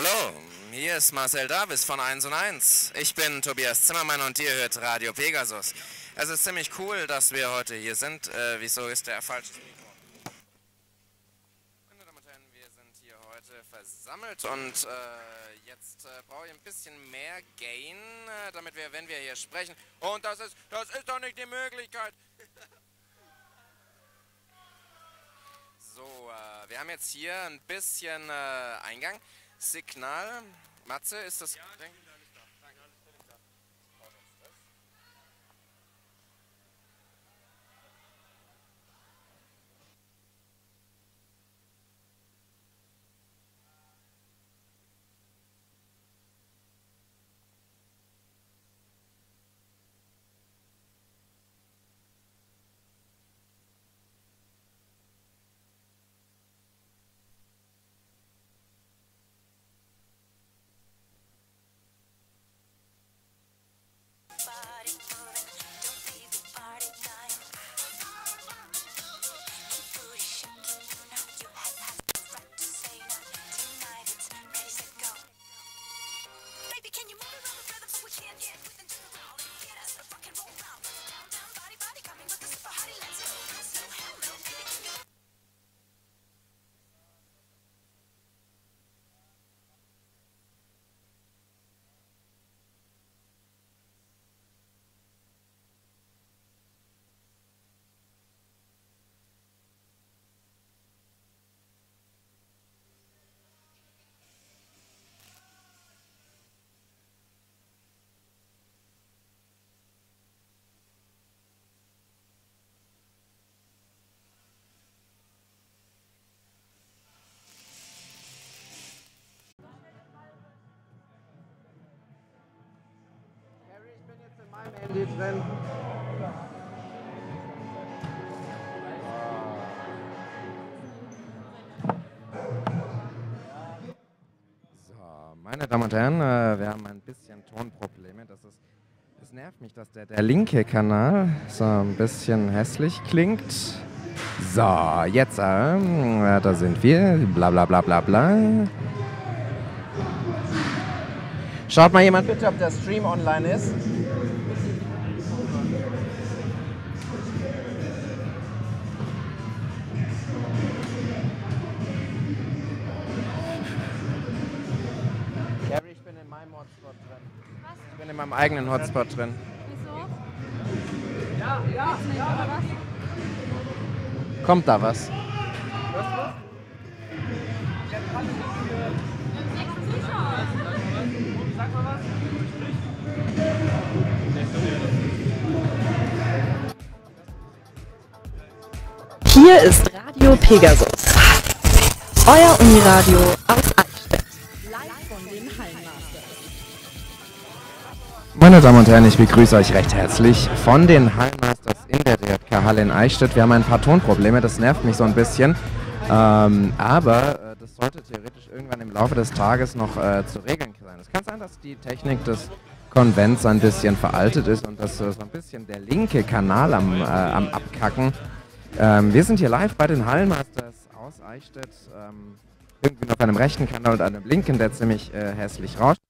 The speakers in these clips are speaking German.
Hallo, hier ist Marcel Davis von 1 und 1. Ich bin Tobias Zimmermann und ihr hört Radio Pegasus. Es ist ziemlich cool, dass wir heute hier sind. Äh, wieso ist der falsche Mikro? Meine Damen und Herren, wir sind hier heute versammelt und äh, jetzt äh, brauche ich ein bisschen mehr Gain, äh, damit wir, wenn wir hier sprechen, und das ist, das ist doch nicht die Möglichkeit. so, äh, wir haben jetzt hier ein bisschen äh, Eingang. Signal. Matze, ist das. Ja, drin. So, meine Damen und Herren, äh, wir haben ein bisschen Tonprobleme. Das ist, es nervt mich, dass der, der linke Kanal so ein bisschen hässlich klingt. So, jetzt, äh, da sind wir. Bla bla bla bla bla. Schaut mal jemand bitte, ob der Stream online ist. Eigenen Hotspot drin. Wieso? Ja, ja, Nicht, oder was? Kommt da was? Hier ist Radio Pegasus. Euer Uniradio aus Meine Damen und Herren, ich begrüße euch recht herzlich von den Hallmasters in der DRK Halle in Eichstätt. Wir haben ein paar Tonprobleme, das nervt mich so ein bisschen. Ähm, aber äh, das sollte theoretisch irgendwann im Laufe des Tages noch äh, zu regeln sein. Es kann sein, dass die Technik des Konvents ein bisschen veraltet ist und dass äh, so ein bisschen der linke Kanal am, äh, am Abkacken. Ähm, wir sind hier live bei den Hallenmasters aus Eichstätt. Ähm, irgendwie auf einem rechten Kanal und einem linken, der ziemlich äh, hässlich rauscht.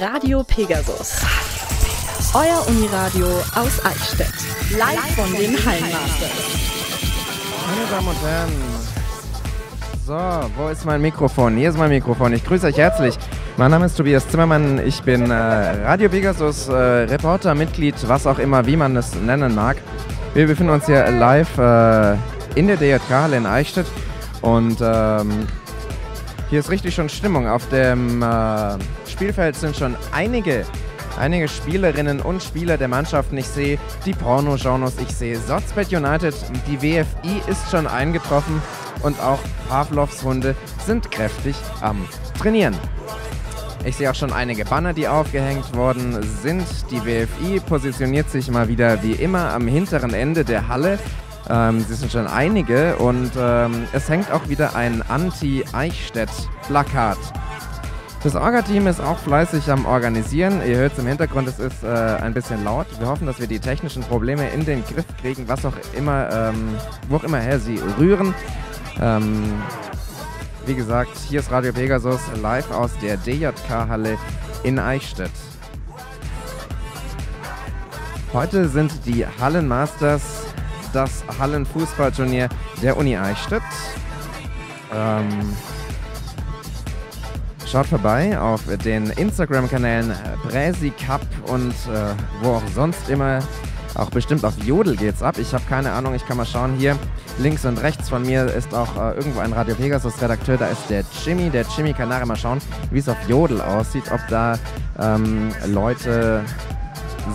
Radio Pegasus. Euer Uniradio aus Eichstätt. Live von den Heimmasters. Meine Damen und Herren. So, wo ist mein Mikrofon? Hier ist mein Mikrofon. Ich grüße euch herzlich. Mein Name ist Tobias Zimmermann. Ich bin äh, Radio Pegasus, äh, Reporter, Mitglied, was auch immer, wie man es nennen mag. Wir befinden uns hier live äh, in der DJK in Eichstätt. Und ähm, hier ist richtig schon Stimmung auf dem. Äh, Spielfeld sind schon einige, einige Spielerinnen und Spieler der Mannschaften. Ich sehe die Porno-Genres, ich sehe Sotzbet United, die WFI ist schon eingetroffen und auch Pavlovs Hunde sind kräftig am Trainieren. Ich sehe auch schon einige Banner, die aufgehängt worden sind. Die WFI positioniert sich mal wieder wie immer am hinteren Ende der Halle. Ähm, sie sind schon einige und ähm, es hängt auch wieder ein Anti-Eichstätt-Plakat das Orga-Team ist auch fleißig am Organisieren. Ihr hört es im Hintergrund, es ist äh, ein bisschen laut. Wir hoffen, dass wir die technischen Probleme in den Griff kriegen, was auch immer, ähm, wo auch immer her sie rühren. Ähm, wie gesagt, hier ist Radio Pegasus live aus der DJK-Halle in Eichstätt. Heute sind die Hallenmasters das Hallenfußballturnier der Uni Eichstätt. Ähm, Schaut vorbei auf den Instagram-Kanälen äh, Bräsi Cup und äh, wo auch sonst immer. Auch bestimmt auf Jodel geht's ab. Ich habe keine Ahnung, ich kann mal schauen hier. Links und rechts von mir ist auch äh, irgendwo ein Radio Pegasus-Redakteur. Da ist der Jimmy. Der Jimmy kann nachher mal schauen, wie es auf Jodel aussieht, ob da ähm, Leute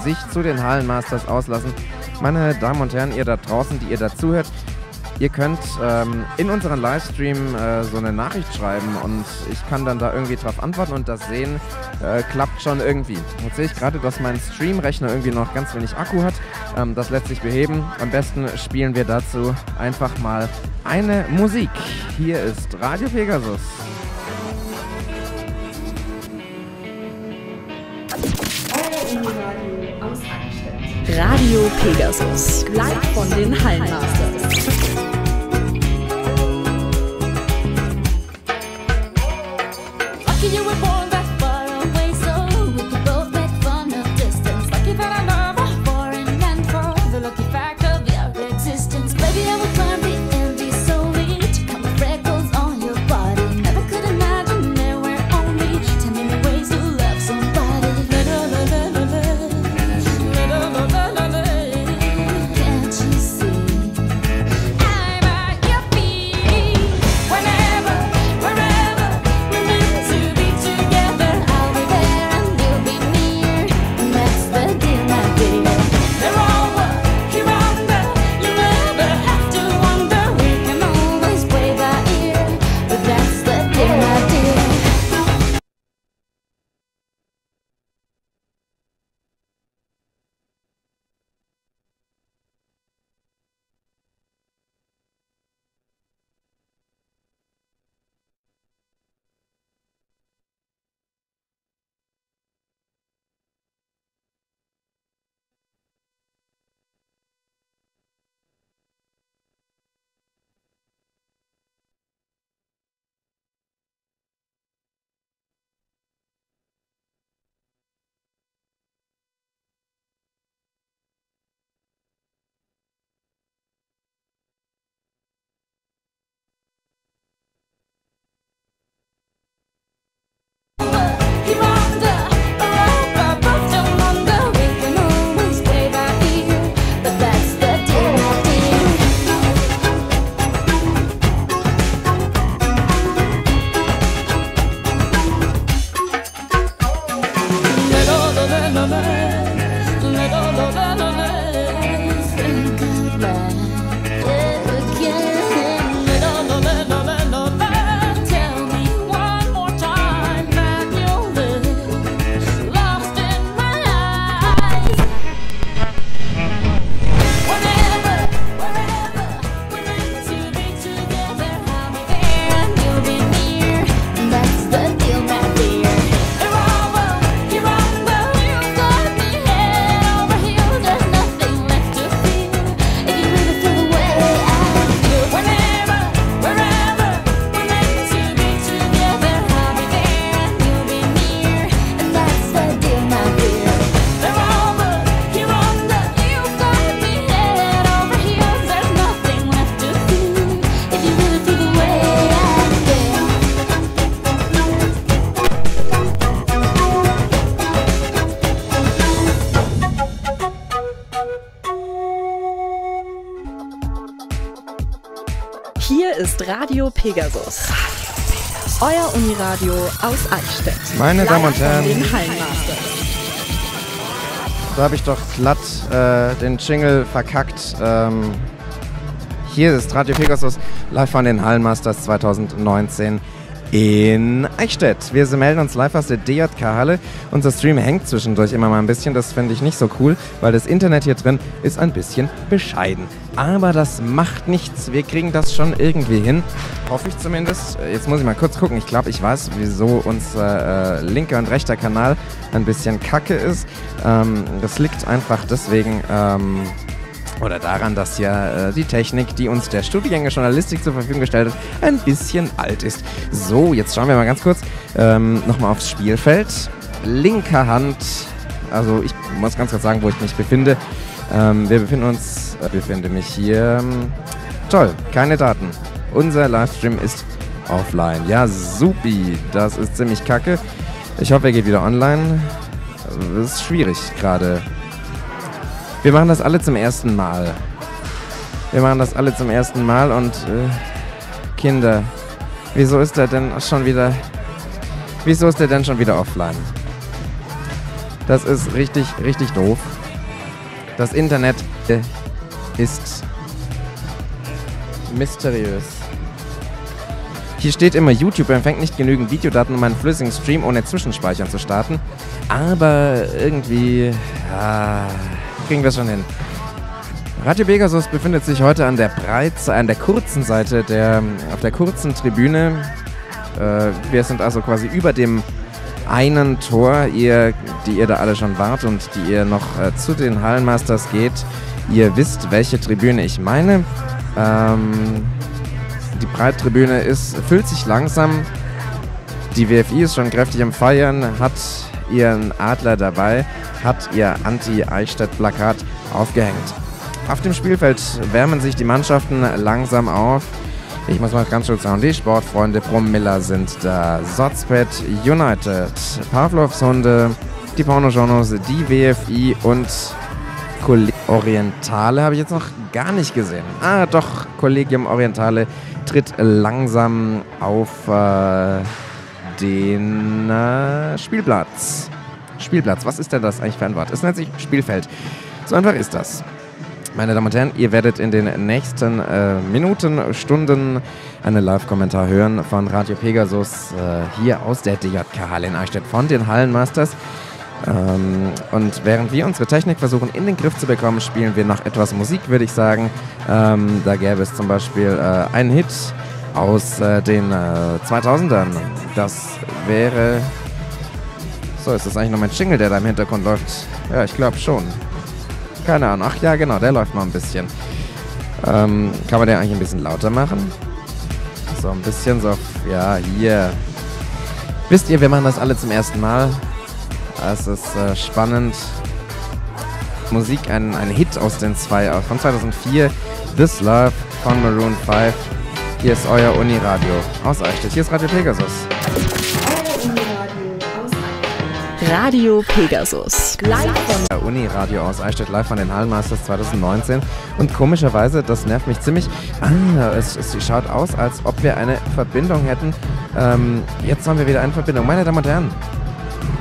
sich zu den Hallenmasters auslassen. Meine Damen und Herren, ihr da draußen, die ihr dazuhört, Ihr könnt ähm, in unseren Livestream äh, so eine Nachricht schreiben und ich kann dann da irgendwie drauf antworten und das sehen äh, klappt schon irgendwie. Jetzt sehe ich gerade, dass mein Stream-Rechner irgendwie noch ganz wenig Akku hat. Ähm, das lässt sich beheben. Am besten spielen wir dazu einfach mal eine Musik. Hier ist Radio Pegasus. Radio Pegasus. Live von den Hallenmasters. You were born Pegasus. Euer Uniradio aus Eichstätt. Meine Damen und Herren. den. Da habe ich doch glatt äh, den Jingle verkackt. Ähm, hier ist Radio Pegasus live von den Hallenmasters 2019 in Eichstätt. Wir melden uns live aus der DJK-Halle. Unser Stream hängt zwischendurch immer mal ein bisschen. Das finde ich nicht so cool, weil das Internet hier drin ist ein bisschen bescheiden. Aber das macht nichts. Wir kriegen das schon irgendwie hin. Hoffe ich zumindest. Äh, Jetzt muss ich mal kurz gucken. Ich glaube, ich weiß, wieso unser äh, linker und rechter Kanal ein bisschen kacke ist. Ähm, das liegt einfach deswegen. Ähm, oder daran, dass ja äh, die Technik, die uns der Studiengänge Journalistik zur Verfügung gestellt hat, ein bisschen alt ist. So, jetzt schauen wir mal ganz kurz ähm, nochmal aufs Spielfeld. Linker Hand, also ich muss ganz kurz sagen, wo ich mich befinde. Ähm, wir befinden uns, äh, befinde mich hier. Ähm, toll, keine Daten. Unser Livestream ist offline. Ja, supi, das ist ziemlich kacke. Ich hoffe, er geht wieder online. Das ist schwierig gerade Wir machen das alle zum ersten Mal. Wir machen das alle zum ersten Mal und äh, Kinder, wieso ist er denn schon wieder. Wieso ist er denn schon wieder offline? Das ist richtig, richtig doof. Das Internet äh, ist mysteriös. Hier steht immer, YouTube empfängt nicht genügend Videodaten, um einen flüssigen Stream ohne Zwischenspeichern zu starten. Aber irgendwie ja, kriegen wir es schon hin. Radio Pegasus befindet sich heute an der Breite, an der kurzen Seite, der, auf der kurzen Tribüne. Äh, wir sind also quasi über dem einen Tor, ihr, die ihr da alle schon wart und die ihr noch äh, zu den Hallenmasters geht. Ihr wisst, welche Tribüne ich meine. Ähm, die Breittribüne ist, füllt sich langsam. Die WFI ist schon kräftig am Feiern, hat ihren Adler dabei, hat ihr Anti-Eichstätt-Plakat aufgehängt. Auf dem Spielfeld wärmen sich die Mannschaften langsam auf. Ich muss mal ganz kurz sagen, die Sportfreunde Brummiller sind da. Sotzpet United, Pavlovs Hunde, die Pornojournos, die WFI und Kolleg Orientale habe ich jetzt noch gar nicht gesehen. Ah, doch, Collegium Orientale tritt langsam auf äh, den äh, Spielplatz. Spielplatz, was ist denn das eigentlich für ein Wort? Es nennt sich Spielfeld. So einfach ist das. Meine Damen und Herren, ihr werdet in den nächsten äh, Minuten, Stunden einen Live-Kommentar hören von Radio Pegasus äh, hier aus der DJK Halle in Eichstätt von den Hallenmasters. Ähm, und während wir unsere Technik versuchen in den Griff zu bekommen, spielen wir noch etwas Musik, würde ich sagen. Ähm, da gäbe es zum Beispiel äh, einen Hit aus äh, den äh, 2000ern. Das wäre... So, ist das eigentlich noch mein Jingle, der da im Hintergrund läuft? Ja, ich glaube schon. Keine Ahnung. Ach ja, genau, der läuft mal ein bisschen. Ähm, kann man den eigentlich ein bisschen lauter machen? So, ein bisschen so, ja, hier. Wisst ihr, wir machen das alle zum ersten Mal. Es ist äh, spannend. Musik, ein, ein Hit aus den zwei, äh, von 2004. This Love von Maroon 5. Hier ist euer Uniradio aus Eichstätt. Hier ist Radio Pegasus. Radio Pegasus. Live von Der Uniradio aus Eichstätt live von den Hallenmasters 2019. Und komischerweise, das nervt mich ziemlich. Ah, es, es schaut aus, als ob wir eine Verbindung hätten. Ähm, jetzt haben wir wieder eine Verbindung. Meine Damen und Herren,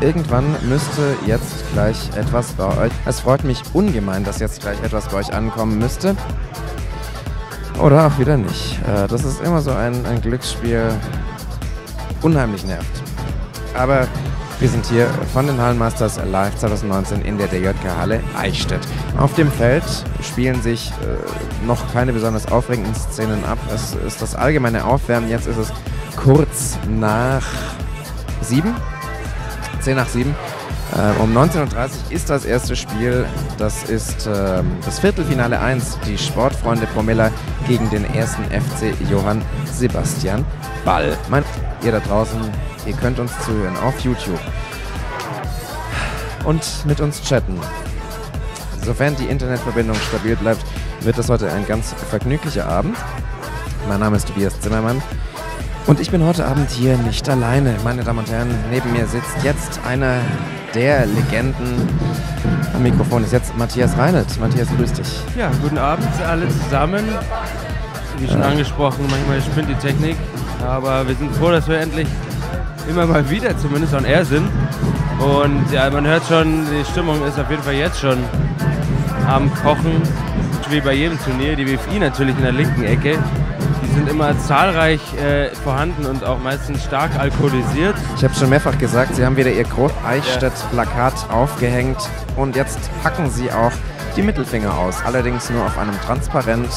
irgendwann müsste jetzt gleich etwas bei euch. Es freut mich ungemein, dass jetzt gleich etwas bei euch ankommen müsste. Oder auch wieder nicht. Äh, das ist immer so ein, ein Glücksspiel. Unheimlich nervt. Aber wir sind hier von den Hallenmasters live 2019 in der DJK Halle Eichstätt. Auf dem Feld spielen sich äh, noch keine besonders aufregenden Szenen ab. Es ist das allgemeine Aufwärmen. Jetzt ist es kurz nach sieben. 10 nach 7. Äh, um 19.30 Uhr ist das erste Spiel. Das ist ähm, das Viertelfinale 1. Die Sportfreunde Promilla gegen den ersten FC Johann Sebastian Ball. Mein, ihr da draußen, ihr könnt uns zuhören auf YouTube und mit uns chatten. Sofern die Internetverbindung stabil bleibt, wird das heute ein ganz vergnüglicher Abend. Mein Name ist Tobias Zimmermann. Und ich bin heute Abend hier nicht alleine. Meine Damen und Herren, neben mir sitzt jetzt einer der Legenden. Am Mikrofon ist jetzt Matthias Reinelt. Matthias, grüß dich. Ja, guten Abend alle zusammen. Wie schon angesprochen, manchmal spinnt die Technik, aber wir sind froh, dass wir endlich immer mal wieder zumindest on air sind. Und ja, man hört schon, die Stimmung ist auf jeden Fall jetzt schon am Kochen. Wie bei jedem Turnier, die WFI natürlich in der linken Ecke. Die sind immer zahlreich äh, vorhanden und auch meistens stark alkoholisiert. Ich habe schon mehrfach gesagt, Sie haben wieder Ihr Groß-Eichstätt-Plakat aufgehängt und jetzt packen Sie auch die Mittelfinger aus. Allerdings nur auf einem Transparent.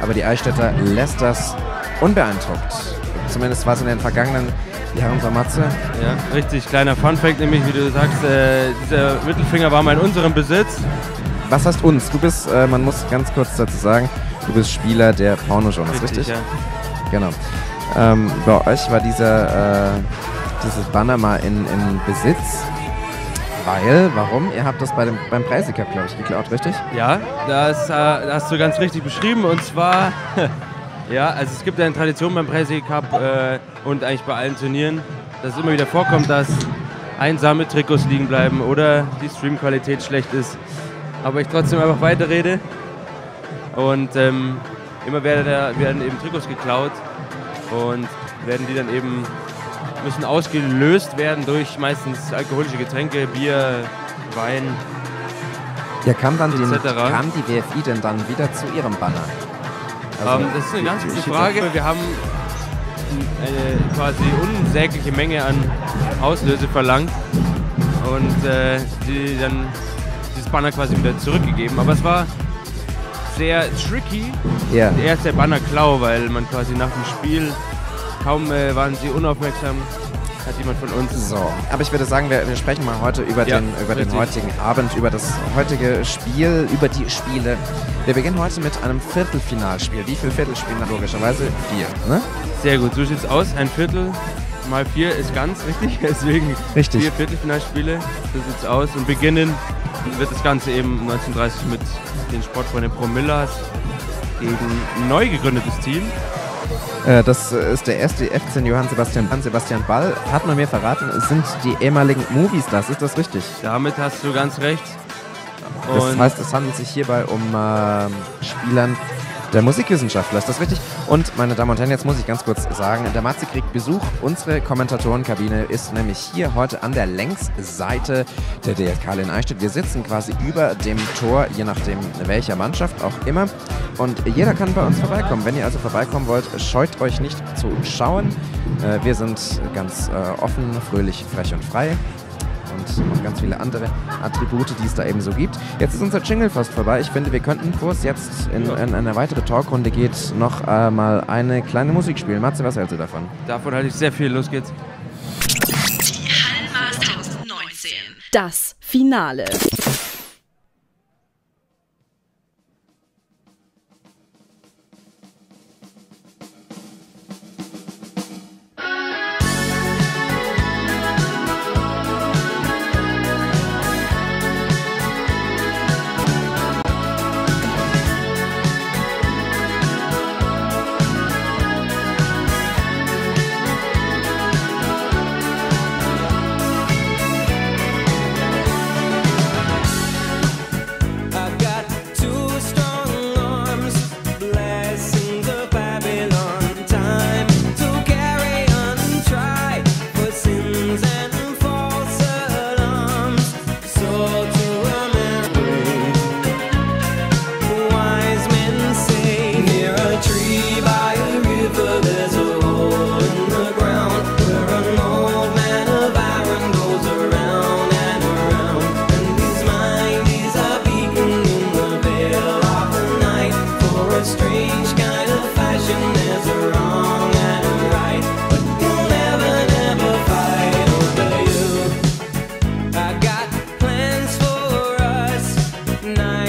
Aber die Eichstätter lässt das unbeeindruckt. Zumindest war es in den vergangenen Jahren so Matze. Ja, richtig kleiner Funfact, nämlich wie du sagst, äh, dieser Mittelfinger war mal in unserem Besitz. Was heißt uns? Du bist, äh, man muss ganz kurz dazu sagen, du bist Spieler der Pornojournals, richtig? ja. Genau. Ähm, bei euch war dieser, äh, dieses Banner mal in, in Besitz. Weil, warum? Ihr habt das bei dem, beim Preisekapp, glaube ich, geklaut, richtig? Ja, das, äh, hast du ganz richtig beschrieben. Und zwar, ja, also es gibt eine Tradition beim Presse Cup äh, und eigentlich bei allen Turnieren, dass es immer wieder vorkommt, dass einsame Trikots liegen bleiben oder die Streamqualität schlecht ist. aber ich trotzdem einfach weiterrede. Und ähm, immer werden, werden eben Trikots geklaut und werden die dann eben müssen ausgelöst werden durch meistens alkoholische Getränke, Bier, Wein. Ja, kam dann die, etc. kam die WFI denn dann wieder zu ihrem Banner? ähm, das ist eine ganz gute Frage. Wir haben eine quasi unsägliche Menge an Auslöse verlangt und äh, die dann dieses Banner quasi wieder zurückgegeben. Aber es war sehr tricky. Ja. Der Bannerklau, weil man quasi nach dem Spiel kaum äh, waren sie unaufmerksam, hat jemand von uns. So, aber ich würde sagen, wir, wir sprechen mal heute über, Ja, den, über den heutigen Abend, über das heutige Spiel, über die Spiele. Wir beginnen heute mit einem Viertelfinalspiel. Wie viele Viertelspiele? Logischerweise vier, ne? Sehr gut, so sieht's aus. Ein Viertel mal vier ist ganz richtig, deswegen Richtig. vier Viertelfinalspiele. So sieht's aus. Und beginnen wird das Ganze eben 1930 mit den Sportfreunden Promillas gegen ein neu gegründetes Team. Äh, das äh, ist der erste FC Johann Sebastian, Johann Sebastian Ball. Hat man mir verraten, es sind die ehemaligen Moviestars. Ist das richtig? Damit hast du ganz recht. Das Und heißt, es handelt sich hierbei um ähm, Spielern der Musikwissenschaftler. Ist das richtig? Und meine Damen und Herren, jetzt muss ich ganz kurz sagen, der Matze kriegt Besuch. Unsere Kommentatorenkabine ist nämlich hier heute an der Längsseite der DFK in Eichstätt. Wir sitzen quasi über dem Tor, je nachdem welcher Mannschaft auch immer. Und jeder kann bei uns vorbeikommen. Wenn ihr also vorbeikommen wollt, scheut euch nicht zu schauen. Äh, wir sind ganz äh, offen, fröhlich, frech und frei und noch ganz viele andere Attribute, die es da eben so gibt. Jetzt ist unser Jingle fast vorbei. Ich finde, wir könnten, bevor es jetzt in, in eine weitere Talkrunde geht, noch äh, mal eine kleine Musik spielen. Matze, was hältst du davon? davon halte ich sehr viel. Los geht's. Die Hallenmasters 19. Das Finale.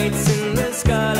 lights in the sky.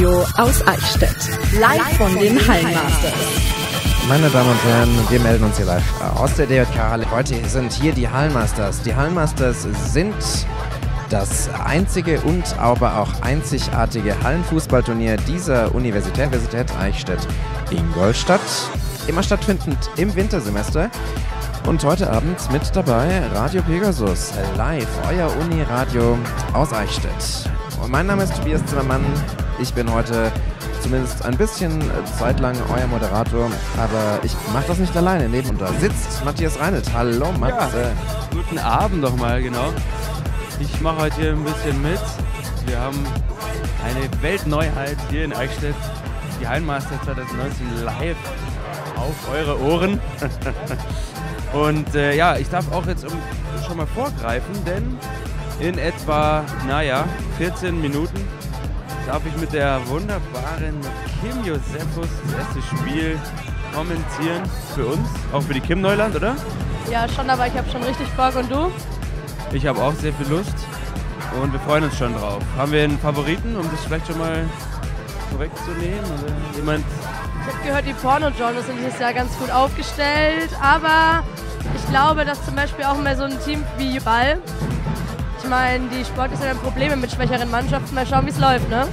Uniradio aus Eichstätt. Live von den Hallenmasters. Meine Damen und Herren, wir melden uns hier live aus der DJK-Halle. Heute sind hier die Hallenmasters. Die Hallenmasters sind das einzige und aber auch einzigartige Hallenfußballturnier dieser Universität, Universität Eichstätt-Ingolstadt. Immer stattfindend im Wintersemester. Und heute Abend mit dabei Radio Pegasus, live, euer Uni-Radio aus Eichstätt. Und mein Name ist Tobias Zimmermann. Ich bin heute zumindest ein bisschen zeitlang euer Moderator, aber ich mache das nicht alleine. Neben da sitzt Matthias Reinelt. Hallo Matze. Guten Abend nochmal, genau. Ich mache heute hier ein bisschen mit. Wir haben eine Weltneuheit hier in Eichstätt. Die Hallenmaster 2019 live auf eure Ohren. Und äh, ja, ich darf auch jetzt schon mal vorgreifen, denn in etwa, naja, 14 Minuten darf ich mit der wunderbaren Kim Josephus das erste Spiel kommentieren für uns, auch für die Kim Neuland, oder? Ja, schon, aber ich habe schon richtig Bock und du? Ich habe auch sehr viel Lust und wir freuen uns schon drauf. Haben wir einen Favoriten, um das vielleicht schon mal vorwegzunehmen? Oder jemand? Ich habe gehört, die Porno-Genres sind dieses Jahr ganz gut aufgestellt, aber ich glaube, dass zum Beispiel auch mehr so ein Team wie Ball, ich meine, die Sportler haben Probleme mit schwächeren Mannschaften, mal schauen, wie es läuft, ne?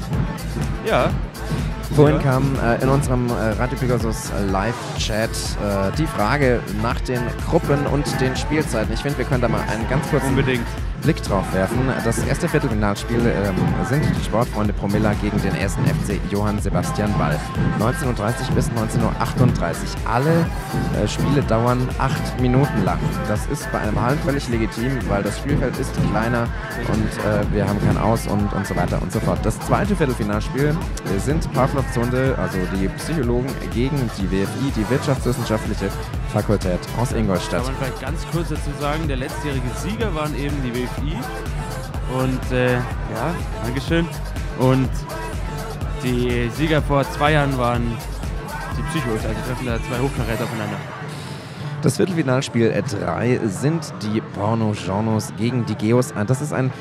Ja, Vorhin Ja. kam äh, in unserem äh, Radio Pegasus äh, Live-Chat äh, die Frage nach den Gruppen und den Spielzeiten. Ich finde, wir können da mal einen ganz kurzen unbedingt. Blick drauf werfen. Das erste Viertelfinalspiel ähm, sind die Sportfreunde Promilla gegen den ersten FC Johann Sebastian Ball. 19.30 Uhr bis 19.38 Uhr. Alle äh, Spiele dauern acht Minuten lang. Das ist bei einem Hallen völlig legitim, weil das Spielfeld ist kleiner und äh, wir haben kein Aus und, und so weiter und so fort. Das zweite Viertelfinalspiel sind Pavlov-Zunde, also die Psychologen gegen die WFI, die Wirtschaftswissenschaftliche Fakultät aus Ingolstadt. Kann man vielleicht ganz kurz dazu sagen, der letztjährige Sieger waren eben die WFI. Und äh, ja, Dankeschön. Und die Sieger vor zwei Jahren waren die Psychos, also treffen da zwei Hochkaräter aufeinander. Das Viertelfinalspiel 3 sind die Porno-Genres gegen die Geos. Äh, Das ist ein,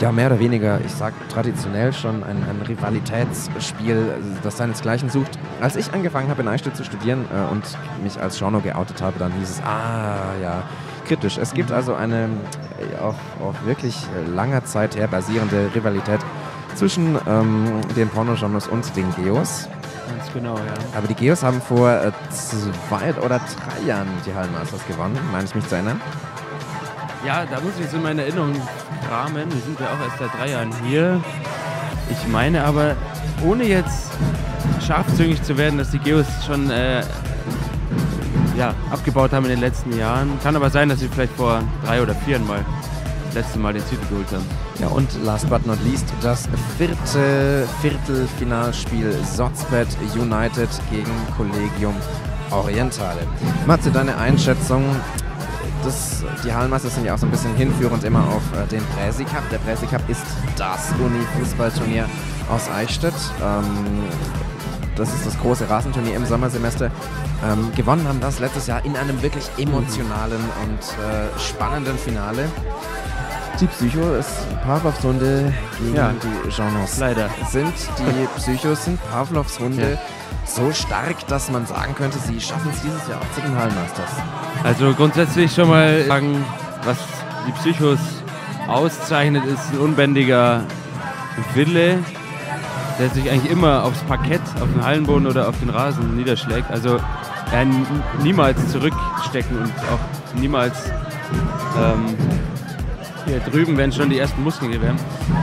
ja mehr oder weniger, ich sag traditionell schon ein, ein Rivalitätsspiel, das seinesgleichen sucht. Als ich angefangen habe in Eichstätt zu studieren äh, und mich als Genre geoutet habe, dann hieß es, ah ja, kritisch. Es gibt also eine äh, auf, auf wirklich äh, langer Zeit her basierende Rivalität zwischen ähm, den Porno-Genres und den Geos. Ganz genau, ja. Aber die Geos haben vor äh, zwei oder drei Jahren die Hallenmasters gewonnen, meine ich mich zu erinnern. Ja, da muss ich jetzt in meine Erinnerung kramen. Wir sind ja auch erst seit drei Jahren hier. Ich meine aber, ohne jetzt scharfzüngig zu werden, dass die Geos schon äh, ja, abgebaut haben in den letzten Jahren. Kann aber sein, dass sie vielleicht vor drei oder vier Mal das letzte Mal den Titel geholt haben. Ja, und last but not least das vierte Viertelfinalspiel Sotzbet United gegen Collegium Orientale. Matze, deine Einschätzung, das, die Hallenmasters sind ja auch so ein bisschen hinführend immer auf äh, den Präsi Cup. Der Präsi Cup ist das Uni-Fußballturnier aus Eichstätt. Ähm, das ist das große Rasenturnier im Sommersemester. Ähm, gewonnen haben das letztes Jahr in einem wirklich emotionalen und äh, spannenden Finale. Die Psycho ist Pavlovs Runde gegen Ja. die Genres. Leider. Sind die Psychos, sind Pavlovs Runde so stark, dass man sagen könnte, sie schaffen es dieses Jahr auch zu den Hallenmasters? Also grundsätzlich schon mal sagen, was die Psychos auszeichnet, ist ein unbändiger Wille, der sich eigentlich immer aufs Parkett, auf den Hallenboden oder auf den Rasen niederschlägt. Also er niemals zurückstecken und auch niemals ähm, hier drüben werden schon die ersten Muskeln gewärmt.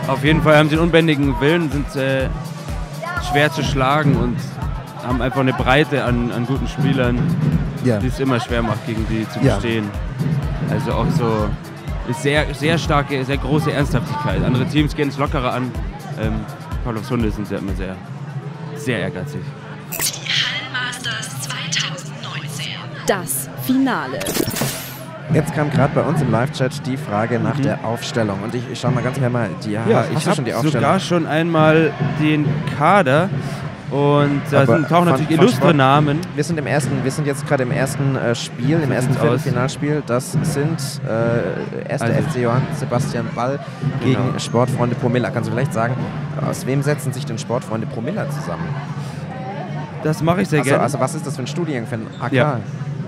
Auf jeden Fall haben sie einen unbändigen Willen, sind äh, schwer zu schlagen und haben einfach eine Breite an, an guten Spielern, Ja. die es immer schwer macht, gegen die zu Ja. bestehen. Also auch so eine sehr, sehr starke, sehr große Ernsthaftigkeit. Andere Teams gehen es lockerer an. Ähm, Pavlovs Hunde sind ja immer sehr, sehr ehrgeizig. Hallenmasters 2019. Das Finale. Jetzt kam gerade bei uns im Live-Chat die Frage nach der Aufstellung. Und ich, ich schau mal ganz gerne mal, die, Ja, hast ich du schon habe die Aufstellung? sogar schon einmal den Kader Und da Aber sind, tauchen von- natürlich illustre Namen. Wir sind im ersten, wir sind jetzt gerade im ersten äh, Spiel, im ersten. Viertelfinalspiel. Das sind äh, erste Also- FC Johann Sebastian Ball gegen Genau. Sportfreunde Promilla. Kannst du vielleicht sagen, aus wem setzen sich denn Sportfreunde Promilla zusammen? Das mache ich sehr Also, gerne. also was ist das für ein Studiengang für ein AK? Ja.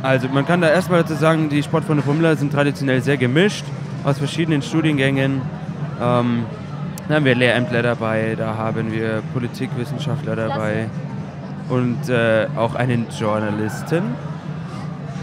Also man kann da erstmal dazu sagen, die Sportfreunde Formula sind traditionell sehr gemischt aus verschiedenen Studiengängen. Ähm, da haben wir Lehrämtler dabei, da haben wir Politikwissenschaftler dabei und äh, auch einen Journalisten.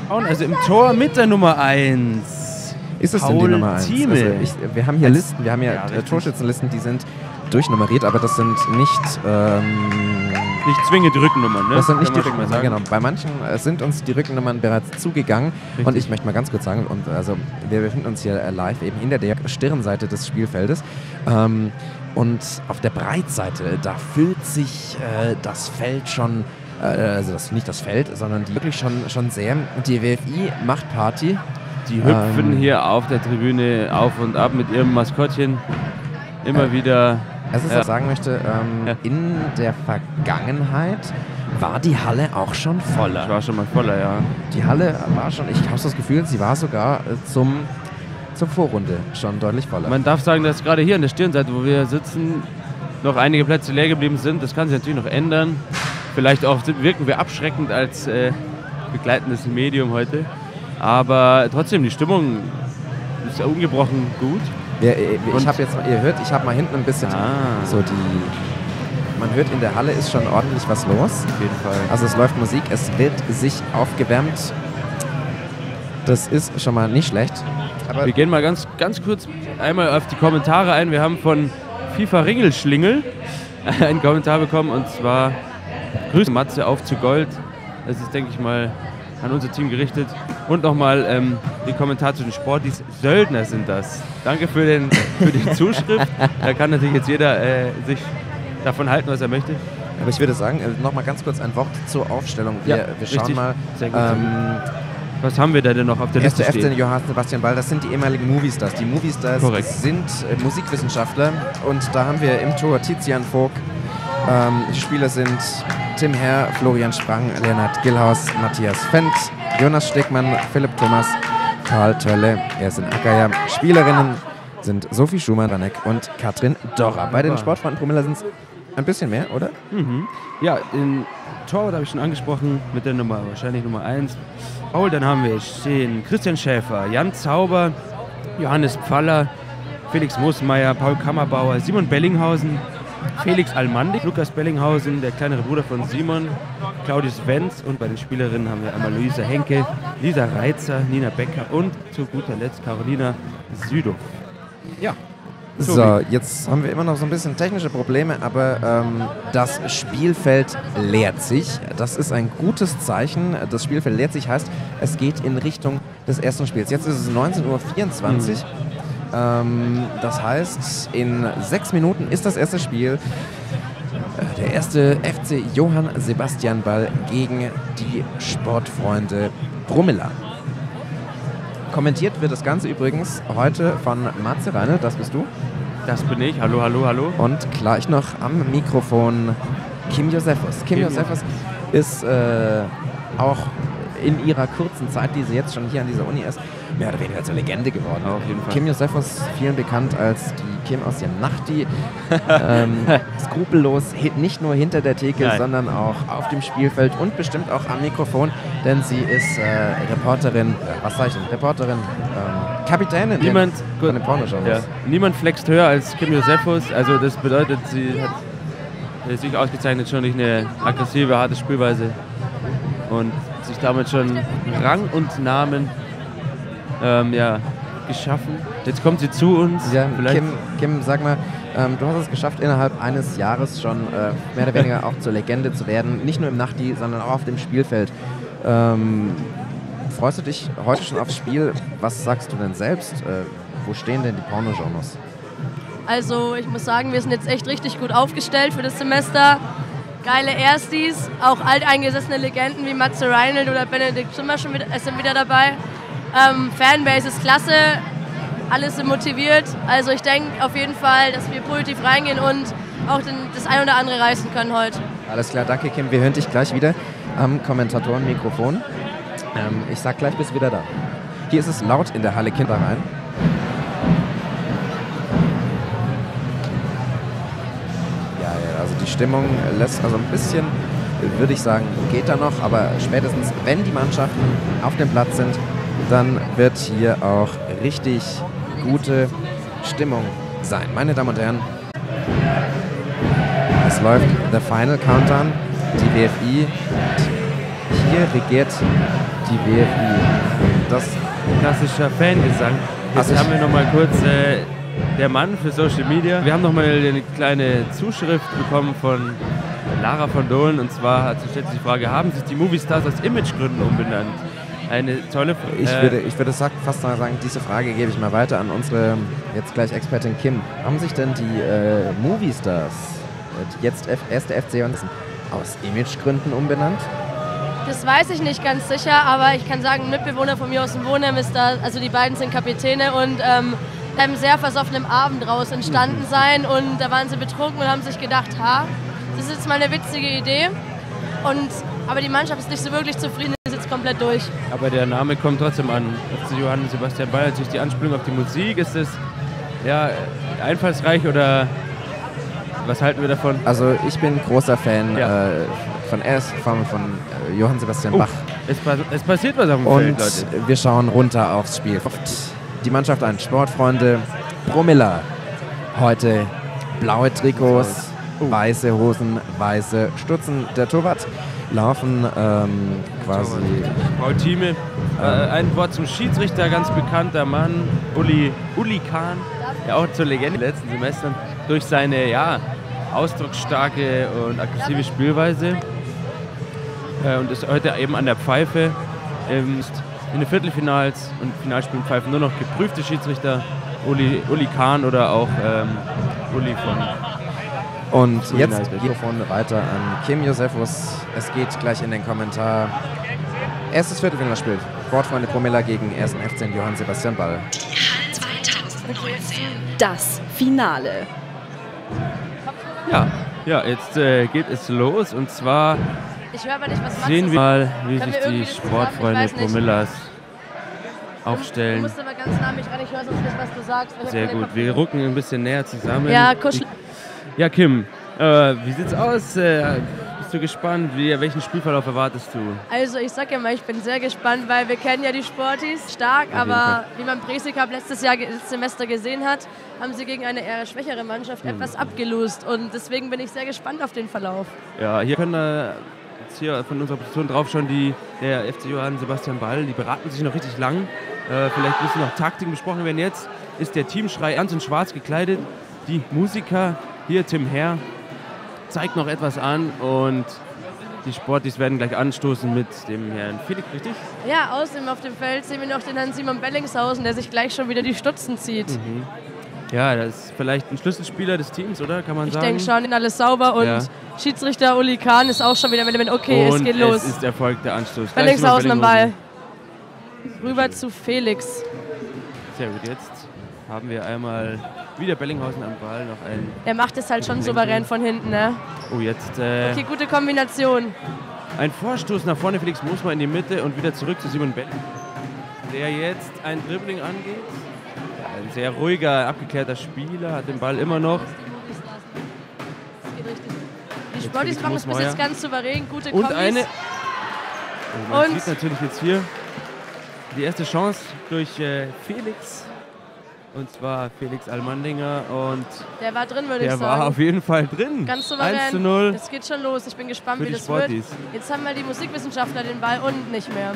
Und also im Tor mit der Nummer 1. Ist es denn die Paul Nummer 1? Thieme. Also ich, wir haben hier Listen, wir haben hier Ja, äh. Torschützenlisten, die sind durchnummeriert, aber das sind nicht, ähm, Nicht zwingend die Rückennummern, ne? das sind nicht Kann die Rückennummern. Genau. Bei manchen äh, sind uns die Rückennummern bereits zugegangen. Und Richtig. ich möchte mal ganz kurz sagen, und also wir befinden uns hier äh, live eben in der der Stirnseite des Spielfeldes. Ähm, und auf der Breitseite, da füllt sich äh, das Feld schon, äh, also das, nicht das Feld, sondern die wirklich schon, schon sehr. Die WFI macht Party. Die hüpfen Ähm, hier auf der Tribüne auf und ab mit ihrem Maskottchen. Immer Äh, wieder. Also, was Ja. ich sagen möchte, ähm, Ja. in der Vergangenheit war die Halle auch schon Ich voller. war schon mal voller, ja. Die Halle war schon, ich habe das Gefühl, sie war sogar äh, zum, zur Vorrunde schon deutlich voller. Man darf sagen, dass gerade hier an der Stirnseite, wo wir sitzen, noch einige Plätze leer geblieben sind. Das kann sich natürlich noch ändern. Vielleicht auch wirken wir abschreckend als äh, begleitendes Medium heute. Aber trotzdem, die Stimmung ist ja ungebrochen gut. Wir, äh, ich habe jetzt, mal- ihr hört, ich habe mal hinten ein bisschen Ah. so die, man hört in der Halle ist schon ordentlich was los. Auf jeden Fall. Also es läuft Musik, es wird sich aufgewärmt. Das ist schon mal nicht schlecht. Aber Wir gehen mal ganz, ganz kurz einmal auf die Kommentare ein. Wir haben von FIFA Ringelschlingel einen Kommentar bekommen und zwar Grüße Matze auf zu Gold. Das ist, denke ich mal, an unser Team gerichtet. Und nochmal ähm, den Kommentar zu den Sportis. Söldner sind das. Danke für, den, für die Zuschrift. Da kann natürlich jetzt jeder äh, sich davon halten, was er möchte. Aber ich würde sagen, äh, noch mal ganz kurz ein Wort zur Aufstellung. Wir, Ja, wir schauen richtig. mal. Sehr gut, ähm, Was haben wir da denn noch auf der Erste Liste FC stehen? Johann Sebastian Ball, das sind die ehemaligen Moviestars. Die Moviestars Korrekt. sind äh, Musikwissenschaftler und da haben wir im Tor Tizian Vogt. Ähm, die Spieler sind Tim Herr, Florian Sprang, Leonhard Gillhaus, Matthias Fendt, Jonas Stegmann, Philipp Thomas, Karl Tölle, Ersin Ackerja. Spielerinnen sind Sophie Schumann, Ranek und Katrin Dorra. Bei den. Sportfreunden Promilla sind es ein bisschen mehr, oder? Mhm. Ja, in Torwart habe ich schon angesprochen mit der Nummer, wahrscheinlich Nummer 1. Paul, dann haben wir stehen Christian Schäfer, Jan Zauber, Johannes Pfaller, Felix Moosmeier, Paul Kammerbauer, Simon Bellinghausen, Felix Almandig, Lukas Bellinghausen, der kleinere Bruder von Simon, Claudius Wenz und bei den Spielerinnen haben wir einmal Luisa Henke, Lisa Reitzer, Nina Becker und zu guter Letzt Carolina Südow. Ja, So, jetzt haben wir immer noch so ein bisschen technische Probleme, aber ähm, das Spielfeld leert sich. Das ist ein gutes Zeichen. Das Spielfeld leert sich heißt, es geht in Richtung des ersten Spiels. Jetzt ist es 19.24 Uhr. Ähm, das heißt, in sechs Minuten ist das erste Spiel. Äh, Der erste FC Johann Sebastian Ball gegen die Sportfreunde Brummela. Kommentiert wird das Ganze übrigens heute von Matze Reine, das bist du. das bin ich. Hallo, hallo, hallo. Und gleich noch am Mikrofon Kim Josephus. Kim, Kim Josephus ist äh, auch in ihrer kurzen Zeit, die sie jetzt schon hier an dieser Uni ist, mehr oder weniger zur Legende geworden. Auf jeden Fall. Kim Josephus, vielen bekannt als die Kim aus dem Nachti. ähm, skrupellos, nicht nur hinter der Theke, Nein. sondern auch auf dem Spielfeld und bestimmt auch am Mikrofon, denn sie ist äh, Reporterin, äh, was sag ich denn, Reporterin, ähm, Kapitänin Niemand, von den ja, niemand flext höher als Kim Josephus. Also das bedeutet, sie hat äh, sich ausgezeichnet schon durch eine aggressive, harte Spielweise und sich damit schon Rang und Namen ähm, ja, geschaffen. Jetzt kommt sie zu uns. Ja, Vielleicht Kim, Kim, sag mal, ähm, du hast es geschafft, innerhalb eines Jahres schon äh, mehr oder weniger auch zur Legende zu werden. Nicht nur im Nachti, sondern auch auf dem Spielfeld. Ähm, freust du dich heute schon aufs Spiel? Was sagst du denn selbst? Äh, wo stehen denn die Pornogenres? Also ich muss sagen, wir sind jetzt echt richtig gut aufgestellt für das Semester. Geile Erstis, auch alteingesessene Legenden wie Matze Reinhold oder Benedikt Schimmer schon wieder, sind wieder dabei. Ähm, Fanbase ist klasse, alle sind motiviert. Also ich denke auf jeden Fall, dass wir positiv reingehen und auch den, das ein oder andere reißen können heute. Alles klar, danke Kim. Wir hören dich gleich wieder am Kommentatorenmikrofon. Ähm, ich sag gleich, bist du wieder da. Hier ist es laut in der Halle Kinderrhein. Ja, ja, also die Stimmung lässt also ein bisschen, würde ich sagen, geht da noch, aber spätestens, wenn die Mannschaften auf dem Platz sind, dann wird hier auch richtig gute Stimmung sein. Meine Damen und Herren, es läuft der Final Countdown, die WFI. Hier regiert die WFI. Das Klassischer Fangesang. Also Jetzt ich- haben wir nochmal kurz äh, der Mann für Social Media. Wir haben nochmal eine kleine Zuschrift bekommen von Lara von Dohlen. Und zwar hat sie stellt sich die Frage, haben sich die Moviestars aus Imagegründen umbenannt? Eine tolle Frage. Ich würde, ich würde fast sagen, diese Frage gebe ich mal weiter an unsere jetzt gleich Expertin Kim. Haben sich denn die äh, Movie-Stars, äh, jetzt F erste FC und aus Imagegründen umbenannt? Das weiß ich nicht ganz sicher, aber ich kann sagen, ein Mitbewohner von mir aus dem Wohnheim ist da, also die beiden sind Kapitäne und ähm, einem sehr versoffenen Abend raus entstanden sein und da waren sie betrunken und haben sich gedacht, ha, das ist jetzt mal eine witzige Idee. Und, aber die Mannschaft ist nicht so wirklich zufrieden, ist jetzt komplett durch. Aber der Name kommt trotzdem an. FC Johann Sebastian Ball, natürlich die Anspielung auf die Musik. Ist es ja, einfallsreich oder was halten wir davon? Also ich bin großer Fan Ja. äh, von erst von, von äh, Johann Sebastian Oh, Bach. es, es passiert was auf dem Und Feld, Leute. wir schauen runter aufs Spiel. Die Mannschaft ein Sportfreunde. Promilla. Heute blaue Trikots, weiße Hosen, weiße Stutzen. Der Torwart laufen ähm, quasi. Bautime. Äh, ein Wort zum Schiedsrichter, ganz bekannter Mann, Uli, Uli Kahn, der auch zur Legende in den letzten Semestern durch seine ja, ausdrucksstarke und aggressive Spielweise äh, und ist heute eben an der Pfeife. Ähm, in den Viertelfinals und Finalspielen pfeifen nur noch geprüfte Schiedsrichter, Uli, Uli Kahn oder auch ähm, Uli von Und jetzt United. Mikrofon weiter an Kim Josefus. Es geht gleich in den Kommentar. Erstes Viertelfinalspiel. Sportfreunde Promilla gegen 1. FC Johann Sebastian Ball. Das Finale. Ja, ja jetzt äh, geht es los und zwar Ich höre aber nicht, sehen wir mal, wie Können sich die Sportfreunde. Promillas Du aufstellen. musst aber ganz nah ran, ich höre sonst nicht, was du sagst. Sehr gut, wir rücken ein bisschen näher zusammen. Ja, kuschel. Ja, Kim, äh, wie sieht's aus? Äh, bist du gespannt? Wie, welchen Spielverlauf erwartest du? Also ich sag ja mal, ich bin sehr gespannt, weil wir kennen ja die Sportis stark, jeden aber wie man Presik Cup letztes Jahr letztes Semester gesehen hat, haben sie gegen eine eher schwächere Mannschaft Mhm. etwas abgelost und deswegen bin ich sehr gespannt auf den Verlauf. Ja, hier können wir jetzt hier von unserer Position drauf schon die, der FC Johann Sebastian Ball, die beraten sich noch richtig lang. Äh, vielleicht müssen noch Taktiken besprochen werden. Jetzt ist der Teamschrei ernst und schwarz gekleidet. Die Musiker, hier Tim Herr, zeigt noch etwas an und die Sportis werden gleich anstoßen mit dem Herrn Felix, richtig? Ja, außerdem auf dem Feld sehen wir noch den Herrn Simon Bellingshausen, der sich gleich schon wieder die Stutzen zieht. Mhm. Ja, das ist vielleicht ein Schlüsselspieler des Teams, oder? Kann man Ich sagen? denke schon, alles sauber und Ja. Schiedsrichter Uli Kahn ist auch schon wieder, wenn er okay, und es geht los. es ist erfolgt der Anstoß. Bellingshausen am Ball. Rüber zu Felix. Sehr gut, jetzt haben wir einmal wieder Bellinghausen am Ball, noch ein... Der macht es halt schon souverän von hinten, ne? Oh, jetzt äh, Okay, gute Kombination. ein Vorstoß nach vorne, Felix Moosmann in die Mitte und wieder zurück zu Simon Belling, der jetzt ein Dribbling angeht. Ein sehr ruhiger, abgeklärter Spieler, hat den Ball immer noch. Die Sportis machen es bis jetzt ganz souverän, gute Und Kombis. eine... Oh, man Und- sieht natürlich jetzt hier die erste Chance durch äh, Felix. Und zwar Felix Almandinger und Der war drin, würde ich der sagen. war auf jeden Fall drin. Ganz souverän. 1 zu 0. Es geht schon los. Ich bin gespannt, wie das wird. Sportis. Jetzt haben wir die Musikwissenschaftler den Ball und nicht mehr.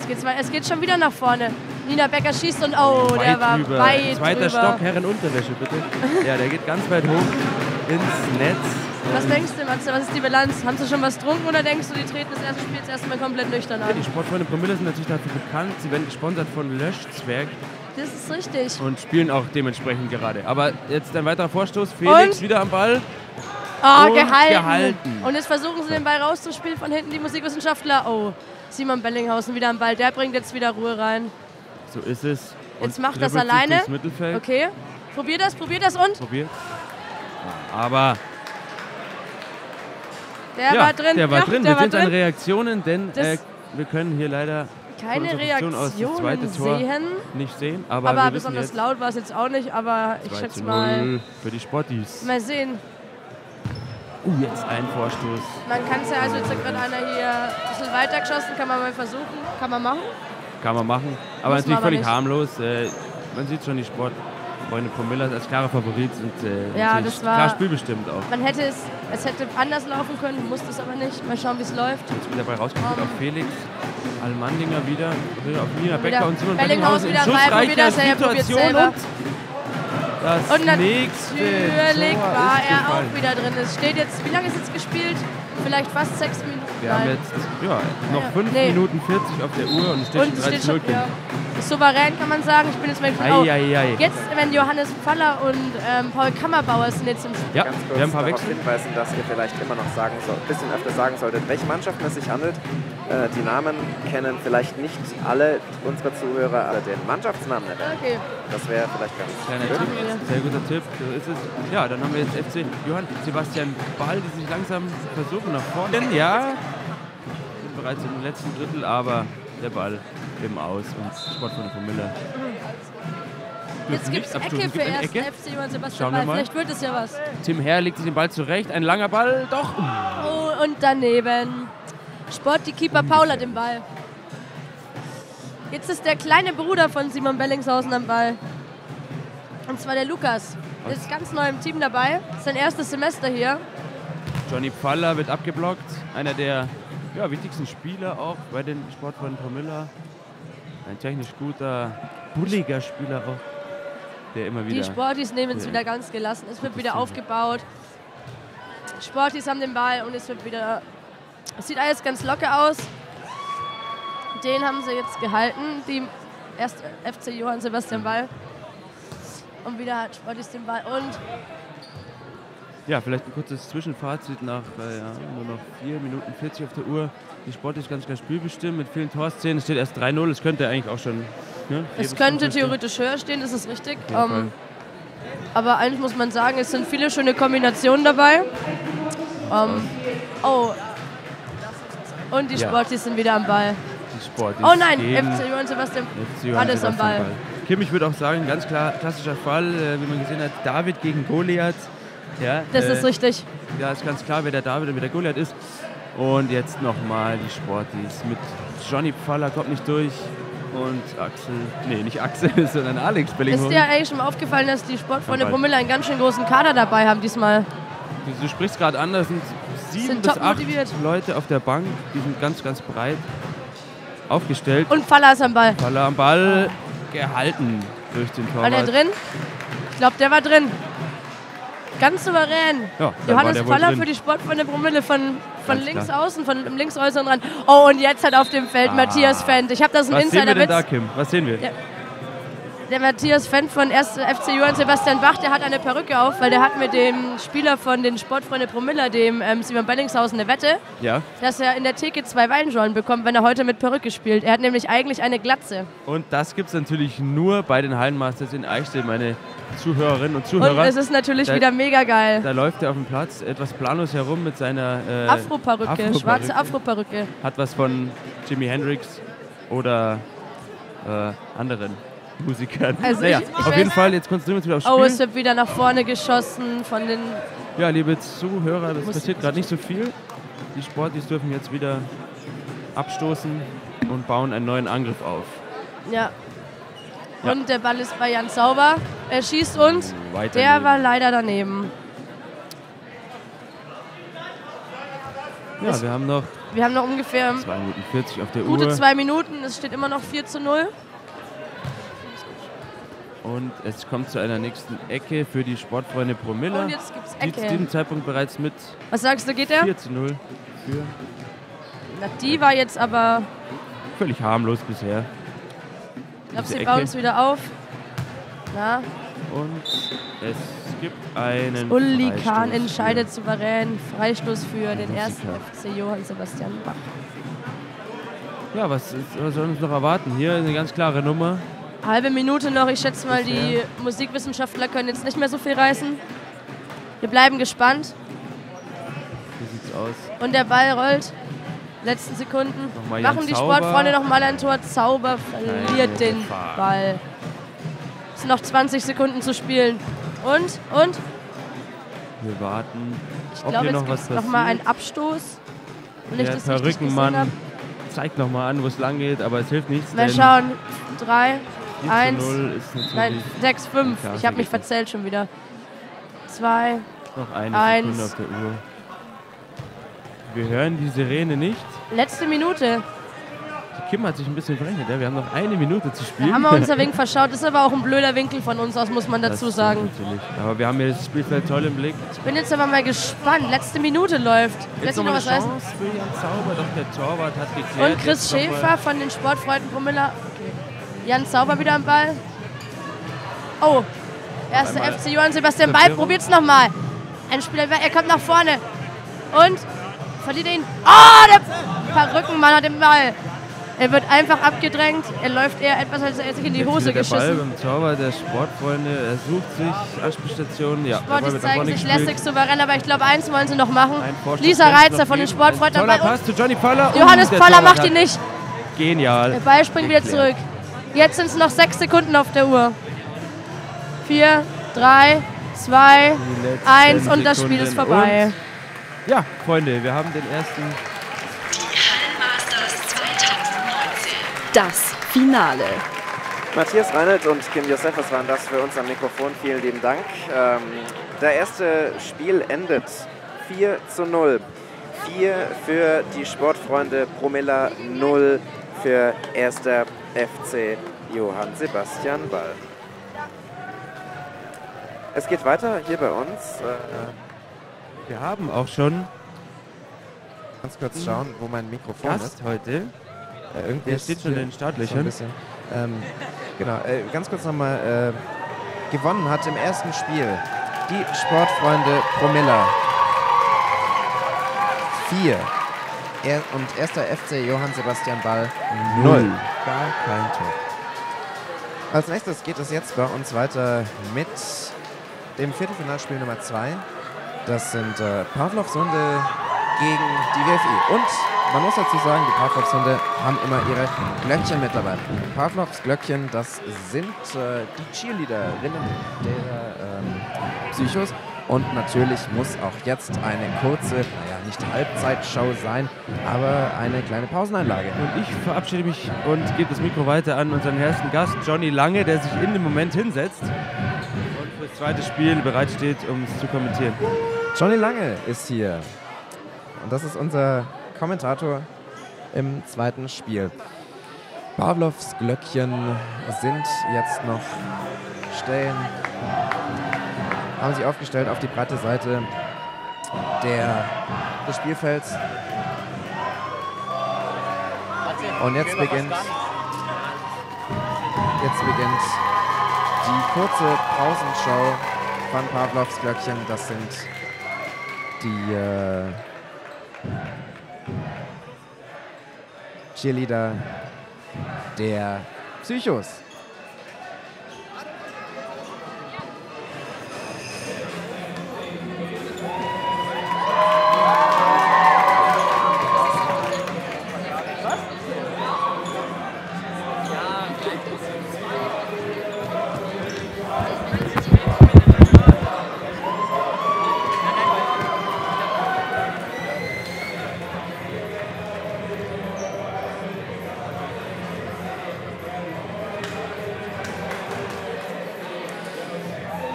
Es geht, zwar- es geht schon wieder nach vorne. Nina Becker schießt und oh, der weit war drüber. weit Zweiter drüber. Stock, Herrenunterwäsche bitte. ja, der geht ganz weit hoch ins Netz. Was denkst du, Matze? Was ist die Bilanz? Haben sie schon was getrunken oder denkst du, die treten das erste Spiel jetzt erstmal komplett nüchtern Ja, an? die Sportfreunde Promille sind natürlich dafür bekannt. Sie werden gesponsert von Löschzwerg Das ist richtig. und spielen auch dementsprechend gerade. Aber jetzt ein weiterer Vorstoß. Felix Und? wieder am Ball. Oh, Und gehalten. gehalten. Und jetzt versuchen sie den Ball rauszuspielen von hinten, die Musikwissenschaftler. Oh, Simon Bellinghausen wieder am Ball. Der bringt jetzt wieder Ruhe rein. So ist es. Jetzt Und macht das alleine. Okay, probier das, probier das und. Probiert. Aber Der ja, war drin. Der war ja, drin. Der wir sind an drin. Reaktionen, denn äh, wir können hier leider Keine Position aus das zweite Tor sehen. nicht sehen. Aber, Aber, besonders laut war es jetzt auch nicht, aber ich 2 zu schätze mal. 0 für die Sportis. Mal sehen. Uh, jetzt ein Vorstoß. Man kann es ja, also jetzt hat gerade einer hier ein bisschen weiter geschossen, kann man mal versuchen. Kann man machen. Kann man machen. Aber Muss man natürlich aber völlig nicht. harmlos. Äh, man sieht schon die Sportfreunde Promilla als klarer Favorit sind äh, Ja, das war- klar spielbestimmt auch. Man hätte es, es hätte anders laufen können, musste es aber nicht. Mal schauen, wie es läuft. Jetzt wieder dabei rausgekommen Um. auf Felix. Almandinger wieder, auf Nina Becker und Simon Bellinghaus wieder rein, schussreicher wieder selber, probiert selber. und das Und nächste natürlich war er gefallen. auch wieder drin. Es steht jetzt, wie lange ist jetzt gespielt? Vielleicht fast sechs Minuten. Wir haben Nein. jetzt ja, noch Ja, 5 nee. Minuten 40 auf der Uhr und es steht Und schon es 3 steht zu 0. schon, ja, souverän kann man sagen. Ich bin jetzt mal gespannt. Jetzt, wenn Johannes Pfaller und ähm, Paul Kammerbauer sind jetzt im Spiel. Ja, Ganz kurz wir haben ein paar darauf Wechsel. hinweisen, dass ihr vielleicht immer noch sagen soll, ein bisschen öfter sagen solltet, welche Mannschaften es sich handelt. Äh, die Namen kennen vielleicht nicht alle unserer Zuhörer, alle den Mannschaftsnamen erwähnen. Okay. Das wäre vielleicht ganz Kleiner gut. Tipp, sehr guter Tipp. So ist es. Ja, dann haben wir jetzt FC Johann Sebastian Ball, die sich langsam versuchen nach vorne. Ja, sind bereits im letzten Drittel, aber der Ball im Aus und Sport von der Miller. Jetzt gibt es Ecke für ersten FC Johann Sebastian Ball. Vielleicht wird es ja was. Tim Herr legt sich den Ball zurecht. Ein langer Ball, doch. Oh, und daneben. Sport die Keeper Paul hat den Ball. Jetzt ist der kleine Bruder von Simon Bellingshausen am Ball. Und zwar der Lukas. Der ist ganz neu im Team dabei. Sein erstes Semester hier. Johnny Pfaller wird abgeblockt. Einer der ja, wichtigsten Spieler auch bei den Sportfreunden Promilla. Ein technisch guter, bulliger Spieler auch, der immer wieder. Die Sportis nehmen es wieder ganz gelassen. Es wird wieder aufgebaut. Sportis haben den Ball und es wird wieder. Es sieht alles ganz locker aus. Den haben sie jetzt gehalten. Die erste FC Johann Sebastian Ball. Und wieder hat Sportis den Ball. Und Ja, vielleicht ein kurzes Zwischenfazit nach äh, ja, nur noch 4 Minuten 40 auf der Uhr. Die Sport ist ganz klar spielbestimmt mit vielen Torszenen. Es steht erst 3-0. Es könnte eigentlich auch schon. Ne, es könnte theoretisch höher stehen, das ist richtig. Fall. Ähm, aber eigentlich muss man sagen, es sind viele schöne Kombinationen dabei. Ähm, oh. Und die Ja. Sportis sind wieder am Ball. Die Sport Oh nein, FC Johann Sebastian alles am Sebastian Ball. Kim, ich würde auch sagen, ganz klar klassischer Fall, äh, wie man gesehen hat, David gegen Goliath. Ja, Das äh, ist richtig. Ja, ist ganz klar, wer der David und wer der Goliath ist. Und jetzt nochmal die Sportis mit Johnny Pfaller kommt nicht durch und Axel, nee, nicht Axel, sondern Alex Ist Bellingholm. dir eigentlich schon mal aufgefallen, dass die Sportfreunde. Promille einen ganz schön großen Kader dabei haben diesmal? Du, du sprichst gerade an, das sind sieben Sind bis acht. Leute auf der Bank, die sind ganz, ganz breit aufgestellt. Und Faller ist am Ball. Pfaller am Ball gehalten durch den War Torwart. der drin? Ich glaube, der war drin. Ganz souverän. Ja, Johannes Faller für die Sportfreunde Promille von, von Ganz links klar. außen, von dem linksäußeren Rand. Oh, und jetzt hat auf dem Feld Ah. Matthias Fendt. Ich habe da so einen Was sehen wir denn da, Insiderwitz. Kim? Was sehen wir? Ja. Der Matthias Fendt von 1. FC Johann Sebastian Bach, der hat eine Perücke auf, weil der hat mit dem Spieler von den Sportfreunde Promilla, dem ähm, Simon Bellingshausen, eine Wette, Ja. dass er in der Theke zwei Weinschollen bekommt, wenn er heute mit Perücke spielt. Er hat nämlich eigentlich eine Glatze. Und das gibt es natürlich nur bei den Hallenmasters in Eichstätt, meine Zuhörerinnen und Und Zuhörer. es ist natürlich Da- wieder mega geil. Da läuft er auf dem Platz etwas planlos herum mit seiner äh, Afro-Perücke, Afro-Perücke. schwarze Afro-Perücke. Hat was von Jimi Hendrix oder äh, anderen Musikern. Also naja, ich- auf jeden Fall, jetzt konzentrieren wir uns wieder Oh, aufs es Spiel. wird wieder nach vorne geschossen von den. ja, liebe Zuhörer, das passiert gerade nicht so viel. Die Sportis dürfen jetzt wieder abstoßen und bauen einen neuen Angriff auf. Ja. Ja. Und der Ball ist bei Jan Sauber. Er schießt und Weiter der neben. war leider daneben. Ja, wir haben noch Wir haben noch ungefähr 2 Minuten 40 auf der gute Uhr. zwei Minuten. Es steht immer noch 4 zu 0. Und es kommt zu einer nächsten Ecke für die Sportfreunde Promilla. Und jetzt gibt's Die zu Ecke. diesem Zeitpunkt bereits mit Was sagst du, geht der? 4 zu 0 für Na, die war jetzt aber. völlig harmlos bisher. Ich glaube, sie Ecke. bauen es wieder auf. Na, Und es gibt einen Uli Freistoß Kahn für- entscheidet souverän. Freistoß für den ersten FC Johann Sebastian Bach. Ja, was, ist, was soll uns noch erwarten? Hier eine ganz klare Nummer. Halbe Minute noch. Ich schätze mal, die. Musikwissenschaftler können jetzt nicht mehr so viel reißen. Wir bleiben gespannt. Wie sieht's aus. Und der Ball rollt. Letzten Sekunden. Machen die Zauber. Sportfreunde nochmal ein Tor. Zauber verliert den Gefahr. Ball. Es sind noch 20 Sekunden zu spielen. Und, und, Wir warten, ich glaube, jetzt noch gibt es nochmal einen Abstoß. Und ich der das habe. zeigt nochmal an, wo es lang geht, aber es hilft nichts. Mal schauen. 3, 4 zu 1, 0 ist natürlich nein, 6, 5. Klasse Ich habe mich verzählt schon wieder. 2, noch eine eins. Sekunde auf der Uhr. Wir hören die Sirene nicht. letzte Minute. Die Kim hat sich ein bisschen verrechnet. Ja? Wir haben noch eine Minute zu Da spielen. haben wir unser Wink verschaut. Das ist aber auch ein blöder Winkel von uns aus, muss man Das dazu stimmt sagen. Natürlich. Aber wir haben hier das Spielfeld toll im Blick. Ich bin jetzt aber mal gespannt. Letzte Minute läuft. Jetzt noch noch was? Chance für Jan Zauber, doch der Torwart hat geklärt. Und Chris Schäfer von den Sportfreunden Promilla. Jan Zauber wieder am Ball. Oh, erster FC Johann Sebastian Ball. Verwirrung. Probiert's nochmal. Ein Spieler, er kommt nach vorne. Und verliert ihn. Oh, der Perückenmann hat den Ball. Er wird einfach abgedrängt. Er läuft eher etwas, als er sich in die Hose wieder der Ball geschissen. beim Torwart der Sportfreunde. Er sucht sich Anspielstationen. Ja, der Sportlich zeigen sich lässig souverän, aber ich glaube, eins wollen sie noch machen. Lisa Reitzer von den. Sportfreunden Ein Toller dabei. Pass zu Johnny Poller. Johannes der Poller macht ihn nicht. Genial. Der Ball springt wieder zurück. Jetzt sind es noch sechs Sekunden auf der Uhr. Vier, drei, zwei, Die eins und das Spiel ist vorbei. Und ja, Freunde, wir haben den ersten Hallenmasters 2019. Das Finale. Matthias Reinelt und Kim Josefas waren das für uns am Mikrofon. Vielen lieben Dank. Ähm, der erste Spiel endet 4 zu 0. 4 für die Sportfreunde Promilla, 0 für 1. FC Johann Sebastian Ball. Es geht weiter hier bei uns. Äh, Wir haben auch schon ganz kurz schauen, wo mein Mikrofon ist. Gast heute. Äh, irgendwie ist steht schon in den so Startlöchern. bisschen. Ähm, genau, äh, ganz kurz nochmal. Äh, gewonnen hat im ersten Spiel die Sportfreunde Promilla. 4. Er, und erster FC Johann Sebastian Ball 0. Gar kein Tor. Als nächstes geht es jetzt bei uns weiter mit dem Viertelfinalspiel Nummer 2. Das sind äh, Pavlovs Hunde gegen die WFI. Und man muss dazu sagen, die Pavlovs Hunde haben immer ihre Glöckchen mit dabei. Pavlovs Glöckchen, das sind äh, die Cheerleaderinnen der ähm, Psychos. Und natürlich muss auch jetzt eine kurze, naja, nicht Halbzeitshow sein, aber eine kleine Pauseneinlage. Und ich verabschiede mich und gebe das Mikro weiter an unseren ersten Gast, Johnny Lange, der sich in dem Moment hinsetzt und fürs zweite Spiel bereitsteht, um es zu kommentieren. Johnny Lange ist hier. Und das ist unser Kommentator im zweiten Spiel. Pavlovs Glöckchen sind jetzt noch stellen, haben sich aufgestellt auf die breite Seite der, des Spielfelds. Und jetzt beginnt, jetzt beginnt die kurze Pausenshow von Pavlovs Glöckchen. Das sind die äh, Cheerleader der Psychos.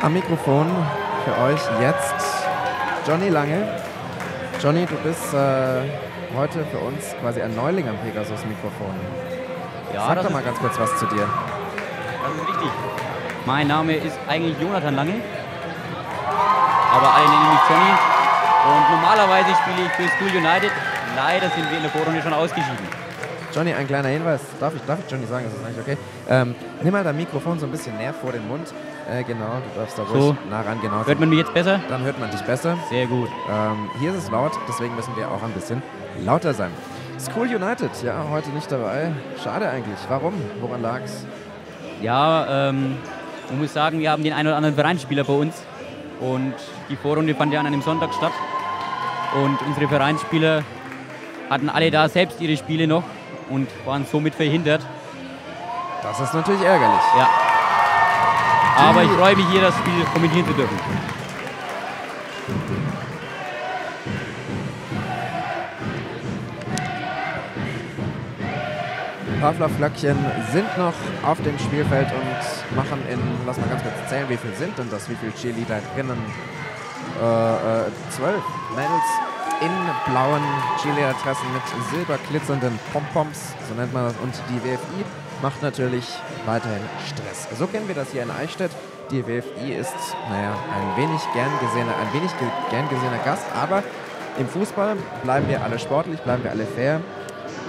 Am Mikrofon für euch jetzt Johnny Lange. Johnny, du bist äh, heute für uns quasi ein Neuling am Pegasus-Mikrofon. Ja, Sag doch mal ist, ganz kurz was zu dir. das ist richtig. Mein Name ist eigentlich Jonathan Lange, aber alle nennen mich Johnny. Und normalerweise spiele ich für School United. Leider sind wir in der Vorrunde schon ausgeschieden. Johnny, ein kleiner Hinweis. Darf ich, darf ich Johnny sagen, ist das eigentlich okay? Ähm, nimm mal dein Mikrofon so ein bisschen näher vor den Mund. Äh, genau, du darfst da ruhig So. nah ran. Genau. Hört man mich jetzt besser? Dann hört man dich besser. Sehr gut. Ähm, hier ist es laut, deswegen müssen wir auch ein bisschen lauter sein. School United, ja, heute nicht dabei. Schade eigentlich. Warum? Woran lag's? Ja, ähm, man muss sagen, wir haben den einen oder anderen Vereinsspieler bei uns. Und die Vorrunde fand ja an einem Sonntag statt. Und unsere Vereinsspieler hatten alle da selbst ihre Spiele noch und waren somit verhindert. Das ist natürlich ärgerlich. Ja. Aber ich freue mich hier, das Spiel kommentieren zu dürfen. Pavlov-Flöckchen sind noch auf dem Spielfeld und machen in, lass mal ganz kurz zählen, wie viel sind denn das, wie viele Cheerleaderinnen? Äh, äh, zwölf Mädels in blauen Cheerleader-Dressen mit silberglitzernden Pompoms, so nennt man das. Und die WFI macht natürlich weiterhin Stress. So kennen wir das hier in Eichstätt. Die WFI ist, naja, ein wenig gern gesehener, ein wenig ge gern gesehener Gast, aber im Fußball bleiben wir alle sportlich, bleiben wir alle fair.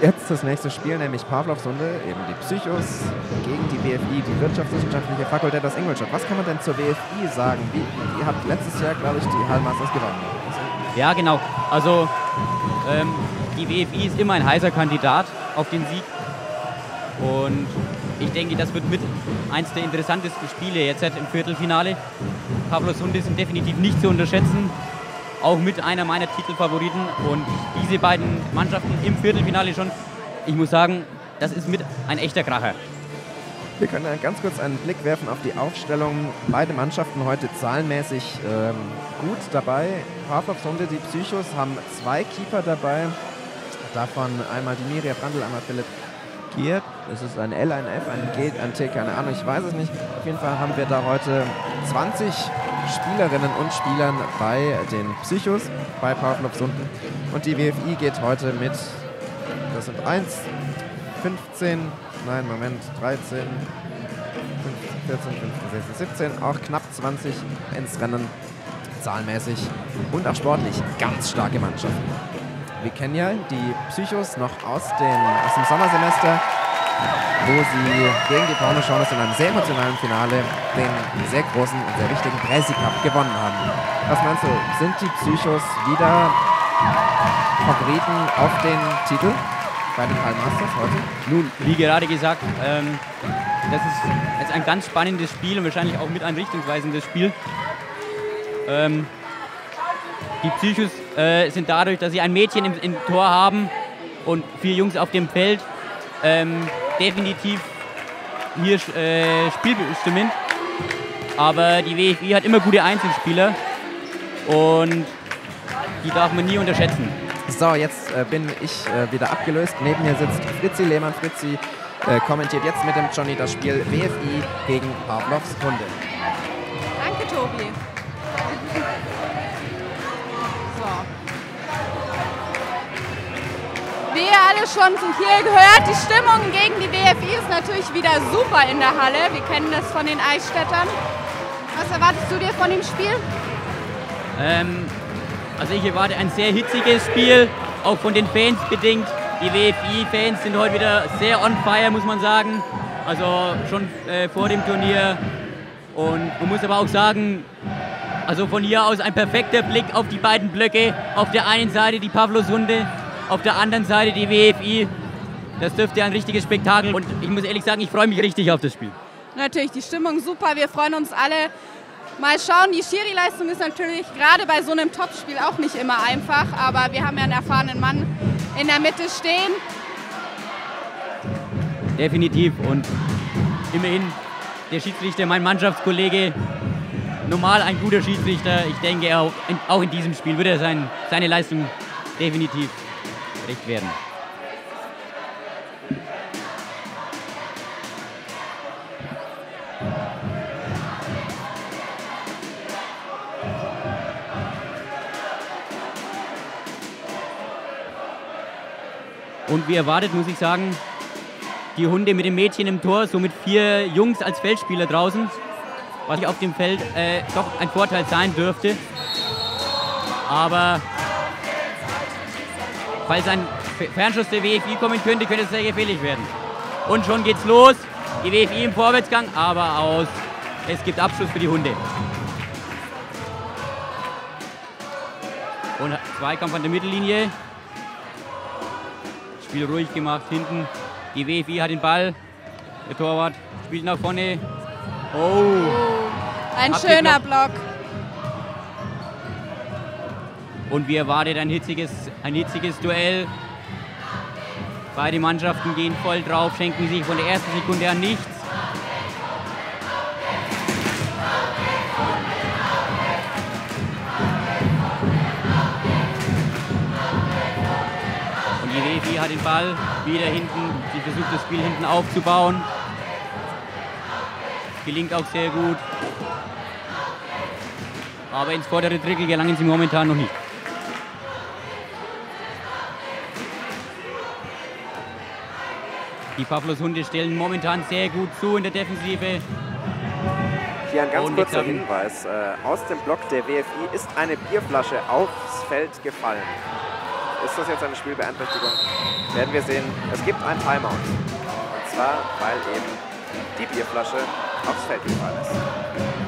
Jetzt das nächste Spiel, nämlich Pavlovs-Runde, eben die Psychos gegen die WFI, die Wirtschaftswissenschaftliche Fakultät aus Ingolstadt. Was kann man denn zur WFI sagen? Wie, ihr habt letztes Jahr, glaube ich, die Hallmasters gewonnen. Ja, genau. Also ähm, die WFI ist immer ein heißer Kandidat auf den Sieg. Und ich denke, das wird mit eins der interessantesten Spiele jetzt im Viertelfinale. Pavlos Hunde sind definitiv nicht zu unterschätzen. Auch mit einer meiner Titelfavoriten. Und diese beiden Mannschaften im Viertelfinale schon, ich muss sagen, das ist mit ein echter Kracher. Wir können ganz kurz einen Blick werfen auf die Aufstellung. Beide Mannschaften heute zahlenmäßig ähm, gut dabei. Pavlovs Hunde, die Psychos, haben zwei Keeper dabei. Davon einmal die Miria Brandl, einmal Philipp Giert. Es ist ein L, ein F, ein G, ein T, keine Ahnung, ich weiß es nicht. Auf jeden Fall haben wir da heute 20 Spielerinnen und Spielern bei den Psychos, bei Pavlovs Hunden. Und die WFI geht heute mit, das sind 1, 15, nein, Moment, 13, 15, 14, 15, 16, 17, auch knapp 20 ins Rennen, zahlenmäßig und auch sportlich ganz starke Mannschaften. Wir kennen ja die Psychos noch aus, den, aus dem Sommersemester, wo sie gegen die Pornoschaunis in einem sehr emotionalen Finale den sehr großen und sehr wichtigen Presi Cup gewonnen haben. Was meinst du, sind die Psychos wieder Favoriten auf den Titel bei den Hallenmasters heute? Nun, wie gerade gesagt, ähm, das ist jetzt ein ganz spannendes Spiel und wahrscheinlich auch mit ein richtungsweisendes Spiel. Ähm, die Psychos äh, sind dadurch, dass sie ein Mädchen im, im Tor haben und vier Jungs auf dem Feld, ähm, definitiv hier äh, spielbestimmend. Aber die WFI hat immer gute Einzelspieler und die darf man nie unterschätzen. So, jetzt äh, bin ich äh, wieder abgelöst. Neben mir sitzt Fritzi Lehmann. Fritzi äh, kommentiert jetzt mit dem Johnny das Spiel WFI gegen Pavlovs Hunde. Danke, Tobi. Alle schon hier gehört, die Stimmung gegen die WFI ist natürlich wieder super in der Halle. Wir kennen das von den Eichstättern. Was erwartest du dir von dem Spiel? Ähm, also ich erwarte ein sehr hitziges Spiel, auch von den Fans bedingt. Die WFI-Fans sind heute wieder sehr on fire, muss man sagen. Also schon äh, vor dem Turnier. Und man muss aber auch sagen, also von hier aus ein perfekter Blick auf die beiden Blöcke. Auf der einen Seite die Pavlos-Hunde, auf der anderen Seite die WFI. Das dürfte ein richtiges Spektakel. Und ich muss ehrlich sagen, ich freue mich richtig auf das Spiel. Natürlich, die Stimmung super. Wir freuen uns alle. Mal schauen, die Schiri-Leistung ist natürlich gerade bei so einem Topspiel auch nicht immer einfach. Aber wir haben ja einen erfahrenen Mann in der Mitte stehen. Definitiv. Und immerhin der Schiedsrichter, mein Mannschaftskollege, normal ein guter Schiedsrichter. Ich denke, auch in, auch in diesem Spiel wird er sein, seine Leistung definitiv recht werden. Und wie erwartet, muss ich sagen, die Hunde mit dem Mädchen im Tor, so mit vier Jungs als Feldspieler draußen, was auf dem Feld äh, doch ein Vorteil sein dürfte. Aber falls ein Fernschuss der WFI kommen könnte, könnte es sehr gefährlich werden. Und schon geht's los. Die WFI im Vorwärtsgang, aber aus. Es gibt Abschluss für die Hunde. Und Zweikampf an der Mittellinie. Spiel ruhig gemacht hinten. Die WFI hat den Ball. Der Torwart spielt nach vorne. Oh. Ein Abgeblockt. schöner Block. Und wir erwartet ein hitziges, ein hitziges Duell. Beide Mannschaften gehen voll drauf, schenken sich von der ersten Sekunde an nichts. Und die WFI hat den Ball wieder hinten. Sie versucht das Spiel hinten aufzubauen. Gelingt auch sehr gut. Aber ins vordere Drittel gelangen sie momentan noch nicht. Die Pavlos Hunde stellen momentan sehr gut zu in der Defensive. Hier ein ganz Und kurzer Hinweis. Äh, aus dem Block der WFI ist eine Bierflasche aufs Feld gefallen. Ist das jetzt eine Spielbeeinträchtigung? Werden wir sehen. Es gibt ein Timeout. Und zwar, weil eben die Bierflasche aufs Feld gefallen ist.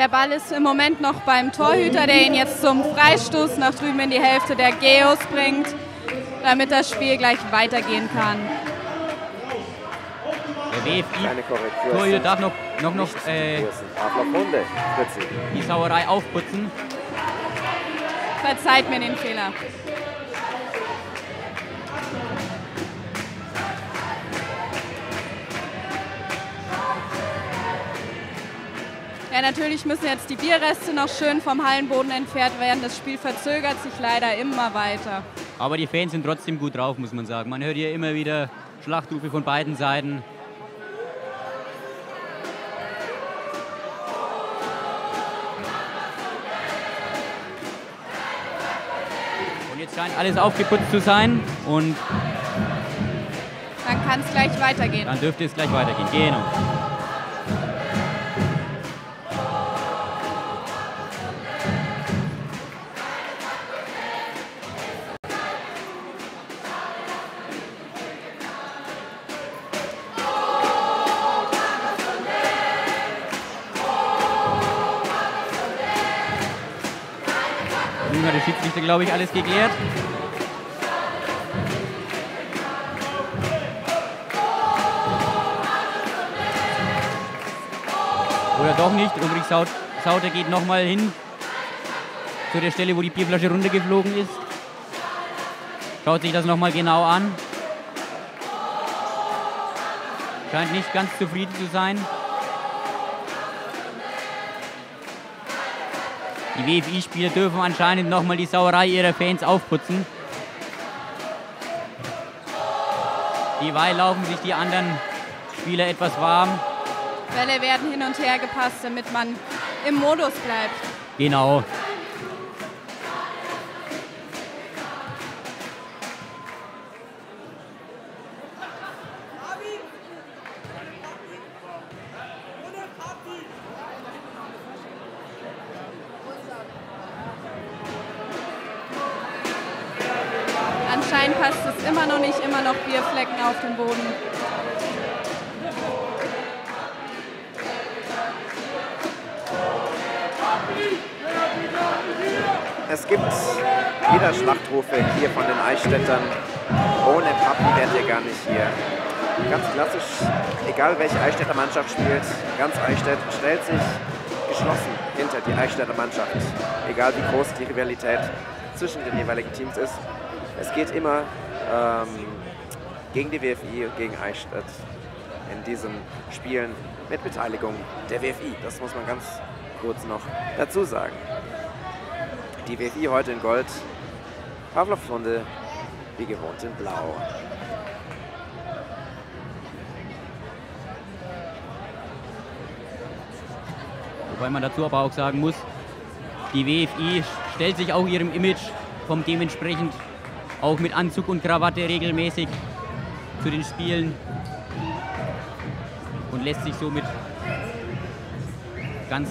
Der Ball ist im Moment noch beim Torhüter, der ihn jetzt zum Freistoß nach drüben in die Hälfte der Geos bringt, damit das Spiel gleich weitergehen kann. Der WFI Keine Korrektur. Torhüter Es darf noch, noch, noch äh, die Sauerei aufputzen. Verzeiht mir den Fehler. Ja, natürlich müssen jetzt die Bierreste noch schön vom Hallenboden entfernt werden. Das Spiel verzögert sich leider immer weiter. Aber die Fans sind trotzdem gut drauf, muss man sagen. Man hört hier immer wieder Schlachtrufe von beiden Seiten. Und jetzt scheint alles aufgeputzt zu sein und Dann kann es gleich weitergehen. dann dürfte es gleich weitergehen. Genau. Glaube ich, alles geklärt. Oder doch nicht. Ulrich Saut, Sauter geht nochmal hin zu der Stelle, wo die Bierflasche runtergeflogen ist. Schaut sich das nochmal genau an. Scheint nicht ganz zufrieden zu sein. Die WFI-Spieler dürfen anscheinend nochmal die Sauerei ihrer Fans aufputzen. Dieweil laufen sich die anderen Spieler etwas warm. Bälle werden hin und her gepasst, damit man im Modus bleibt. Genau. Stellt sich geschlossen hinter die Eichstätter Mannschaft. Egal wie groß die Rivalität zwischen den jeweiligen Teams ist. Es geht immer ähm, gegen die WFI und gegen Eichstätt in diesen Spielen mit Beteiligung der WFI. Das muss man ganz kurz noch dazu sagen. Die WFI heute in Gold, Pavlov Runde wie gewohnt in Blau. Wobei man dazu aber auch sagen muss, die WFI stellt sich auch ihrem Image vom dementsprechend auch mit Anzug und Krawatte regelmäßig zu den Spielen und lässt sich somit ganz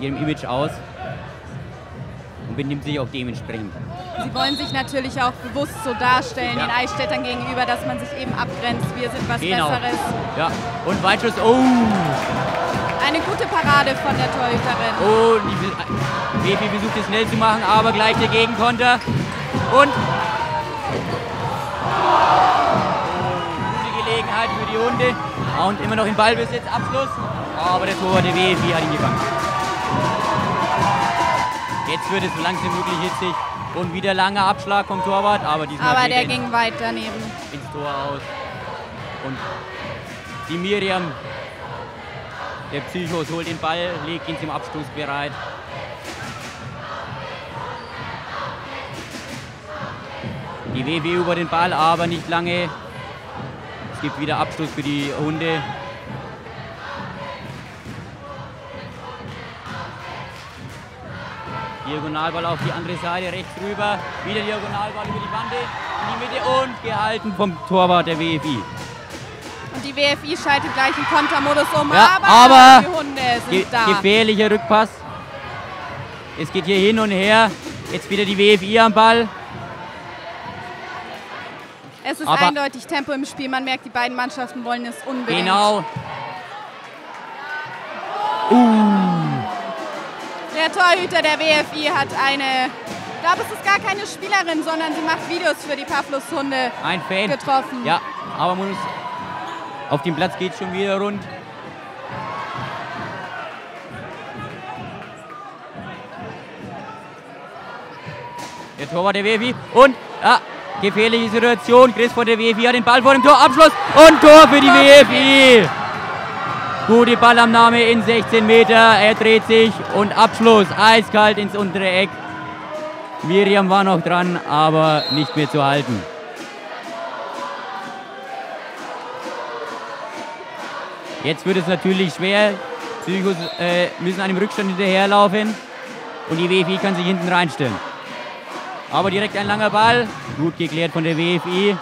ihrem Image aus und benimmt sich auch dementsprechend. Sie wollen sich natürlich auch bewusst so darstellen Ja. den Eichstättern gegenüber, dass man sich eben abgrenzt. Wir sind was Genau. Besseres. Ja, und Weitschuss, oh, Eine gute Parade von der Torhüterin. oh, WFI versucht es schnell zu machen, aber gleich der Gegenkonter und Gute Gelegenheit für die Hunde. Und immer noch in Ballbesitz, Abschluss. Aber der Torwart der WFI hat ihn gefangen. Jetzt wird es so langsam möglich hitzig. Und wieder langer Abschlag vom Torwart, aber diesmal Aber der er ging weit daneben. ins Tor aus. Und die Miriam, der Psychos, holt den Ball, legt ihn zum Abstoß bereit. Die WW über den Ball, aber nicht lange. Es gibt wieder Abstoß für die Hunde. Diagonalball auf die andere Seite, rechts rüber. Wieder Diagonalball über die Bande in die Mitte und gehalten vom Torwart der WFI. Die WFI schaltet gleich in Kontermodus um. Ja, aber, aber die Hunde sind Ge da. gefährlicher Rückpass. Es geht hier hin und her. Jetzt wieder die WFI am Ball. Es ist aber- eindeutig Tempo im Spiel. Man merkt, die beiden Mannschaften wollen es unbedingt. Genau. Der Torhüter der WFI hat eine, ich glaube, es ist gar keine Spielerin, sondern sie macht Videos für die Pavlos-Hunde Ein Fan. getroffen. Ja, aber man muss. Auf dem Platz geht schon wieder rund. Der Torwart der WFI und ja, gefährliche Situation. Chris von der WFI hat den Ball vor dem Tor. Abschluss und Tor für die WFI. Gute Ballannahme in 16 Meter. Er dreht sich und Abschluss eiskalt ins untere Eck. Miriam war noch dran, aber nicht mehr zu halten. Jetzt wird es natürlich schwer. Psychos äh, müssen einem Rückstand hinterherlaufen und die WFI kann sich hinten reinstellen. Aber direkt ein langer Ball, gut geklärt von der WFI.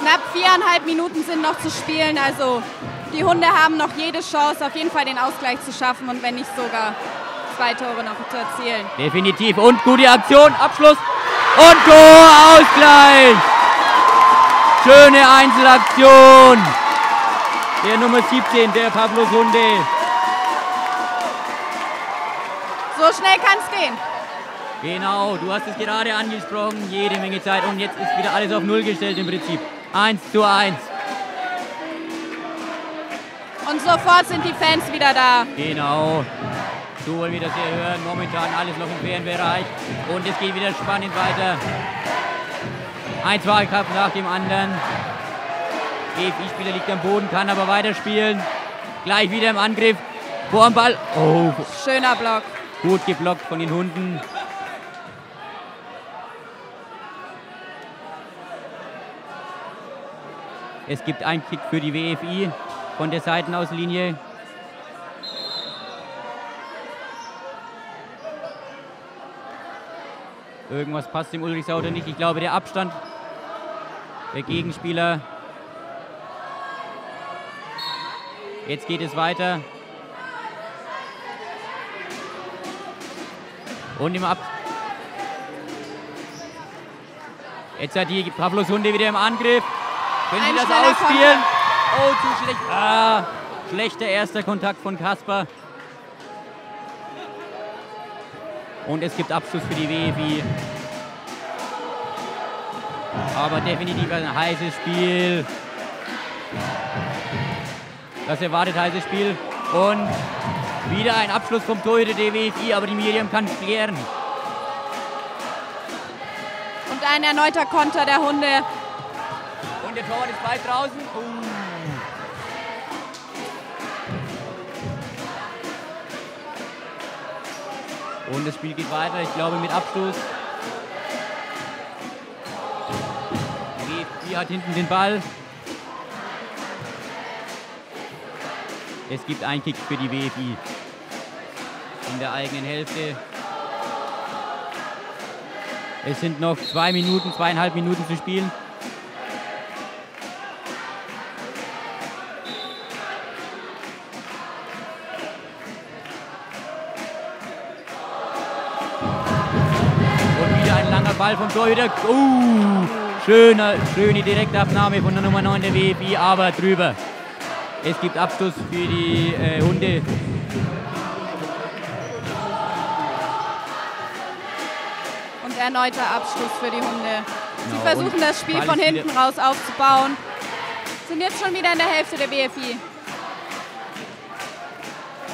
Knapp viereinhalb Minuten sind noch zu spielen. Also die Hunde haben noch jede Chance, auf jeden Fall den Ausgleich zu schaffen und wenn nicht sogar zwei Tore noch zu erzielen. Definitiv und gute Aktion, Abschluss und Tor, Ausgleich. Schöne Einzelaktion. Der Nummer 17, der Pavlos Hunde. So schnell kann es gehen. Genau, du hast es gerade angesprochen, jede Menge Zeit und jetzt ist wieder alles auf Null gestellt im Prinzip. 1 zu 1. Und sofort sind die Fans wieder da. Genau. So wollen wir das hier hören. Momentan alles noch im fairen Bereich. Und es geht wieder spannend weiter. Ein Zweikampf nach dem anderen. GFI-Spieler liegt am Boden, kann aber weiterspielen. Gleich wieder im Angriff. Vor dem Ball. Oh, Schöner Block. gut geblockt von den Hunden. Es gibt einen Kick für die WFI von der Seitenauslinie. Irgendwas passt dem Ulrich Sauter nicht. Ich glaube, der Abstand der Gegenspieler. Jetzt geht es weiter. Und im Ab. Jetzt hat die Pavlos Hunde wieder im Angriff. Können sie Ein das schneller ausspielen? Oh, zu schlecht. Ah, schlechter erster Kontakt von Kasper. Und es gibt Abschluss für die WFI. Aber definitiv ein heißes Spiel. Das erwartet heißes Spiel. Und wieder ein Abschluss vom Torhüter der WFI, aber die Miriam kann klären. Und ein erneuter Konter der Hunde. Und der Torwart ist weit draußen. Uh. Und das Spiel geht weiter, ich glaube mit Abstoß. Die hat hinten den Ball. Es gibt einen Kick für die WFI. In der eigenen Hälfte. Es sind noch zwei Minuten, zweieinhalb Minuten zu spielen. Und wieder ein langer Ball vom Torhüter. Uh, schöne, schöne Direktabnahme von der Nummer 9 der WFI, aber drüber. Es gibt Abstoß für die äh, Hunde. Und erneuter Abschluss für die Hunde. Sie Genau, versuchen und das Spiel von hinten raus aufzubauen. Sind jetzt schon wieder in der Hälfte der BFI.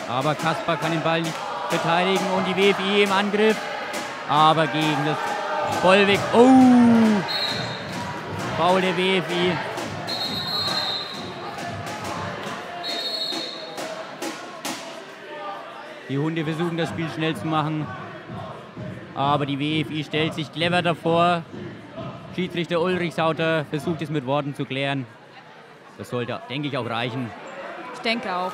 Aber Kaspar kann den Ball nicht verteidigen und die WFI im Angriff. Aber gegen das Bollweg. Oh! Foul der WFI. Die Hunde versuchen das Spiel schnell zu machen. Aber die WFI stellt sich clever davor. Schiedsrichter Ulrich Sauter versucht es mit Worten zu klären. Das sollte, denke ich, auch reichen. Ich denke auch.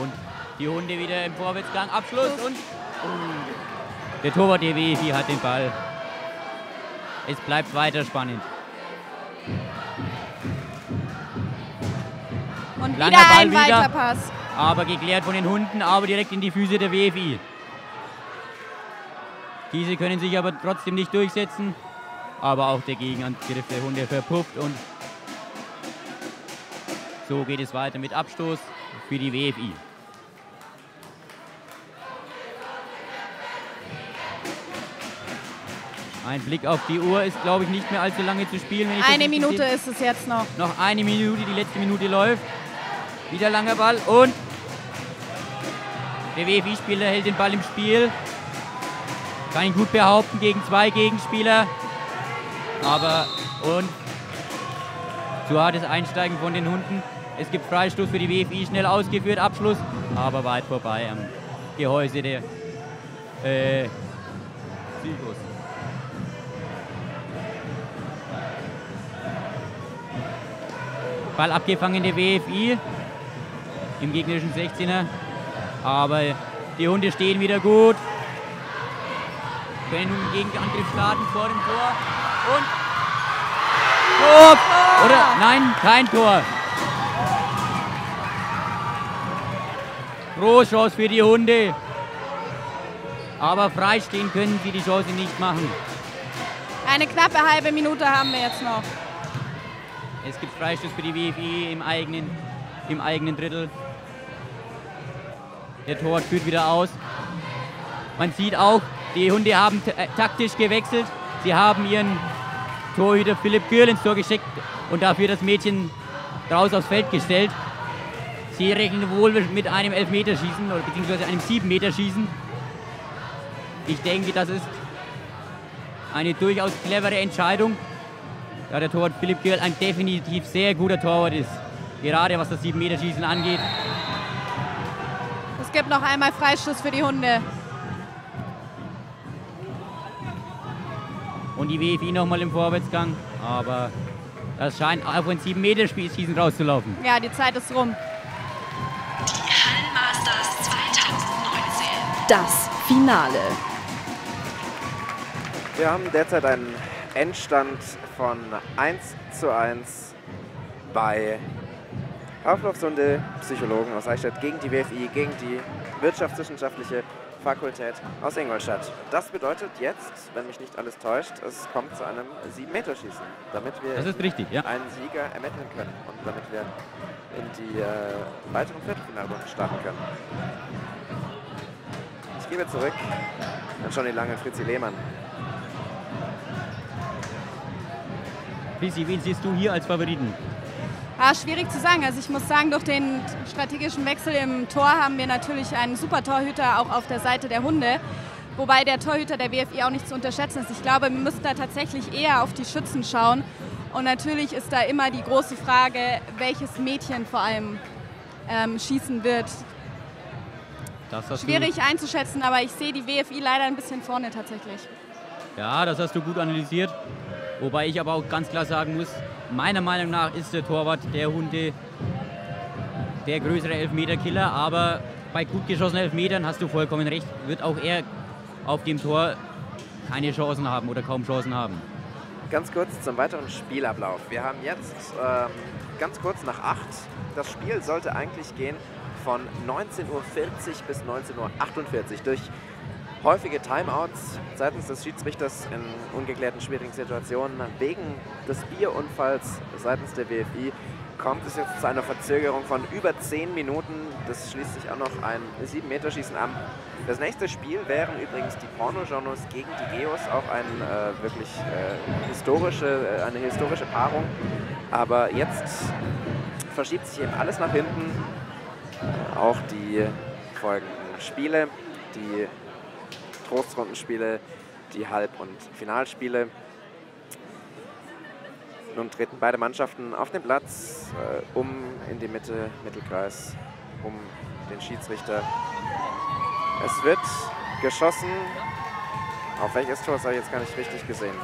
Und die Hunde wieder im Vorwärtsgang. Abschluss und oh, der Torwart der WFI hat den Ball. Es bleibt weiter spannend. Und Langer wieder Ball ein wieder. Weiterpass. Aber geklärt von den Hunden, aber direkt in die Füße der WFI. Diese können sich aber trotzdem nicht durchsetzen. Aber auch der Gegenangriff der Hunde verpufft und so geht es weiter mit Abstoß für die WFI. Ein Blick auf die Uhr ist, glaube ich, nicht mehr allzu lange zu spielen. Eine Minute sehe. ist es jetzt noch. Noch eine Minute, die letzte Minute läuft. Wieder langer Ball und der WFI-Spieler hält den Ball im Spiel. Kann ihn gut behaupten gegen zwei Gegenspieler. Aber und zu hartes Einsteigen von den Hunden. Es gibt Freistoß für die WFI, schnell ausgeführt, Abschluss, aber weit vorbei am Gehäuse der äh, Ball abgefangen der WFI im gegnerischen 16er. Aber die Hunde stehen wieder gut. Können nun gegen Angriff starten vor dem Tor. Und Tor! Oder nein, kein Tor. Großchance für die Hunde. Aber freistehen können sie die Chance nicht machen. Eine knappe halbe Minute haben wir jetzt noch. Es gibt Freistoß für die WFI im eigenen, im eigenen Drittel. Der Torwart führt wieder aus. Man sieht auch, die Hunde haben äh, taktisch gewechselt. Sie haben ihren Torhüter Philipp Gürl ins Tor geschickt und dafür das Mädchen raus aufs Feld gestellt. Sie rechnen wohl mit einem Elfmeterschießen oder beziehungsweise einem Siebenmeterschießen. Ich denke, das ist eine durchaus clevere Entscheidung, da der Torwart Philipp Gürl ein definitiv sehr guter Torwart ist. Gerade was das Siebenmeterschießen angeht. Es gibt noch einmal Freistoß für die Hunde. Und die WFI nochmal im Vorwärtsgang. Aber das scheint auf ein 7-Meter-Schießen rauszulaufen. Ja, die Zeit ist rum. Hallenmasters 2019. Das Finale. Wir haben derzeit einen Endstand von 1 zu 1 bei Auflaufsunde Psychologen aus Eichstätt gegen die WFI, gegen die Wirtschaftswissenschaftliche Fakultät aus Ingolstadt. Das bedeutet jetzt, wenn mich nicht alles täuscht, es kommt zu einem 7-Meter-Schießen, damit wir Das ist richtig, ja. einen Sieger ermitteln können und damit wir in die äh, weiteren Viertelfinalrunden starten können. Ich gebe zurück an Johnny Lange, Fritzi Lehmann. Lisi, wen siehst du hier als Favoriten? Ah, schwierig zu sagen. Also ich muss sagen, durch den strategischen Wechsel im Tor haben wir natürlich einen super Torhüter auch auf der Seite der Hunde. Wobei der Torhüter der WFI auch nicht zu unterschätzen ist. Ich glaube, wir müssen da tatsächlich eher auf die Schützen schauen. Und natürlich ist da immer die große Frage, welches Mädchen vor allem ähm, schießen wird. Schwierig einzuschätzen, aber ich sehe die WFI leider ein bisschen vorne tatsächlich. Ja, das hast du gut analysiert. Wobei ich aber auch ganz klar sagen muss, meiner Meinung nach ist der Torwart der Hunde der größere Elfmeterkiller. Aber bei gut geschossenen Elfmetern hast du vollkommen recht, wird auch er auf dem Tor keine Chancen haben oder kaum Chancen haben. Ganz kurz zum weiteren Spielablauf. Wir haben jetzt ähm, ganz kurz nach 8. Das Spiel sollte eigentlich gehen von 19.40 Uhr bis 19.48 Uhr. Durch häufige Timeouts seitens des Schiedsrichters in ungeklärten schwierigen Situationen. Wegen des Bierunfalls seitens der WFI kommt es jetzt zu einer Verzögerung von über 10 Minuten. Das schließt sich auch noch ein 7-Meter-Schießen an. Das nächste Spiel wären übrigens die Pornojournos gegen die Geos, auch ein, äh, wirklich äh, historische, äh, eine historische Paarung. Aber jetzt verschiebt sich eben alles nach hinten. Auch die folgenden Spiele, die Trostrundenspiele, die Halb- und Finalspiele. Nun treten beide Mannschaften auf den Platz, äh, um in die Mitte, Mittelkreis, um den Schiedsrichter. Es wird geschossen. Auf welches Tor? Das habe ich jetzt gar nicht richtig gesehen.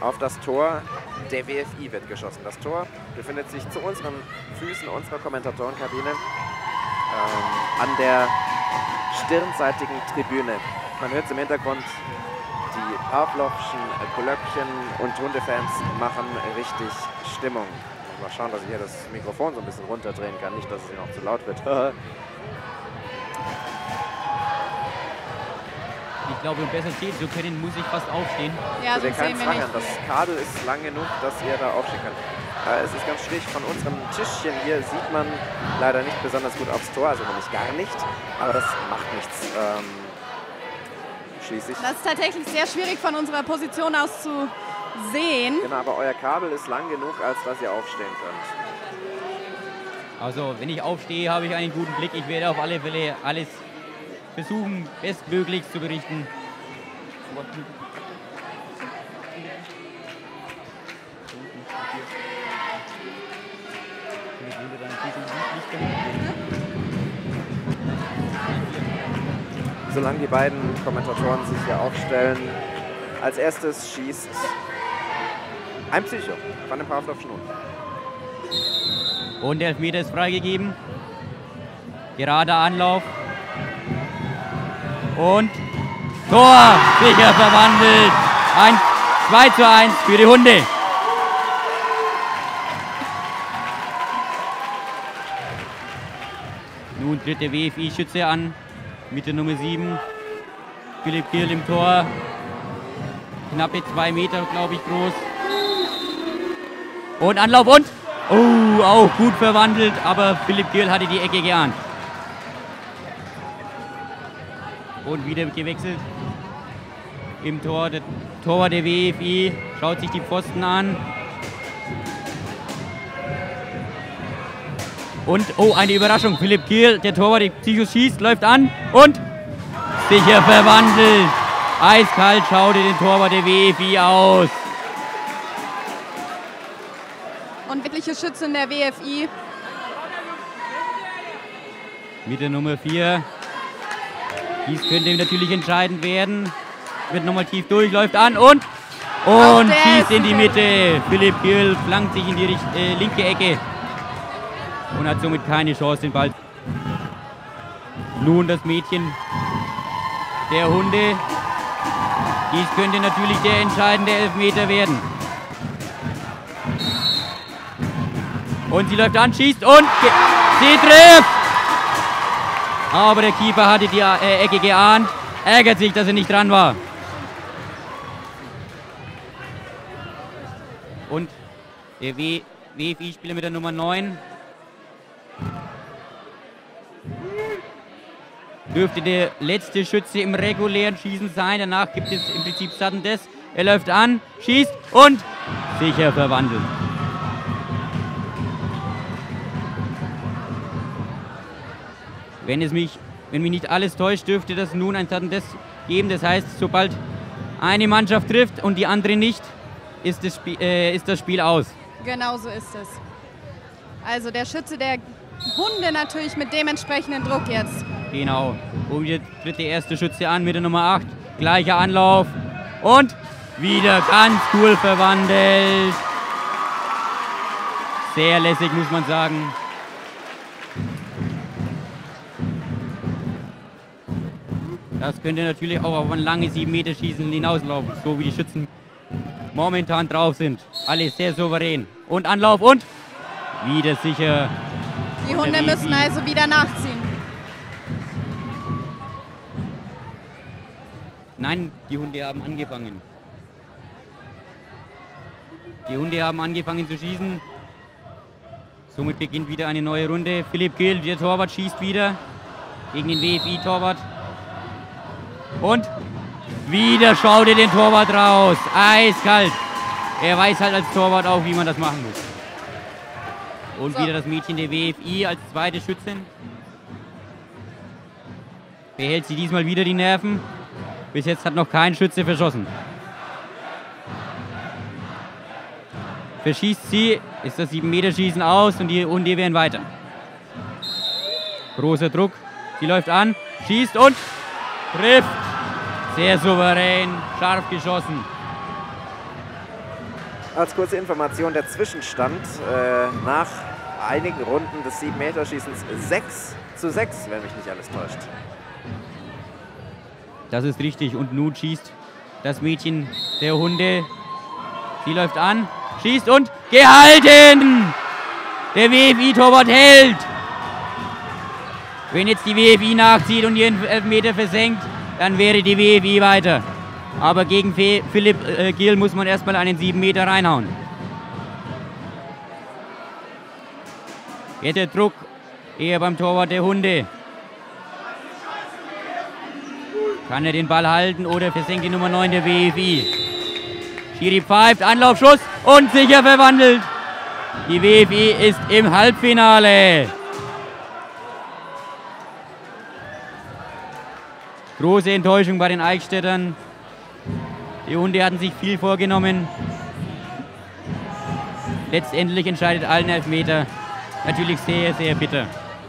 Auf das Tor der WFI wird geschossen. Das Tor befindet sich zu unseren Füßen unserer Kommentatorenkabine ähm, an der stirnseitigen Tribüne. Man hört es im Hintergrund, die Pavlovschen Glöckchen und Hundefans machen richtig Stimmung. Mal schauen, dass ich hier das Mikrofon so ein bisschen runterdrehen kann, nicht, dass es hier noch zu laut wird. Ich glaube, um besser sehen zu können, muss ich fast aufstehen. Ja, sehen wir nicht. Fangern. Das Kabel ist lang genug, dass ihr da aufstehen könnt. Äh, es ist ganz schwierig. Von unserem Tischchen hier sieht man leider nicht besonders gut aufs Tor, also nämlich gar nicht. Aber das macht nichts. Ähm, schließlich. Das ist tatsächlich sehr schwierig von unserer Position aus zu sehen. Genau, aber euer Kabel ist lang genug, als dass ihr aufstehen könnt. Also, wenn ich aufstehe, habe ich einen guten Blick. Ich werde auf alle Fälle alles versuchen, bestmöglichst zu berichten. Solange die beiden Kommentatoren sich hier aufstellen, als erstes schießt ein Psycho von dem Pavlovschen Hund. Und der Elfmeter ist freigegeben. Gerader Anlauf. Und Tor! Sicher verwandelt. Ein 2 zu 1 für die Hunde. Nun tritt der WFI-Schütze an mit der Nummer 7. Philipp Gill im Tor. Knappe zwei Meter, glaube ich, groß. Und Anlauf und. Oh, auch gut verwandelt, aber Philipp Gill hatte die Ecke geahnt. Und wieder gewechselt. Im Tor, der Torwart der WFI schaut sich die Pfosten an. Und, oh, eine Überraschung. Philipp Gill, der Torwart, der Psycho schießt, läuft an und sicher verwandelt. Eiskalt schaut er den Torwart der WFI aus. Und wirkliche Schützin der WFI. Mit der Nummer 4. Dies könnte natürlich entscheidend werden. Wird nochmal tief durch, läuft an und und schießt in die. Mitte. Philipp Gill flankt sich in die äh, linke Ecke und hat somit keine Chance, den Ball. Nun das Mädchen der Hunde. Dies könnte natürlich der entscheidende Elfmeter werden. Und sie läuft an, schießt und sie trifft! Aber der Keeper hatte die äh, Ecke geahnt, ärgert sich, dass er nicht dran war. Und der WFI-Spieler mit der Nummer 9 dürfte der letzte Schütze im regulären Schießen sein. Danach gibt es im Prinzip Sudden Death. Er läuft an, schießt und sicher verwandelt. Wenn es mich, wenn mich nicht alles täuscht, dürfte das nun ein Sudden Death geben. Das heißt, sobald eine Mannschaft trifft und die andere nicht, ist das Spiel, äh, ist das Spiel aus. Genau so ist es. Also der Schütze der Hunde natürlich mit dementsprechenden Druck jetzt. Genau. Und jetzt tritt der erste Schütze an mit der Nummer 8. Gleicher Anlauf. Und wieder ganz cool verwandelt. Sehr lässig, muss man sagen. Das könnte natürlich auch auf ein langes 7 Meter Schießen hinauslaufen, so wie die Schützen momentan drauf sind. Alle sehr souverän. Und Anlauf und wieder sicher. Die Hunde müssen also wieder nachziehen. Nein, die Hunde haben angefangen. Die Hunde haben angefangen zu schießen. Somit beginnt wieder eine neue Runde. Philipp Gill, der Torwart, schießt wieder gegen den WFI-Torwart. Und wieder schaut er den Torwart raus. Eiskalt. Er weiß halt als Torwart auch, wie man das machen muss. Und wieder das Mädchen der WFI als zweite Schützin. Behält sie diesmal wieder die Nerven. Bis jetzt hat noch kein Schütze verschossen. Verschießt sie, ist das 7-Meter-Schießen aus und die Hunde werden weiter. Großer Druck, sie läuft an, schießt und trifft. Sehr souverän, scharf geschossen. Als kurze Information der Zwischenstand äh, nach einigen Runden des 7-Meter-Schießens 6 zu 6, wenn mich nicht alles täuscht. Das ist richtig. Und nun schießt das Mädchen der Hunde. Sie läuft an, schießt und gehalten! Der WFI-Torwart hält! Wenn jetzt die WFI nachzieht und ihren Elfmeter versenkt, dann wäre die WFI weiter. Aber gegen Philipp äh, Gill muss man erstmal einen 7 Meter reinhauen. Jetzt der Druck eher beim Torwart der Hunde. Kann er den Ball halten oder versenkt die Nummer 9 der WFI? Schiri pfeift, Anlaufschuss und sicher verwandelt. Die WFI ist im Halbfinale. Große Enttäuschung bei den Eichstättern. Die Hunde hatten sich viel vorgenommen. Letztendlich entscheidet allen Elfmeter. Natürlich sehr, sehr bitter.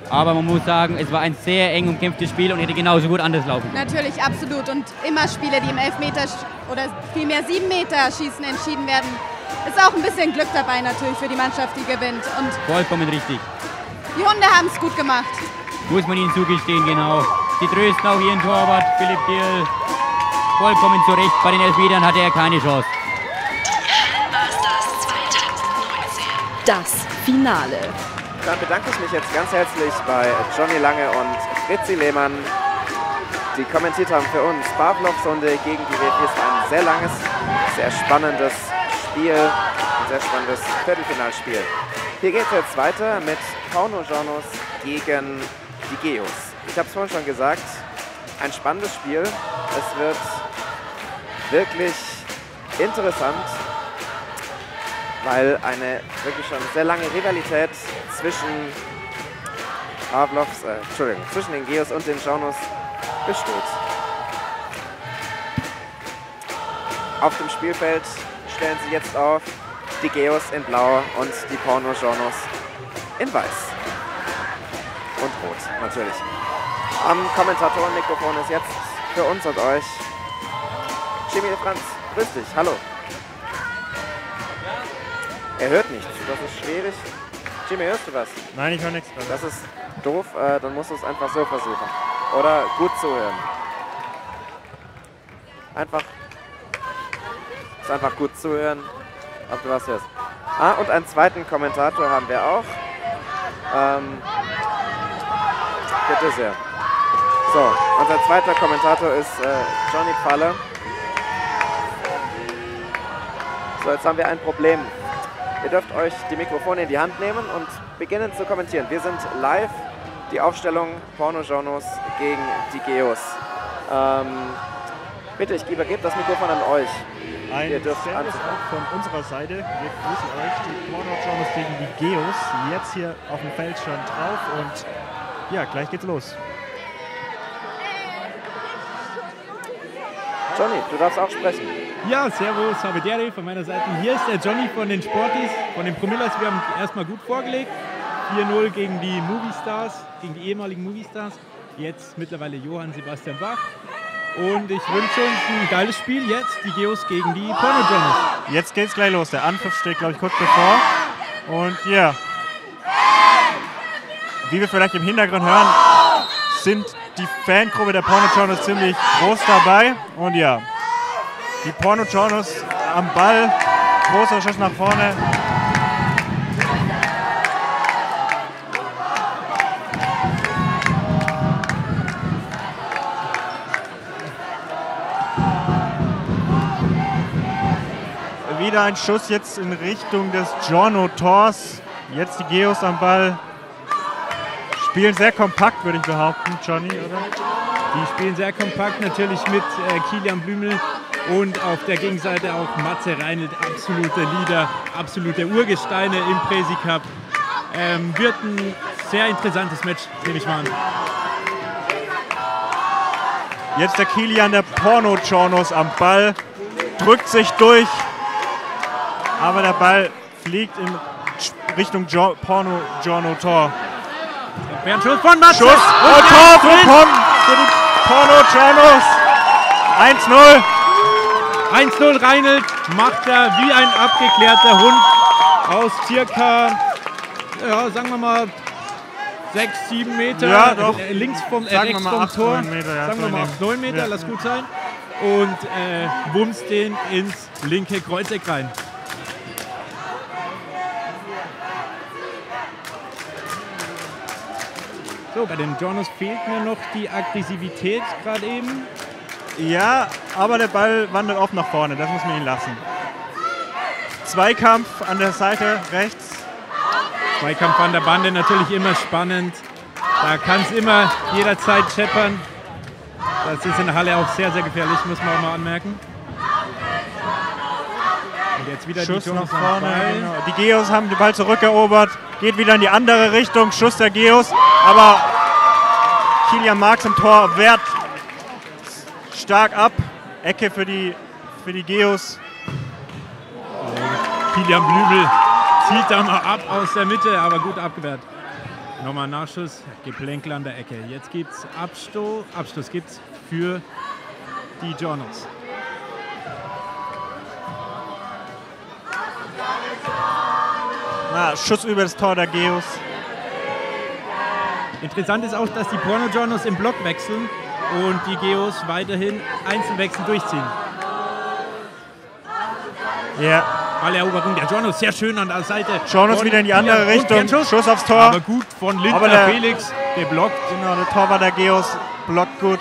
Aber man muss sagen, es war ein sehr eng umkämpftes Spiel und hätte genauso gut anders laufen können. Natürlich, absolut. Und immer Spiele, die im Elfmeter oder vielmehr sieben Meter Schießen entschieden werden, ist auch ein bisschen Glück dabei natürlich für die Mannschaft, die gewinnt. Und Vollkommen richtig. die Hunde haben es gut gemacht. Muss man ihnen zugestehen, genau. Sie trösten auch ihren Torwart, Philipp Gill. Vollkommen zurecht. Bei den Elfmetern hatte er keine Chance. Das Finale. Dann bedanke ich mich jetzt ganz herzlich bei Johnny Lange und Fritzi Lehmann, die kommentiert haben für uns Pavlovs Hunde gegen die. Es war ein sehr langes, sehr spannendes Spiel, ein sehr spannendes Viertelfinalspiel. Hier geht es jetzt weiter mit Pauno Janus gegen die Geos. Ich habe es vorhin schon gesagt, ein spannendes Spiel. Es wird wirklich interessant weil eine wirklich schon sehr lange Rivalität zwischen Pavlovs, äh, Entschuldigung, zwischen den Geos und den Jaunus besteht. Auf dem Spielfeld stellen sie jetzt auf die Geos in Blau und die Porno Jaunus in Weiß. Und Rot, natürlich. Am Kommentatorenmikrofon ist jetzt für uns und euch Jimmy Franz. Grüß dich, hallo. Er hört nichts, das ist schwierig. Jimmy, hörst du was? Nein, ich höre nichts. Das ist doof, äh, dann musst du es einfach so versuchen. Oder gut zuhören. Einfach. Ist einfach gut zuhören, ob du was hörst. Ah, und einen zweiten Kommentator haben wir auch. Ähm, bitte sehr. So, unser zweiter Kommentator ist äh, Johnny Pfalle. So, jetzt haben wir ein Problem. Ihr dürft euch die Mikrofone in die Hand nehmen und beginnen zu kommentieren. Wir sind live, die Aufstellung Porno-Genres gegen die Geos. Ähm, bitte, ich übergebe das Mikrofon an euch. Ein Ihr dürft Servus auch von unserer Seite. Wir grüßen euch, die Porno Journals gegen die Geos. Jetzt hier auf dem Feld schon drauf und ja, gleich geht's los. Johnny, du darfst auch sprechen. Ja, servus, Habedere von meiner Seite. Hier ist der Johnny von den Sportis, von den Promillas. Wir haben erstmal gut vorgelegt. 4-0 gegen die Movie Stars, gegen die ehemaligen Movie Stars. Jetzt mittlerweile Johann Sebastian Bach. Und ich wünsche uns ein geiles Spiel jetzt, die Geos gegen die Porno Journals. Jetzt geht's gleich los. Der Anpfiff steht, glaube ich, kurz bevor. Und ja, wie wir vielleicht im Hintergrund hören, sind die Fangruppe der Porno ziemlich groß dabei. Und ja, die Pornochornos am Ball. Großer Schuss nach vorne. Wieder ein Schuss jetzt in Richtung des Giorno Tors. Jetzt die Geos am Ball. Spielen sehr kompakt, würde ich behaupten, Johnny, oder? Die spielen sehr kompakt, natürlich mit äh, Kilian Blümel und auf der Gegenseite auch Matze Reinelt, absolute Leader, absolute Urgesteine im Presi Cup. Ähm, wird ein sehr interessantes Match, nehme ich mal an. Jetzt der Kilian der Porno Giornos am Ball. Drückt sich durch. Aber der Ball fliegt in Richtung jo Porno Giorno Tor. Wäre ein Schuss von Matze. Schuss und, der Tor für, Porno Giornos. 1-0. 1-0 Reinelt macht er wie ein abgeklärter Hund aus circa, ja, sagen wir mal, 6, 7 Meter Ja, doch. äh, links vom, äh, rechts vom acht, Tor. neun Meter, ja, sagen wir mal in dem- 8, 9 Meter, Ja, lass gut sein. Und äh, bumst den ins linke Kreuzeck rein. So, bei den Jonas fehlt mir noch die Aggressivität gerade eben. Ja, aber der Ball wandert oft nach vorne. Das muss man ihn lassen. Zweikampf an der Seite rechts. Zweikampf an der Bande natürlich immer spannend. Da kann es immer jederzeit scheppern. Das ist in der Halle auch sehr, sehr gefährlich, muss man auch mal anmerken. Und jetzt wieder Schuss die nach vorne. Genau. Die Geos haben den Ball zurückerobert. Geht wieder in die andere Richtung. Schuss der Geos. Aber Kilian Marx im Tor wehrt stark ab. Ecke für die, für die Geos. Kilian Blübel zieht da mal ab aus der Mitte, aber gut abgewehrt. Nochmal Nachschuss, Geplänkel an der Ecke. Jetzt gibt es Abstoß, Abstoß gibt's für die Journals. Na, Schuss über das Tor der Geos. Interessant ist auch, dass die Porno Journals im Block wechseln und die Geos weiterhin Einzelwechsel durchziehen. Ja. Balleroberung der Journals sehr schön an der Seite. Von wieder in die andere Richtung. Fernschuss. Schuss aufs Tor. Aber gut von Lindner Aber der- Felix geblockt. Genau, der Torwart der Geos blockt gut.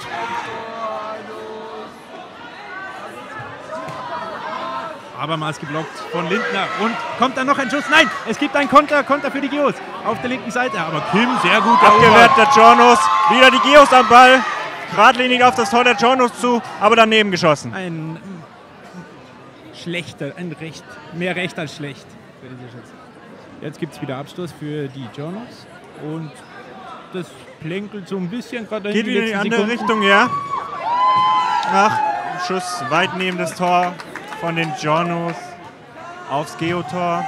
Abermals geblockt von Lindner. Und kommt dann noch ein Schuss? Nein, es gibt einen Konter, Konter für die Geos auf der linken Seite. Aber Kim sehr gut Abgewehrt der Journos. Wieder die Geos am Ball. Geradlinig auf das Tor der Journos zu, aber daneben geschossen. Ein schlechter, ein recht, mehr recht als schlecht. Jetzt gibt es wieder Abstoß für die Journals. Und das plänkelt so ein bisschen gerade Geht wieder in die andere Richtung, ja. Ach, Schuss weit neben das Tor von den Journos aufs Geotor.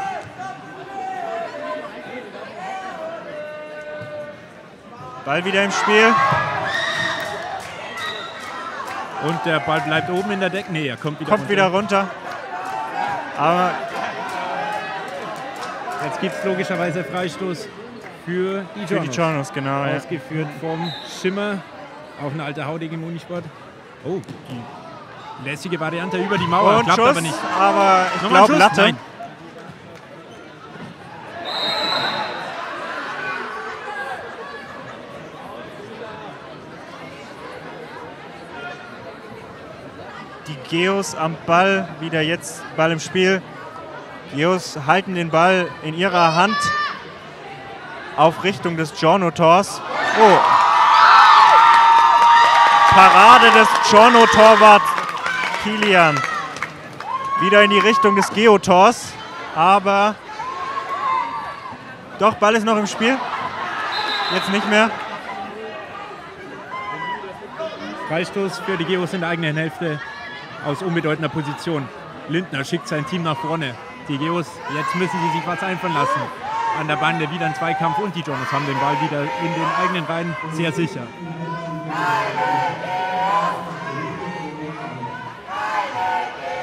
Ball wieder im Spiel. Und der Ball bleibt oben in der Decke. Nee, er kommt wieder Kommt runter. wieder runter. Aber Jetzt gibt es logischerweise Freistoß für die Für die Journos. Journos, genau, ja. Ausgeführt vom Schimmer. Auch ein alter Hauding im Unisport. Oh, die lässige Variante über die Mauer. Und Klappt Schuss, aber nicht. aber ich glaube? Latte. Nein. Geos am Ball, wieder jetzt Ball im Spiel. Geos halten den Ball in ihrer Hand auf Richtung des Giorno-Tors. Oh. Parade des Giorno-Torwarts Kilian. Wieder in die Richtung des Geotors. Aber doch, Ball ist noch im Spiel. Jetzt nicht mehr. Freistoß für die Geos in der eigenen Hälfte aus unbedeutender Position. Lindner schickt sein Team nach vorne. Die Geos, jetzt müssen sie sich was einfallen lassen. An der Bande wieder ein Zweikampf und die Jonas haben den Ball wieder in den eigenen Reihen sehr sicher.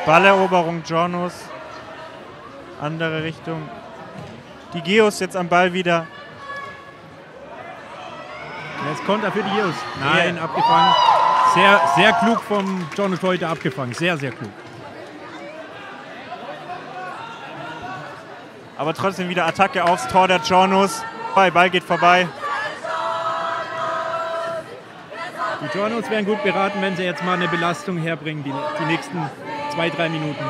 Balleroberung Jornos. Andere Richtung. Die Geos jetzt am Ball wieder. Jetzt Konter für die Geos. Nein, abgefangen. Sehr, sehr klug vom Jonas heute abgefangen. Sehr, sehr klug. Aber trotzdem wieder Attacke aufs Tor der Jornos. Ball geht vorbei. Die Journals wären gut beraten, wenn sie jetzt mal eine Belastung herbringen, die, die nächsten zwei, drei Minuten.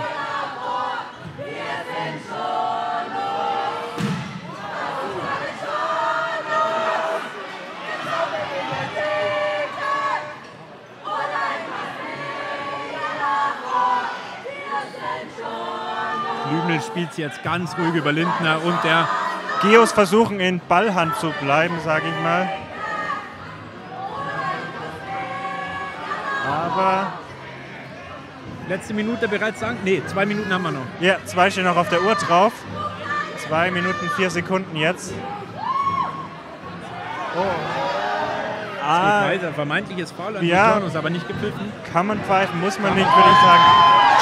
Spielt es jetzt ganz ruhig über Lindner und der Geos versuchen in Ballhand zu bleiben, sage ich mal. Aber letzte Minute bereits sagen. Nee, zwei Minuten haben wir noch. ja, zwei stehen noch auf der Uhr drauf. Zwei Minuten, vier Sekunden jetzt. Oh. Ah, weiter. Vermeintliches Foul an Ja. die Jornos, aber nicht gepfiffen. kann man pfeifen, muss man nicht, würde ich sagen.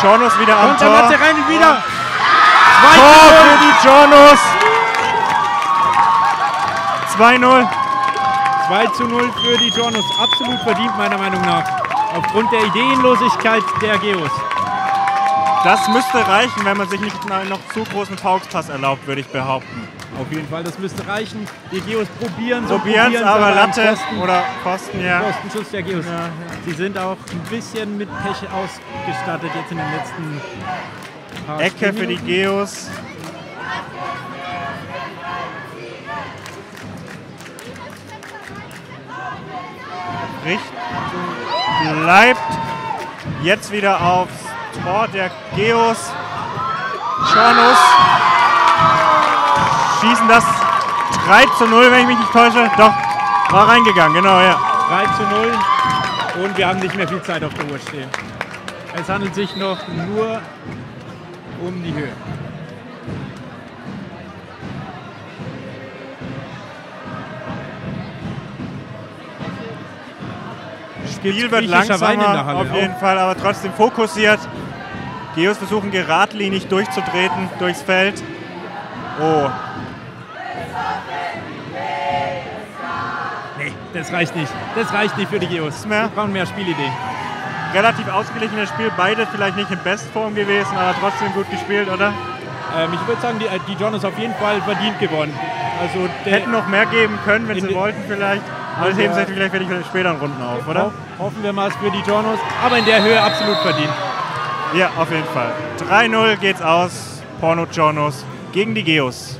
Jornos wieder am der Tor. Matze rein und wieder. Tor für die Jornos. 2-0. 2 zu 0 für die Jornos. Absolut verdient, meiner Meinung nach. Aufgrund der Ideenlosigkeit der Geos. Das müsste reichen, wenn man sich nicht noch zu großen Fauxpass erlaubt, würde ich behaupten. Auf jeden Fall, das müsste reichen. Die Geos probieren so Probieren es, aber Latte Pfosten- oder Pfosten, ja. Pfostenschuss der Geos. Sie sind auch ein bisschen mit Pech ausgestattet jetzt in den letzten Ecke für die. Geos. Richtung bleibt jetzt wieder aufs Tor der Geos. Schornus schießen das 3 zu 0, wenn ich mich nicht täusche. Doch, war reingegangen, genau, ja. 3 zu 0 und wir haben nicht mehr viel Zeit auf der Uhr stehen. Es handelt sich noch nur um die Höhe. Spiel wird langsamer, auf jeden. Fall, aber trotzdem fokussiert. Geos versuchen geradlinig durchzutreten durchs Feld. Oh, Nee, das reicht nicht. Das reicht nicht für die Geos. Wir brauchen mehr Spielidee. Relativ ausgeglichenes Spiel. Beide vielleicht nicht in Bestform gewesen, aber trotzdem gut gespielt, oder? Ähm, ich würde sagen, die, äh, die John ist auf jeden Fall verdient gewonnen. Also Hätten noch mehr geben können, wenn In sie wollten vielleicht. Aber das in heben sie vielleicht für die späteren Runden auf, oder? Ho hoffen wir mal es für die Journos. Aber in der Höhe absolut verdient. Ja, auf jeden Fall. 3-0 geht's aus. Porno Journos gegen die Geos.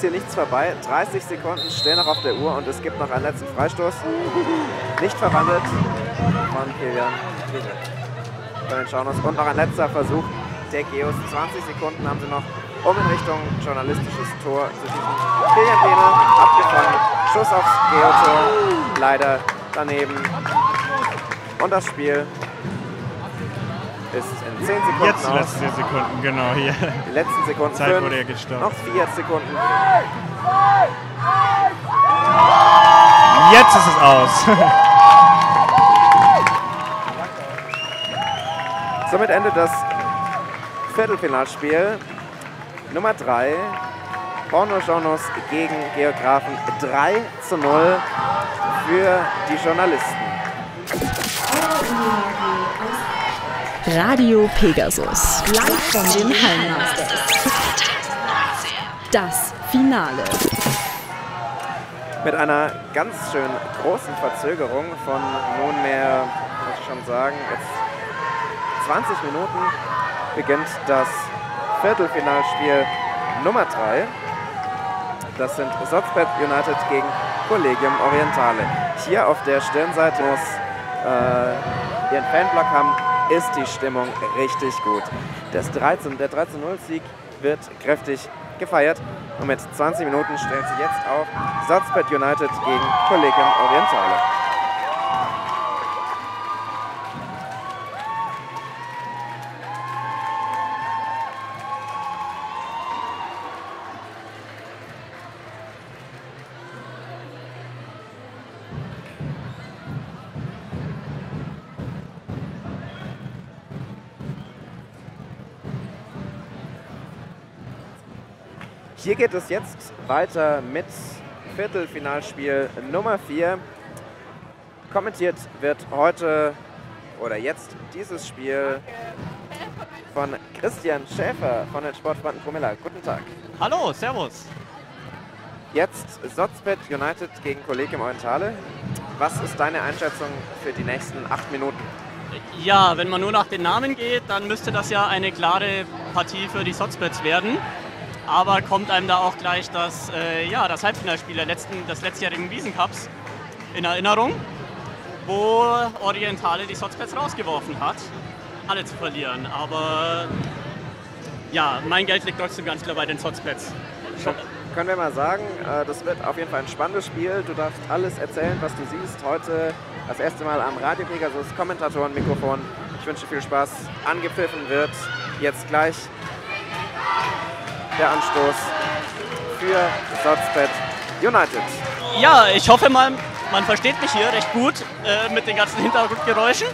Ist hier nichts vorbei. 30 Sekunden stehen noch auf der Uhr und es gibt noch einen letzten Freistoß. Nicht verwandelt von Kilian. Von den Schaunos. Und noch ein letzter Versuch der Geos. 20 Sekunden haben sie noch, um in Richtung journalistisches Tor zu schießen. Kilian Pene abgefangen. Schuss aufs Geo-Tor. Leider daneben. Und das Spiel ist in 10 Sekunden Jetzt die aus. letzten Sekunden, genau hier. Die letzten Sekunden. Zeit fünf, wurde ja gestoppt. Noch vier Sekunden. Jetzt ist es aus. Somit endet das Viertelfinalspiel Nummer 3. Porno-Journos gegen Geografen 3 zu 0 für die Journalisten. Radio Pegasus. Live von den Hallenmasters. Das Finale. Mit einer ganz schön großen Verzögerung von nunmehr, muss ich schon sagen, jetzt 20 Minuten beginnt das Viertelfinalspiel Nummer 3. Das sind Sotzbet United gegen Collegium Orientale. Hier auf der Stirnseite muss äh, ihren Fanblock haben, ist die Stimmung richtig gut. Das 13, der 13-0-Sieg wird kräftig gefeiert. Und mit 20 Minuten stellt sich jetzt auf Sotzbet United gegen Collegium Orientale. Hier geht es jetzt weiter mit Viertelfinalspiel Nummer 4. Kommentiert wird heute oder jetzt dieses Spiel von Christian Schäfer von den Sportfreunden Promilla. Guten Tag. Hallo, Servus. Jetzt Sotzbet United gegen Collegium Orientale. Was ist deine Einschätzung für die nächsten acht Minuten? Ja, wenn man nur nach den Namen geht, dann müsste das ja eine klare Partie für die Sotzbets werden. Aber kommt einem da auch gleich das, äh, ja, das Halbfinalspiel der letzten, des letztjährigen Wiesencups in Erinnerung, wo Orientale die Sotzbets rausgeworfen hat, alle zu verlieren. Aber ja, mein Geld liegt trotzdem ganz klar bei den Sotzbets. Können wir mal sagen, äh, das wird auf jeden Fall ein spannendes Spiel. Du darfst alles erzählen, was du siehst. Heute das erste Mal am Radio Pegasus Kommentatorenmikrofon. Ich wünsche viel Spaß. Angepfiffen wird jetzt gleich der Anstoß für Sotzbet United. Ja, ich hoffe mal, man versteht mich hier recht gut äh, mit den ganzen Hintergrundgeräuschen.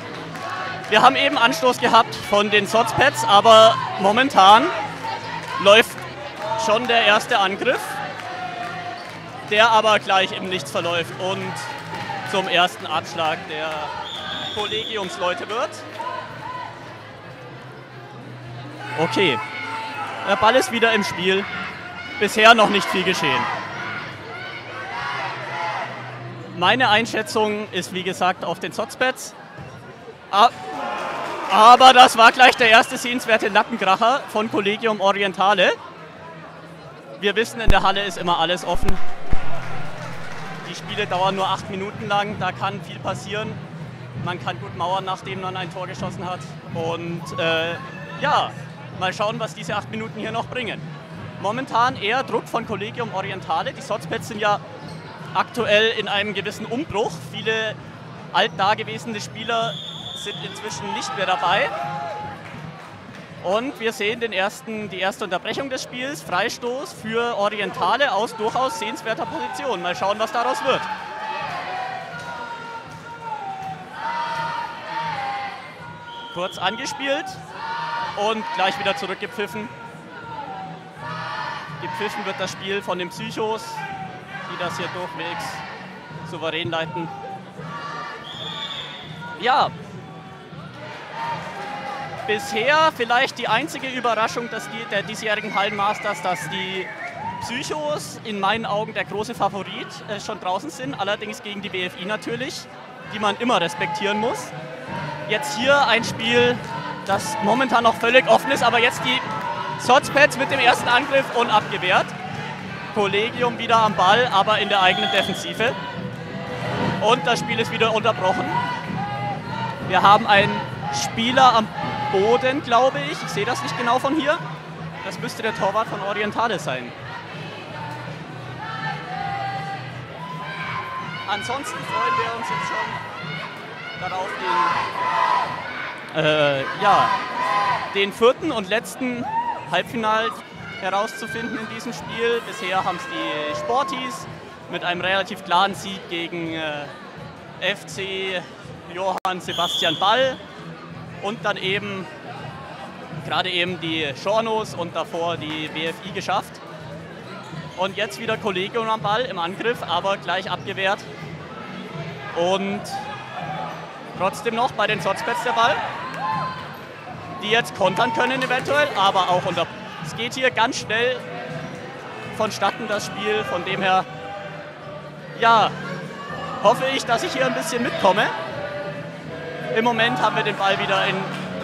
Wir haben eben Anstoß gehabt von den Sotzpads, aber momentan läuft schon der erste Angriff, der aber gleich im Nichts verläuft und zum ersten Abschlag der Kollegiumsleute wird. Okay, der Ball ist wieder im Spiel. Bisher noch nicht viel geschehen. Meine Einschätzung ist wie gesagt auf den Sotzbets. Aber das war gleich der erste sehenswerte Nackenkracher von Collegium Orientale. Wir wissen, in der Halle ist immer alles offen. Die Spiele dauern nur acht Minuten lang, da kann viel passieren. Man kann gut mauern, nachdem man ein Tor geschossen hat. Und äh, ja, mal schauen, was diese acht Minuten hier noch bringen. Momentan eher Druck von Collegium Orientale. Die Sotzpets sind ja aktuell in einem gewissen Umbruch. Viele altdagewesene Spieler sind inzwischen nicht mehr dabei. Und wir sehen den ersten, die erste Unterbrechung des Spiels. Freistoß für Orientale aus durchaus sehenswerter Position. Mal schauen, was daraus wird. Kurz angespielt und gleich wieder zurückgepfiffen. Gepfiffen wird das Spiel von den Psychos, die das hier durchwegs souverän leiten. Ja, bisher vielleicht die einzige Überraschung dass die, der diesjährigen Hallenmasters, dass die Psychos in meinen Augen der große Favorit äh, schon draußen sind, allerdings gegen die BFI natürlich, die man immer respektieren muss. Jetzt hier ein Spiel, das momentan noch völlig offen ist, aber jetzt die Sotzpads mit dem ersten Angriff und abgewehrt. Kollegium wieder am Ball, aber in der eigenen Defensive. Und das Spiel ist wieder unterbrochen. Wir haben einen Spieler am Boden, glaube ich. Ich sehe das nicht genau von hier. Das müsste der Torwart von Orientale sein. Ansonsten freuen wir uns jetzt schon darauf, den, äh, ja, den vierten und letzten Halbfinal herauszufinden in diesem Spiel. Bisher haben es die Sporties mit einem relativ klaren Sieg gegen äh, FC Johann Sebastian Ball und dann eben gerade eben die Schornos und davor die BFI geschafft. Und jetzt wieder Kollegium am Ball im Angriff, aber gleich abgewehrt. Und trotzdem noch bei den Sotzpets der Ball, die jetzt kontern können eventuell, aber auch unter. Es geht hier ganz schnell vonstatten das Spiel, von dem her, ja, hoffe ich, dass ich hier ein bisschen mitkomme. Im Moment haben wir den Ball wieder in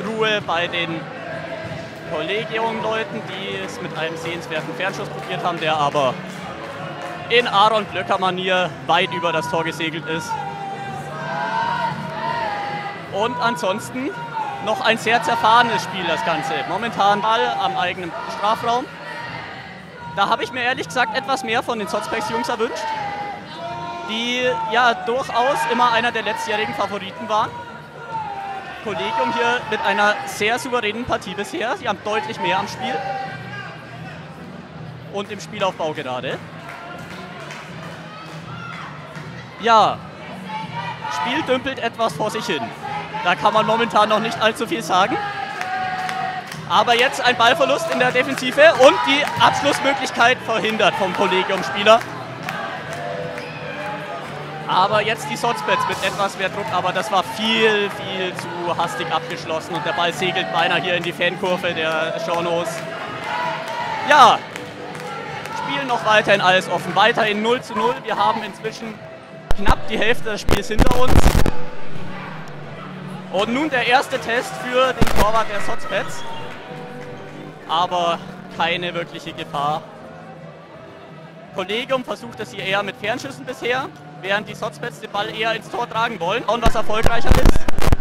Ruhe bei den Kollegium-Leuten, die es mit einem sehenswerten Fernschuss probiert haben, der aber in Aaron Blöcker-Manier weit über das Tor gesegelt ist. Und ansonsten noch ein sehr zerfahrenes Spiel, das Ganze. Momentan Ball am eigenen Strafraum. Da habe ich mir ehrlich gesagt etwas mehr von den Sotzpacks-Jungs erwünscht, die ja durchaus immer einer der letztjährigen Favoriten waren. Kollegium hier mit einer sehr souveränen Partie bisher. Sie haben deutlich mehr am Spiel und im Spielaufbau gerade. Ja, Spiel dümpelt etwas vor sich hin. Da kann man momentan noch nicht allzu viel sagen. Aber jetzt ein Ballverlust in der Defensive und die Abschlussmöglichkeit verhindert vom Kollegiumspieler. Aber jetzt die Sotzbets mit etwas mehr Druck, aber das war viel, viel zu hastig abgeschlossen und der Ball segelt beinahe hier in die Fankurve der Schornos. Ja, Spiel noch weiterhin alles offen. Weiterhin 0 zu 0. Wir haben inzwischen knapp die Hälfte des Spiels hinter uns. Und nun der erste Test für den Torwart der Sotzpets. Aber keine wirkliche Gefahr. Kollegium versucht es hier eher mit Fernschüssen bisher, während die Sotzpets den Ball eher ins Tor tragen wollen. Und was erfolgreicher ist.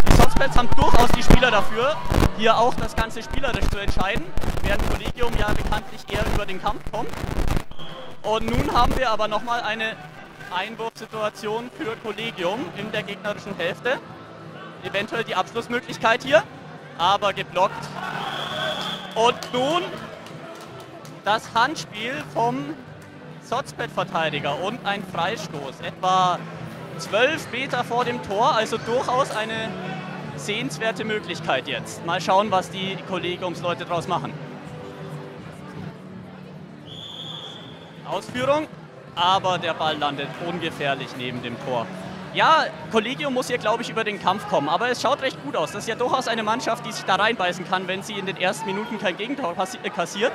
Die Sotzpets haben durchaus die Spieler dafür, hier auch das Ganze spielerisch zu entscheiden, während Kollegium ja bekanntlich eher über den Kampf kommt. Und nun haben wir aber nochmal eine Einwurfsituation für Kollegium in der gegnerischen Hälfte. Eventuell die Abschlussmöglichkeit hier, aber geblockt. Und nun das Handspiel vom Sotzpet-Verteidiger und ein Freistoß. Etwa 12 Meter vor dem Tor, also durchaus eine sehenswerte Möglichkeit jetzt. Mal schauen, was die Kollegiumsleute draus machen. Ausführung, aber der Ball landet ungefährlich neben dem Tor. Ja, Collegium muss hier, glaube ich, über den Kampf kommen, aber es schaut recht gut aus. Das ist ja durchaus eine Mannschaft, die sich da reinbeißen kann, wenn sie in den ersten Minuten kein Gegentor äh, kassiert.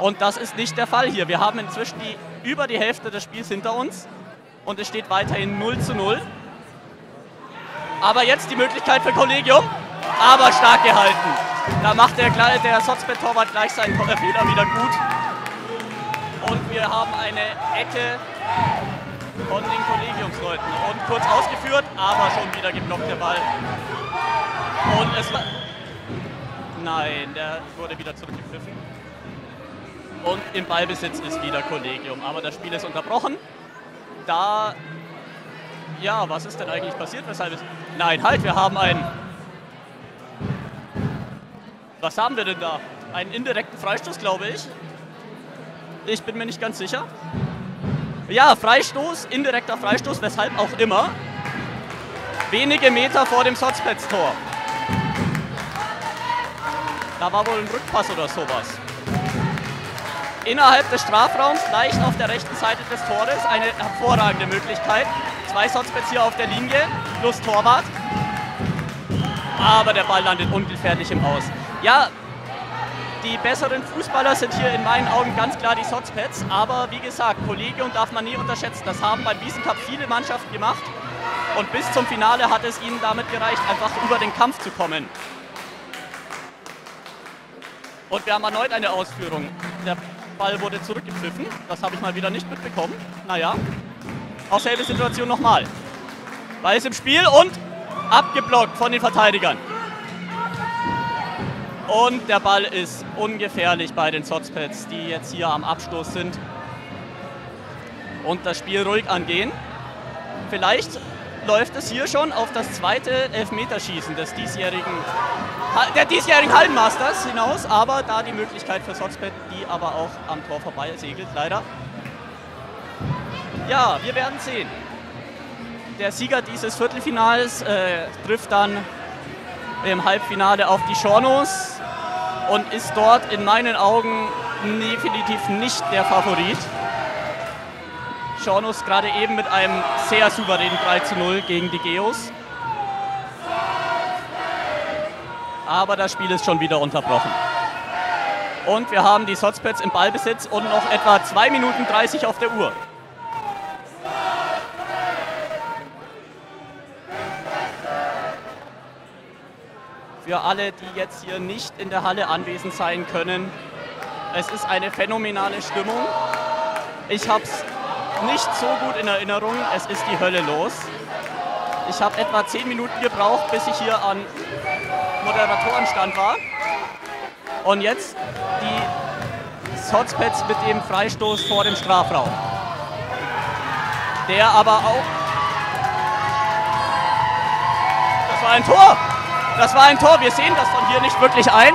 Und das ist nicht der Fall hier. Wir haben inzwischen die, über die Hälfte des Spiels hinter uns und es steht weiterhin 0 zu 0. Aber jetzt die Möglichkeit für Collegium, aber stark gehalten. Da macht der, der Sotzbet-Torwart gleich seinen äh, Fehler wieder gut. Und wir haben eine Ecke von den Kollegiumsleuten. Und kurz ausgeführt, aber schon wieder geblockt der Ball. Und es war... Nein, der wurde wieder zurückgepfiffen. Und im Ballbesitz ist wieder Kollegium. Aber das Spiel ist unterbrochen. Da... Ja, was ist denn eigentlich passiert? Weshalb es... Nein, halt, wir haben einen... Was haben wir denn da? Einen indirekten Freistoß, glaube ich. Ich bin mir nicht ganz sicher. Ja, Freistoß, indirekter Freistoß, weshalb auch immer. Wenige Meter vor dem Sotzpets-Tor. Da war wohl ein Rückpass oder sowas. Innerhalb des Strafraums, leicht auf der rechten Seite des Tores, eine hervorragende Möglichkeit. Zwei Sotzpets hier auf der Linie, plus Torwart. Aber der Ball landet ungefährlich im Aus. Ja, die besseren Fußballer sind hier in meinen Augen ganz klar die Sotzpets. Aber wie gesagt, Kollegium darf man nie unterschätzen. Das haben beim Wiesencup viele Mannschaften gemacht. Und bis zum Finale hat es ihnen damit gereicht, einfach über den Kampf zu kommen. Und wir haben erneut eine Ausführung. Der Ball wurde zurückgepfiffen. Das habe ich mal wieder nicht mitbekommen. Naja, auch selbe Situation nochmal. Ball ist im Spiel und abgeblockt von den Verteidigern. Und der Ball ist ungefährlich bei den Sotzpets, die jetzt hier am Abstoß sind und das Spiel ruhig angehen. Vielleicht läuft es hier schon auf das zweite Elfmeterschießen des diesjährigen, der diesjährigen Hallenmasters hinaus, aber da die Möglichkeit für Sotzpet, die aber auch am Tor vorbei segelt, leider. Ja, wir werden sehen. Der Sieger dieses Viertelfinals äh, trifft dann im Halbfinale auf die Schornos und ist dort in meinen Augen definitiv nicht der Favorit. Schornos gerade eben mit einem sehr souveränen 3 zu 0 gegen die Geos. Aber das Spiel ist schon wieder unterbrochen. Und wir haben die Sotzpets im Ballbesitz und noch etwa 2 Minuten 30 auf der Uhr. Für alle, die jetzt hier nicht in der Halle anwesend sein können, es ist eine phänomenale Stimmung. Ich habe es nicht so gut in Erinnerung, es ist die Hölle los. Ich habe etwa 10 Minuten gebraucht, bis ich hier an Moderatorenstand war. Und jetzt die Sotzpets mit dem Freistoß vor dem Strafraum. Der aber auch... Das war ein Tor! Das war ein Tor. Wir sehen das von hier nicht wirklich ein.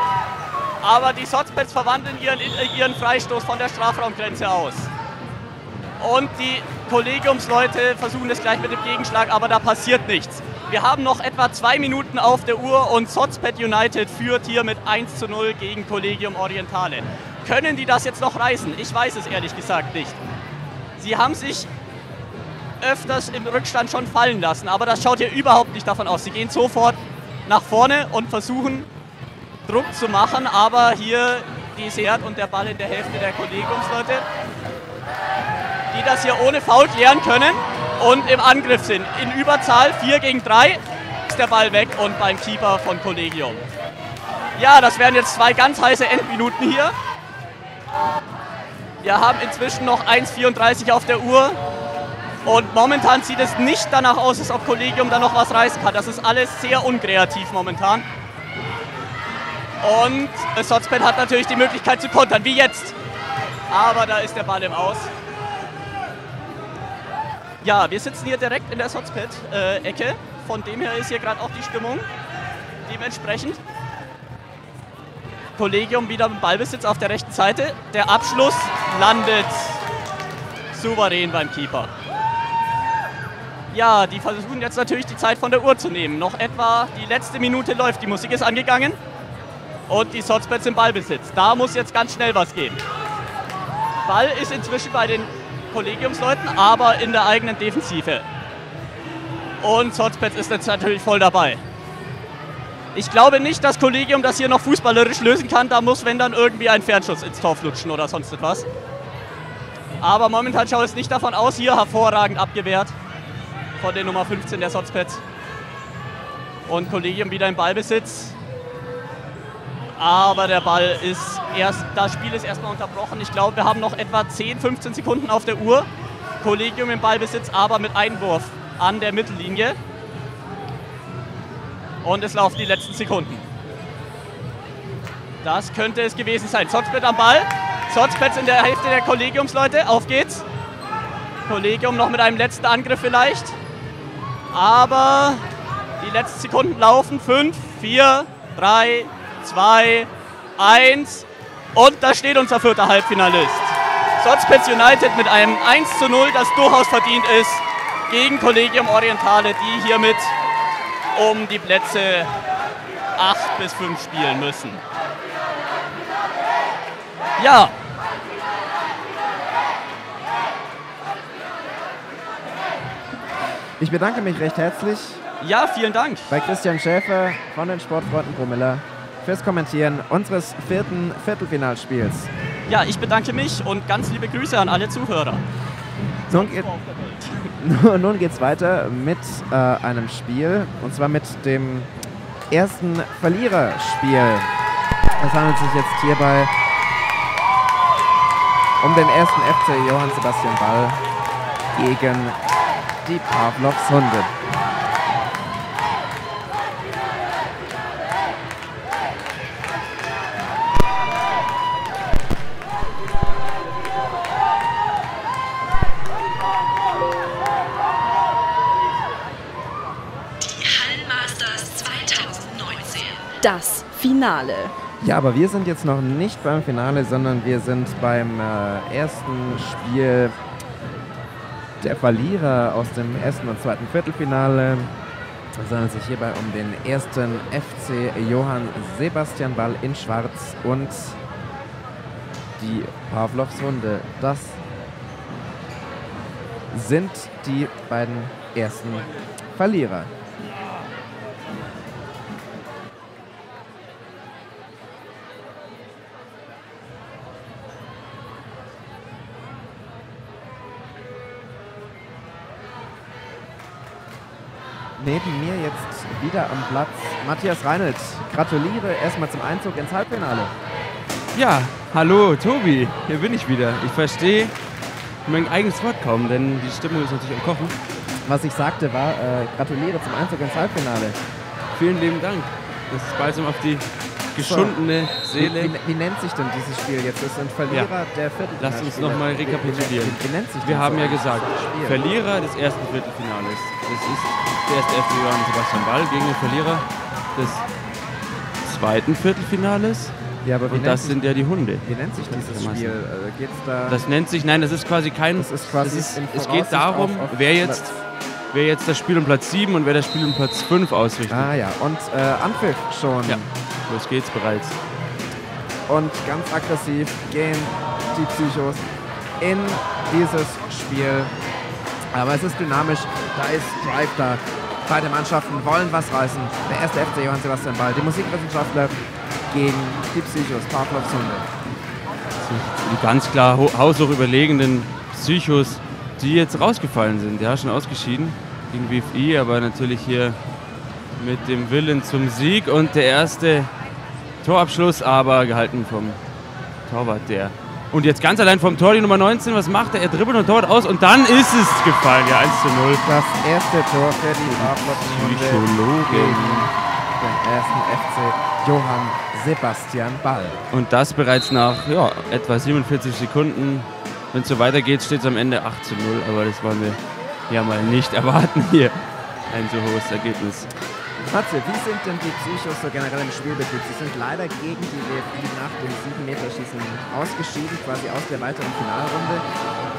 Aber die Sotzpets verwandeln ihren, ihren Freistoß von der Strafraumgrenze aus. Und die Kollegiumsleute versuchen es gleich mit dem Gegenschlag, aber da passiert nichts. Wir haben noch etwa zwei Minuten auf der Uhr und Sotzpet United führt hier mit 1 zu 0 gegen Collegium Orientale. Können die das jetzt noch reißen? Ich weiß es ehrlich gesagt nicht. Sie haben sich öfters im Rückstand schon fallen lassen, aber das schaut hier überhaupt nicht davon aus. Sie gehen sofort nach vorne und versuchen Druck zu machen, aber hier die Seat und der Ball in der Hälfte der Kollegiumsleute, die das hier ohne Foul klären können und im Angriff sind. In Überzahl 4 gegen 3 ist der Ball weg und beim Keeper von Kollegium. Ja, das wären jetzt zwei ganz heiße Endminuten hier. Wir haben inzwischen noch 1,34 auf der Uhr. Und momentan sieht es nicht danach aus, als ob Kollegium da noch was reißen kann. Das ist alles sehr unkreativ momentan. Und Sotzpet hat natürlich die Möglichkeit zu kontern, wie jetzt. Aber da ist der Ball im Aus. Ja, wir sitzen hier direkt in der Sotzpet-Ecke. Von dem her ist hier gerade auch die Stimmung dementsprechend. Kollegium wieder mit Ballbesitz auf der rechten Seite. Der Abschluss landet souverän beim Keeper. Ja, die versuchen jetzt natürlich die Zeit von der Uhr zu nehmen. Noch etwa die letzte Minute läuft, die Musik ist angegangen. Und die Sotzpets im Ballbesitz. Da muss jetzt ganz schnell was gehen. Ball ist inzwischen bei den Kollegiumsleuten, aber in der eigenen Defensive. Und Sotzpets ist jetzt natürlich voll dabei. Ich glaube nicht, dass Kollegium das hier noch fußballerisch lösen kann. Da muss, wenn dann, irgendwie ein Fernschuss ins Tor flutschen oder sonst etwas. Aber momentan schaut es nicht davon aus. Hier hervorragend abgewehrt von der Nummer 15 der Sotzpets. Und Kollegium wieder im Ballbesitz. Aber der Ball ist erst, das Spiel ist erstmal unterbrochen. Ich glaube, wir haben noch etwa 10, 15 Sekunden auf der Uhr. Kollegium im Ballbesitz, aber mit Einwurf an der Mittellinie. Und es laufen die letzten Sekunden. Das könnte es gewesen sein. Zotzbett am Ball. Zotzbett in der Hälfte der Kollegiumsleute. Auf geht's. Kollegium noch mit einem letzten Angriff vielleicht. Aber die letzten Sekunden laufen. 5, 4, 3, 2, 1. Und da steht unser vierter Halbfinalist. Sotzpets United mit einem 1 zu 0, das durchaus verdient ist, gegen Collegium Orientale, die hiermit um die Plätze 8 bis 5 spielen müssen. Ja. Ich bedanke mich recht herzlich. Ja, vielen Dank. Bei Christian Schäfer von den Sportfreunden Promilla fürs Kommentieren unseres vierten Viertelfinalspiels. Ja, ich bedanke mich und ganz liebe Grüße an alle Zuhörer. Nun, geht, nun geht's weiter mit äh, einem Spiel und zwar mit dem ersten Verliererspiel. Es handelt sich jetzt hierbei um den ersten FC Johann Sebastian Ball gegen die Pavlovs Hunde. Die Hallenmasters 2019. Das Finale. Ja, aber wir sind jetzt noch nicht beim Finale, sondern wir sind beim äh, ersten Spiel der Verlierer aus dem ersten und zweiten Viertelfinale. Es handelt sich hierbei um den ersten FC Johann Sebastian Ball in Schwarz und die Pavlovs Hunde. Das sind die beiden ersten Verlierer. Neben mir jetzt wieder am Platz Matthias Reinelt. Gratuliere erstmal zum Einzug ins Halbfinale. Ja, hallo Tobi, hier bin ich wieder. Ich verstehe mein eigenes Wort kaum, denn die Stimmung ist natürlich am Kochen. Was ich sagte war, äh, gratuliere zum Einzug ins Halbfinale. Vielen lieben Dank. Das ist balsam auf die geschundene. Seele. Wie, wie, wie nennt sich denn dieses Spiel jetzt? Das sind Verlierer der Viertelfinale. Lass uns nochmal rekapitulieren. Wie, wie, nennt sich Wir haben so ja gesagt? Verlierer des ersten Viertelfinales. Das ist der erste FC Johann Sebastian Ball gegen den Verlierer des zweiten Viertelfinales. Ja, aber Und das sind ja die Hunde. Wie nennt sich dieses Spiel? Äh, geht's da Das nennt sich, nein, das ist quasi kein. Das ist quasi das ist, es geht darum, auf- auf wer, jetzt, wer jetzt das Spiel um Platz 7 und wer das Spiel um Platz 5 ausrichtet. Ah ja, und äh, Anpfiff schon. Ja, los geht's bereits. Und ganz aggressiv gehen die Psychos in dieses Spiel. Aber es ist dynamisch, da ist Drive da. Beide Mannschaften wollen was reißen. Der erste FC Johann Sebastian Ball, die Musikwissenschaftler gegen die Psychos, Pavlovs Hunde. die ganz klar ho- haushoch überlegenen Psychos, die jetzt rausgefallen sind. Ja, schon ausgeschieden gegen BFI, aber natürlich hier mit dem Willen zum Sieg und der erste Torabschluss, aber gehalten vom Torwart der. Und jetzt ganz allein vom Tor die Nummer 19, was macht er? Er dribbelt und Torwart aus und dann ist es gefallen, ja 1 zu 0. Das erste Tor für die Psychologen. gegen den ersten FC Johann Sebastian Ball. Und das bereits nach ja, etwa 47 Sekunden. Wenn es so weitergeht, steht es am Ende 8 zu 0. Aber das wollen wir ja mal nicht erwarten hier. Ein so hohes Ergebnis. Matze, wie sind denn die Psychos so generell im Spielbetrieb? Sie sind leider gegen die WFI nach dem 7-Meter-Schießen ausgeschieden, quasi aus der weiteren Finalrunde.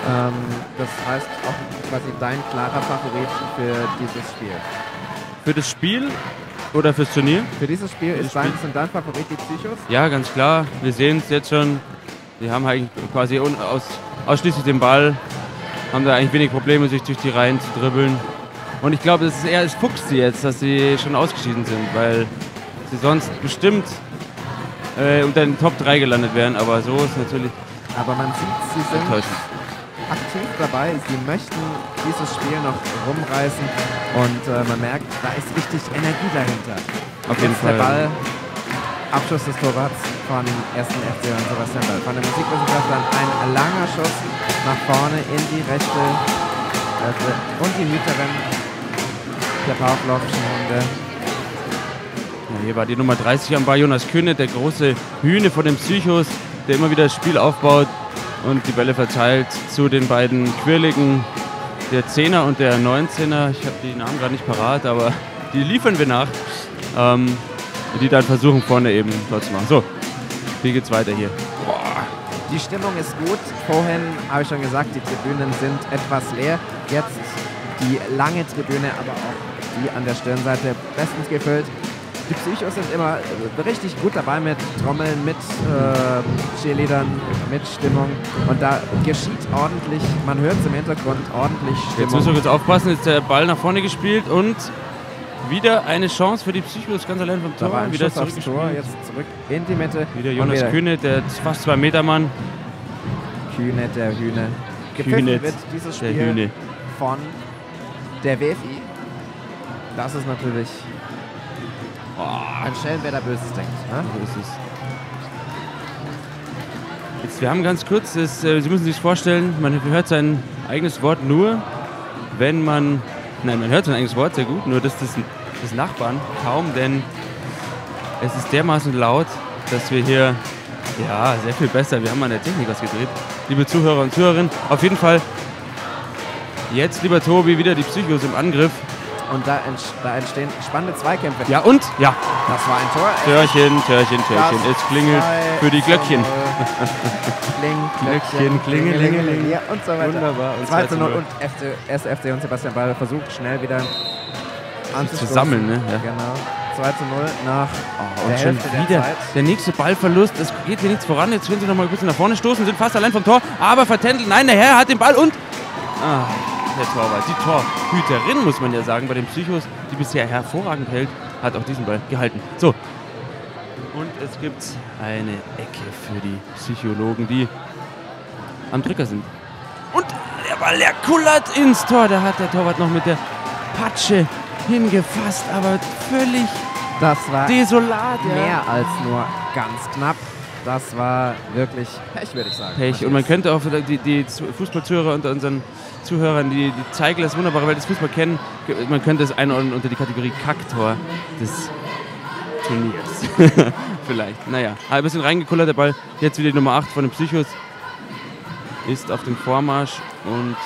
Ähm, das heißt auch quasi dein klarer Favorit für dieses Spiel. Für das Spiel oder fürs Turnier? Für dieses Spiel Für ist dein, Spiel. sind dein Favorit die Psychos? Ja, ganz klar. Wir sehen es jetzt schon. Die haben eigentlich quasi aus, ausschließlich den Ball, haben da eigentlich wenig Probleme, sich durch die Reihen zu dribbeln. Und ich glaube, es ist eher, es fuchst sie jetzt, dass sie schon ausgeschieden sind, weil sie sonst bestimmt äh, unter den Top 3 gelandet wären. Aber so ist natürlich Aber man sieht, sie sind aktiv dabei. Sie möchten dieses Spiel noch rumreißen und äh, man merkt, da ist richtig Energie dahinter. Auf jeden Jetzt Fall. Der Ball, Abschuss des Torwarts von 1. FC und Sebastian Ball. Von den Musikwissenschaftlern ein langer Schuss nach vorne in die rechte und die Mieterin der Pavlovschen Hunde. Ja, hier war die Nummer 30 am Ball, Jonas Kühne, der große Hühne von den Psychos, der immer wieder das Spiel aufbaut und die Bälle verteilt zu den beiden Quirligen, der 10er und der 19er. Ich habe die Namen gerade nicht parat, aber die liefern wir nach. Ähm, die dann versuchen, vorne eben dort zu machen. So, wie geht's weiter hier? Die Stimmung ist gut. Vorhin habe ich schon gesagt, die Tribünen sind etwas leer. Jetzt die lange Tribüne, aber auch die an der Stirnseite bestens gefüllt. Die Psychos sind immer richtig gut dabei mit Trommeln, mit äh, Cheerleadern, mit Stimmung. Und da geschieht ordentlich, man hört es im Hintergrund ordentlich Jetzt Stimmung. müssen wir kurz aufpassen, jetzt der Ball nach vorne gespielt und wieder eine Chance für die Psychos, ganz allein vom Tor. wieder Schuss aufs Tor, jetzt zurück in die Mitte. Wieder Jonas wieder Kühne, der fast zwei Meter Mann. Kühne, der Hühne. Gepfiffen Kühne, wird dieses Spiel von der WFI. Das ist natürlich ein Schelm, wer da Böses denkt. Ne? So ist es. Jetzt, wir haben ganz kurz, das, äh, Sie müssen sich vorstellen, man hört sein eigenes Wort nur, wenn man, nein, man hört sein eigenes Wort sehr gut, nur das des Nachbarn kaum, denn es ist dermaßen laut, dass wir hier, ja, sehr viel besser, wir haben an der Technik was gedreht. Liebe Zuhörer und Zuhörerinnen, auf jeden Fall jetzt, lieber Tobi, wieder die Psychos im Angriff. Und da, da entstehen spannende Zweikämpfe. Ja, und? Ja. Das war ein Tor. Törchen, Törchen, Törchen. Das Es klingelt für die Glöckchen. Kling, Glöckchen, klingelingeling. Ja, und so weiter. Wunderbar. Und 2 zu 0 0. und FC, erste FC und Sebastian Ball versucht schnell wieder anzustoßen. zu sammeln, ne? Ja. Genau. 2 zu 0 nach Oh, der und schon der wieder Zeit. der nächste Ballverlust. Es geht hier nichts voran. Jetzt können sie noch mal ein bisschen nach vorne stoßen, sind fast allein vom Tor. Aber vertändelt. Nein, der Herr hat den Ball und. Ah, der Torwart. Die Torhüterin, muss man ja sagen, bei den Psychos, die bisher hervorragend hält, hat auch diesen Ball gehalten. So. Und es gibt eine Ecke für die Psychologen, die am Drücker sind. Und der Ball, der kullert ins Tor. Da hat der Torwart noch mit der Patsche hingefasst, aber völlig Das war desolat. Ja. mehr als nur ganz knapp. Das war wirklich Pech, würde ich sagen. Pech. Und man könnte auch die, die Fußballzuhörer unter unseren Zuhörern, die, die zeigen das wunderbare Welt des Fußball kennen, man könnte es einordnen unter die Kategorie Kacktor des Turniers. Vielleicht. Naja, ein bisschen reingekullert der Ball. Jetzt wieder die Nummer 8 von den Psychos. Ist auf dem Vormarsch und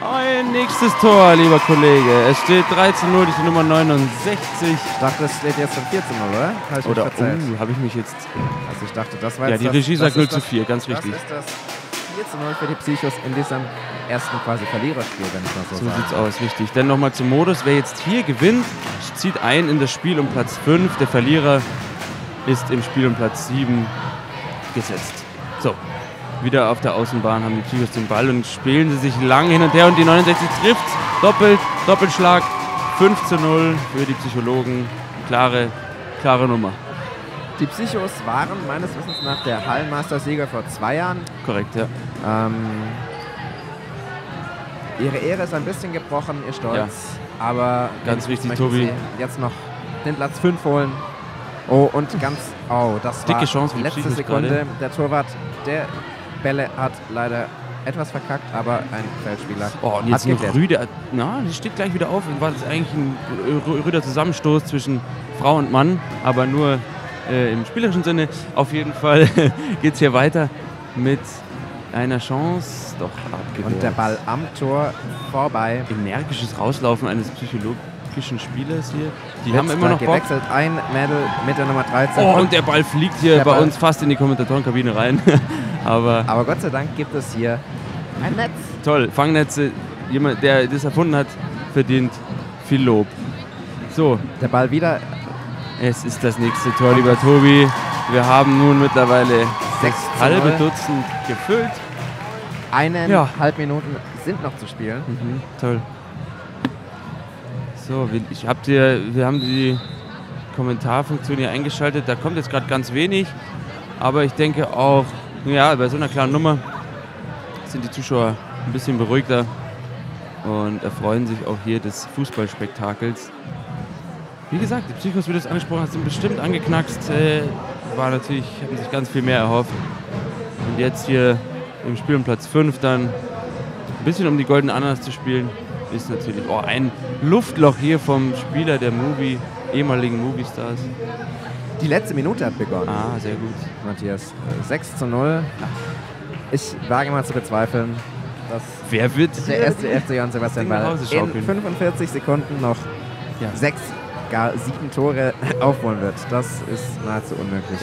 ein nächstes Tor, lieber Kollege. Es steht 3 zu 0, das ist die Nummer 69. Ich dachte, es steht jetzt schon 4 zu 0, oder? Habe ich Oder, oh, habe ich mich jetzt... Also ich dachte, das war Ja, jetzt die das, Regie das sagt ist 0 zu das- 4, ganz richtig. Das ist das 4 zu 0 für die Psychos in diesem ersten quasi Verliererspiel, wenn ich mal so, So sagen sieht's aus, richtig. Dann nochmal zum Modus. Wer jetzt hier gewinnt, zieht ein in das Spiel um Platz 5. Der Verlierer ist im Spiel um Platz 7 gesetzt. So, wieder auf der Außenbahn haben die Psychos den Ball und spielen sie sich lang hin und her und die 69 trifft. Doppelt, Doppelschlag. 5 zu 0 für die Psychologen. Klare, klare Nummer. Die Psychos waren meines Wissens nach der Hallenmeistersieger vor zwei Jahren. Korrekt, ja. Ähm, ihre Ehre ist ein bisschen gebrochen, ihr Stolz. Aber Ganz wichtig, Tobi. Sie jetzt noch den Platz 5 holen. Oh, und ganz, oh, das Dicke war Chance letzte Sekunde. gerade. Der Torwart der Bälle hat leider etwas verkackt, aber ein Feldspieler Oh, und hat jetzt noch geklärt. Rüder. Na, die steht gleich wieder auf. War das eigentlich ein Rü- Rüder Zusammenstoß zwischen Frau und Mann, aber nur äh, im spielerischen Sinne. Auf jeden Fall geht es hier weiter mit einer Chance. Doch abgewehrt. Und der Ball am Tor vorbei. Energisches Rauslaufen eines psychologischen Spielers hier. Die haben immer noch Bock. gewechselt. Ein Mädel mit der Nummer 13. Oh, und der Ball fliegt hier bei Ball- uns fast in die Kommentatorenkabine rein. aber Aber Gott sei Dank gibt es hier ein Netz. toll, Fangnetze. Jemand, der das erfunden hat, verdient viel Lob. So. Der Ball wieder. Es ist das nächste Tor, lieber Tobi. Wir haben nun mittlerweile Sechs halbe. Dutzend gefüllt. Eineinhalb Minuten sind noch zu spielen. Mhm, toll. So, ich hab dir, wir haben die Kommentarfunktion hier eingeschaltet. Da kommt jetzt gerade ganz wenig. Aber ich denke auch, ja, bei so einer klaren Nummer sind die Zuschauer ein bisschen beruhigter und erfreuen sich auch hier des Fußballspektakels. Wie gesagt, die Psychos, wie du es angesprochen hast, sind bestimmt angeknackst. Äh, war natürlich, hatten sich ganz viel mehr erhofft. Und jetzt hier im Spiel um Platz 5 dann ein bisschen um die goldene Ananas zu spielen, ist natürlich oh, ein Luftloch hier vom Spieler der Movie, ehemaligen Movie-Stars. Die letzte Minute hat begonnen. Ah, sehr gut. Matthias, äh, 6 zu 0. Ich wage mal zu bezweifeln, dass Wer wird der erste FC Johann Sebastian Ball in schaukeln? 45 Sekunden noch Ja. sechs, gar sieben Tore aufholen wird. Das ist nahezu unmöglich.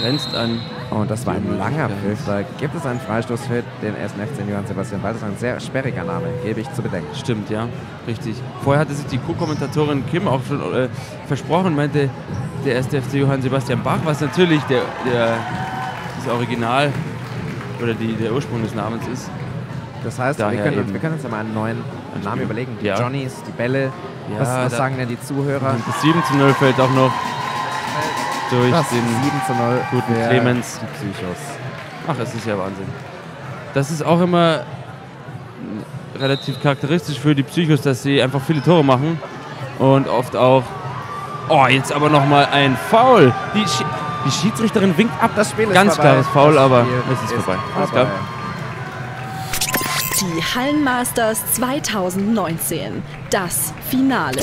grenzt an. Und das war ein langer. Pfiff. Da gibt es einen Freistoß für den ersten FC Johann Sebastian ist ein sehr sperriger Name, gebe ich zu bedenken. Stimmt, ja, richtig. Vorher hatte sich die Co-Kommentatorin Kim auch schon äh, versprochen, meinte, der erste FC Johann Sebastian Bach, was natürlich der, der, das Original oder die, der Ursprung des Namens ist. Das heißt, wir können, uns, wir können uns ja mal einen neuen Namen Spiel. überlegen. Die Ja. Johnnies, die Bälle. Ja, was was sagen denn die Zuhörer? Das 7 zu 0 fällt auch noch durch Das den 7 zu 0 guten Clemens. die Psychos. Ach, es ist ja Wahnsinn. Das ist auch immer relativ charakteristisch für die Psychos, dass sie einfach viele Tore machen und oft auch. Oh, jetzt aber nochmal ein Foul. Die, Schi die Schiedsrichterin winkt ab. Das Spiel ist Ganz vorbei. klares Foul, Das aber Spiel es ist, ist vorbei. Alles klar. Die Hallenmasters 2019. Das Finale.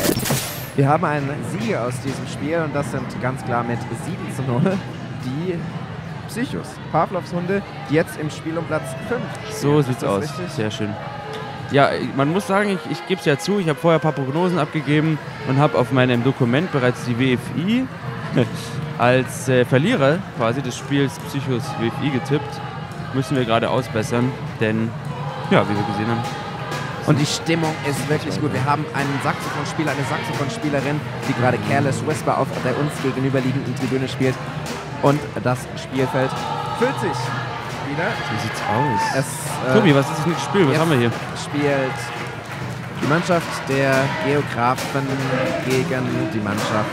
Wir haben einen Sieger aus diesem Spiel und das sind ganz klar mit 7 zu 0 die Psychos. Pavlovs Hunde, die jetzt im Spiel um Platz 5 So sieht's das aus. richtig? Sehr schön. Ja, man muss sagen, ich, ich gebe es ja zu, ich habe vorher ein paar Prognosen abgegeben und habe auf meinem Dokument bereits die WFI als äh, Verlierer quasi des Spiels Psychos WFI getippt. Müssen wir gerade ausbessern, denn, ja, wie wir gesehen haben, Und die Stimmung ist wirklich gut. Wir haben einen Saxophonspieler, eine Saxophonspielerin, die gerade Careless Whisper auf der uns gegenüberliegenden Tribüne spielt. Und das Spielfeld füllt sich wieder. so sieht's aus. Es, äh, Tobi, was ist das nächste Spiel? Was haben wir hier? spielt die Mannschaft der Geografen gegen die Mannschaft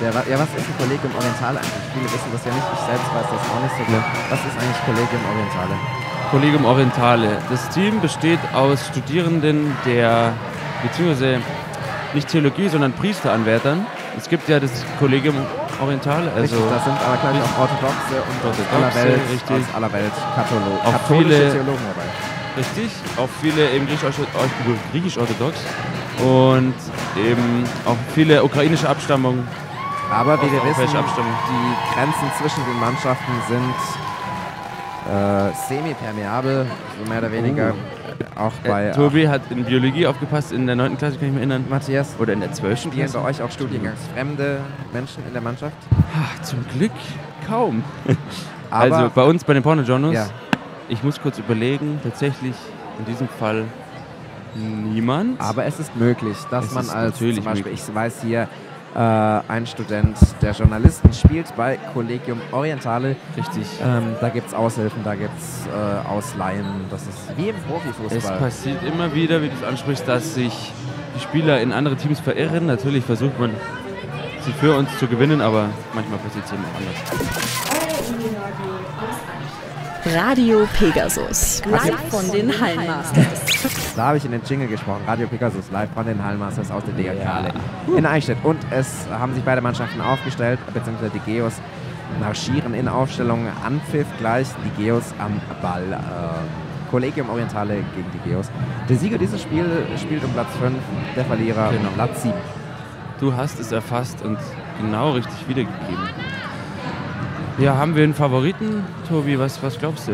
der, ja, was ist ein Kollegium Orientale eigentlich? Viele wissen das ja nicht, ich selbst weiß das auch nicht so gut. Was ist eigentlich Kollegium Orientale? Collegium Orientale. Das Team besteht aus Studierenden der, beziehungsweise nicht Theologie, sondern Priesteranwärtern. Es gibt ja das Collegium Orientale, also Richtig, das sind aber gleich auch Orthodoxe und aus aller Orthodoxe, Welt, richtig. aus aller Welt Katholo Auch katholische viele- Theologen dabei. Richtig, auch viele eben griechisch-orthodox griechisch-orthodox und eben auch viele ukrainische Abstammung. Aber wie wir wissen, die Grenzen zwischen den Mannschaften sind äh, semi-permeabel, so mehr oder weniger. Auch bei Äh, Tobi hat in Biologie aufgepasst, in der 9. Klasse kann ich mich erinnern. Matthias. Oder in der 12. Spielen Klasse. bei euch auch studiengangsfremde Menschen in der Mannschaft? Ach, zum Glück kaum. Also bei uns, bei den Pornojournals, Ja. ich muss kurz überlegen, tatsächlich in diesem Fall niemand. Aber es ist möglich, dass Es man als zum Beispiel, möglich. ich weiß hier, äh, ein Student der Journalisten spielt bei Collegium Orientale. Richtig. Ähm, da gibt es Aushilfen, da gibt es äh, Ausleihen. Das ist wie im Es Profifußball. passiert immer wieder, wie du es ansprichst, dass sich die Spieler in andere Teams verirren. Natürlich versucht man sie für uns zu gewinnen, aber manchmal passiert es eben auch anders. Radio Pegasus. Live von den Hallenmasters. Da habe ich in den Jingle gesprochen. Radio Pegasus live von den Hallenmasters aus der DRK Halle in Eichstätt. Und es haben sich beide Mannschaften aufgestellt, beziehungsweise die Geos marschieren in Aufstellung. Anpfiff gleich, die Geos am Ball. Äh, Collegium Orientale gegen die Geos. Der Sieger dieses Spiels spielt um Platz 5, der Verlierer Genau. um Platz 7. Du hast es erfasst und genau richtig wiedergegeben. Ja, haben wir einen Favoriten, Tobi? Was, was glaubst du?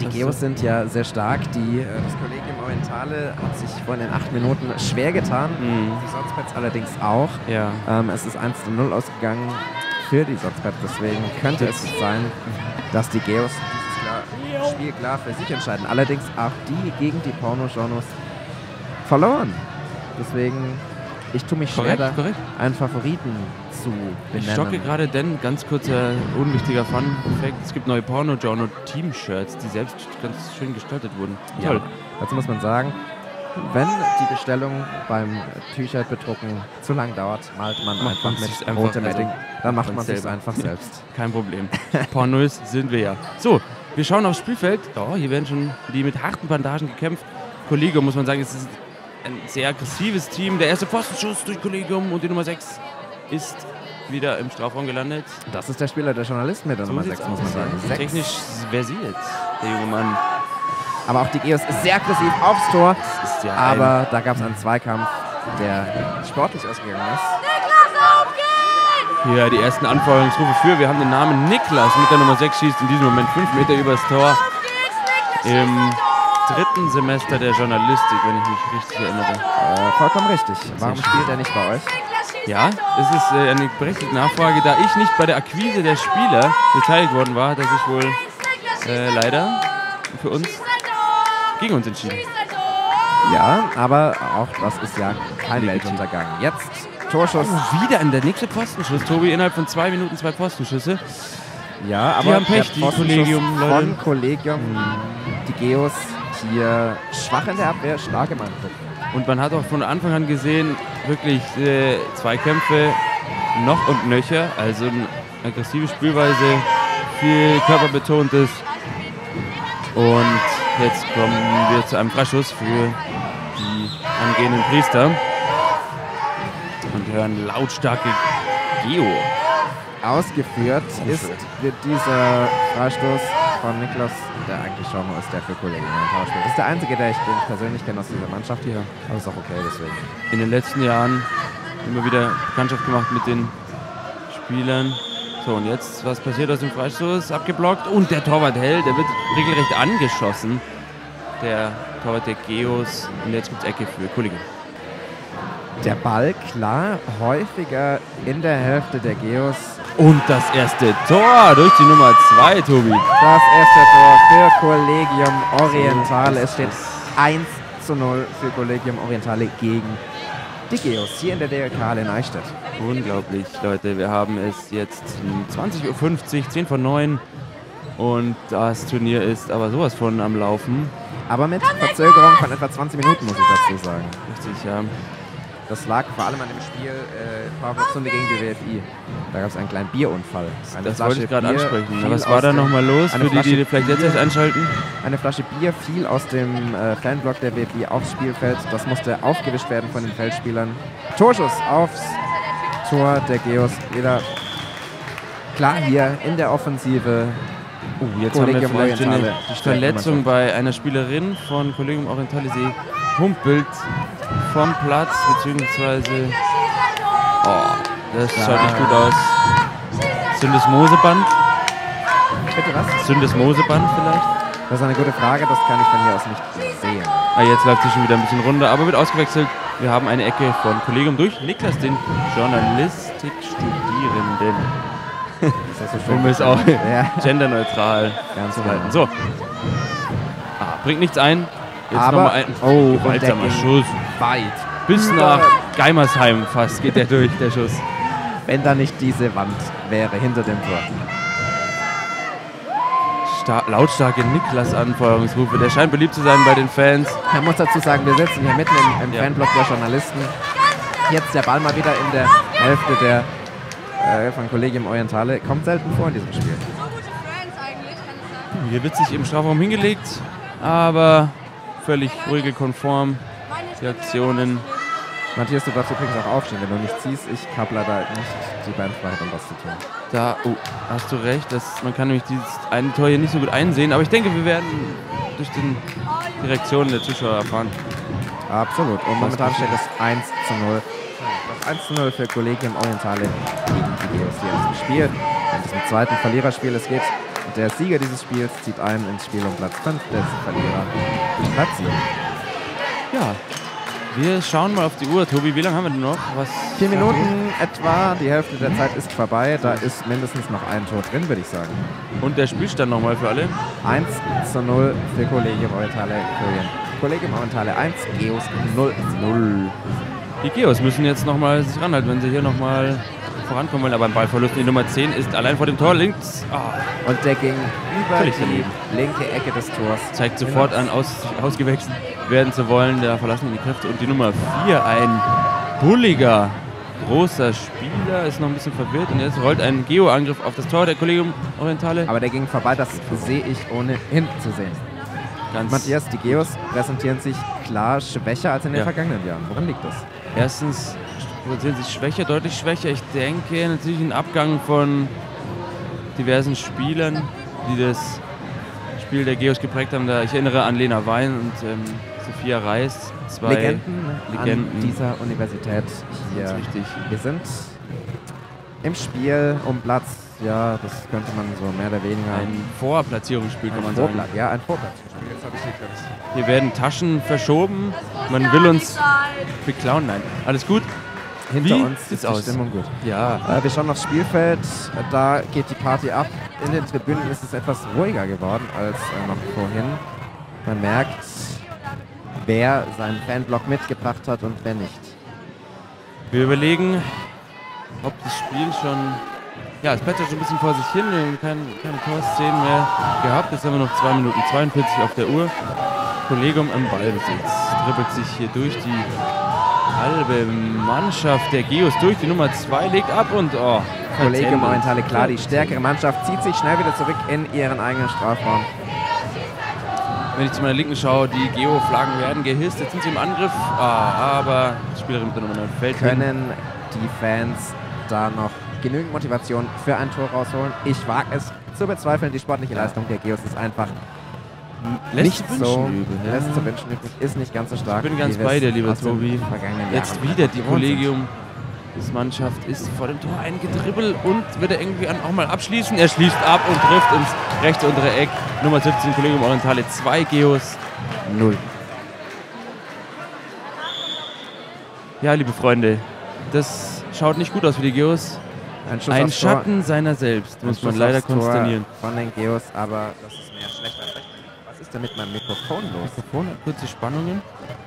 Die Geos sind ja sehr stark. Die, äh, das Collegium Orientale hat sich vor den acht Minuten schwer getan. Die Sotzpets allerdings auch. Mhm. Ja. Ähm, es ist 1 zu 0 ausgegangen für die Sotzpets. Deswegen könnte es sein, dass die Geos dieses Spiel klar für sich entscheiden. Allerdings auch die gegen die Porno-Genres verloren. Deswegen, ich tue mich schwer, korrekt. einen Favoriten zu benennen. Ich stocke gerade, denn ganz kurzer, unwichtiger Fun-Fact: Es gibt neue Porno-Journal-Team-Shirts, die selbst ganz schön gestaltet wurden. Ja, Toll. dazu muss man sagen, wenn die Bestellung beim T-Shirt bedrucken zu lang dauert, malt man Macht einfach man mit einfach rotem also Dann macht man es einfach selbst. Kein Problem. Pornos sind wir ja. So, wir schauen aufs Spielfeld. Oh, hier werden schon die mit harten Bandagen gekämpft. Kollegium, muss man sagen, es ist ein sehr aggressives Team. Der erste Pfostenschuss durch Kollegium und die Nummer 6 ist wieder im Strafraum gelandet. Das ist der Spieler, der Journalist mit der Nummer sieht's 6, muss man sagen. ja. Sechs. Technisch versiert, der junge Mann. Aber auch die Geos ist sehr aggressiv aufs Tor. ist ja aber da gab es einen Zweikampf, der sportlich ausgegangen ist. Hier die ersten Anfeuerungsrufe für. Wir haben den Namen Niklas mit der Nummer 6 schießt in diesem Moment 5 Meter übers Tor. Im dritten Semester der Journalistik, wenn ich mich richtig erinnere. Äh, vollkommen richtig. Warum spielt er nicht bei euch? Ja, es ist äh, eine berechtigte Nachfrage, da ich nicht bei der Akquise der Spieler beteiligt worden war, dass ich wohl äh, leider für uns gegen uns entschieden. Ja, aber auch das ist ja kein Weltuntergang. Jetzt Torschuss. Oh, wieder in der nächste Postenschuss, Tobi, innerhalb von zwei Minuten zwei Postenschüsse. Ja, Die aber haben Pech, die Kollegium, Leute. von Kollegium, die Geos hier schwach in der Abwehr, stark im Angriff. Und man hat auch von Anfang an gesehen, wirklich äh, Zweikämpfe noch und nöcher. Also eine aggressive Spielweise, viel körperbetontes. Und jetzt kommen wir zu einem Freischuss für die angehenden Priester. Und hören lautstarke Geo. Ausgeführt ist wird dieser Freistoß von Niklas, der eigentlich schon nur ist, der für Kollegium Oriental spielt. Das ist der einzige, der ich, den ich persönlich kenne aus dieser Mannschaft hier. Aber ist auch okay, deswegen. in den letzten Jahren immer wieder Bekanntschaft gemacht mit den Spielern. So, und jetzt, was passiert aus dem Freistoß? Abgeblockt und der Torwart hält, der wird regelrecht angeschossen. Der Torwart der Geos. Und jetzt gibt es Ecke für Kollegen. Der Ball klar häufiger in der Hälfte der Geos. Und das erste Tor durch die Nummer 2, Tobi. Das erste Tor für Collegium Orientale. Es steht 1 zu 0 für Collegium Orientale gegen die Geos hier in der Halle in Eichstätt. Unglaublich, Leute. Wir haben es jetzt 20.50 Uhr, 10 von 9. Und das Turnier ist aber sowas von am Laufen. Aber mit Verzögerung von etwa 20 Minuten, muss ich dazu sagen. Richtig, ja. Das lag vor allem an dem Spiel äh, Powerplay-Stunde gegen die WFI. Da gab es einen kleinen Bierunfall. Eine Das Flasche wollte ich gerade ansprechen. Was war da nochmal los, eine für die, die Flasche vielleicht jetzt Bier- erst einschalten? Eine Flasche Bier fiel aus dem äh, Fanblock der WFI aufs Spielfeld. Das musste aufgewischt werden von den Feldspielern. Torschuss aufs Tor der Geos. Wieder klar hier in der Offensive. Oh, jetzt haben wir vielleicht eine die Verletzung bei einer Spielerin von Collegium Orientale. Humpelt vom Platz, beziehungsweise... Oh, das Ja. schaut nicht gut aus. Syndesmoseband? Bitte was? Syndesmoseband vielleicht? Das ist eine gute Frage, das kann ich von hier aus nicht sehen. Ah, jetzt läuft sie schon wieder ein bisschen runter, aber wird ausgewechselt. Wir haben eine Ecke von Kollegium durch Niklas, den Journalistikstudierenden. Das ist so schön um es auch. Ja. genderneutral Ganz zu genau. halten. So. Ah, bringt nichts ein. Jetzt Aber- ein oh, gewaltsamer Schuss. weit. Bis nach Geimersheim fast geht der durch, der Schuss. Wenn da nicht diese Wand wäre hinter dem Tor. Sta lautstarke Niklas-Anfeuerungsrufe. Der scheint beliebt zu sein bei den Fans. Man muss dazu sagen, wir sitzen hier mitten im, im Ja. Fanblock der Journalisten. Jetzt der Ball mal wieder in der Hälfte der äh, von Collegium Orientale kommt selten vor in diesem Spiel. Hier wird sich im Strafraum hingelegt, aber völlig regelkonform. konform. Die Aktionen. Matthias, du darfst übrigens auch aufstehen, wenn du nicht ziehst. Ich habe leider nicht die Bandbreite, um was zu tun. Da oh, hast du recht, das, man kann nämlich dieses eine Tor hier nicht so gut einsehen, aber ich denke, wir werden durch den, die Reaktionen der Zuschauer erfahren. Absolut. Und momentan steht es 1 zu 0. Das 1 zu 0 für Collegium Orientale gegen die in diesem Spiel. In diesem zweiten Verliererspiel. Es geht, der Sieger dieses Spiels zieht ein ins Spiel um Platz 5, der Verlierer Platz 7. Ja, wir schauen mal auf die Uhr. Tobi, wie lange haben wir denn noch? Was Vier Minuten etwa, die Hälfte der Zeit ist vorbei. Da ist mindestens noch ein Tor drin, würde ich sagen. Und der Spielstand nochmal für alle? 1 zu 0 für Collegium Orientale Korean. Collegium Orientale 1, Geos 0 0. Die Geos müssen jetzt nochmal sich ranhalten, wenn sie hier nochmal vorankommen wollen. Aber ein Ballverlust. Die Nummer 10 ist allein vor dem Tor links. Ah. Und der ging über die linke Ecke des Tors. Zeigt sofort an, aus, ausgewechselt werden zu wollen. Da verlassen ihn die Kräfte. Und die Nummer 4, ein bulliger, großer Spieler, ist noch ein bisschen verwirrt. Und jetzt rollt ein Geo-Angriff auf das Tor der Kollegium Orientale. Aber der ging vorbei, das sehe ich ohnehin zu sehen. Ganz Matthias, die Geos präsentieren sich klar schwächer als in den Ja. vergangenen Jahren. Woran liegt das? Erstens präsentieren sich schwächer, deutlich schwächer. Ich denke natürlich ein Abgang von diversen Spielern, die das Spiel der Geos geprägt haben. Da ich erinnere an Lena Wein und ähm, Sophia Reis, zwei Legenden, Legenden. an dieser Universität hier. Wir sind im Spiel um Platz, ja, das könnte man so mehr oder weniger... Ein Vorplatzierungsspiel, kann man sagen. Vorpla- Ja, ein Vorplatzierungsspiel. Jetzt habe ich nicht ganz... Hier werden Taschen verschoben. Man will uns beklauen. Nein, alles gut. Hinter Wie uns ist die aus? Stimmung gut. Ja. Äh, wir schauen aufs Spielfeld. Da geht die Party ab. In den Tribünen ist es etwas ruhiger geworden als äh, noch vorhin. Man merkt, wer seinen Fanblock mitgebracht hat und wer nicht. Wir überlegen, ob das Spiel schon. Ja, es plätschert schon ein bisschen vor sich hin. Wir haben keine, keine Torszenen mehr gehabt. Jetzt haben wir noch 2 Minuten 42 auf der Uhr. Kollegium im Ballbesitz. Dribbelt sich hier durch die halbe Mannschaft der Geos durch. Die Nummer 2 legt ab und oh. Vertändelt. Orientale klar, die stärkere Mannschaft zieht sich schnell wieder zurück in ihren eigenen Strafraum. Wenn ich zu meiner Linken schaue, die Geo-Flaggen werden gehisst. Jetzt sind sie im Angriff. Ah, aber die Spielerin mit der Nummer 9 fällt. Können die Fans da noch genügend Motivation für ein Tor rausholen? Ich wage es zu bezweifeln. Die sportliche Leistung der Geos ist einfach Lässt nicht so, ja. lässt zu wünschen übrig, ist nicht ganz so stark. Ich bin ganz bei dir, lieber Tobi. Jetzt Jahren wieder die. Kollegium. Das Mannschaft ist vor dem Tor eingedribbelt und wird er irgendwie auch mal abschließen. Er schließt ab und trifft ins rechte untere Eck. Nummer 17 Kollegium Orientale 2 Geos. Null. Ja, liebe Freunde, das schaut nicht gut aus für die Geos. Ein, Ein aufs Tor. Schatten seiner selbst, Ein muss man leider konstatieren. Von den Geos, aber das ist mehr schlecht als recht. Was ist denn mit meinem Mikrofon los? Mikrofon hat kurze Spannungen.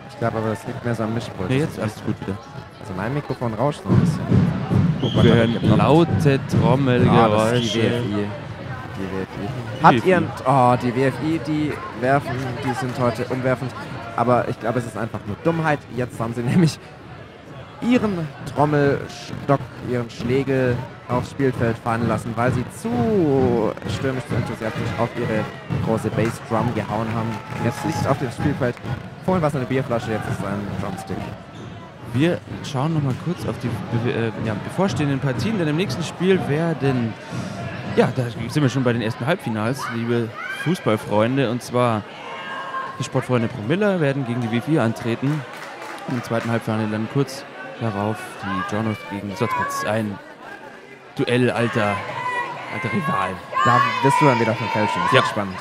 Ich glaube aber, das liegt mehr so am Mischpult. Nee, jetzt alles gut wieder. Also mein Mikrofon rauscht so ein bisschen. Guck mal, Wir hören laute Ah, das ist die Trommelgeräusche. WFI. Die WFI. Hat ihren. Oh, die WFI, die werfen, die sind heute umwerfend. Aber ich glaube, es ist einfach nur Dummheit. Jetzt haben sie nämlich ihren Trommelstock, ihren Schlegel aufs Spielfeld fallen lassen, weil sie zu stürmisch, zu enthusiastisch auf ihre große Bassdrum gehauen haben. Jetzt liegt auf dem Spielfeld. Vorhin war es eine Bierflasche, jetzt ist es ein Drumstick. Wir schauen noch mal kurz auf die äh, ja, bevorstehenden Partien, denn im nächsten Spiel werden, ja, da sind wir schon bei den ersten Halbfinals, liebe Fußballfreunde, und zwar die Sportfreunde Promilla werden gegen die W4 antreten. Im zweiten Halbfinale dann kurz darauf die Journos gegen Sotzpitz. Ein Duell alter, alter Rivalen. Da bist du dann wieder vom Fälschen. Das Ja. wird spannend.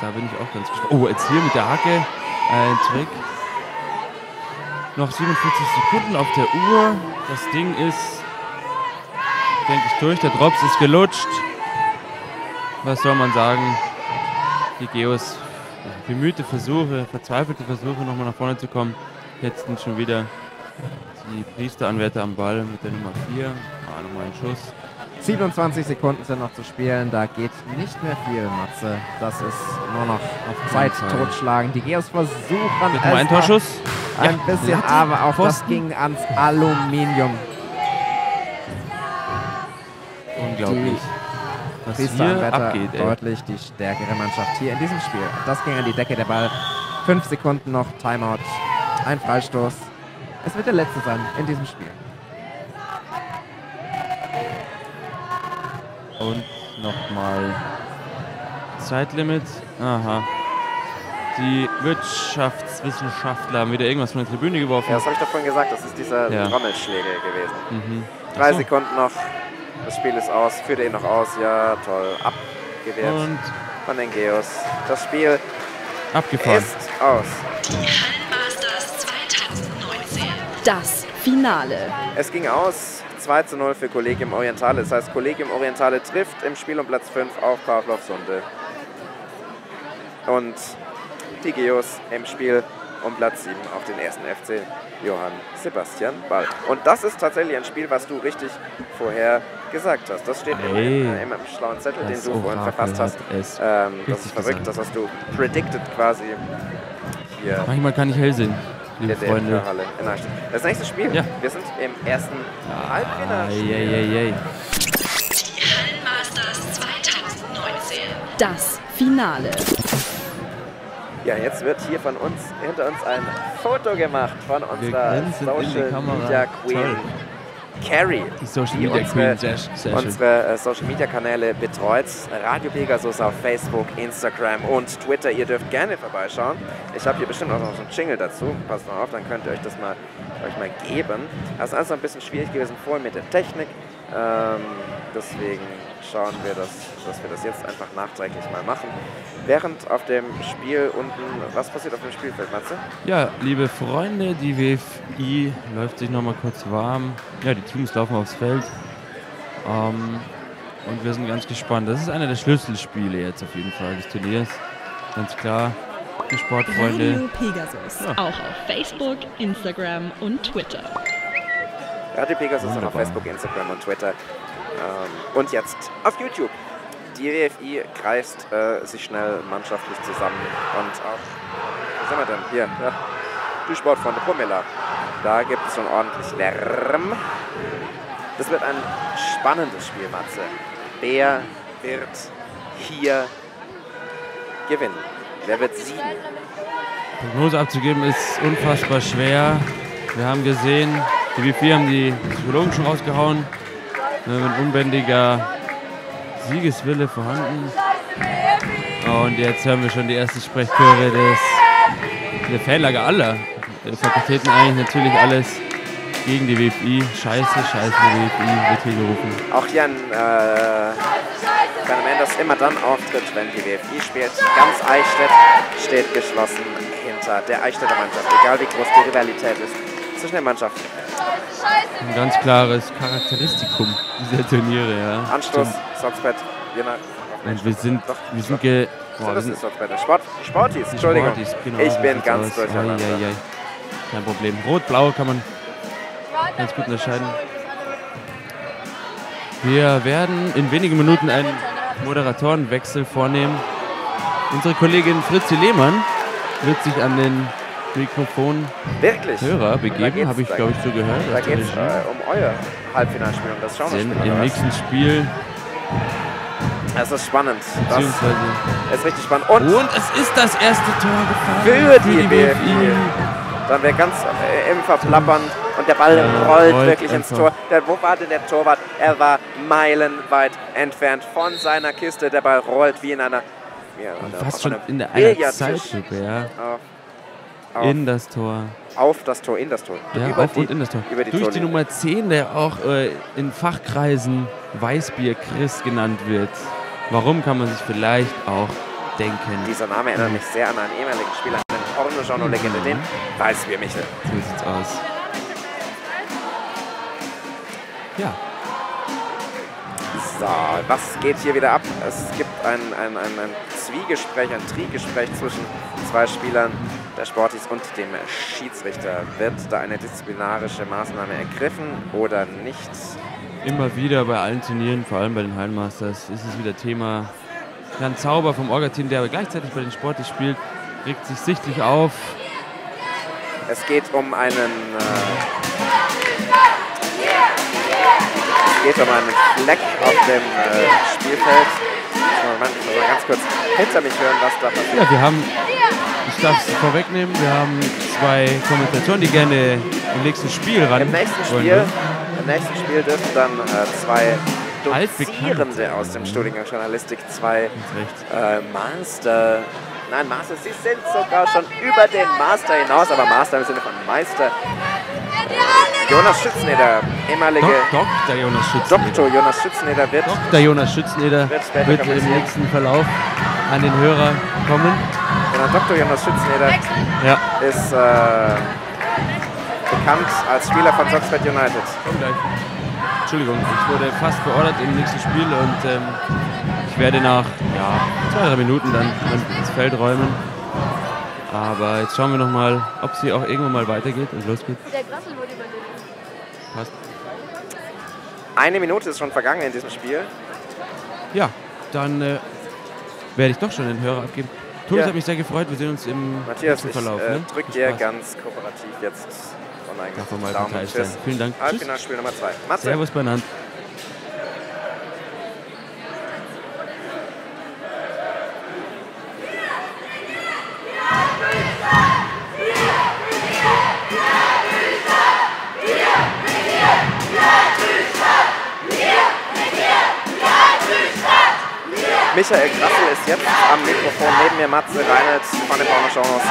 Da bin ich auch ganz gespannt. Oh, jetzt hier mit der Hacke ein Trick. Noch 47 Sekunden auf der Uhr. Das Ding ist, denke ich, durch. Der Drops ist gelutscht. Was soll man sagen? Die Geos bemühte Versuche, verzweifelte Versuche, nochmal nach vorne zu kommen. Jetzt sind schon wieder die Priesteranwärter am Ball mit der Nummer 4. Ah, nochmal ein Schuss. 27 Sekunden sind noch zu spielen, da geht nicht mehr viel, Matze. Das ist nur noch auf Zeit totschlagen. Die Geos versuchen Jetzt es ein Torschuss. Ein Ja, bisschen, Latte, aber auch das Pfosten. ging ans Aluminium. Unglaublich. Was Priester abgeht, deutlich die stärkere Mannschaft hier in diesem Spiel. Das ging an die Decke, der Ball. Fünf Sekunden noch, Timeout, ein Freistoß. Es wird der letzte sein in diesem Spiel. Und nochmal Zeitlimit. Aha. Die Wirtschaftswissenschaftler haben wieder irgendwas von der Tribüne geworfen. Ja, das habe ich doch vorhin gesagt, das ist dieser Ja. Trommelschlägel gewesen. Mhm. Drei so. Sekunden noch, das Spiel ist aus, führt ihn noch aus, ja toll, abgewehrt Und von den Geos. Das Spiel abgefahren. ist aus. Masters 2019. Das Finale. Es ging aus 2 zu 0 für Collegium Orientale. Das heißt, Collegium Orientale trifft im Spiel um Platz 5 auf Pavlov Sunde. Und Geos im Spiel um Platz 7 auf den ersten FC Johann Sebastian Ball. Und das ist tatsächlich ein Spiel, was du richtig vorher gesagt hast. Das steht Hey. im, im schlauen Zettel, den du vorhin verfasst hast. Ähm, das ist verrückt, gesagt. das hast du predicted quasi hier Manchmal kann ich hell sehen, liebe der Freunde. Halle in Eichstätt. Das nächste Spiel, Ja. wir sind im ersten Halbfinale. Eieiei. Masters 2019. Das Finale. Ja, jetzt wird hier von uns, hinter uns ein Foto gemacht von unserer die Social. Media Queen. Toll. Carrie, Die Social Media unsere, Queen, sehr, sehr unsere äh, Social Media Kanäle betreut. Radio Pegasus auf Facebook, Instagram und Twitter. Ihr dürft gerne vorbeischauen. Ich habe hier bestimmt auch noch so einen Jingle dazu. Passt mal auf, dann könnt ihr euch das mal, euch mal geben. Das ist alles ein bisschen schwierig gewesen vorhin mit der Technik. Ähm, deswegen schauen wir, dass, dass wir das jetzt einfach nachträglich mal machen. Während auf dem Spiel unten, was passiert auf dem Spielfeld, Matze? Ja, liebe Freunde, die WFI läuft sich noch mal kurz warm. Ja, die Teams laufen aufs Feld. Ähm, und wir sind ganz gespannt. Das ist einer der Schlüsselspiele jetzt auf jeden Fall des Turniers. Ganz klar. Die Sportfreunde. Radio Pegasus. Ja. Auch auf Facebook, Instagram und Twitter. Radio Pegasus auch auf Wunderbar. Facebook, Instagram und Twitter. Ähm, und jetzt auf YouTube. Die WFI kreist äh, sich schnell mannschaftlich zusammen. Und auch, wo sind wir denn? Hier, ja. Die Sportfreunde Promilla. Da gibt es schon ordentlich Lärm. Das wird ein spannendes Spiel, Matze. Wer wird hier gewinnen? Wer wird siegen? Prognose abzugeben ist unfassbar schwer. Wir haben gesehen, die W4 haben die Psychologen schon rausgehauen. Ein unbändiger Siegeswille vorhanden. Und jetzt hören wir schon die ersten Sprechchöre des, der Fanlager aller. Der Fakultäten eigentlich natürlich alles gegen die WFI. Scheiße, scheiße, die WFI wird hier gerufen. Auch hier ein äh, Phänomen, das immer dann auftritt, wenn die WFI spielt. Ganz Eichstätt steht geschlossen hinter der Eichstätter Mannschaft, egal wie groß die Rivalität ist zwischen den Mannschaften. Ein ganz klares Charakteristikum dieser Turniere. Ja. Anstoß. Socksbett, je nach. Wir sind, Doch, wir sind ge... So, Boah, wir das sind ist Socksbett. Sport, Sporties, Die Entschuldigung. Sporties, genau, ich bin ganz aus. durcheinander. Ei, ei, ei. Kein Problem. Rot-Blau kann man ganz gut unterscheiden. Wir werden in wenigen Minuten einen Moderatorenwechsel vornehmen. Unsere Kollegin Fritzi Lehmann wird sich an den Mikrofon Wirklich? Hörer begeben, habe ich glaube ich so gehört. Da geht es äh, um euer Halbfinalspiel, um das Denn Schaunerspiel. oder im nächsten Spiel, Es ist spannend. Das ist richtig spannend. Und, Und es ist das erste Tor gefallen für die BFI. Dann wäre ganz äh, im Verplappern und der Ball Ja, rollt rollt wirklich ins. Tor. Der, wo war denn der Torwart? Er war meilenweit entfernt von seiner Kiste. Der Ball rollt wie in einer. Einer Fast schon in der Billardtisch. Zeitlupe, ja. Auf, In das Tor. auf das Tor, in das Tor. Ja, Über auf die- und in das Tor. Über die Durch die Torlinie. Nummer 10, der auch äh, in Fachkreisen Weißbier Chris genannt wird. Warum kann man sich vielleicht auch denken. Dieser Name erinnert mich sehr an einen ehemaligen Spieler, einen Porno-Genre-Legende, den Weißbier Michel. So sieht's aus. Ja. So, was geht hier wieder ab? Es gibt ein, ein, ein, ein Zwiegespräch, ein Trigespräch zwischen zwei Spielern der Sportis und dem Schiedsrichter. Wird da eine disziplinarische Maßnahme ergriffen oder nicht? Immer wieder bei allen Turnieren, vor allem bei den Hallenmasters, ist es wieder Thema. Jan Zauber vom Orga-Team, der aber gleichzeitig bei den Sportis spielt, regt sich sichtlich auf. Es geht um einen. Äh, geht um einen Fleck auf dem äh, Spielfeld. Moment, ich muss mal ganz kurz hinter mich hören, was da passiert. Ja, wir haben, ich darf es vorwegnehmen, wir haben zwei Kommentatoren, die gerne im nächsten Spiel ran Im nächsten wollen Spiel, im nächsten Spiel dürfen dann äh, zwei. Dozierende aus dem Studiengang Journalistik, zwei äh, Master, nein Master, sie sind sogar schon über den Master hinaus, aber Master im Sinne von Meister. Jonas Schützeneder, ehemalige Dok Dr. Jonas Schützeneder. Dr. Jonas Schützeneder wird Der Jonas Schützeneder Wird wird im nächsten Verlauf an den Hörer kommen. Genau, Dr. Jonas Schützeneder Ja. ist äh, bekannt als Spieler von Soxford United. Entschuldigung, ich wurde fast beordert im nächsten Spiel und ähm, ich werde nach ja, zwei, drei Minuten dann ins Feld räumen. Aber jetzt schauen wir noch mal, ob sie auch irgendwann mal weitergeht und losgeht. Der Grassel wurde übernimmt. Passt. Eine Minute ist schon vergangen in diesem Spiel. Ja, dann äh, werde ich doch schon den Hörer abgeben. Thomas Ja. hat mich sehr gefreut. Wir sehen uns im Matthias, ich Verlauf. äh, ne? drück dir ganz kooperativ jetzt von einem Darf mal Daumen. Vielen Dank. Halbfinalspiel Nummer zwei. Matze. Servus benannt. Michael Grassel ist jetzt am Mikrofon neben mir. Matze Reinert von den Porno Journals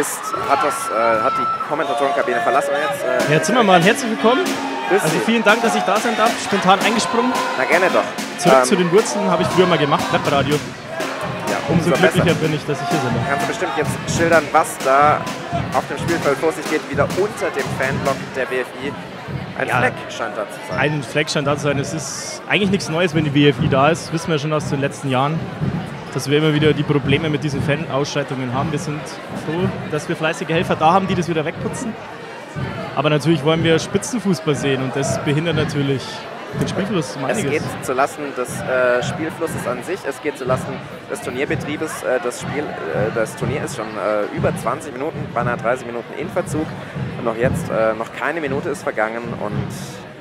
ist, hat, das, äh, hat die Kommentatorenkabine verlassen und jetzt. Äh, Herr Zimmermann, herzlich willkommen. Also vielen Dank, dass ich da sein darf. Spontan eingesprungen. Na gerne doch. Zurück Ähm, zu den Wurzeln habe ich früher mal gemacht, Webradio. Ja, Umso umso glücklicher besser. bin ich, dass ich hier bin. Kannst du bestimmt jetzt schildern, was da auf dem Spielfeld vor sich geht, wieder unter dem Fanblock der BFI. Ein Ja. Fleck scheint da zu sein. Ein Fleck scheint da zu sein. Es ist eigentlich nichts Neues, wenn die WFI da ist. Wissen wir schon aus den letzten Jahren, dass wir immer wieder die Probleme mit diesen Fan-Ausschreitungen haben. Wir sind froh, dass wir fleißige Helfer da haben, die das wieder wegputzen. Aber natürlich wollen wir Spitzenfußball sehen und das behindert natürlich den Spielfluss um Es geht zulasten des äh, Spielflusses an sich, es geht zulasten des Turnierbetriebes. Äh, das, Spiel, äh, das Turnier ist schon äh, über 20 Minuten, beinahe 30 Minuten in Verzug. Und noch jetzt, äh, noch keine Minute ist vergangen und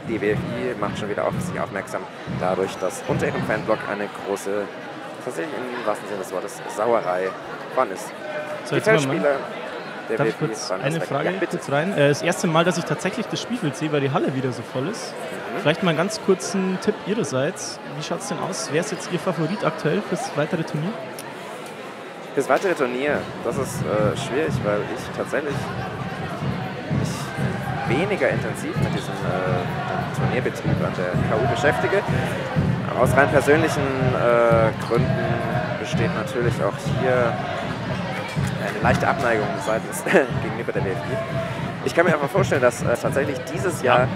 die WFI macht schon wieder auf sich aufmerksam, dadurch, dass unter ihrem Fanblock eine große, tatsächlich im wahrsten Sinne des Wortes, Sauerei vorhanden ist. So, die Feldspieler der Darf ich kurz eine. Frage Ja, bitte. kurz rein? Äh, Das erste Mal, dass ich tatsächlich das Spielfeld sehe, weil die Halle wieder so voll ist. Vielleicht mal einen ganz kurzen Tipp Ihrerseits. Wie schaut es denn aus? Wer ist jetzt Ihr Favorit aktuell fürs weitere Turnier? Das weitere Turnier, das ist äh, schwierig, weil ich tatsächlich mich weniger intensiv mit diesem äh, Turnierbetrieb an der KU beschäftige. Aus rein persönlichen äh, Gründen besteht natürlich auch hier eine leichte Abneigung seitens gegenüber der WFI. Ich kann mir einfach vorstellen, dass äh, tatsächlich dieses Jahr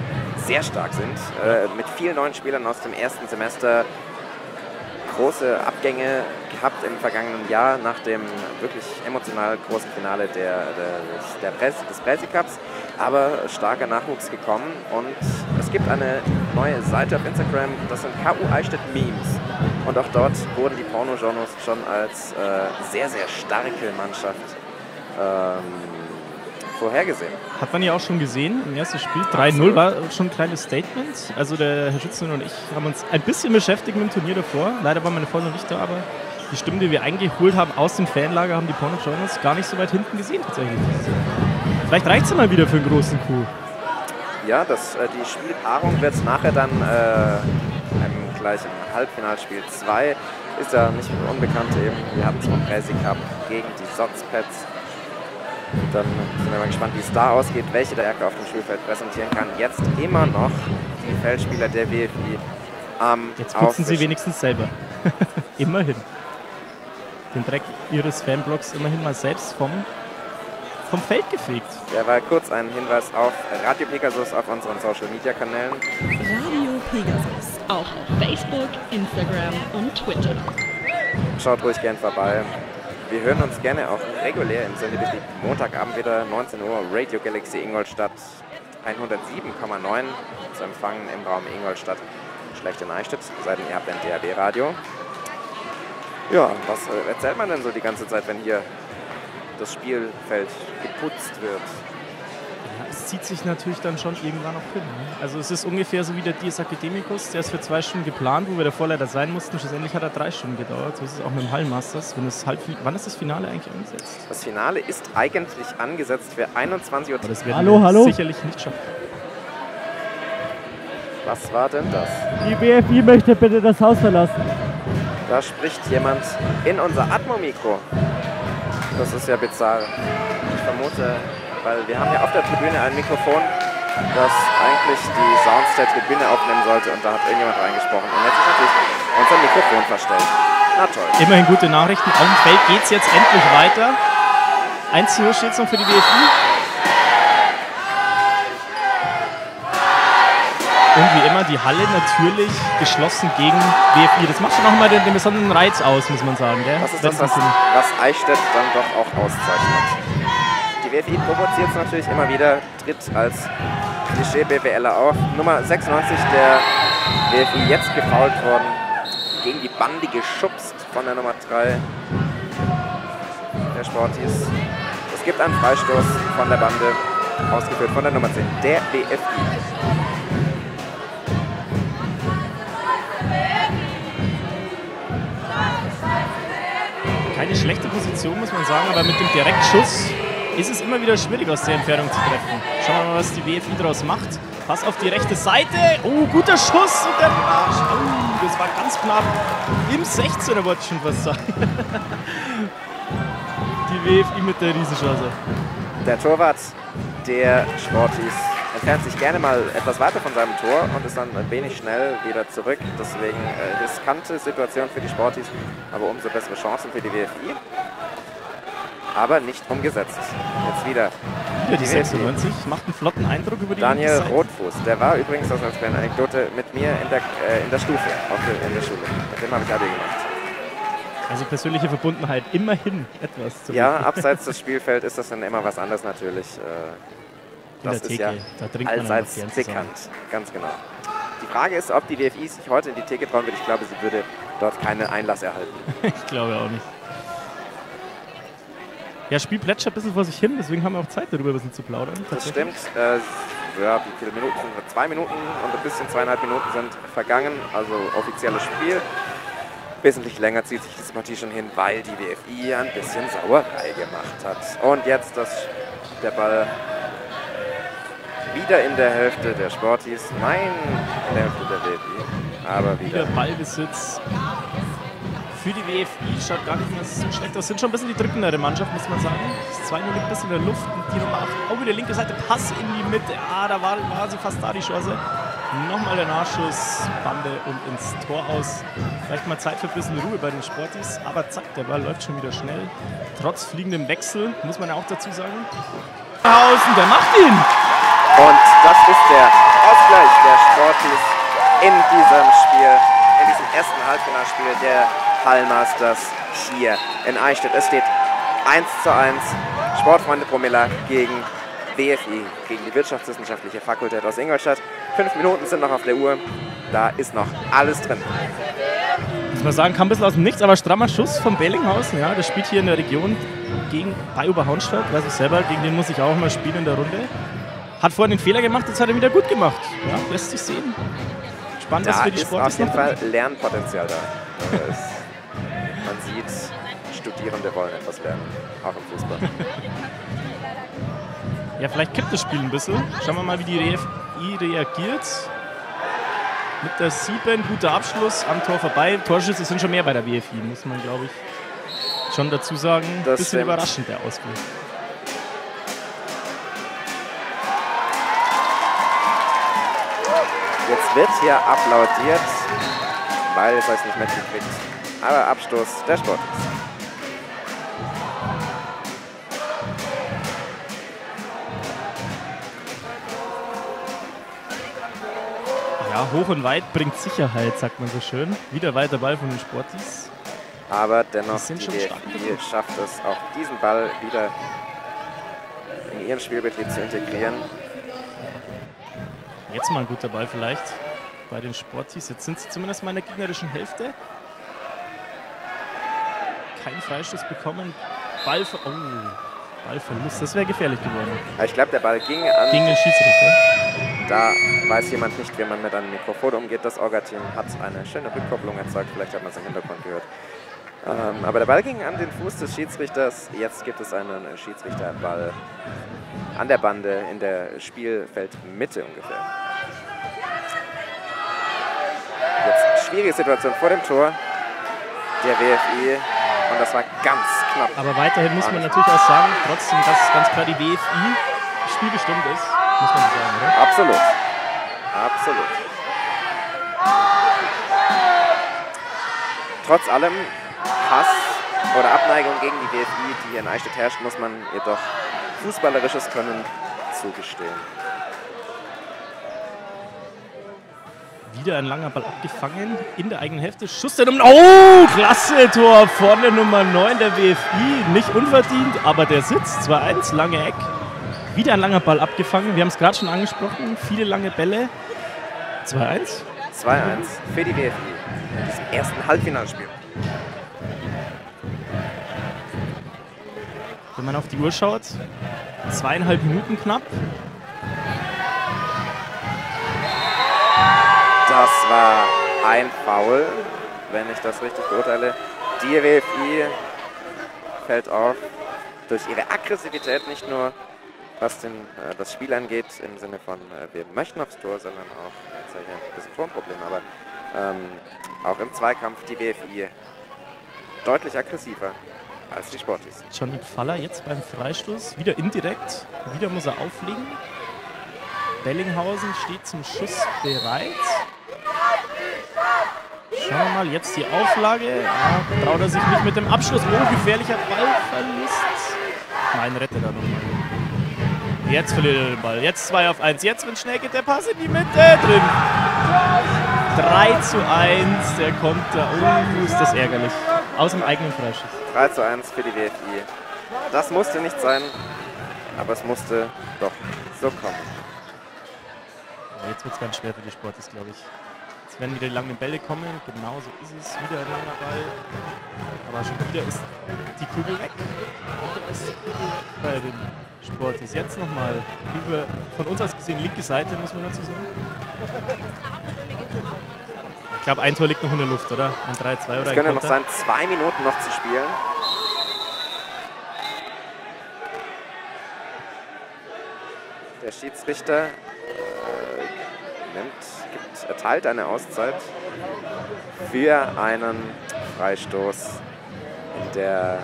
sehr stark sind, äh, mit vielen neuen Spielern aus dem ersten Semester große Abgänge gehabt im vergangenen Jahr nach dem wirklich emotional großen Finale der, des, der Press, des Presi Cups. Aber starker Nachwuchs gekommen und es gibt eine neue Seite auf Instagram, das sind KU Eichstätt Memes. Und auch dort wurden die Porno-Genres schon als äh, sehr, sehr starke Mannschaft ähm, vorhergesehen. Hat man ja auch schon gesehen im ersten Spiel. 3-0 war schon ein kleines Statement. Also der Herr Schützen und ich haben uns ein bisschen beschäftigt mit dem Turnier davor. Leider war meine Freundin noch nicht da, aber die Stimmen, die wir eingeholt haben aus dem Fanlager, haben die Porno Journals gar nicht so weit hinten gesehen tatsächlich. Vielleicht reicht es ja mal wieder für einen großen Coup. Ja, das, äh, die Spielpaarung wird nachher dann äh, im gleichen Halbfinalspiel 2. Ist ja nicht unbekannt eben. Wir hatten es vom Presi Cup gegen die Sotzpets. Dann sind wir mal gespannt, wie es da ausgeht, welche der Erke auf dem Spielfeld präsentieren kann. Jetzt immer noch die Feldspieler der WFI am Jetzt putzen sie wenigstens selber. immerhin. Den Dreck ihres Fanblocks immerhin mal selbst vom, vom Feld gefegt. Ja, war kurz ein Hinweis auf Radio Pegasus auf unseren Social Media Kanälen. Radio Pegasus. Auch auf Facebook, Instagram und Twitter. Schaut ruhig gern vorbei. Wir hören uns gerne auch regulär im Sendebetrieb Montagabend wieder 19 Uhr Radio Galaxy Ingolstadt 107,9 zu empfangen im Raum Ingolstadt Schlechte Neustadt. Seid ihr habt ein DAB Radio. Ja, was äh, erzählt man denn so die ganze Zeit, wenn hier das Spielfeld geputzt wird? Es zieht sich natürlich dann schon irgendwann auch hin. Ne? Also es ist ungefähr so wie der Dies Academicus, der ist für zwei Stunden geplant, wo wir davor leider sein mussten. Schlussendlich hat er drei Stunden gedauert. So ist es auch mit dem Hallenmasters. Wenn das Halbfi- Wann ist das Finale eigentlich angesetzt? Das Finale ist eigentlich angesetzt für 21 Uhr. Aber das werden wir sicherlich nicht schaffen. Was war denn das? Die BFI möchte bitte das Haus verlassen. Da spricht jemand in unser Atmo-Mikro. Das ist ja bizarr. Ich vermute, weil wir haben ja auf der Tribüne ein Mikrofon, das eigentlich die Sounds der Tribüne aufnehmen sollte und da hat irgendjemand reingesprochen. Und jetzt ist natürlich unser Mikrofon verstellt. Na toll. Immerhin gute Nachrichten. Auf dem Feld geht es jetzt endlich weiter. 1 zu 0 steht es noch für die BFI. Und wie immer die Halle natürlich geschlossen gegen BFI. Das macht schon auch mal den, den besonderen Reiz aus, muss man sagen. Gell? Das ist das, was, was Eichstätt dann doch auch auszeichnet. WFI provoziert es natürlich immer wieder, tritt als Klischee-BWLer auf. Nummer 96 der WFI jetzt gefault worden, gegen die Bande geschubst von der Nummer 3 der Sportis. Es gibt einen Freistoß von der Bande, ausgeführt von der Nummer 10, der BFI. Keine schlechte Position, muss man sagen, aber mit dem Direktschuss ist es immer wieder schwierig, aus der Entfernung zu treffen. Schauen wir mal, was die WFI daraus macht. Pass auf die rechte Seite. Oh, guter Schuss. Und der Arsch. Oh, das war ganz knapp. Im 16er wollte ich schon fast sagen. Die WFI mit der Riesenchance. Der Torwart der Sportis entfernt sich gerne mal etwas weiter von seinem Tor und ist dann ein wenig schnell wieder zurück. Deswegen äh, riskante Situation für die Sportis, aber umso bessere Chancen für die WFI. Aber nicht umgesetzt. Jetzt wieder Wieder die WFI. 96. Macht einen flotten Eindruck über die Daniel Seite. Rotfuß, der war übrigens, das als kleine Anekdote, mit mir in der, äh, in der Stufe, auf der, in der Schule. Mit dem habe ich Abi gemacht. Also persönliche Verbundenheit, immerhin etwas zu Ja, abseits des Spielfelds ist das dann immer was anderes natürlich. Äh, Das ist ja da allseits bekannt. Ganz genau. Die Frage ist, ob die WFI sich heute in die Theke trauen wird. Ich glaube, sie würde dort keinen Einlass erhalten. ich glaube auch nicht. Ja, Spiel plätschert ein bisschen vor sich hin, deswegen haben wir auch Zeit, darüber ein bisschen zu plaudern. Das stimmt. Äh, ja, wie viele Minuten? sind? Zwei Minuten und ein bisschen zweieinhalb Minuten sind vergangen. Also offizielles Spiel. Wesentlich länger zieht sich diese Partie schon hin, weil die WFI ein bisschen Sauerei gemacht hat. Und jetzt das, der Ball wieder in der Hälfte der Sportis. Nein, in der Hälfte der WFI. Aber Wieder wieder. Ballbesitz für die WFI. Schaut gar nicht mehr so schlecht aus. Sind schon ein bisschen die drückendere Mannschaft, muss man sagen. Das 2 liegt ein bisschen in der Luft. Und die Nummer 8, auch wieder linke Seite, Pass in die Mitte. Ah, da war, war sie fast da, die Chance. Nochmal der Nachschuss, Bande und ins Tor aus. Vielleicht mal Zeit für ein bisschen Ruhe bei den Sportis. Aber zack, der Ball läuft schon wieder schnell. Trotz fliegendem Wechsel, muss man ja auch dazu sagen. Hausen, der macht ihn! Und das ist der Ausgleich der Sportis in diesem Spiel, in diesem ersten Halbfinalspiel der Hallmasters hier in Eichstätt. Es steht 1 zu 1. Sportfreunde Promilla gegen WFI, gegen die Wirtschaftswissenschaftliche Fakultät aus Ingolstadt. Fünf Minuten sind noch auf der Uhr. Da ist noch alles drin. muss man sagen, kam ein bisschen aus dem Nichts, aber strammer Schuss von Bellinghausen. Ja, das spielt hier in der Region gegen bei Oberhaunstadt, weiß ich selber, gegen den muss ich auch mal spielen in der Runde. Hat vorhin den Fehler gemacht, jetzt hat er wieder gut gemacht. Ja, lässt sich sehen. Spannend, was Da für die ist Sportler auf jeden Fall Lernpotenzial da. Studierende wollen etwas lernen, auch im Fußball. Ja, vielleicht kippt das Spiel ein bisschen. Schauen wir mal, wie die RFI reagiert. Mit der 7, guter Abschluss, am Tor vorbei. Torschüsse sind schon mehr bei der WFI, muss man, glaube ich, schon dazu sagen. Das bisschen stimmt. überraschend, der Ausgleich. Jetzt wird hier applaudiert, weil es euch nicht mitgekriegt. Aber Abstoß der Sport. Ja, hoch und weit bringt Sicherheit, sagt man so schön. Wieder weiter Ball von den Sportis. Aber dennoch, Die sind die schon stark DFB schafft es, auch diesen Ball wieder in ihren Spielbetrieb zu integrieren. Jetzt mal ein guter Ball vielleicht bei den Sportis. Jetzt sind sie zumindest mal in der gegnerischen Hälfte. Kein Freistoß bekommen. Ball. Oh. Ballverlust, das wäre gefährlich geworden. Ich glaube, der Ball ging an. Gegen den Schiedsrichter. Da weiß jemand nicht, wie man mit einem Mikrofon umgeht. Das Orga-Team hat eine schöne Rückkopplung erzeugt. Vielleicht hat man es im Hintergrund gehört. Ähm, aber der Ball ging an den Fuß des Schiedsrichters. Jetzt gibt es einen Schiedsrichterball an der Bande in der Spielfeldmitte ungefähr. Jetzt schwierige Situation vor dem Tor der WFI. Und das war ganz knapp. Aber weiterhin muss man natürlich auch sagen, trotzdem, dass ganz klar die WFI spielbestimmt ist, muss man sagen, oder? Absolut. Absolut. Trotz allem Hass oder Abneigung gegen die WFI, die hier in Eichstätt herrscht, muss man ihr doch fußballerisches Können zugestehen. Wieder ein langer Ball abgefangen in der eigenen Hälfte. Schuss der Nummer. Oh, klasse Tor von der Nummer 9 der WFI. Nicht unverdient, aber der sitzt. 2-1, lange Eck. Wieder ein langer Ball abgefangen. Wir haben es gerade schon angesprochen. Viele lange Bälle. 2-1. 2-1 für die WFI in diesem ersten Halbfinalspiel. Wenn man auf die Uhr schaut, zweieinhalb Minuten knapp. Das war ein Foul, wenn ich das richtig beurteile. Die WFI fällt auf durch ihre Aggressivität, nicht nur was den, äh, das Spiel angeht, im Sinne von äh, wir möchten aufs Tor, sondern auch, jetzt habe ich ein bisschen Tonproblem, aber ähm, auch im Zweikampf die WFI deutlich aggressiver als die Sportis. Johnny Pfaller jetzt beim Freistoß. Wieder indirekt. Wieder muss er auflegen. Bellinghausen steht zum Schuss bereit. Schauen wir mal, jetzt die Auflage. Ja, traut er sich nicht mit dem Abschluss. Oh, gefährlicher Ballverlust. Nein, rette da nochmal. Jetzt verliert er den Ball. Jetzt 2 auf 1. Jetzt, wenn schnell geht, der Pass in die Mitte. Drin. 3 zu 1. Der Konter. Oh, ist das ärgerlich. Aus dem eigenen Freischuss. 3 zu 1 für die WFI. Das musste nicht sein, aber es musste doch so kommen. Ja, jetzt wird es ganz schwer für die Sportis, glaube ich. Jetzt werden wieder die langen Bälle kommen. Genau so ist es. Wieder ein langer Ball. Aber schon wieder ist die Kugel weg. Wieder ist die Kugel bei den Sportis. Jetzt nochmal über, von uns aus gesehen, linke Seite, muss man dazu sagen. Ich glaube, ein Tor liegt noch in der Luft, oder? Ein 3-2 oder Es können noch sein, zwei Minuten noch zu spielen. Der Schiedsrichter äh, nimmt, gibt, erteilt eine Auszeit für einen Freistoß in der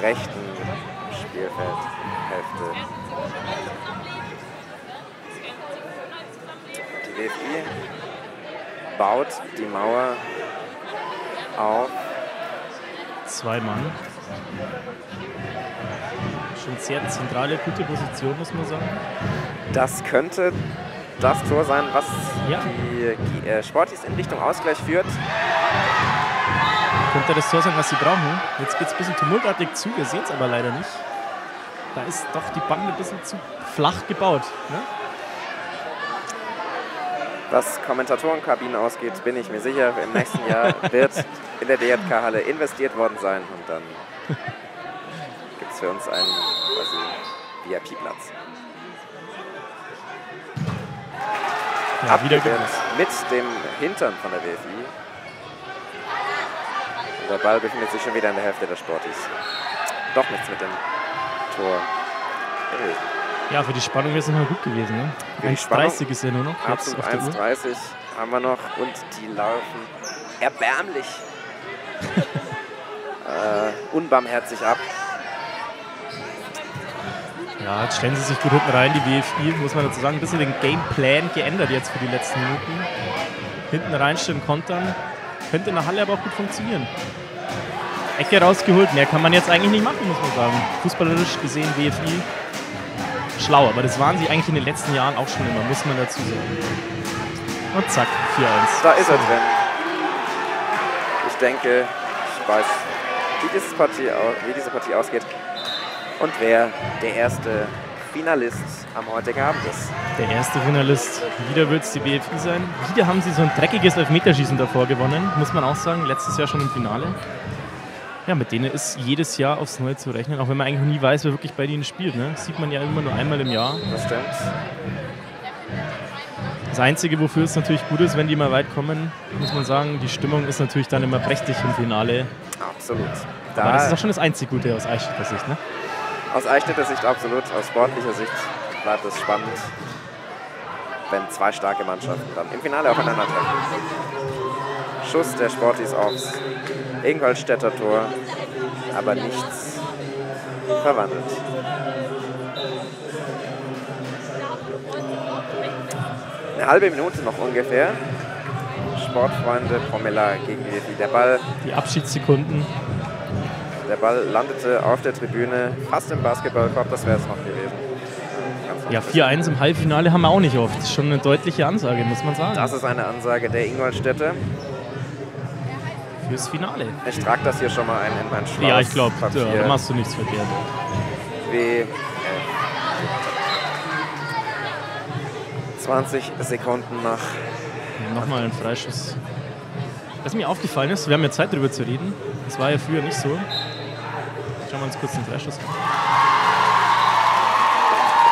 rechten Spielfeldhälfte. Die WFI baut die Mauer auf. Zwei Mann. Schon sehr zentrale, gute Position, muss man sagen. Das könnte das Tor sein, was die G- äh, Sportis in Richtung Ausgleich führt. Könnte das Tor sein, was sie brauchen. Jetzt geht es ein bisschen tumultartig zu, wir sehen es aber leider nicht. Da ist doch die Bande ein bisschen zu flach gebaut. Ne? Was Kommentatorenkabinen ausgeht, bin ich mir sicher, im nächsten Jahr wird in der DJK-Halle investiert worden sein und dann gibt es für uns einen quasi VIP-Platz. Ja, mit dem Hintern von der WFI. Und der Ball befindet sich schon wieder in der Hälfte der Sportis. Doch nichts mit dem Tor. Ja, für die Spannung wäre es nochmal gut gewesen. Ne? Für die Spannung 1,30 ist ja nur noch jetzt Absolut auf der Uhr. 1,30 haben wir noch und die laufen erbärmlich äh, unbarmherzig ab. Ja, jetzt stellen sie sich gut hinten rein, die WFI, muss man dazu sagen. Ein bisschen den Gameplan geändert jetzt für die letzten Minuten. Hinten reinstellen, kontern. Könnte in der Halle aber auch gut funktionieren. Ecke rausgeholt, mehr kann man jetzt eigentlich nicht machen, muss man sagen. Fußballerisch gesehen WFI schlau, aber das waren sie eigentlich in den letzten Jahren auch schon immer, muss man dazu sagen. Und zack, 4-1. Da ist er drin. Ich denke, ich weiß, wie, dieses Partie, wie diese Partie ausgeht und wer der erste Finalist am heutigen Abend ist. Der erste Finalist. Wieder wird es die BFI sein. Wieder haben sie so ein dreckiges Elfmeterschießen davor gewonnen, muss man auch sagen. Letztes Jahr schon im Finale. Ja, mit denen ist jedes Jahr aufs Neue zu rechnen, auch wenn man eigentlich nie weiß, wer wirklich bei denen spielt. Ne? Das sieht man ja immer nur einmal im Jahr. Das stimmt. Das Einzige, wofür es natürlich gut ist, wenn die mal weit kommen, muss man sagen, die Stimmung ist natürlich dann immer prächtig im Finale. Absolut. Aber das ist Da- doch schon das einzig Gute aus Eichstätter Sicht, ne? Aus Eichstätter Sicht absolut, aus sportlicher Sicht bleibt es spannend, wenn zwei starke Mannschaften dann im Finale aufeinandertreffen. Schuss der Sportis aufs Ingolstädter Tor, aber nichts verwandelt. Eine halbe Minute noch ungefähr. Sportfreunde Promilla gegen WFI. Der Ball Die Abschiedssekunden. der Ball landete auf der Tribüne, fast im Basketballkorb, das wäre es noch gewesen. Ja, 4-1 im Halbfinale haben wir auch nicht oft. Das ist schon eine deutliche Ansage, muss man sagen. Das ist eine Ansage der Ingolstädter. Fürs Finale. Ich trage das hier schon mal ein in mein schlaues Ja, ich glaube, da machst du nichts verkehrt. W. 20 Sekunden nach. Nochmal ein Freischuss. Was mir aufgefallen ist, wir haben ja Zeit darüber zu reden. Das war ja früher nicht so. Schauen wir uns kurz den Freischuss an.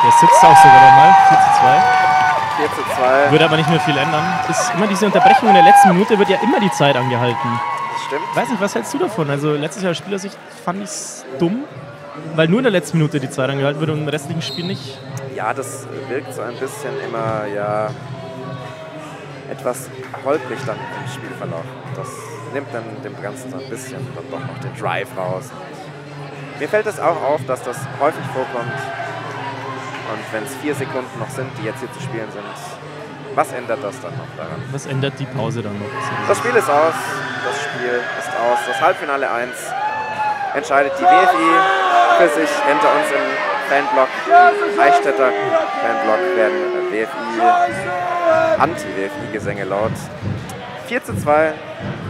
Der sitzt auch sogar nochmal. 4 zu 2. 4 zu 2. Würde aber nicht mehr viel ändern. Ist immer diese Unterbrechung in der letzten Minute wird ja immer die Zeit angehalten. Das stimmt. Weiß nicht, was hältst du davon? Also letztes Jahr aus Spielersicht fand ich es dumm, weil nur in der letzten Minute die Zeit angehalten wird und im restlichen Spiel nicht. Ja, das wirkt so ein bisschen immer, ja, etwas holprig dann im Spielverlauf. Das nimmt dann dem Ganzen so ein bisschen dann doch noch den Drive raus. Mir fällt es auch auf, dass das häufig vorkommt. Und wenn es vier Sekunden noch sind, die jetzt hier zu spielen sind, was ändert das dann noch daran? Was ändert die Pause dann noch? Das Spiel ist aus, das Spiel ist aus. Das Halbfinale 1 entscheidet die WFI für sich hinter uns im Fanblock. Eichstätter Fanblock werden WFI, Anti-WFI-Gesänge laut. 4 zu 2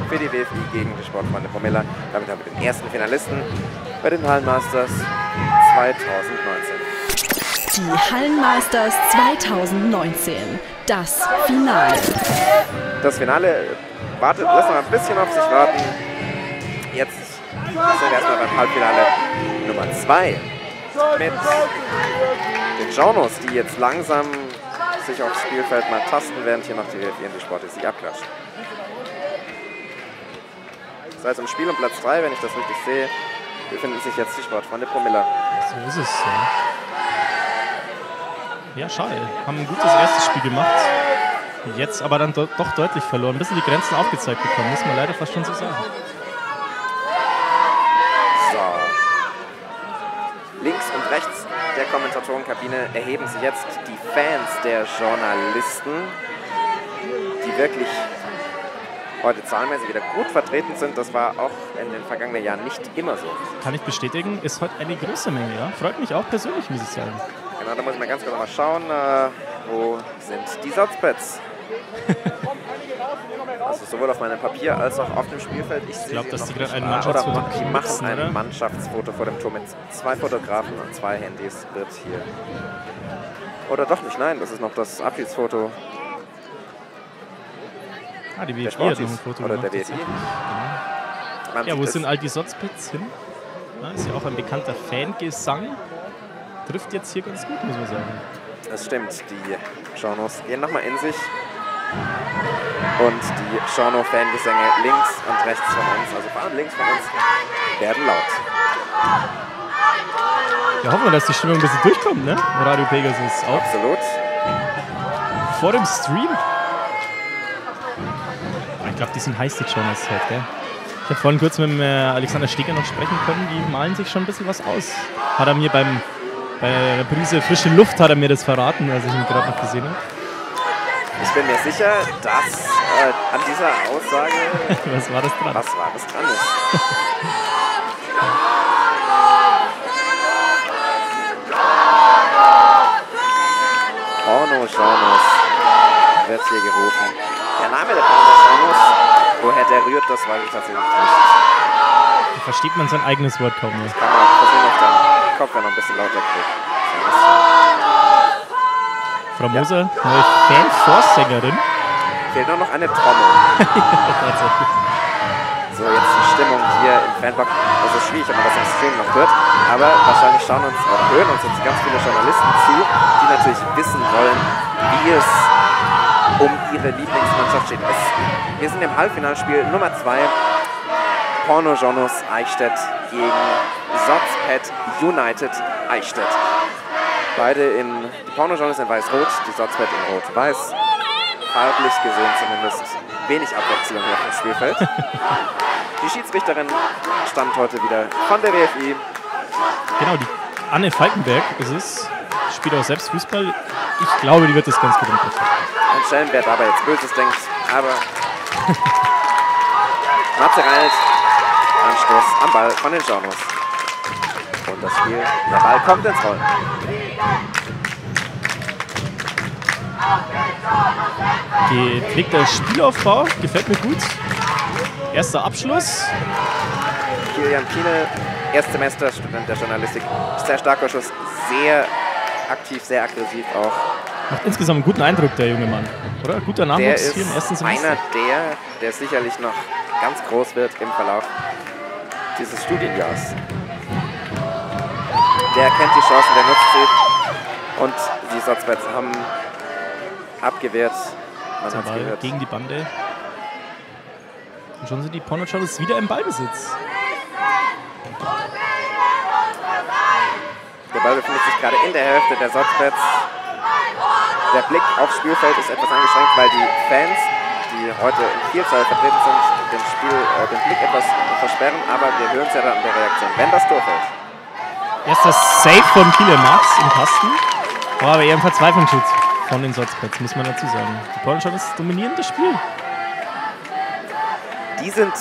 für die WFI gegen die Sportfreunde Promilla. Damit haben wir den ersten Finalisten bei den Hallenmasters 2019. Die Hallenmasters 2019. Das Finale. Das Finale wartet, lässt noch ein bisschen auf sich warten. Jetzt sind wir erstmal beim Halbfinale Nummer 2 mit den Jaunos, die jetzt langsam sich aufs Spielfeld mal tasten, während hier noch die WFI die Sportis sich abklatschen. Das heißt, im Spiel um Platz 3, wenn ich das richtig sehe, befinden sich jetzt die Sportfreunde Promilla. So ist es. Ja, ja schade. Haben ein gutes erstes Spiel gemacht. Jetzt aber dann do doch deutlich verloren. Ein bisschen die Grenzen aufgezeigt bekommen, muss man leider fast schon so sagen. So. Links und rechts der Kommentatorenkabine erheben sich jetzt die Fans der Journalisten, die wirklich heute zahlenmäßig wieder gut vertreten sind. Das war auch in den vergangenen Jahren nicht immer so. Kann ich bestätigen, ist heute eine große Menge. Ja? Freut mich auch persönlich, muss ich sagen. Genau, da muss ich mal ganz kurz mal schauen, äh, wo sind die Satzpads? Also sowohl auf meinem Papier als auch auf dem Spielfeld. Ich, sehe glaub, sie dass die gerade ein Mannschaftsfoto oder Die machen ein? Mannschaftsfoto vor dem Tor mit zwei Fotografen und zwei Handys wird hier. Oder doch nicht, nein, das ist noch das Abschiedsfoto. Ah, die WFI hat noch ein Foto oder gemacht. der WFI. Genau. Ja, wo sind all die Sotzpits hin? Ja, ist ja auch ein bekannter Fangesang. Trifft jetzt hier ganz gut, muss man sagen. Das stimmt, die Journos gehen nochmal in sich. Und die Journo-Fangesänge links und rechts von uns, also vor allem links von uns, werden laut. Ja, hoffen wir, dass die Stimmung ein bisschen durchkommt, ne? Radio Pegasus auch. Absolut. Vor dem Stream. Ah, Ich glaube, die sind heiß, die Jonas heute, gell? Ich habe vorhin kurz mit dem, äh, Alexander Steger noch sprechen können, die malen sich schon ein bisschen was aus. Hat er mir beim, bei einer Prise frische Luft hat er mir das verraten, als ich ihn gerade noch gesehen habe. Ich bin mir sicher, dass äh, an dieser Aussage. Was war das dran? Was war das dran ist. Porno-Genres wird hier gerufen. Der Name der Porno-Genres, woher der rührt, das weiß ich tatsächlich nicht. Da versteht man sein eigenes Wort kaum mehr. Kann man versuchen, auf den Kopf noch ein bisschen lauter kriegt. Frau Moser, neue Fan-Vorsängerin. Fehlt nur noch eine Trommel. ja. So, jetzt die Stimmung hier im Fanblock. Das ist schwierig, wenn man das im Stream noch hört. Aber wahrscheinlich schauen uns oder hören uns jetzt ganz viele Journalisten zu, die natürlich wissen wollen, wie es um ihre Lieblingsmannschaft steht. Es, wir sind im Halbfinalspiel Nummer 2. Porno Jonas Eichstätt gegen Sotzpet United Eichstätt. Beide in, die Porno Jonas in weiß-rot, die Sotzpet in rot-weiß. Farblich gesehen zumindest wenig Abwechslung hier auf dem Spielfeld. Die Schiedsrichterin stammt heute wieder von der WFI. Genau, die Anne Falkenberg ist es. Spielt auch selbst Fußball. Ich glaube, die wird das ganz gut haben. Ein Schelm, wer dabei jetzt Böses denkt, aber Matze Reinelt, Anstoß am Ball von den Journals. Und das Spiel, der Ball kommt ins Rollen. Gepflegter Spielaufbau, gefällt mir gut. Erster Abschluss. Kilian Piene, Erstsemester, Student der Journalistik, sehr starker Schuss, sehr aktiv, sehr aggressiv auch. Macht insgesamt einen guten Eindruck, der junge Mann. Oder? Guter Nachwuchs ist hier im ersten Semester. einer der, der sicherlich noch ganz groß wird im Verlauf dieses Studienjahres. Der kennt die Chancen, der nutzt sie. Und die Sotzbets haben abgewehrt. Man hat gehört. gegen die Bande. Und schon sind die Porno Charlottes wieder im Ballbesitz. Der Ball befindet sich gerade in der Hälfte der Sotzbets. Der Blick aufs Spielfeld ist etwas eingeschränkt, weil die Fans, die heute in Vielzahl vertreten sind, den, Spiel, äh, den Blick etwas versperren. Aber wir hören es ja dann an der Reaktion, wenn das Tor fällt. Erster Save von Kilian Marx im Kasten. War aber eher ein Verzweiflungsschutz von den Sotzpets, muss man dazu sagen. Die Charlottes dominieren das Spiel. Die sind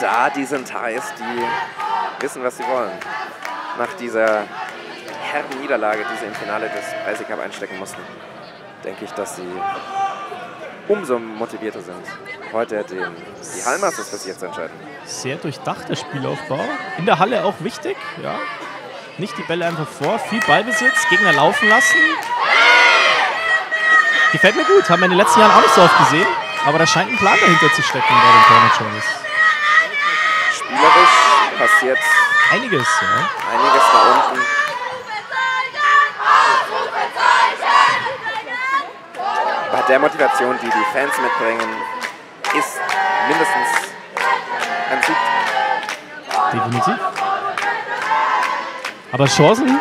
da, die sind heiß, die wissen, was sie wollen. Nach dieser herben Niederlage, die sie im Finale des Preise Cup einstecken mussten, denke ich, dass sie umso motivierter sind, heute den, die Hallmasters für sich jetzt zu entscheiden. Sehr durchdachter Spielaufbau. In der Halle auch wichtig, ja. Nicht die Bälle einfach vor, viel Ballbesitz, Gegner laufen lassen. Gefällt mir gut, haben wir in den letzten Jahren auch nicht so oft gesehen. Aber da scheint ein Plan dahinter zu stecken bei den Corner Jones. Spielerisch passiert Einiges, ja. einiges da unten. Bei der Motivation, die die Fans mitbringen, ist mindestens ein Sieg Definitiv. Aber Chancen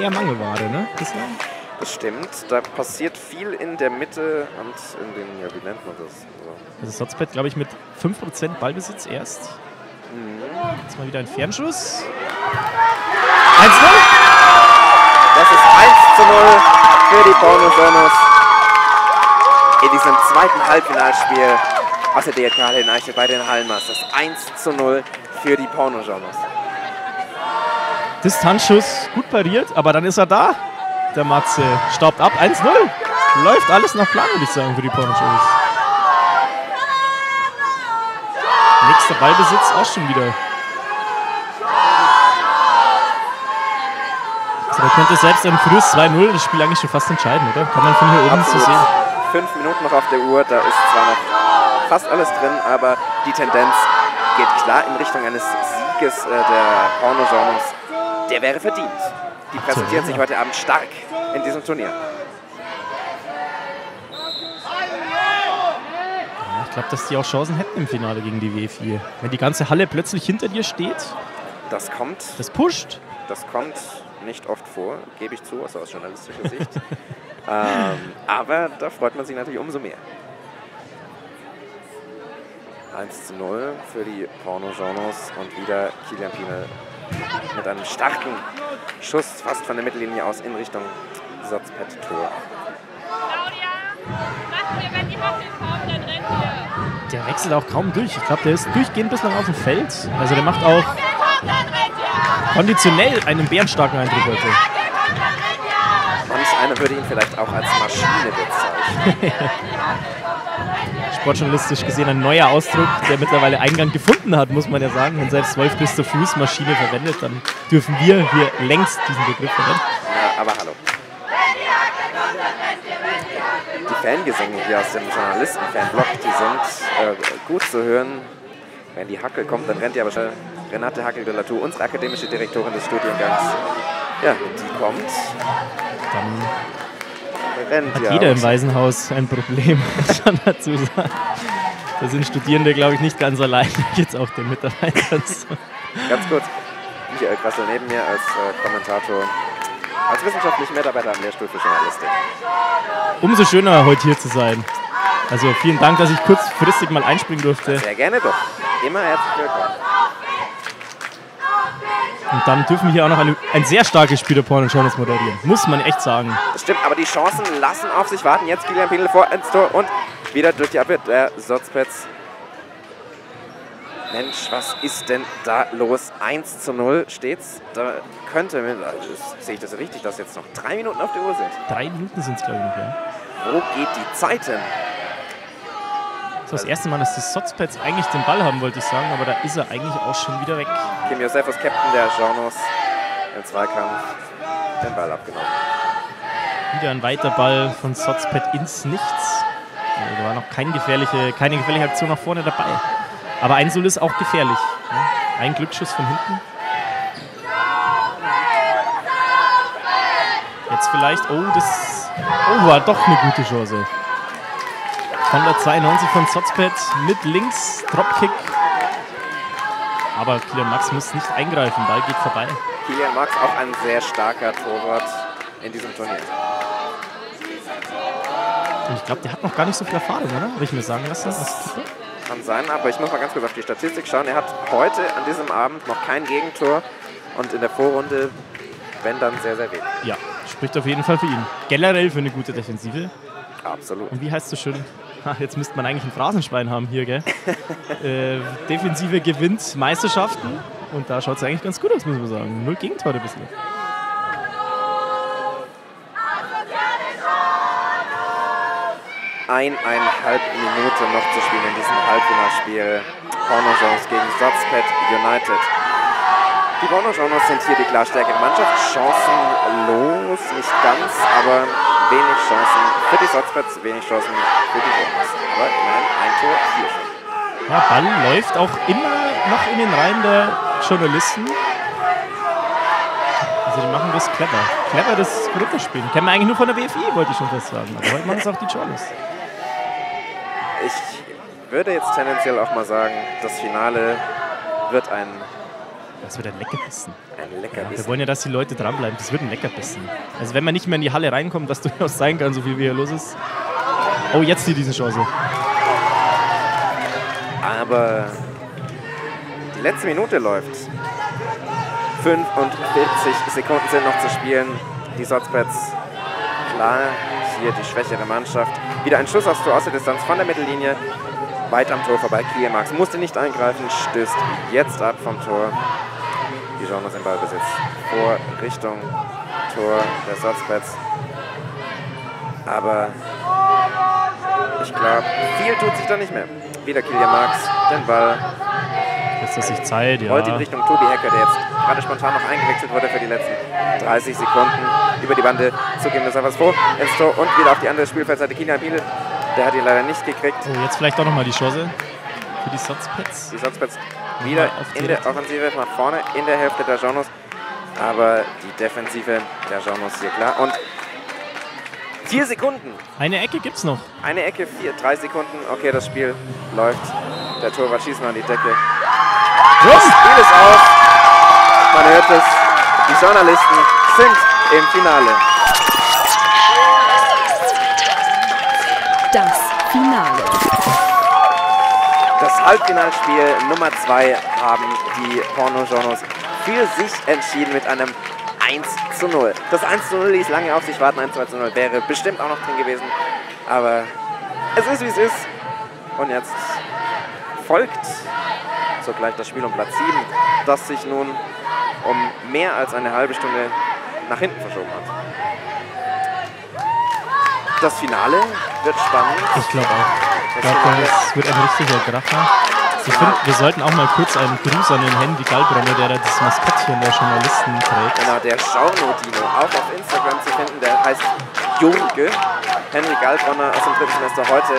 eher Mangelware, ne? Bislang. Das stimmt, da passiert viel in der Mitte und in den, ja, wie nennt man das? So. Also Sotzpet, glaube ich, mit 5% Ballbesitz erst. Jetzt mal wieder ein Fernschuss. 1-0. Das ist 1 zu 0 für die Porno Journals in diesem zweiten Halbfinalspiel aus der DRK in Eichel bei den Hallenmasters. 1 zu 0 für die Porno Journals. Distanzschuss gut pariert, aber dann ist er da. Der Matze staubt ab. 1-0. Läuft alles nach Plan, würde ich sagen, für die Porno Jones. Nächster Ballbesitz auch schon wieder. Also da könnte selbst ein frühes 2-0 das Spiel eigentlich schon fast entscheiden, oder? Kann man von hier oben so Absolut. sehen. Fünf Minuten noch auf der Uhr, da ist zwar noch fast alles drin, aber die Tendenz geht klar in Richtung eines Sieges äh, der Porno Journals. Der wäre verdient. Die präsentieren sich heute Abend stark in diesem Turnier. Ja, ich glaube, dass die auch Chancen hätten im Finale gegen die W4. Wenn die ganze Halle plötzlich hinter dir steht, Das kommt. das pusht. Das kommt nicht oft vor, gebe ich zu, also aus journalistischer Sicht. ähm, aber da freut man sich natürlich umso mehr. 1 zu 0 für die Porno-Journals und wieder Kilian Piene mit einem starken Schuss fast von der Mittellinie aus in Richtung Sotzpet-Tor. Der wechselt auch kaum durch. Ich glaube, der ist durchgehend bislang auf dem Feld. Also der macht auch konditionell einen bärenstarken Eindruck heute. Einer würde ihn vielleicht auch als Maschine bezeichnen. Sportjournalistisch gesehen ein neuer Ausdruck, der mittlerweile Eingang gefunden hat, muss man ja sagen. Wenn selbst Wolf Christoph Fuß Maschine verwendet, dann dürfen wir hier längst diesen Begriff verwenden. Ja, aber hallo. Die Fangesänge hier aus dem Journalisten-Fanblog, die sind äh, gut zu hören. Wenn die Hackel kommt, dann rennt die aber schnell. Renate Hackel de la Tour, unsere akademische Direktorin des Studiengangs. Ja, die kommt. Dann rennt hat ja. jeder im aus. Waisenhaus ein Problem, muss schon dazu sagen. Da sind Studierende, glaube ich, nicht ganz allein, jetzt auch den Mitarbeitern. Ganz kurz. Michael Krassel neben mir als äh, Kommentator, als wissenschaftlicher Mitarbeiter am Lehrstuhl für Journalistik. Umso schöner, heute hier zu sein. Also vielen Dank, dass ich kurzfristig mal einspringen durfte. Sehr gerne doch. Immer herzlich willkommen. Und dann dürfen wir hier auch noch eine, ein sehr starkes Spiel der Porn und Journals moderieren. Muss man echt sagen. Das stimmt, aber die Chancen lassen auf sich warten. Jetzt Kilian Pindel vor ins Tor und wieder durch die Abwehr der Sotzpetz. Mensch, was ist denn da los? 1 zu 0 steht's. Da könnte, also sehe ich das richtig, dass jetzt noch drei Minuten auf der Uhr sind. Drei Minuten sind es, glaube ich, noch. Ja. Wo geht die Zeit hin? Das war das erste Mal, dass die Sotzpets eigentlich den Ball haben, wollte ich sagen, aber da ist er eigentlich auch schon wieder weg. Kim Josephus, Captain der Jaunos, im Zweikampf den Ball abgenommen. Wieder ein weiter Ball von Sotzpet ins Nichts. Da war noch kein gefährliche, keine gefährliche Aktion nach vorne dabei. Aber ein Soll ist auch gefährlich. Ein Glücksschuss von hinten. Jetzt vielleicht, oh, das oh, war doch eine gute Chance. Von der 92 von Sotzpet mit links, Dropkick. Aber Kilian Max muss nicht eingreifen, Ball geht vorbei. Kilian Max auch ein sehr starker Torwart in diesem Turnier. Und ich glaube, der hat noch gar nicht so viel Erfahrung, oder? Habe ich mir sagen lassen. Keeper. Kann sein, aber ich muss mal ganz kurz auf die Statistik schauen. Er hat heute an diesem Abend noch kein Gegentor und in der Vorrunde, wenn dann, sehr, sehr wenig. Ja, spricht auf jeden Fall für ihn. Generell für eine gute Defensive. Absolut. Und wie heißt es so schön? Ha, jetzt müsste man eigentlich ein Phrasenschwein haben hier, gell? äh, Defensive gewinnt Meisterschaften. Und da schaut es eigentlich ganz gut aus, muss man sagen. Null Gegentore bislang. Eineinhalb Minuten noch zu spielen in diesem Halbfinalspiel. Pornogenres gegen Sotzpet United. Die Pornogenres sind hier die klar stärkere Mannschaft. Chancenlos, nicht ganz, aber wenig Chancen für die Sotzpets, wenig Chancen für die Genres. Aber immerhin ein Tor, vier schon. Ja, Ball läuft auch immer noch in den Reihen der Journalisten. Also die machen das clever. Clever das runterspielen. Kennen wir eigentlich nur von der BFI, wollte ich schon fast sagen. Aber heute machen es auch die Journalisten. Ich würde jetzt tendenziell auch mal sagen, das Finale wird ein, Das wird ein Leckerbissen. ein Wir Leckerbissen. wollen ja, dass die Leute dranbleiben. Das wird ein Leckerbissen. Also wenn man nicht mehr in die Halle reinkommt, was durchaus sein kann, so viel wie hier los ist. Oh, jetzt die diese Chance. Aber die letzte Minute läuft. 45 Sekunden sind noch zu spielen. Die Sotzpets, klar, hier die schwächere Mannschaft. Wieder ein Schuss Tor aus der Distanz von der Mittellinie. Weit am Tor vorbei. Kilian Marx musste nicht eingreifen, stößt jetzt ab vom Tor. Die Genres im Ballbesitz. Vor Richtung Tor der Sotzpets. Aber ich glaube, viel tut sich da nicht mehr. Wieder Kilian Marx, den Ball Lässt er sich Zeit, ja. rollt in Richtung Tobi Hecker, der jetzt gerade spontan noch eingewechselt wurde für die letzten 30 Sekunden. Über die Bande zugeben des Servers vor ins Tor und wieder auf die andere Spielfeldseite. Kilian Biele, der hat ihn leider nicht gekriegt. Oh, jetzt vielleicht doch nochmal die Chance für die Sotzpets. Die Sotzpets wieder Mal auf in der. Offensive nach vorne, in der Hälfte der Genres. Aber die Defensive der Genres hier klar. Und vier Sekunden. Eine Ecke gibt's noch. Eine Ecke, vier, drei Sekunden. Okay, das Spiel läuft. Der Torwart schießt noch an die Decke. Das Spiel ist aus. Man hört es. Die Journalisten sind im Finale. Das Finale. Das Halbfinalspiel Nummer 2 haben die Porno-Genres für sich entschieden mit einem 1 zu 0. Das 1 zu 0 ließ lange auf sich warten. Ein 2 zu 0 wäre bestimmt auch noch drin gewesen. Aber es ist, wie es ist. Und jetzt folgt sogleich das Spiel um Platz 7, das sich nun um mehr als eine halbe Stunde nach hinten verschoben hat. Das Finale wird spannend. Ich glaube auch. Ich Das glaube, das wird ein richtiger Kracher. Ich finde, wir sollten auch mal kurz einen Gruß an den Handy Galbronner, der da das Maskottchen der Journalisten trägt. Genau, der Schauno-Dino, auch auf Instagram zu finden, der heißt Jorge. Henry Galbronner aus dem dritten Semester heute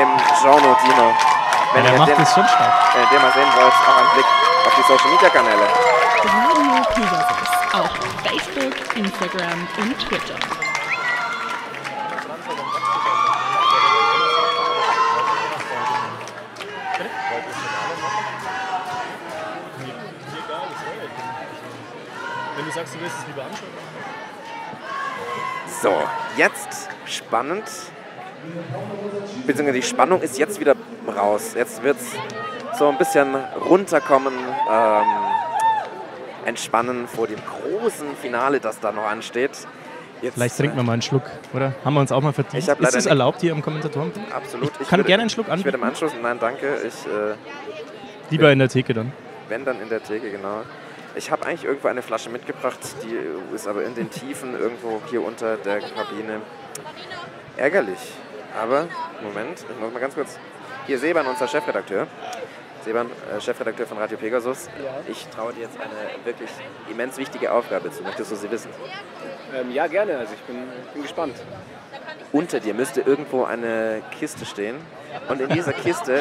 im Schauno-Dino. Wenn der ihr macht den, das schon stark. Wenn ihr den mal sehen wollt, auch ein Blick auf die Social Media Kanäle. Radio Pegasus auf Facebook, Instagram und Twitter. Wenn du sagst, du willst es lieber anschauen. So, jetzt spannend. Beziehungsweise die Spannung ist jetzt wieder raus. Jetzt wird es so ein bisschen runterkommen, ähm, entspannen vor dem großen Finale, das da noch ansteht. Jetzt, Vielleicht trinken wir mal einen Schluck, oder? Haben wir uns auch mal verdient. Ich Ist es erlaubt hier am Kommentatoren? Absolut. Ich kann würde- gerne einen Schluck Ich würde anbieten. im Anschluss, nein, danke. Ich, äh, Lieber in der Theke dann. wenn dann in der Theke, genau. Ich habe eigentlich irgendwo eine Flasche mitgebracht, die ist aber in den Tiefen irgendwo hier unter der Kabine. Ärgerlich. Aber, Moment, ich muss mal ganz kurz. Hier Seban, unser Chefredakteur. Seban, äh, Chefredakteur von Radio Pegasus. Ich traue dir jetzt eine wirklich immens wichtige Aufgabe zu. Möchtest du sie wissen? Ähm, ja, gerne. Also ich bin, bin gespannt. Unter dir müsste irgendwo eine Kiste stehen. Und in dieser Kiste,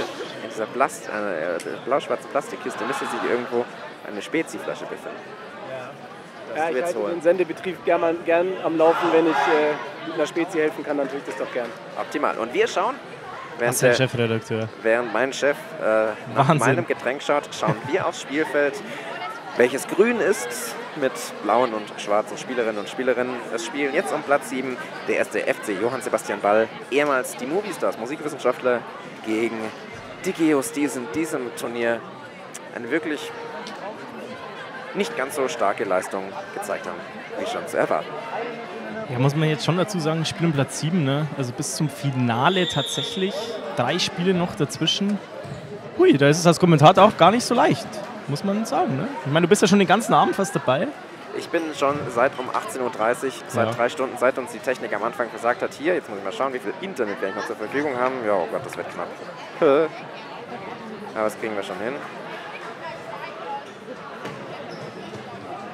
in dieser Plast, äh, blau-schwarzen Plastikkiste, müsste sich irgendwo eine Speziflasche befinden. Das Ja, ich halte holen. den Sendebetrieb gern, gern am Laufen, wenn ich äh, mit einer Spezi helfen kann, dann tue ich das doch gern. Optimal. Und wir schauen, während, der Chefredakteur. während mein Chef äh, nach meinem Getränk schaut, schauen wir aufs Spielfeld, welches grün ist mit blauen und schwarzen Spielerinnen und Spielerinnen. Es spielen jetzt um Platz 7 der erste FC Johann Sebastian Ball, ehemals die Moviestars, Musikwissenschaftler, gegen die Geos, die in diesem Turnier eine wirklich nicht ganz so starke Leistung gezeigt haben, wie schon zu erwarten. Ja, muss man jetzt schon dazu sagen, Spiel um Platz 7, ne? Also bis zum Finale tatsächlich. Drei Spiele noch dazwischen. Hui, da ist es als Kommentator auch gar nicht so leicht, muss man sagen, ne? Ich meine, du bist ja schon den ganzen Abend fast dabei. Ich bin schon seit um 18.30 Uhr, seit Ja. drei Stunden, seit uns die Technik am Anfang gesagt hat, hier, jetzt muss ich mal schauen, wie viel Internet wir eigentlich noch zur Verfügung haben. Ja, oh Gott, das wird knapp. Aber das kriegen wir schon hin.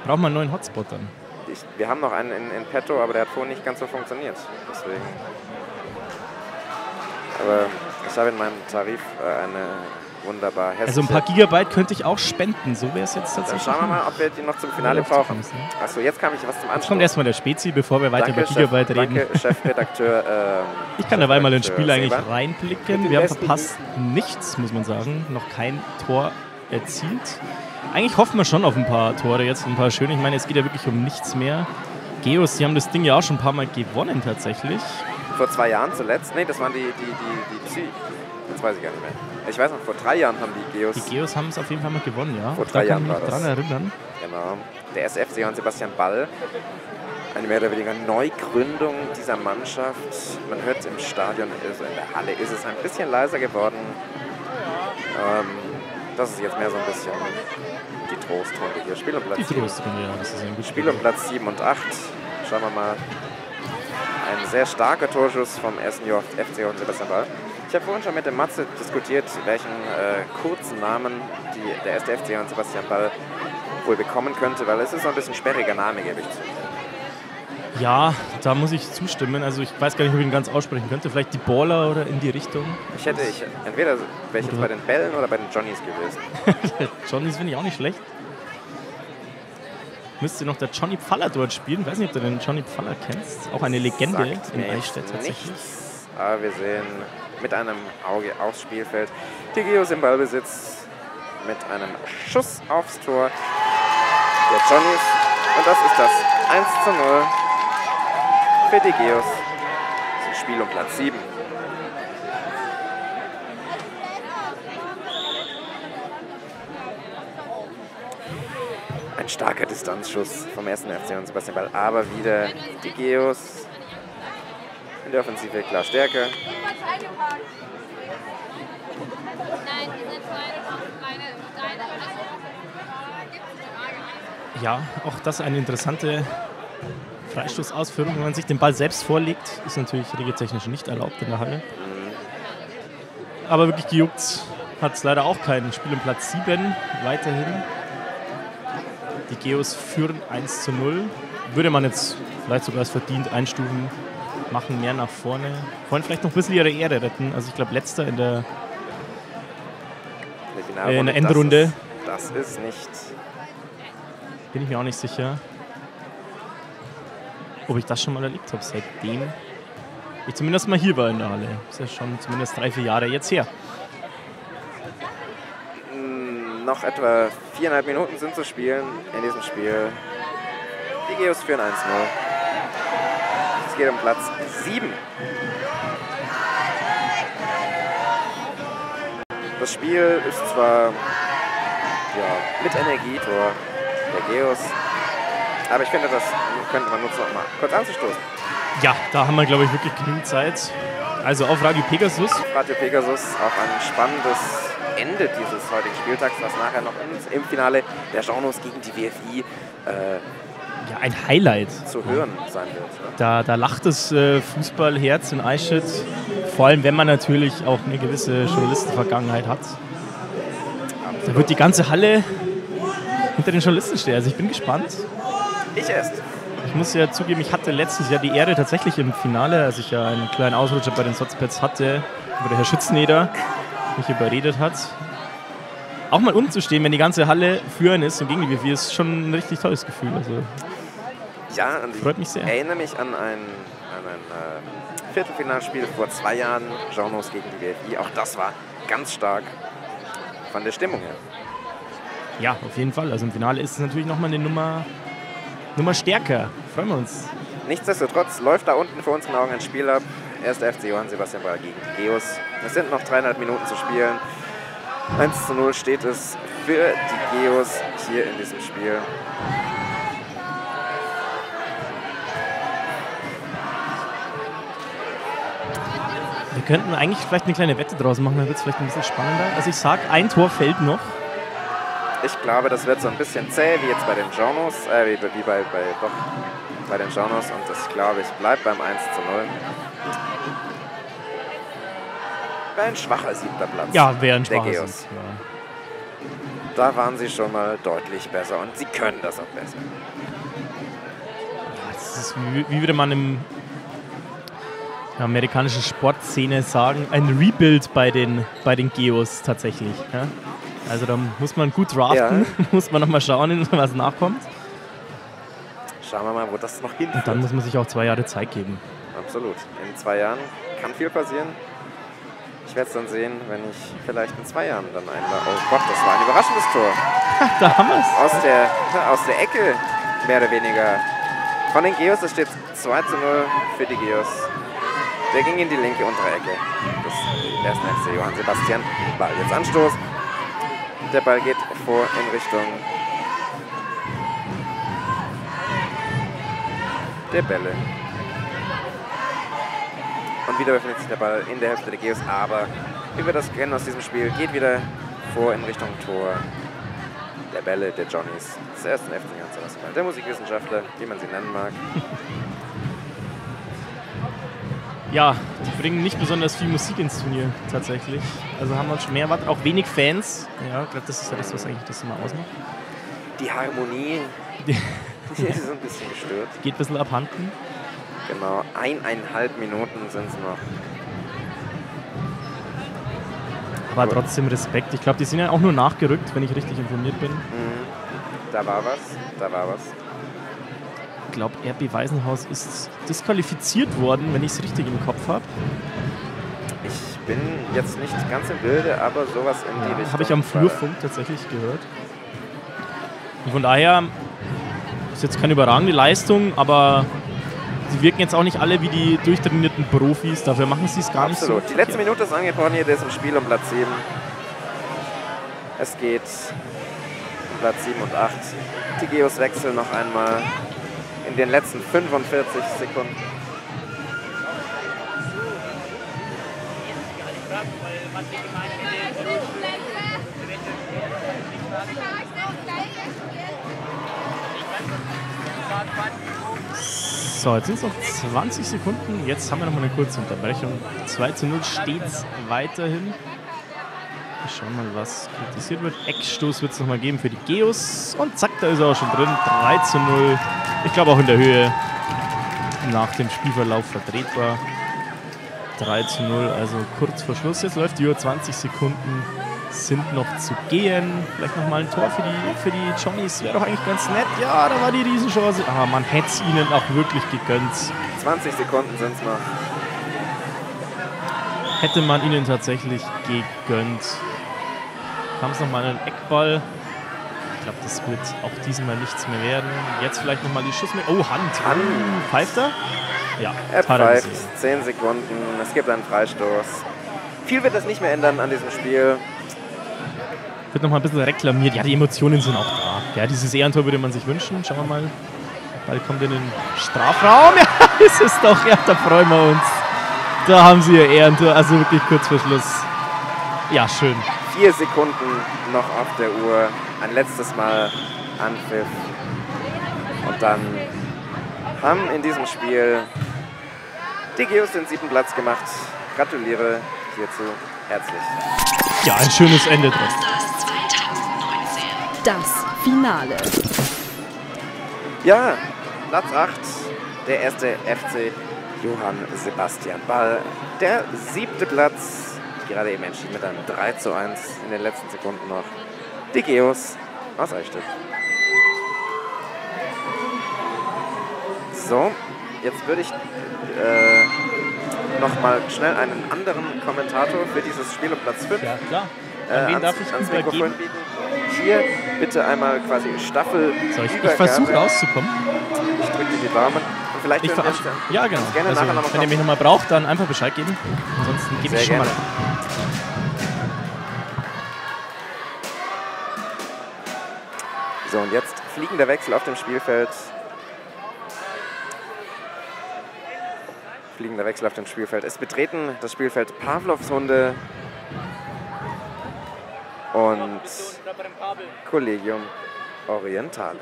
Braucht man einen neuen Hotspot dann. Ich, wir haben noch einen in, in petto, aber der hat vorhin nicht ganz so funktioniert. Deswegen. Aber ich habe in meinem Tarif äh, eine wunderbar hässliche... Also ein paar Gigabyte könnte ich auch spenden, so wäre es jetzt Dann tatsächlich. schauen wir mal, ob wir die noch zum Finale brauchen. ne? Achso, jetzt kam ich was zum Jetzt Anschluss. kommt erstmal der Spezi, bevor wir weiter Danke, über Gigabyte Chef, reden. Danke, Chefredakteur. Ähm, Ich kann dabei mal ins Spiel eigentlich reinblicken. Wir haben verpasst nichts, muss man sagen. Noch kein Tor erzielt. Eigentlich hoffen wir schon auf ein paar Tore jetzt, ein paar schöne. Ich meine, es geht ja wirklich um nichts mehr. Geos, die haben das Ding ja auch schon ein paar Mal gewonnen tatsächlich. Vor zwei Jahren zuletzt. Nee, das waren die, die, die, die Psy. Das weiß ich gar nicht mehr. Ich weiß noch, vor drei Jahren haben die Geos. Die Geos haben es auf jeden Fall mal gewonnen, ja. Vor drei Jahren war das. dran erinnern. Genau. Der SFC Johann Sebastian Ball. Eine mehr oder weniger Neugründung dieser Mannschaft. Man hört im Stadion, also in der Halle ist es ein bisschen leiser geworden. Ähm, das ist jetzt mehr so ein bisschen die Trostrunde hier. Spiel um Platz Die sieben. Trostrunde, ja, das ist ein gutes Spiel um Platz 7 und 8. Schauen wir mal. Ein sehr starker Torschuss vom ersten Jahr FC und Sebastian Ball. Ich habe vorhin schon mit dem Matze diskutiert, welchen äh, kurzen Namen die, der erste FC und Sebastian Ball wohl bekommen könnte, weil es ist so ein bisschen sperriger Name, gebe ich zu. Ja, da muss ich zustimmen. Also ich weiß gar nicht, ob ich ihn ganz aussprechen könnte. Vielleicht die Baller oder in die Richtung. Ich hätte, ich, entweder wäre ich jetzt bei den Bällen oder bei den Johnnies gewesen. Johnnys finde ich auch nicht schlecht. Müsste noch der Johnny Pfaller dort spielen. Ich weiß nicht, ob du den Johnny Pfaller kennst. Auch eine Legende Sagt in Eichstätt tatsächlich. nichts, aber wir sehen mit einem Auge aufs Spielfeld die Geos im Ballbesitz mit einem Schuss aufs Tor der Johnnies. Und das ist das 1 zu 0 für die Geos zum Spiel um Platz 7. Ein starker Distanzschuss vom ersten FC und Sebastian Ball, aber wieder die Geos in der Offensive klar stärker. Ja, auch das eine interessante Freistoßausführung. Wenn man sich den Ball selbst vorlegt, ist natürlich regeltechnisch nicht erlaubt in der Halle. Aber wirklich gejuckt hat es leider auch keinen. Spiel um Platz 7 weiterhin. Die Geos führen 1 zu 0. Würde man jetzt vielleicht sogar als verdient einstufen, machen mehr nach vorne. Wollen vielleicht noch ein bisschen ihre Ehre retten. Also ich glaube, letzter in der in der Endrunde. Das ist, das ist nicht. Bin ich mir auch nicht sicher, ob ich das schon mal erlebt habe, seitdem ich zumindest mal hier war in der Halle. Das ist ja schon zumindest drei, vier Jahre jetzt her. Mm, Noch etwa viereinhalb Minuten sind zu spielen in diesem Spiel. Die Geos führen 1-0. Es geht um Platz 7. Das Spiel ist zwar ja, mit Energietor der Geos, aber ich finde, das könnte man nutzen, um mal kurz anzustoßen. Ja, da haben wir, glaube ich, wirklich genug Zeit. Also auf Radio Pegasus. Radio Pegasus auch ein spannendes Ende dieses heutigen Spieltags, was nachher noch im, Finale der Jaunos gegen die WFI äh, Ja, ein Highlight. zu hören sein wird. Ne? Da, da lacht das äh, Fußballherz in Eichstätt. Vor allem, wenn man natürlich auch eine gewisse Journalistenvergangenheit hat. Da wird die ganze Halle hinter den Journalisten stehen. Also ich bin gespannt. Ich erst. Ich muss ja zugeben, ich hatte letztes Jahr die Ehre tatsächlich im Finale, als ich ja einen kleinen Ausrutscher bei den Sotzpads hatte, wo der Herr Schützeneder mich überredet hat. Auch mal unten zu stehen, wenn die ganze Halle führen ist und gegen die WFI, ist schon ein richtig tolles Gefühl. Also Ja, und ich Freut mich sehr. erinnere mich an ein, an ein äh, Viertelfinalspiel vor zwei Jahren, Jaunos gegen die WFI. Auch das war ganz stark von der Stimmung her. Ja, auf jeden Fall. Also im Finale ist es natürlich nochmal eine Nummer, Nummer stärker. Freuen wir uns. Nichtsdestotrotz läuft da unten vor unseren Augen ein Spiel ab. Erst FC Johann Sebastian Ball gegen die Geos. Es sind noch dreieinhalb Minuten zu spielen. 1 zu 0 steht es für die Geos hier in diesem Spiel. Wir könnten eigentlich vielleicht eine kleine Wette draus machen, dann wird es vielleicht ein bisschen spannender. Also ich sag, ein Tor fällt noch. Ich glaube, das wird so ein bisschen zäh wie jetzt bei den Jaunos, äh, wie, wie bei, bei, doch, bei den Jaunos. Und das glaube ich bleibt beim 1 zu 0. Wäre ein schwacher siebter Platz. Ja, wäre ein der schwacher ja. Da waren sie schon mal deutlich besser und sie können das auch besser. Das ist, wie, wie würde man im der amerikanischen Sportszene sagen, ein Rebuild bei den, bei den Geos tatsächlich. Ja? Also da muss man gut draften, muss man nochmal schauen, was nachkommt. Schauen wir mal, wo das noch Und hinführt. dann muss man sich auch zwei Jahre Zeit geben. Absolut. In zwei Jahren kann viel passieren. Ich werde es dann sehen, wenn ich vielleicht in zwei Jahren dann einmal. Oh Gott, das war ein überraschendes Tor. da haben wir es. Aus der, aus der Ecke, mehr oder weniger. Von den Geos, es steht 2 zu 0 für die Geos. Der ging in die linke untere Ecke des ersten FC Johann Sebastian. Ball jetzt Anstoß. Der Ball geht vor in Richtung der Bälle. Und wieder befindet sich der Ball in der Hälfte der Geos, aber wie wir das kennen aus diesem Spiel, geht wieder vor in Richtung Tor der Bälle der Johnnies des ersten FC Sebastian. Der Musikwissenschaftler, wie man sie nennen mag. Ja, die bringen nicht besonders viel Musik ins Turnier tatsächlich. Also haben wir schon mehr erwartet, auch wenig Fans. Ja, ich glaube, das ist ja das, was eigentlich das immer ausmacht. Die Harmonie Die ist so ein bisschen gestört. geht ein bisschen abhanden. Genau, eineinhalb Minuten sind es noch. Aber trotzdem Respekt. Ich glaube, die sind ja auch nur nachgerückt, wenn ich richtig informiert bin. Mhm. Da war was, da war was. Ich glaube, RB Weisenhaus ist disqualifiziert worden, wenn ich es richtig im Kopf habe. Ich bin jetzt nicht ganz im Bilde, aber sowas in die Richtung. Habe ich am Flurfunk tatsächlich gehört. Und von daher ist jetzt keine überragende Leistung, aber sie wirken jetzt auch nicht alle wie die durchtrainierten Profis. Dafür machen sie es gar Absolut. nicht so. Die letzte Minute ist angebrochen hier, das ist im Spiel um Platz 7. Es geht um Platz 7 und 8. Die Geos wechseln noch einmal in den letzten 45 Sekunden. So, jetzt sind es noch 20 Sekunden. Jetzt haben wir noch mal eine kurze Unterbrechung. 2 zu 0 steht weiterhin. Wir schauen mal, was kritisiert wird. Eckstoß wird es nochmal geben für die Geos. Und zack, da ist er auch schon drin. 3 zu 0. Ich glaube auch in der Höhe nach dem Spielverlauf vertretbar. 3 zu 0, also kurz vor Schluss. Jetzt läuft die Uhr 20 Sekunden. sind noch zu gehen. Vielleicht nochmal ein Tor für die, für die Johnnies. Wäre doch eigentlich ganz nett. Ja, da war die Riesenchance. Aber man hätte es ihnen auch wirklich gegönnt. 20 Sekunden sind es noch. Hätte man ihnen tatsächlich gegönnt. Kam es nochmal einen Eckball. Ich glaube, das wird auch diesmal nichts mehr werden. Jetzt vielleicht nochmal die Schuss mit. Oh, Hand. Hand. Pfeift er? Ja, Er pfeift. 10 Sekunden. Es gibt einen Freistoß. Viel wird das nicht mehr ändern an diesem Spiel. Wird nochmal ein bisschen reklamiert. Ja, die Emotionen sind auch da. Ja, dieses Ehrentor würde man sich wünschen. Schauen wir mal. Ball kommt in den Strafraum. Ja, ist es doch. Ja, da freuen wir uns. Da haben sie ihr Ehrentor. Also wirklich kurz vor Schluss. Ja, schön. Vier Sekunden noch auf der Uhr. Ein letztes Mal Anpfiff. Und dann haben in diesem Spiel die Geos den siebten Platz gemacht. Gratuliere hierzu herzlich. Ja, ein schönes Ende drin. Das Finale. Ja, Platz 8, der erste FC Johann Sebastian Ball. Der siebte Platz, gerade eben entschieden mit einem 3 zu 1 in den letzten Sekunden noch. Die Geos aus Eichstätt. So, jetzt würde ich äh, noch mal schnell einen anderen Kommentator für dieses Spiel um Platz 5 Ja, klar. äh, ans, darf ich ans? Mikrofon bieten. Hier bitte einmal quasi Staffel. So, ich, ich versuche rauszukommen. Ich drücke die Daumen. Und vielleicht Ich verabschiede. dann Ja, genau. Gerne Also, nachher noch mal wenn ihr mich nochmal braucht, dann einfach Bescheid geben. Ansonsten gebe ich schon mal. gerne. So, und jetzt fliegender Wechsel auf dem Spielfeld. Fliegender Wechsel auf dem Spielfeld. Es betreten das Spielfeld Pavlovs Hunde und Collegium Orientale.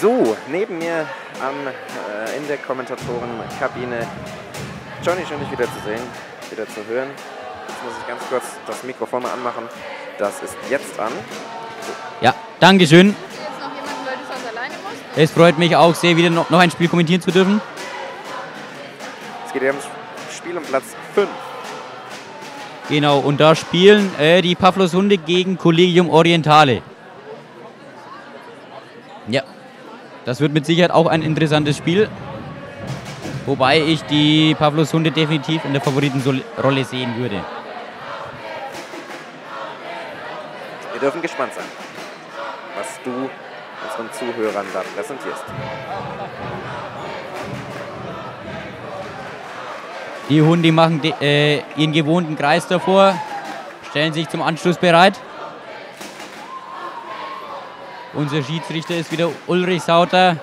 So, neben mir am, äh, in der Kommentatorenkabine Johnny, schön dich wieder zu sehen, wieder zu hören. Jetzt muss ich ganz kurz das Mikrofon mal anmachen. Das ist jetzt an. Ja, Dankeschön. Es freut mich auch sehr, wieder noch noch ein Spiel kommentieren zu dürfen. Es geht ja ums Spiel um Platz 5. Genau, und da spielen äh, die Pavlos Hunde gegen Collegium Orientale. Ja, das wird mit Sicherheit auch ein interessantes Spiel. Wobei ich die Pavlos Hunde definitiv in der Favoritenrolle sehen würde. Wir dürfen gespannt sein, was du unseren Zuhörern da präsentierst. Die Hunde machen de, äh, ihren gewohnten Kreis davor, stellen sich zum Anschluss bereit. Unser Schiedsrichter ist wieder Ulrich Sauter.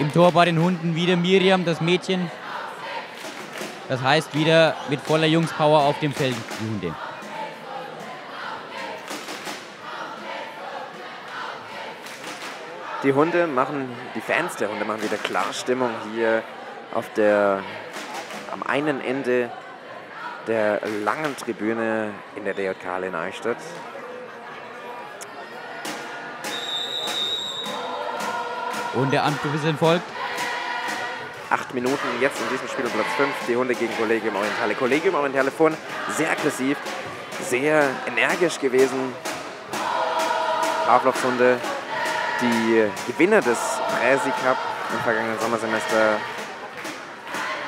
Im Tor bei den Hunden wieder Miriam, das Mädchen. Das heißt wieder mit voller Jungspower auf dem Feld die Hunde. Die Hunde machen, die Fans der Hunde machen wieder klar Stimmung hier auf der, am einen Ende der langen Tribüne in der DJK Halle in Eichstätt. Und der Anpfiff ist entfolgt. Acht Minuten jetzt in diesem Spiel um Platz 5. Die Hunde gegen Collegium Orientale. Collegium Orientale vorhin sehr aggressiv, sehr energisch gewesen. Pavlovs Hunde, die Gewinner des Präsi Cup im vergangenen Sommersemester,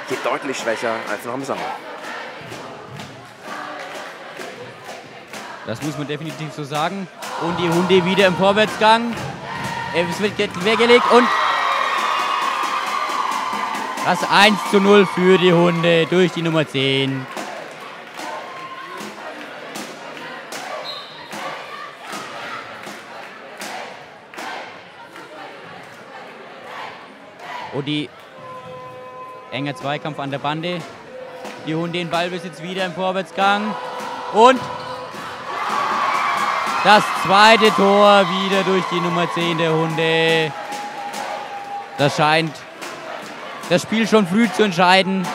hier deutlich schwächer als noch im Sommer. Das muss man definitiv so sagen. Und die Hunde wieder im Vorwärtsgang. Es wird ge- quergelegt und das 1 zu 0 für die Hunde durch die Nummer 10. Und die enger Zweikampf an der Bande. Die Hunde in Ballbesitz wieder im Vorwärtsgang. Und das zweite Tor wieder durch die Nummer 10 der Hunde. Das scheint das Spiel schon früh zu entscheiden.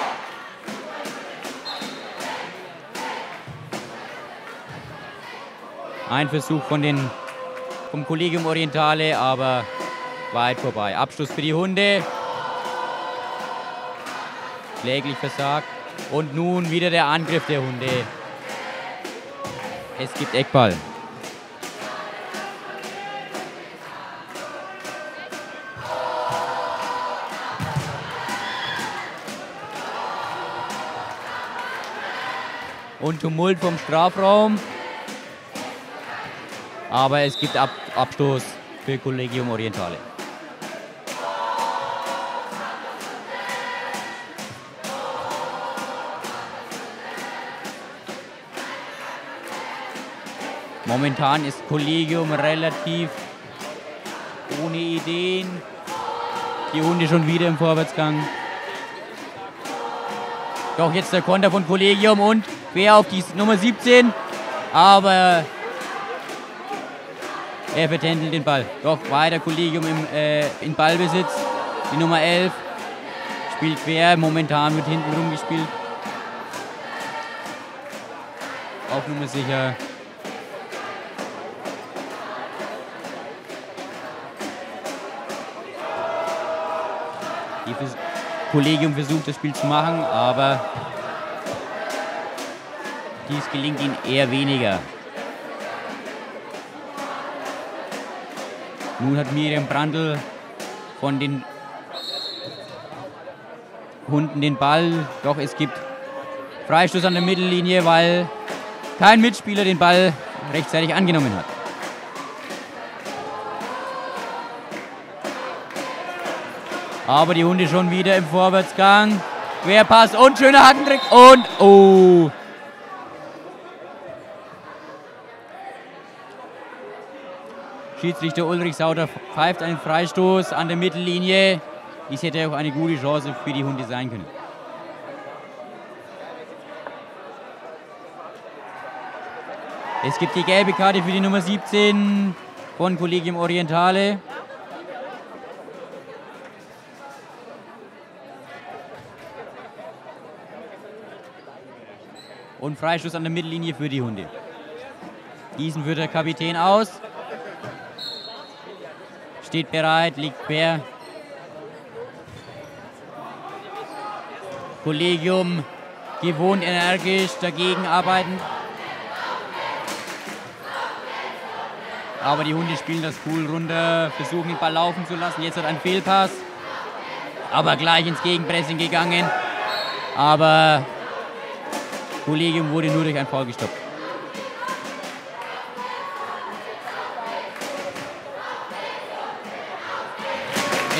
Ein Versuch von den, vom Collegium Orientale, aber weit vorbei. Abschluss für die Hunde. Kläglich versagt. Und nun wieder der Angriff der Hunde. Es gibt Eckball. Und Tumult vom Strafraum. Aber es gibt Ab Abstoß für Collegium Orientale. Momentan ist Collegium relativ ohne Ideen. Die Hunde schon wieder im Vorwärtsgang. Doch jetzt der Konter von Collegium und quer auf die Nummer 17. Aber er vertändelt den Ball. Doch weiter Collegium im, äh, in Ballbesitz. Die Nummer 11 spielt quer. Momentan wird hinten rumgespielt. Auf Nummer sicher. Die Vers Kollegium versucht das Spiel zu machen, aber dies gelingt ihnen eher weniger. Nun hat Miriam Brandl von den Hunden den Ball, doch es gibt Freistoß an der Mittellinie, weil kein Mitspieler den Ball rechtzeitig angenommen hat. Aber die Hunde schon wieder im Vorwärtsgang. Querpass und schöner Hackentrick und oh. Schiedsrichter Ulrich Sauter pfeift einen Freistoß an der Mittellinie. Dies hätte auch eine gute Chance für die Hunde sein können. Es gibt die gelbe Karte für die Nummer 17 von Collegium Orientale. Und Freistoß an der Mittellinie für die Hunde. Diesen führt der Kapitän aus. Steht bereit, liegt quer. Kollegium gewohnt energisch dagegen arbeiten. Aber die Hunde spielen das cool runter, versuchen den Ball laufen zu lassen. Jetzt hat ein Fehlpass. Aber gleich ins Gegenpressing gegangen. Aber Kollegium wurde nur durch ein Foul gestoppt.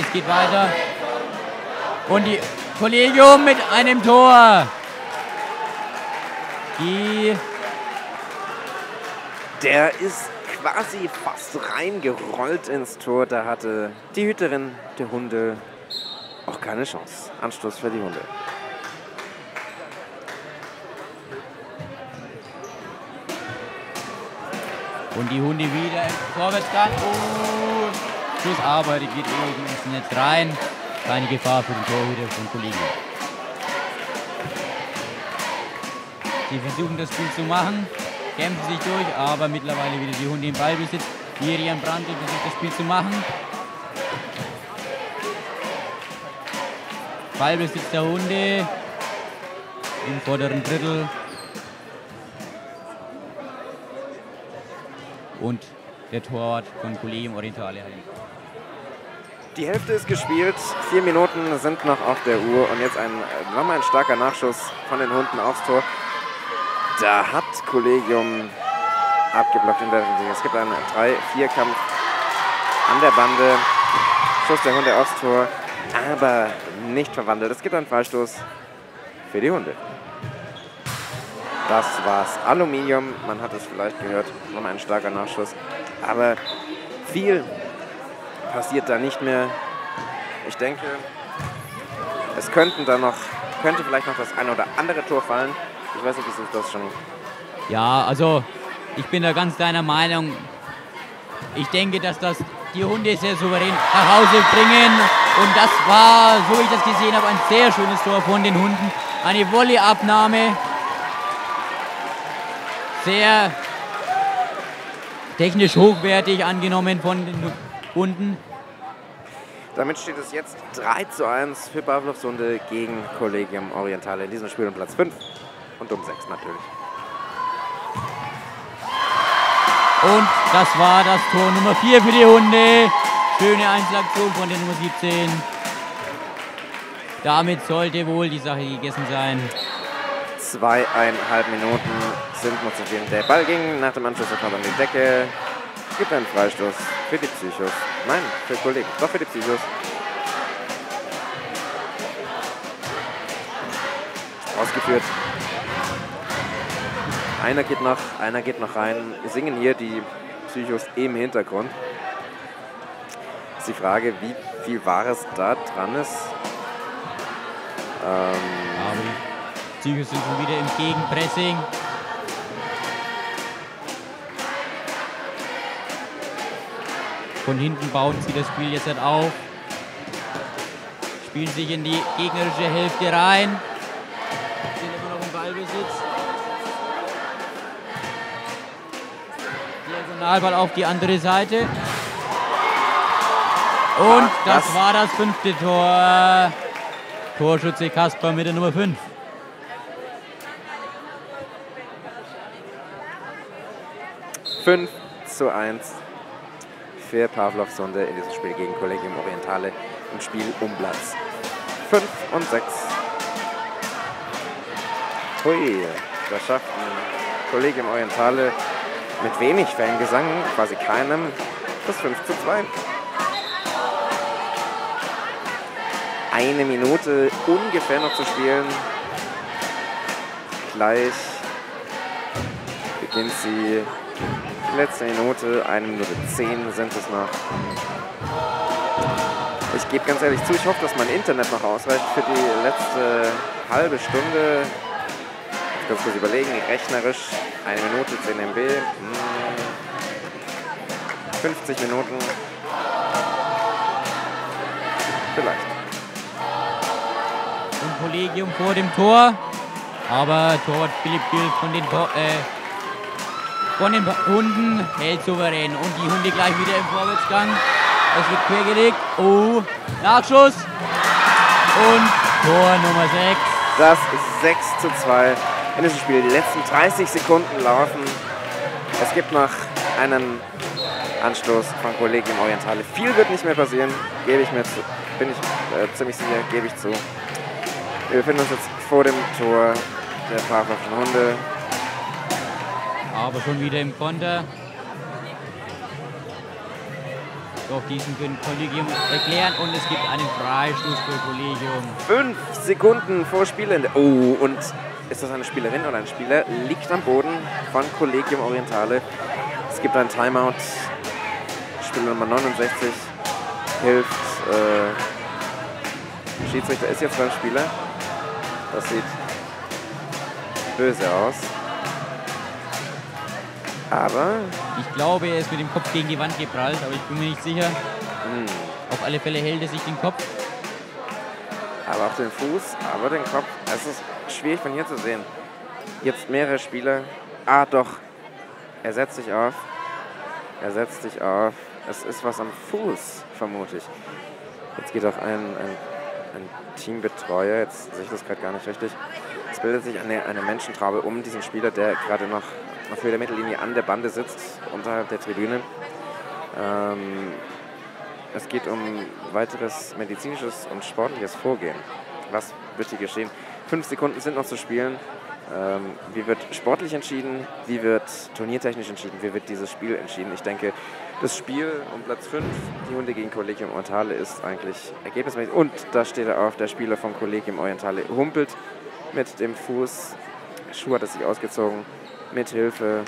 Es geht weiter. Und die Kollegium mit einem Tor. Die Der ist quasi fast reingerollt ins Tor. Da hatte die Hüterin der Hunde auch keine Chance. Anstoß für die Hunde. Und die Hunde wieder im Vorwärtsgang. Und Schussarbeit geht oben ins Netz rein. Keine Gefahr für den Torhüter von Kollegen. Sie versuchen das Spiel zu machen, kämpfen sich durch, aber mittlerweile wieder die Hunde im Ballbesitz. Miriam Brandl versucht das Spiel zu machen. Ballbesitz der Hunde im vorderen Drittel. Und der Torwart von Collegium Orientale. Die Hälfte ist gespielt, vier Minuten sind noch auf der Uhr und jetzt ein, nochmal ein starker Nachschuss von den Hunden aufs Tor. Da hat Kollegium abgeblockt in der. Es gibt einen 3-4-Kampf an der Bande. Schuss der Hunde aufs Tor, aber nicht verwandelt. Es gibt einen Freistoß für die Hunde. Das war's. Aluminium, man hat es vielleicht gehört, nochmal ein starker Nachschuss. Aber viel passiert da nicht mehr. Ich denke, es könnten da noch, könnte vielleicht noch das eine oder andere Tor fallen. Ich weiß nicht, wie sich das schon. Ja, also ich bin da ganz deiner Meinung. Ich denke, dass das die Hunde sehr souverän nach Hause bringen. Und das war, so wie ich das gesehen habe, ein sehr schönes Tor von den Hunden. Eine Volleyabnahme. Sehr technisch hochwertig angenommen von den Hunden. Damit steht es jetzt 3 zu 1 für Pavlovsunde gegen Collegium Orientale in diesem Spiel um Platz 5 und um 6 natürlich. Und das war das Tor Nummer 4 für die Hunde. Schöne Einzelaktion von der Nummer 17. Damit sollte wohl die Sache gegessen sein. Zweieinhalb Minuten sind noch zu spielen. Der Ball ging nach dem Anschluss sofort an die Decke. Gibt einen Freistoß für die Psychos. Nein, für Kollegen. Doch für die Psychos. Ausgeführt. Einer geht noch, einer geht noch rein. Singen hier die Psychos im Hintergrund. Ist die Frage, wie viel Wahres da dran ist. Ähm, Aber die Psychos sind schon wieder im Gegenpressing. Von hinten bauen sie das Spiel jetzt halt auf. Spielen sich in die gegnerische Hälfte rein. Sind immer noch im Ballbesitz. Diagonalball auf die andere Seite. Und das, das- war das fünfte Tor. Torschütze Kasper mit der Nummer 5. Fünf zu 1 für Pavlov Sonde in diesem Spiel gegen Collegium Orientale im Spiel um Platz 5 und 6. Hui, da schafften Collegium Orientale mit wenig Fangesang, quasi keinem, das 5 zu 2. Eine Minute ungefähr noch zu spielen. Gleich beginnt sie letzte Minute, eine Minute zehn sind es noch. Ich gebe ganz ehrlich zu, ich hoffe, dass mein Internet noch ausreicht für die letzte halbe Stunde. Ich kann kurz überlegen, rechnerisch eine Minute 10 MB. hm, 50 Minuten. Vielleicht. Und Kollegium vor dem Tor. Aber Torwart Philipp Gill von den, Tor, äh, von den Hunden hält souverän. Und die Hunde gleich wieder im Vorwärtsgang. Es wird quergelegt. Oh, Nachschuss. Und Tor Nummer 6. Das ist 6 zu 2 in diesem Spiel. Die letzten 30 Sekunden laufen. Es gibt noch einen Anstoß von Collegium Orientale. Viel wird nicht mehr passieren, gebe ich mir zu, bin ich äh, ziemlich sicher, gebe ich zu. Wir befinden uns jetzt vor dem Tor der Pavlovschen Hunde. Aber schon wieder im Konter. Doch diesen können Kollegium erklären und es gibt einen Freistoß für Kollegium. Fünf Sekunden vor Spielende. Oh, und ist das eine Spielerin oder ein Spieler? Liegt am Boden von Collegium Orientale. Es gibt ein Timeout. Spieler Nummer 69 hilft. Äh, Schiedsrichter ist jetzt beim Spieler. Das sieht böse aus. Aber Ich glaube, er ist mit dem Kopf gegen die Wand geprallt, aber ich bin mir nicht sicher. Hm. Auf alle Fälle hält er sich den Kopf. Aber auch den Fuß, aber den Kopf. Es ist schwierig von hier zu sehen. Jetzt mehrere Spieler. Ah, doch. Er setzt sich auf. Er setzt sich auf. Es ist was am Fuß, vermute ich. Jetzt geht auch ein, ein, ein Teambetreuer. Jetzt sehe ich das gerade gar nicht richtig. Es bildet sich eine, eine Menschentraube um diesen Spieler, der gerade noch auf Höhe der Mittellinie an der Bande sitzt, unterhalb der Tribüne. Ähm, es geht um weiteres medizinisches und sportliches Vorgehen. Was wird hier geschehen? Fünf Sekunden sind noch zu spielen. Ähm, wie wird sportlich entschieden? Wie wird turniertechnisch entschieden? Wie wird dieses Spiel entschieden? Ich denke, das Spiel um Platz 5, die Hunde gegen Collegium Orientale, ist eigentlich ergebnismäßig. Und da steht er auf, der Spieler vom Collegium Orientale humpelt mit dem Fuß. Schuh hat er sich ausgezogen, mit Hilfe.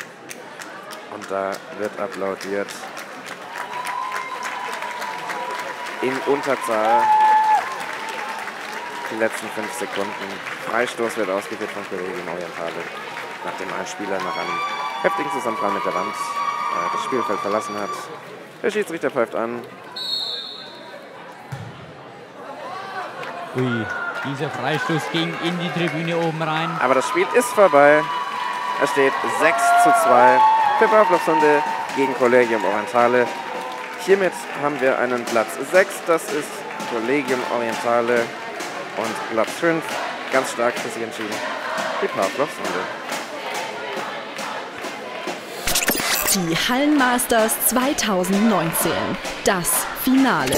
Und da wird applaudiert. in Unterzahl. Die letzten fünf Sekunden. Freistoß wird ausgeführt von Collegium Orientale, nachdem ein Spieler nach einem heftigen Zusammenprall mit der Wand äh, das Spielfeld verlassen hat. Der Schiedsrichter pfeift an. Ui, dieser Freistoß ging in die Tribüne oben rein. Aber das Spiel ist vorbei. Es steht 6 zu 2 für Pavlovsunde gegen Collegium Orientale. Hiermit haben wir einen Platz 6, das ist Collegium Orientale. Und Platz 5, ganz stark für sich entschieden, die Powerflops-Runde. Die Hallenmasters 2019. Das Finale.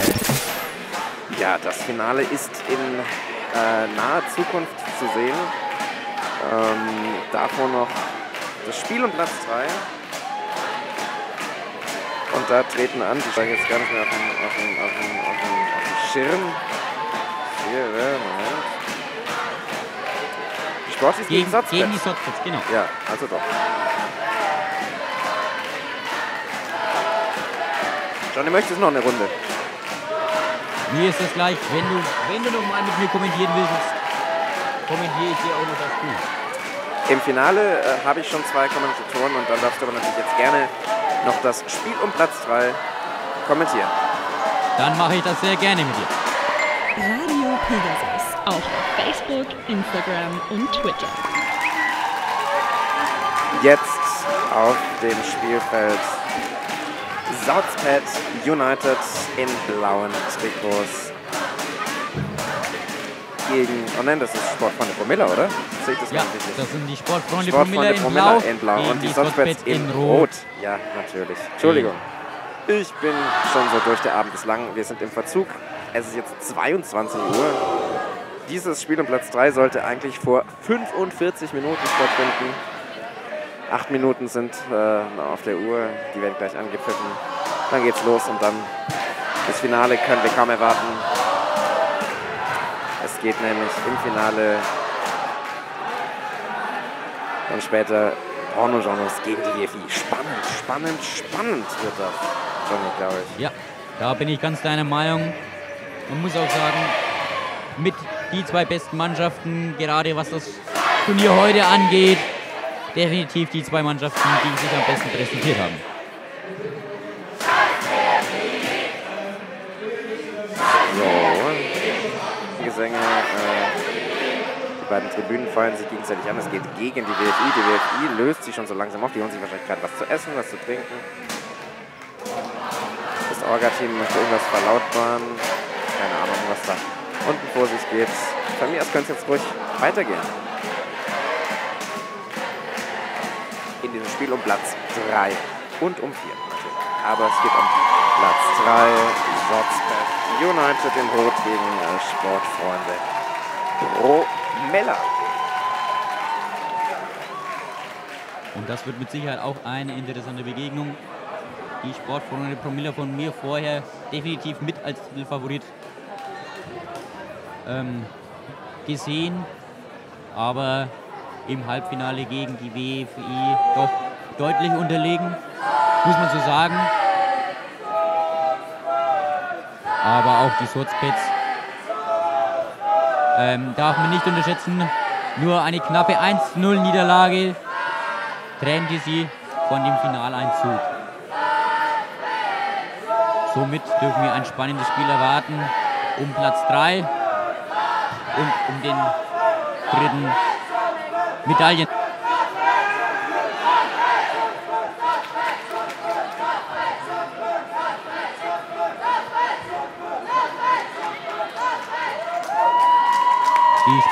Ja, das Finale ist in äh, naher Zukunft zu sehen. Ähm, davor noch das Spiel um Platz 3. Und da treten an, die steigen jetzt gar nicht mehr auf den, auf den, auf den, auf den, auf den Schirm. Hier, äh, Moment. Die Sportis gegen, Gegen, Sotzpets. gegen die Sotzpets, genau. Ja, also doch. Johnny, möchtest du noch eine Runde? Mir ist das gleich, wenn du, wenn du noch mal mit mir kommentieren willst, kommentiere ich dir auch noch das Spiel. Im Finale äh, habe ich schon zwei Kommentatoren und dann darfst du aber natürlich jetzt gerne noch das Spiel um Platz 3 kommentieren. Dann mache ich das sehr gerne mit dir. Radio Pegasus. Auf Facebook, Instagram und Twitter. Jetzt auf dem Spielfeld Salzpad United in blauen Trikots gegen, oh nein, das ist Sportfreunde Promilla, oder? Sehe ich das Ja, richtig? das sind die Sportfreunde Sportfreunde Promilla in in blau und die die Sotzpads in in rot. Rot. Ja, natürlich. Entschuldigung. Ich bin schon so durch, der Abend ist lang. Wir sind im Verzug. Es ist jetzt 22 Uhr. Dieses Spiel um Platz 3 sollte eigentlich vor 45 Minuten stattfinden. Acht Minuten sind äh, auf der Uhr. Die werden gleich angepfiffen. Dann geht's los und dann das Finale können wir kaum erwarten. Geht nämlich im Finale dann später Porno-Genres gegen die WFI. Spannend, spannend, spannend wird das, Johnny, glaube ich. Ja, da bin ich ganz deiner Meinung. Man muss auch sagen, mit die zwei besten Mannschaften, gerade was das Turnier heute angeht, definitiv die zwei Mannschaften, die sich am besten präsentiert haben. So, Gesänge, äh, die beiden Tribünen feuern sich gegenseitig an. Es geht gegen die WFI. Die WFI löst sich schon so langsam auf. Die holen sich wahrscheinlich gerade was zu essen, was zu trinken. Das Orga-Team möchte irgendwas verlautbaren. Keine Ahnung, was da unten vor sich geht. Von mir aus könnte es jetzt ruhig weitergehen. In diesem Spiel um Platz 3 und um 4 natürlich. Aber es geht um Platz 3. Sotzpet United in Rot gegen äh, Sportfreunde Romella. Und das wird mit Sicherheit auch eine interessante Begegnung. Die Sportfreunde Promilla von mir vorher definitiv mit als Titelfavorit ähm, gesehen, aber im Halbfinale gegen die WFI doch deutlich unterlegen, muss man so sagen. Aber auch die Sotzpets ähm, darf man nicht unterschätzen. Nur eine knappe 1-0-Niederlage trennte sie von dem Finaleinzug. Somit dürfen wir ein spannendes Spiel erwarten um Platz 3 und um den dritten Medaillen.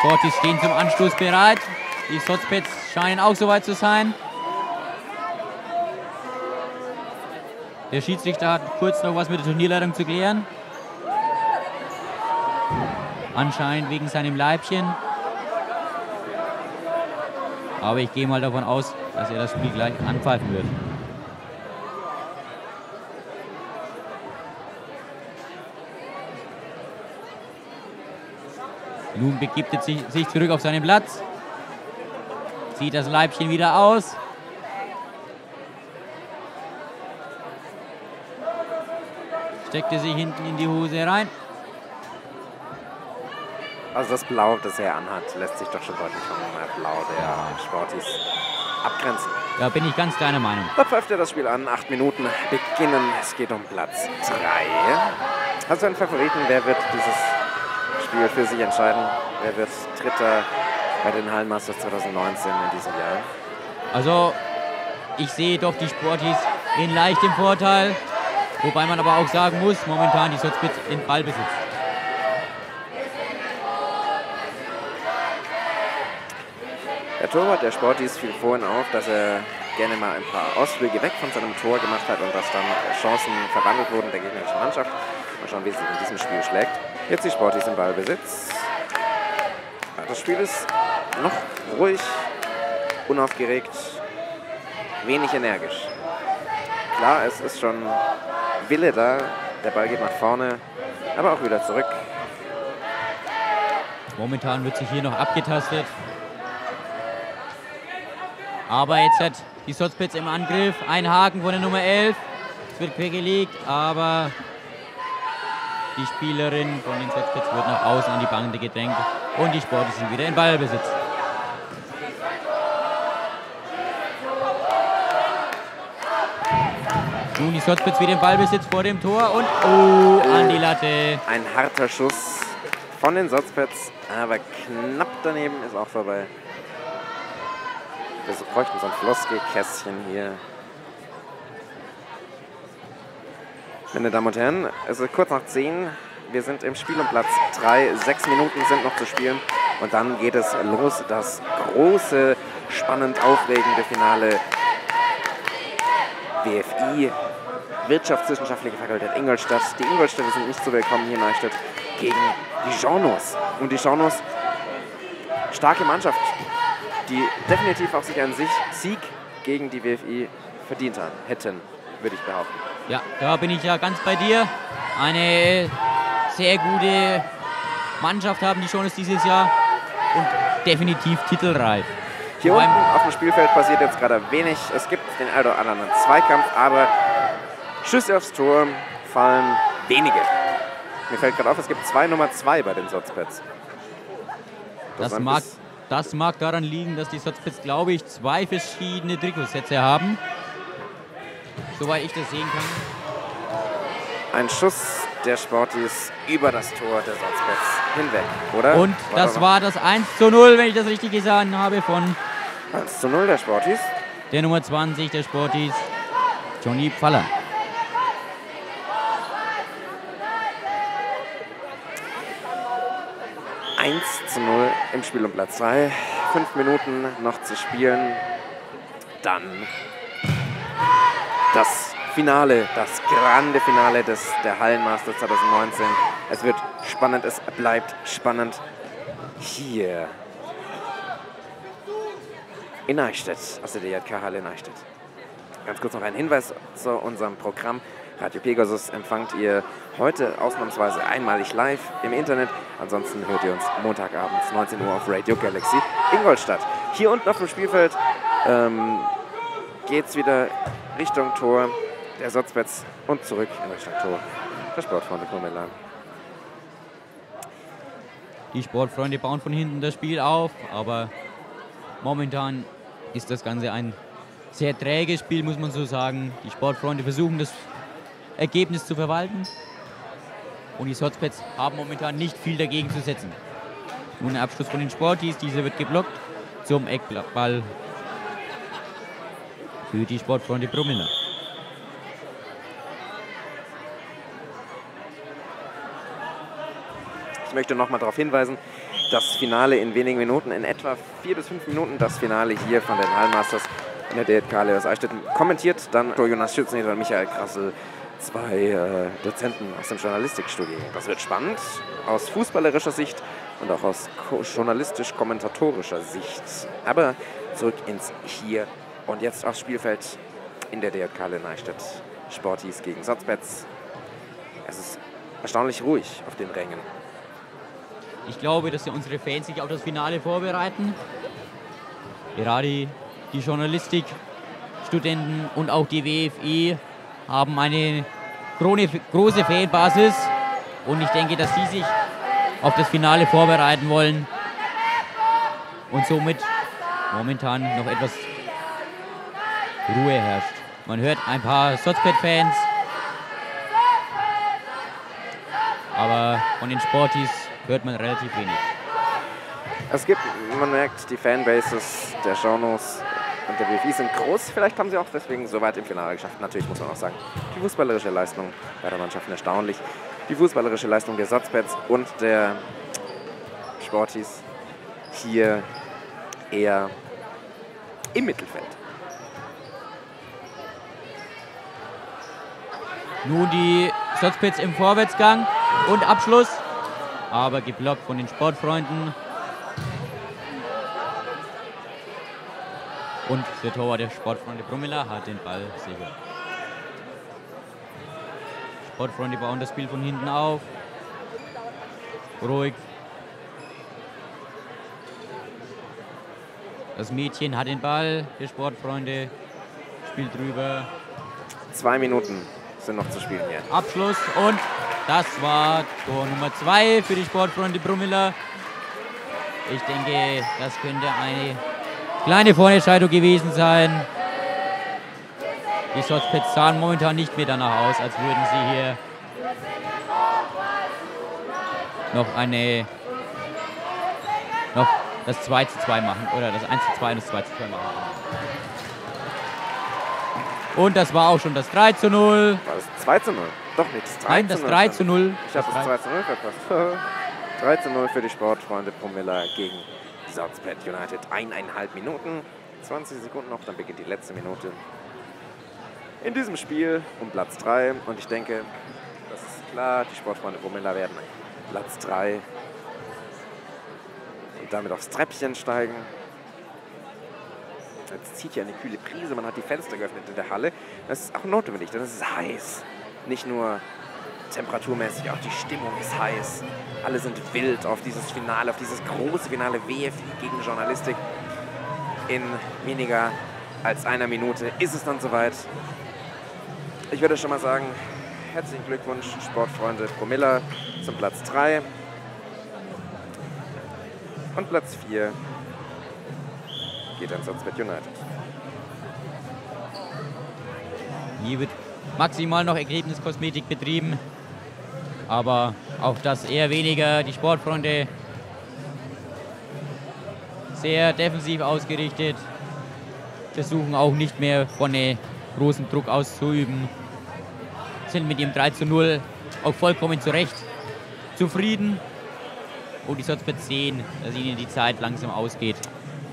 Die Sportis stehen zum Anstoß bereit. Die Sotzpets scheinen auch soweit zu sein. Der Schiedsrichter hat kurz noch was mit der Turnierleitung zu klären. Anscheinend wegen seinem Leibchen. Aber ich gehe mal davon aus, dass er das Spiel gleich anpfeifen wird. Nun begibt er sich, zurück auf seinen Platz. Zieht das Leibchen wieder aus. Steckte sich hinten in die Hose rein. Also das Blau, das er anhat, lässt sich doch schon deutlich vom äh, Blau der Sportis abgrenzen. Da bin ich ganz deiner Meinung. Da pfeift er das Spiel an. Acht Minuten beginnen. Es geht um Platz 3. Hast du einen Favoriten? Wer wird dieses Spiel für sich entscheiden? Wer wird Dritter bei den Hallenmasters 2019 in diesem Jahr? Also, ich sehe doch die Sportis in leichtem Vorteil. Wobei man aber auch sagen muss, momentan die Sotzpitz in Ballbesitz. Der Torwart der Sportis fiel vorhin auf, dass er gerne mal ein paar Ausflüge weg von seinem Tor gemacht hat und dass dann Chancen verwandelt wurden der gegnerischen Mannschaft. Mal schauen, wie es sich in diesem Spiel schlägt. Jetzt die Sportis im Ballbesitz. Das Spiel ist noch ruhig, unaufgeregt, wenig energisch. Klar, es ist schon Wille da. Der Ball geht nach vorne, aber auch wieder zurück. Momentan wird sich hier noch abgetastet. Aber jetzt hat die Sotzpitz im Angriff. Ein Haken von der Nummer 11. Es wird quergelegt, aber die Spielerin von den Sotzpitz wird nach außen an die Bande gedrängt. Und die Sportler sind wieder in Ballbesitz. Nun die Sotzpitz wieder im Ballbesitz vor dem Tor und oh, an die Latte. Ein harter Schuss von den Sotzpets, aber knapp daneben ist auch vorbei. Wir bräuchten so ein Floskelkästchen hier. Meine Damen und Herren, es ist kurz nach 10. Wir sind im Spiel um Platz 3. Sechs Minuten sind noch zu spielen. Und dann geht es los. Das große, spannend aufregende Finale. WFI, Wirtschaftswissenschaftliche Fakultät Ingolstadt. Die Ingolstädter sind nicht so willkommen hier in Neustadt gegen die Genus. Und die Genus, starke Mannschaft, die definitiv auch sich einen Sich- Sieg gegen die WFI verdient haben, hätten, würde ich behaupten. Ja, da bin ich ja ganz bei dir. Eine sehr gute Mannschaft haben die Jonas dieses Jahr und definitiv titelreif. Hier unten auf dem Spielfeld passiert jetzt gerade wenig. Es gibt den einen oder anderen Zweikampf, aber Schüsse aufs Tor fallen wenige. Mir fällt gerade auf, es gibt zwei Nummer zwei bei den Sotzpets. Das ein mag, das mag daran liegen, dass die Sotzpits, glaube ich, zwei verschiedene Trikotsätze haben. Soweit ich das sehen kann. Ein Schuss der Sportis über das Tor der Sotzpets hinweg, oder? Und das war das 1 zu 0, wenn ich das richtig gesagt habe, von 1 zu 0 der Sportis. der Nummer 20 der Sportis, Johnny Pfaller. Eins zu 0 im Spiel um Platz 3. Fünf Minuten noch zu spielen. Dann das Finale, das grande Finale des, der Hallenmaster 2019. Es wird spannend, es bleibt spannend hier in Eichstätt, aus der DJK-Halle in Eichstätt. Ganz kurz noch ein Hinweis zu unserem Programm. Radio Pegasus empfangt ihr heute ausnahmsweise einmalig live im Internet. Ansonsten hört ihr uns Montagabends 19 Uhr auf Radio Galaxy Ingolstadt. Hier unten auf dem Spielfeld ähm, geht es wieder Richtung Tor der Sotzbets und zurück in Richtung Tor der Sportfreunde Pummelan. Die Sportfreunde bauen von hinten das Spiel auf, aber momentan ist das Ganze ein sehr träges Spiel, muss man so sagen. Die Sportfreunde versuchen das Ergebnis zu verwalten und die Sotzpets haben momentan nicht viel dagegen zu setzen. Nun ein Abschluss von den Sportis, dieser wird geblockt zum Eckball für die Sportfreunde Brumminer. Ich möchte noch mal darauf hinweisen, das Finale in wenigen Minuten, in etwa vier bis fünf Minuten, das Finale hier von den Hallmasters in der DJK aus Eichstätten, kommentiert dann Jonas Schützeneder und Michael Krassel, zwei äh, Dozenten aus dem Journalistikstudium. Das wird spannend aus fußballerischer Sicht und auch aus ko- journalistisch-kommentatorischer Sicht. Aber zurück ins Hier und jetzt aufs Spielfeld in der DJK Eichstätt. Sportis gegen Sotzbets. Es ist erstaunlich ruhig auf den Rängen. Ich glaube, dass ja unsere Fans sich auf das Finale vorbereiten. Gerade die Journalistikstudenten und auch die WFI haben eine große Fanbasis. Und ich denke, dass sie sich auf das Finale vorbereiten wollen. Und somit momentan noch etwas Ruhe herrscht. Man hört ein paar Sotzpet-Fans. Aber von den Sportis hört man relativ wenig. Es gibt, man merkt, die Fanbases der Genres und der BFI sind groß. Vielleicht haben sie auch deswegen so weit im Finale geschafft. Natürlich muss man auch sagen, die fußballerische Leistung beider Mannschaften erstaunlich. Die fußballerische Leistung der Satzpets und der Sportis hier eher im Mittelfeld. Nun die Sotzpits im Vorwärtsgang und Abschluss. Aber geblockt von den Sportfreunden. Und der Torwart der Sportfreunde Brummela hat den Ball sicher. Sportfreunde bauen das Spiel von hinten auf. Ruhig. Das Mädchen hat den Ball, die Sportfreunde spielt drüber. Zwei Minuten sind noch zu spielen hier. Abschluss und das war Tor Nummer zwei für die Sportfreunde Brummiller. Ich denke, das könnte eine kleine Vorentscheidung gewesen sein. Die Sotzpets sahen momentan nicht mehr danach aus, als würden sie hier noch eine noch das 2 zu 2 machen oder das 1 zu 2 und das 2 zu 2 machen. Und das war auch schon das 3 zu 0. War das 2 zu 0? Doch nicht, das 3 Nein, das 0. 3 zu 0. Ich habe Das das 2 drei- zu 0 verpasst. 3 zu 0 für die Sportfreunde Promilla gegen Salzpad United. Eineinhalb Minuten, 20 Sekunden noch, dann beginnt die letzte Minute. In diesem Spiel um Platz 3 und ich denke, das ist klar, die Sportfreunde Promilla werden Platz 3 und damit aufs Treppchen steigen. Jetzt zieht ja eine kühle Brise, man hat die Fenster geöffnet in der Halle. Das ist auch notwendig, denn es ist heiß. Nicht nur temperaturmäßig, auch die Stimmung ist heiß. Alle sind wild auf dieses Finale, auf dieses große Finale WFI gegen Journalistik. In weniger als einer Minute ist es dann soweit. Ich würde schon mal sagen, herzlichen Glückwunsch, Sportfreunde Promilla, zum Platz 3. Und Platz 4 geht an Salzburg United. Hier wird maximal noch Ergebniskosmetik betrieben. Aber auch das eher weniger. Die Sportfreunde sehr defensiv ausgerichtet. Versuchen auch nicht mehr vorne großen Druck auszuüben. Sind mit dem 3 zu 0 auch vollkommen zurecht zufrieden. Und die Sotzpets sehen, dass ihnen die Zeit langsam ausgeht.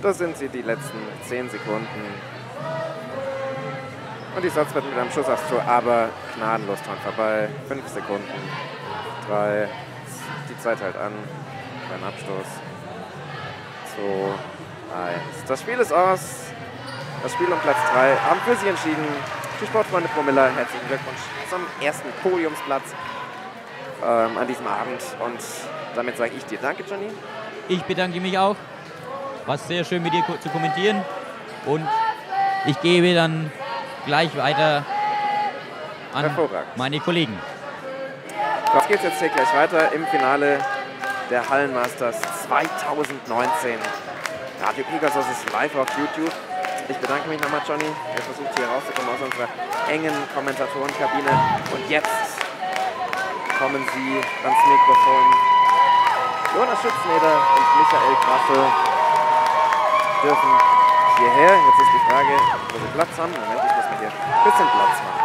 Da sind sie die letzten 10 Sekunden. Und die Salzburg mit einem Schuss aufs Tor, aber gnadenlos dran vorbei. 5 Sekunden. 3. Die Zeit halt an. Beim Abstoß. 2, 1. Das Spiel ist aus. Das Spiel um Platz 3 haben für Sie entschieden. Die Sportfreunde Promilla, herzlichen Glückwunsch zum ersten Podiumsplatz ähm, an diesem Abend. Und damit sage ich dir Danke, Johnny. Ich bedanke mich auch. War sehr schön mit dir zu kommentieren. Und ich gebe dann gleich weiter an meine Kollegen. Was geht's jetzt hier gleich weiter im Finale der Hallenmasters 2019? Radio Pegasus ist live auf YouTube. Ich bedanke mich nochmal, Johnny. Er versucht hier rauszukommen aus unserer engen Kommentatorenkabine. Und jetzt kommen sie ans Mikrofon. Jonas Schützeneder und Michael Grasse dürfen hierher. Jetzt ist die Frage, wo sie Platz haben. Moment, ich muss mir hier ein bisschen Platz machen.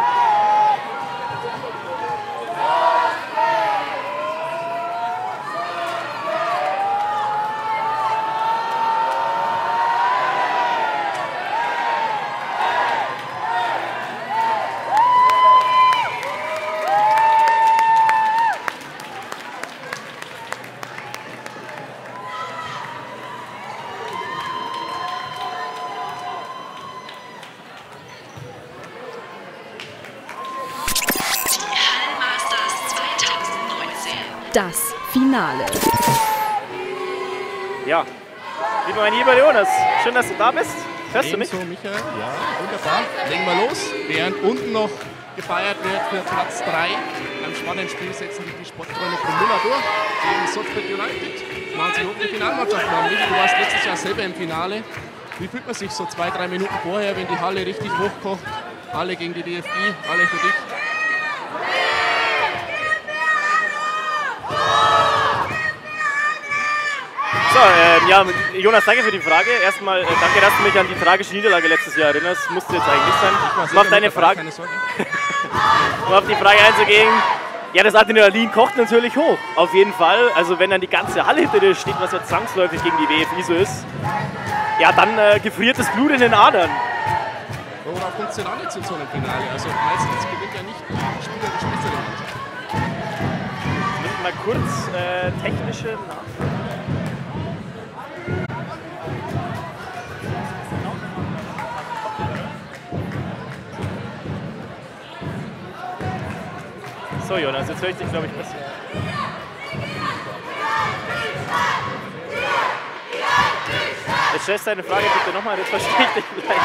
Schön, dass du da bist. Hörst du mich? Ebenso, Michael, ja, wunderbar. Legen wir los. Während unten noch gefeiert wird für Platz 3 beim spannenden Spiel setzen sich die Sportfreunde von Müller durch gegen Software United. Machen sich hoch die Finalmannschaft an. Du warst letztes Jahr selber im Finale. Wie fühlt man sich so zwei, drei Minuten vorher, wenn die Halle richtig hochkocht? Alle gegen die DFI, alle für dich. So, ähm, ja, Jonas, danke für die Frage. Erstmal äh, danke, dass du mich an die tragische Niederlage letztes Jahr erinnerst. Musste jetzt eigentlich nicht sein. Um auf deine Frage, um auf die Frage einzugehen. Ja, das Adrenalin kocht natürlich hoch, auf jeden Fall. Also wenn dann die ganze Halle hinter dir steht, was ja zwangsläufig gegen die WFI so ist, ja, dann äh, gefriert das Blut in den Adern. Worauf kommt es denn an jetzt in so einem Finale? Also meistens gewinnt ja nicht die spielerisch bessere Mannschaft. Mal kurz äh, technische Nachfrage. So, Jonas, jetzt höre ich dich, glaube ich, besser. Jetzt stellst du deine Frage bitte nochmal, das verstehe ich nicht gleich.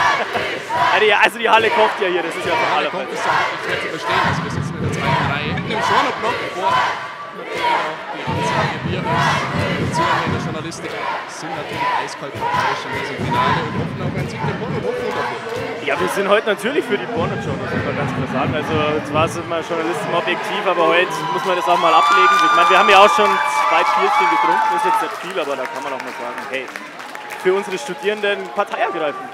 Also die- Also die Halle kocht ja hier, das ist ja Ja, total der kommt ist ja schwer zu verstehen. Also wir sitzen in der zweiten Reihe hinten im Schornerblock vor auch die Anzahl wir als Zuhörer der Journalistik sind natürlich eiskalt parteiisch in diesem Finale und hoffen auf einen Sieg der Porno. Hoffen dafür. Ja, wir sind heute natürlich für die Porno-Journals, muss man ganz klar sagen. Also zwar sind wir Journalisten objektiv, aber heute muss man das auch mal ablegen. Ich meine, wir haben ja auch schon zwei Bierchen getrunken, ist jetzt nicht viel, aber da kann man auch mal sagen, hey, für unsere Studierenden Partei ergreifen.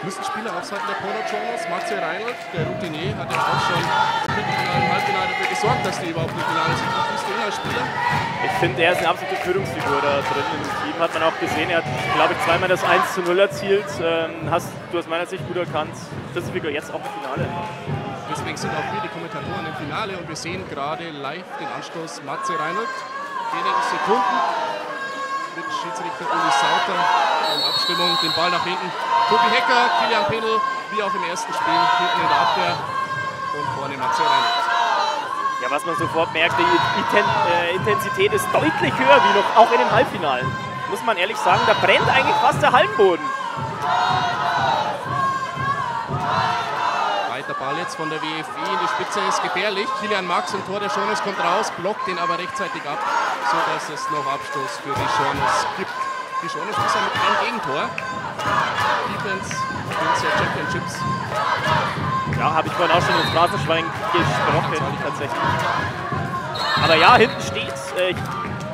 Schlüsselspieler auf Seiten der Porno Journals, Matze Reinhold, der Routinier, hat ja auch schon im Viertelfinale und Halbfinale dafür gesorgt, dass die überhaupt im Finale sind. Du denn als Spieler? Ich finde, er ist eine absolute Führungsfigur da drin im Team. Hat man auch gesehen. Er hat, glaube ich, zweimal das 1 zu 0 erzielt. Ähm, hast du aus meiner Sicht gut erkannt. Schlüsselfigur jetzt auch im Finale. Deswegen sind auch wir die Kommentatoren im Finale und wir sehen gerade live den Anstoß Matze Reinhold. Wenigen Sekunden mit Schiedsrichter Uli Sauter in Abstimmung den Ball nach hinten. Tobi Hecker, Kilian Pendel, wie auch im ersten Spiel, hinten in der Abwehr und vorne Matze Reinhold. Ja, was man sofort merkt, die äh, Intensität ist deutlich höher wie noch auch in den Halbfinalen. Muss man ehrlich sagen, da brennt eigentlich fast der Hallenboden. Weiter Ball jetzt von der WFI in die Spitze ist gefährlich. Kilian Marx im Tor der Schornes kommt raus, blockt den aber rechtzeitig ab, sodass es noch Abstoß für die Schornes gibt. Die Schornes bisher mit einem Gegentor. Defense wins der Championships. Ja, habe ich vorhin auch schon im Straßenschwein gesprochen, tatsächlich. Aber ja, hinten steht's. Äh,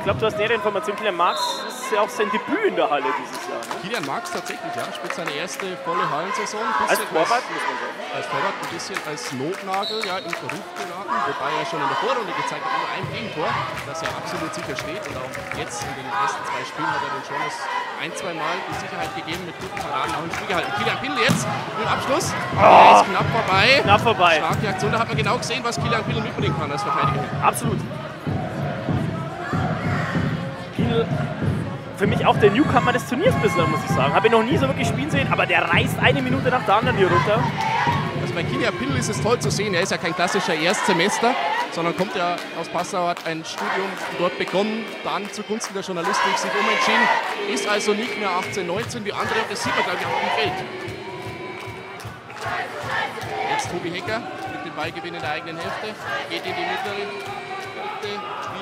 glaube, du hast nähere Informationen. Kilian Marx ist ja auch sein Debüt in der Halle dieses Jahr. Ne? Kilian Marx tatsächlich, ja, spielt seine erste volle Hallensaison. Als Torwart, muss man sagen. Als Torwart ein bisschen als Notnagel ja, in Verruf geraten, wobei er schon in der Vorrunde gezeigt hat, nur ein Gegentor, dass er absolut sicher steht. Und auch jetzt in den ersten zwei Spielen hat er den Jonas ein, zwei Mal die Sicherheit gegeben, mit guten Paraden auch im Spiel gehalten. Kilian Pindl jetzt mit Abschluss. Oh. Der ist knapp vorbei. Knapp vorbei. Starke Aktion, da hat man genau gesehen, was Kilian Pindl mitbringen kann als Verteidiger. Absolut. Kiel, für mich auch der Newcomer des Turniers bislang, muss ich sagen. Habe ihn noch nie so wirklich spielen sehen, aber der reißt eine Minute nach der anderen hier runter. Also bei Kilian Pindl ist es toll zu sehen. Er ist ja kein klassischer Erstsemester, sondern kommt ja aus Passau, hat ein Studium dort begonnen, dann zugunsten der Journalistik sich umentschieden, ist also nicht mehr 18, 19 wie andere. Das sieht man, glaube ich, auch im Feld. Jetzt Tobi Hecker mit dem Ballgewinn in der eigenen Hälfte, geht in die mittlere Hälfte,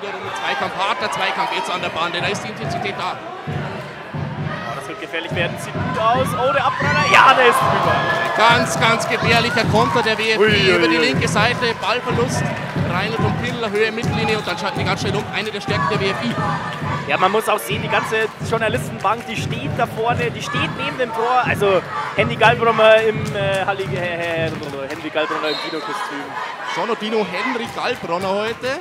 wiederum mit Zweikampf, harter Zweikampf jetzt an der Bande, da ist die Intensität da. Oh, das wird gefährlich werden. Sieht gut aus. Oh, der Abbrenner. Ja, der ist drüber. Ganz, ganz gefährlicher Konter der WFB Ui, ui, über die ui. linke Seite, Ballverlust, Reinhold und Pindler, Höhe Mittellinie und dann schalten die ganz schnell um. Eine der Stärken der WFI. Ja, man muss auch sehen, die ganze Journalistenbank, die steht da vorne, die steht neben dem Tor. Also Handy Galbrummer im äh, Halli, äh, äh, Handy Galbrummer im Dino-Kostüm. Sono Dino Henry Galbronner heute.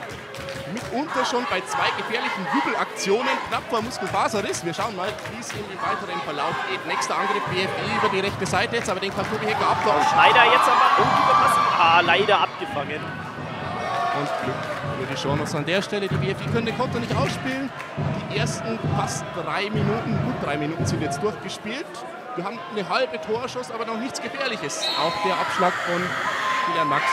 Mitunter schon bei zwei gefährlichen Jubelaktionen knapp vor Muskelfaserriss. Wir schauen mal, wie es in den weiteren Verlauf geht. Nächster Angriff BFI über die rechte Seite jetzt, aber den kann Tobi Hecker abtauschen. Schneider jetzt aber oh, überpassen. Ah, leider abgefangen. Und Glück für die Journals an der Stelle. Die BFI können den Konter nicht ausspielen. Die ersten fast drei Minuten, gut drei Minuten sind jetzt durchgespielt. Wir haben eine halbe Torschuss, aber noch nichts Gefährliches. Auch der Abschlag von Kilian Max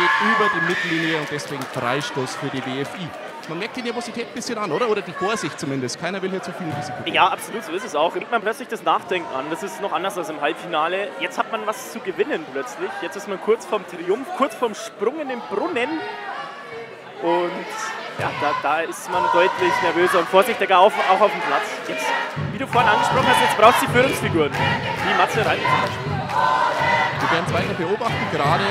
geht über die Mittellinie und deswegen Freistoß für die BFI. Man merkt die Nervosität ein bisschen an, oder? Oder die Vorsicht zumindest. Keiner will hier zu viel Risiko. Ja, absolut, so ist es auch. Kriegt man plötzlich das Nachdenken an. Das ist noch anders als im Halbfinale. Jetzt hat man was zu gewinnen plötzlich. Jetzt ist man kurz vorm Triumph, kurz vorm Sprung in den Brunnen. Und ja, da, da ist man deutlich nervöser und vorsichtiger auf, auch auf dem Platz. Jetzt, wie du vorhin angesprochen hast, jetzt braucht es die Führungsfiguren. Wie Matze Rein zum Beispiel. Wir werden es weiter beobachten, gerade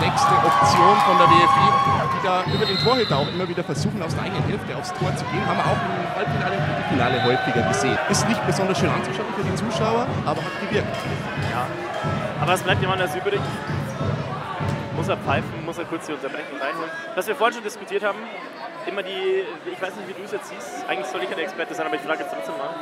nächste Option von der WFI, die da über den Torhüter auch immer wieder versuchen, aus der eigenen Hälfte aufs Tor zu gehen. Haben wir auch im Halbfinale und Viertelfinale häufiger gesehen. Ist nicht besonders schön anzuschauen für die Zuschauer, aber hat gewirkt. Ja. Aber es bleibt ihm anders übrig. Muss er pfeifen, muss er kurz die Unterbrechung reinholen. Was wir vorhin schon diskutiert haben, immer die, ich weiß nicht, wie du es jetzt siehst, eigentlich soll ich ja Experte sein, aber ich frage jetzt trotzdem mal.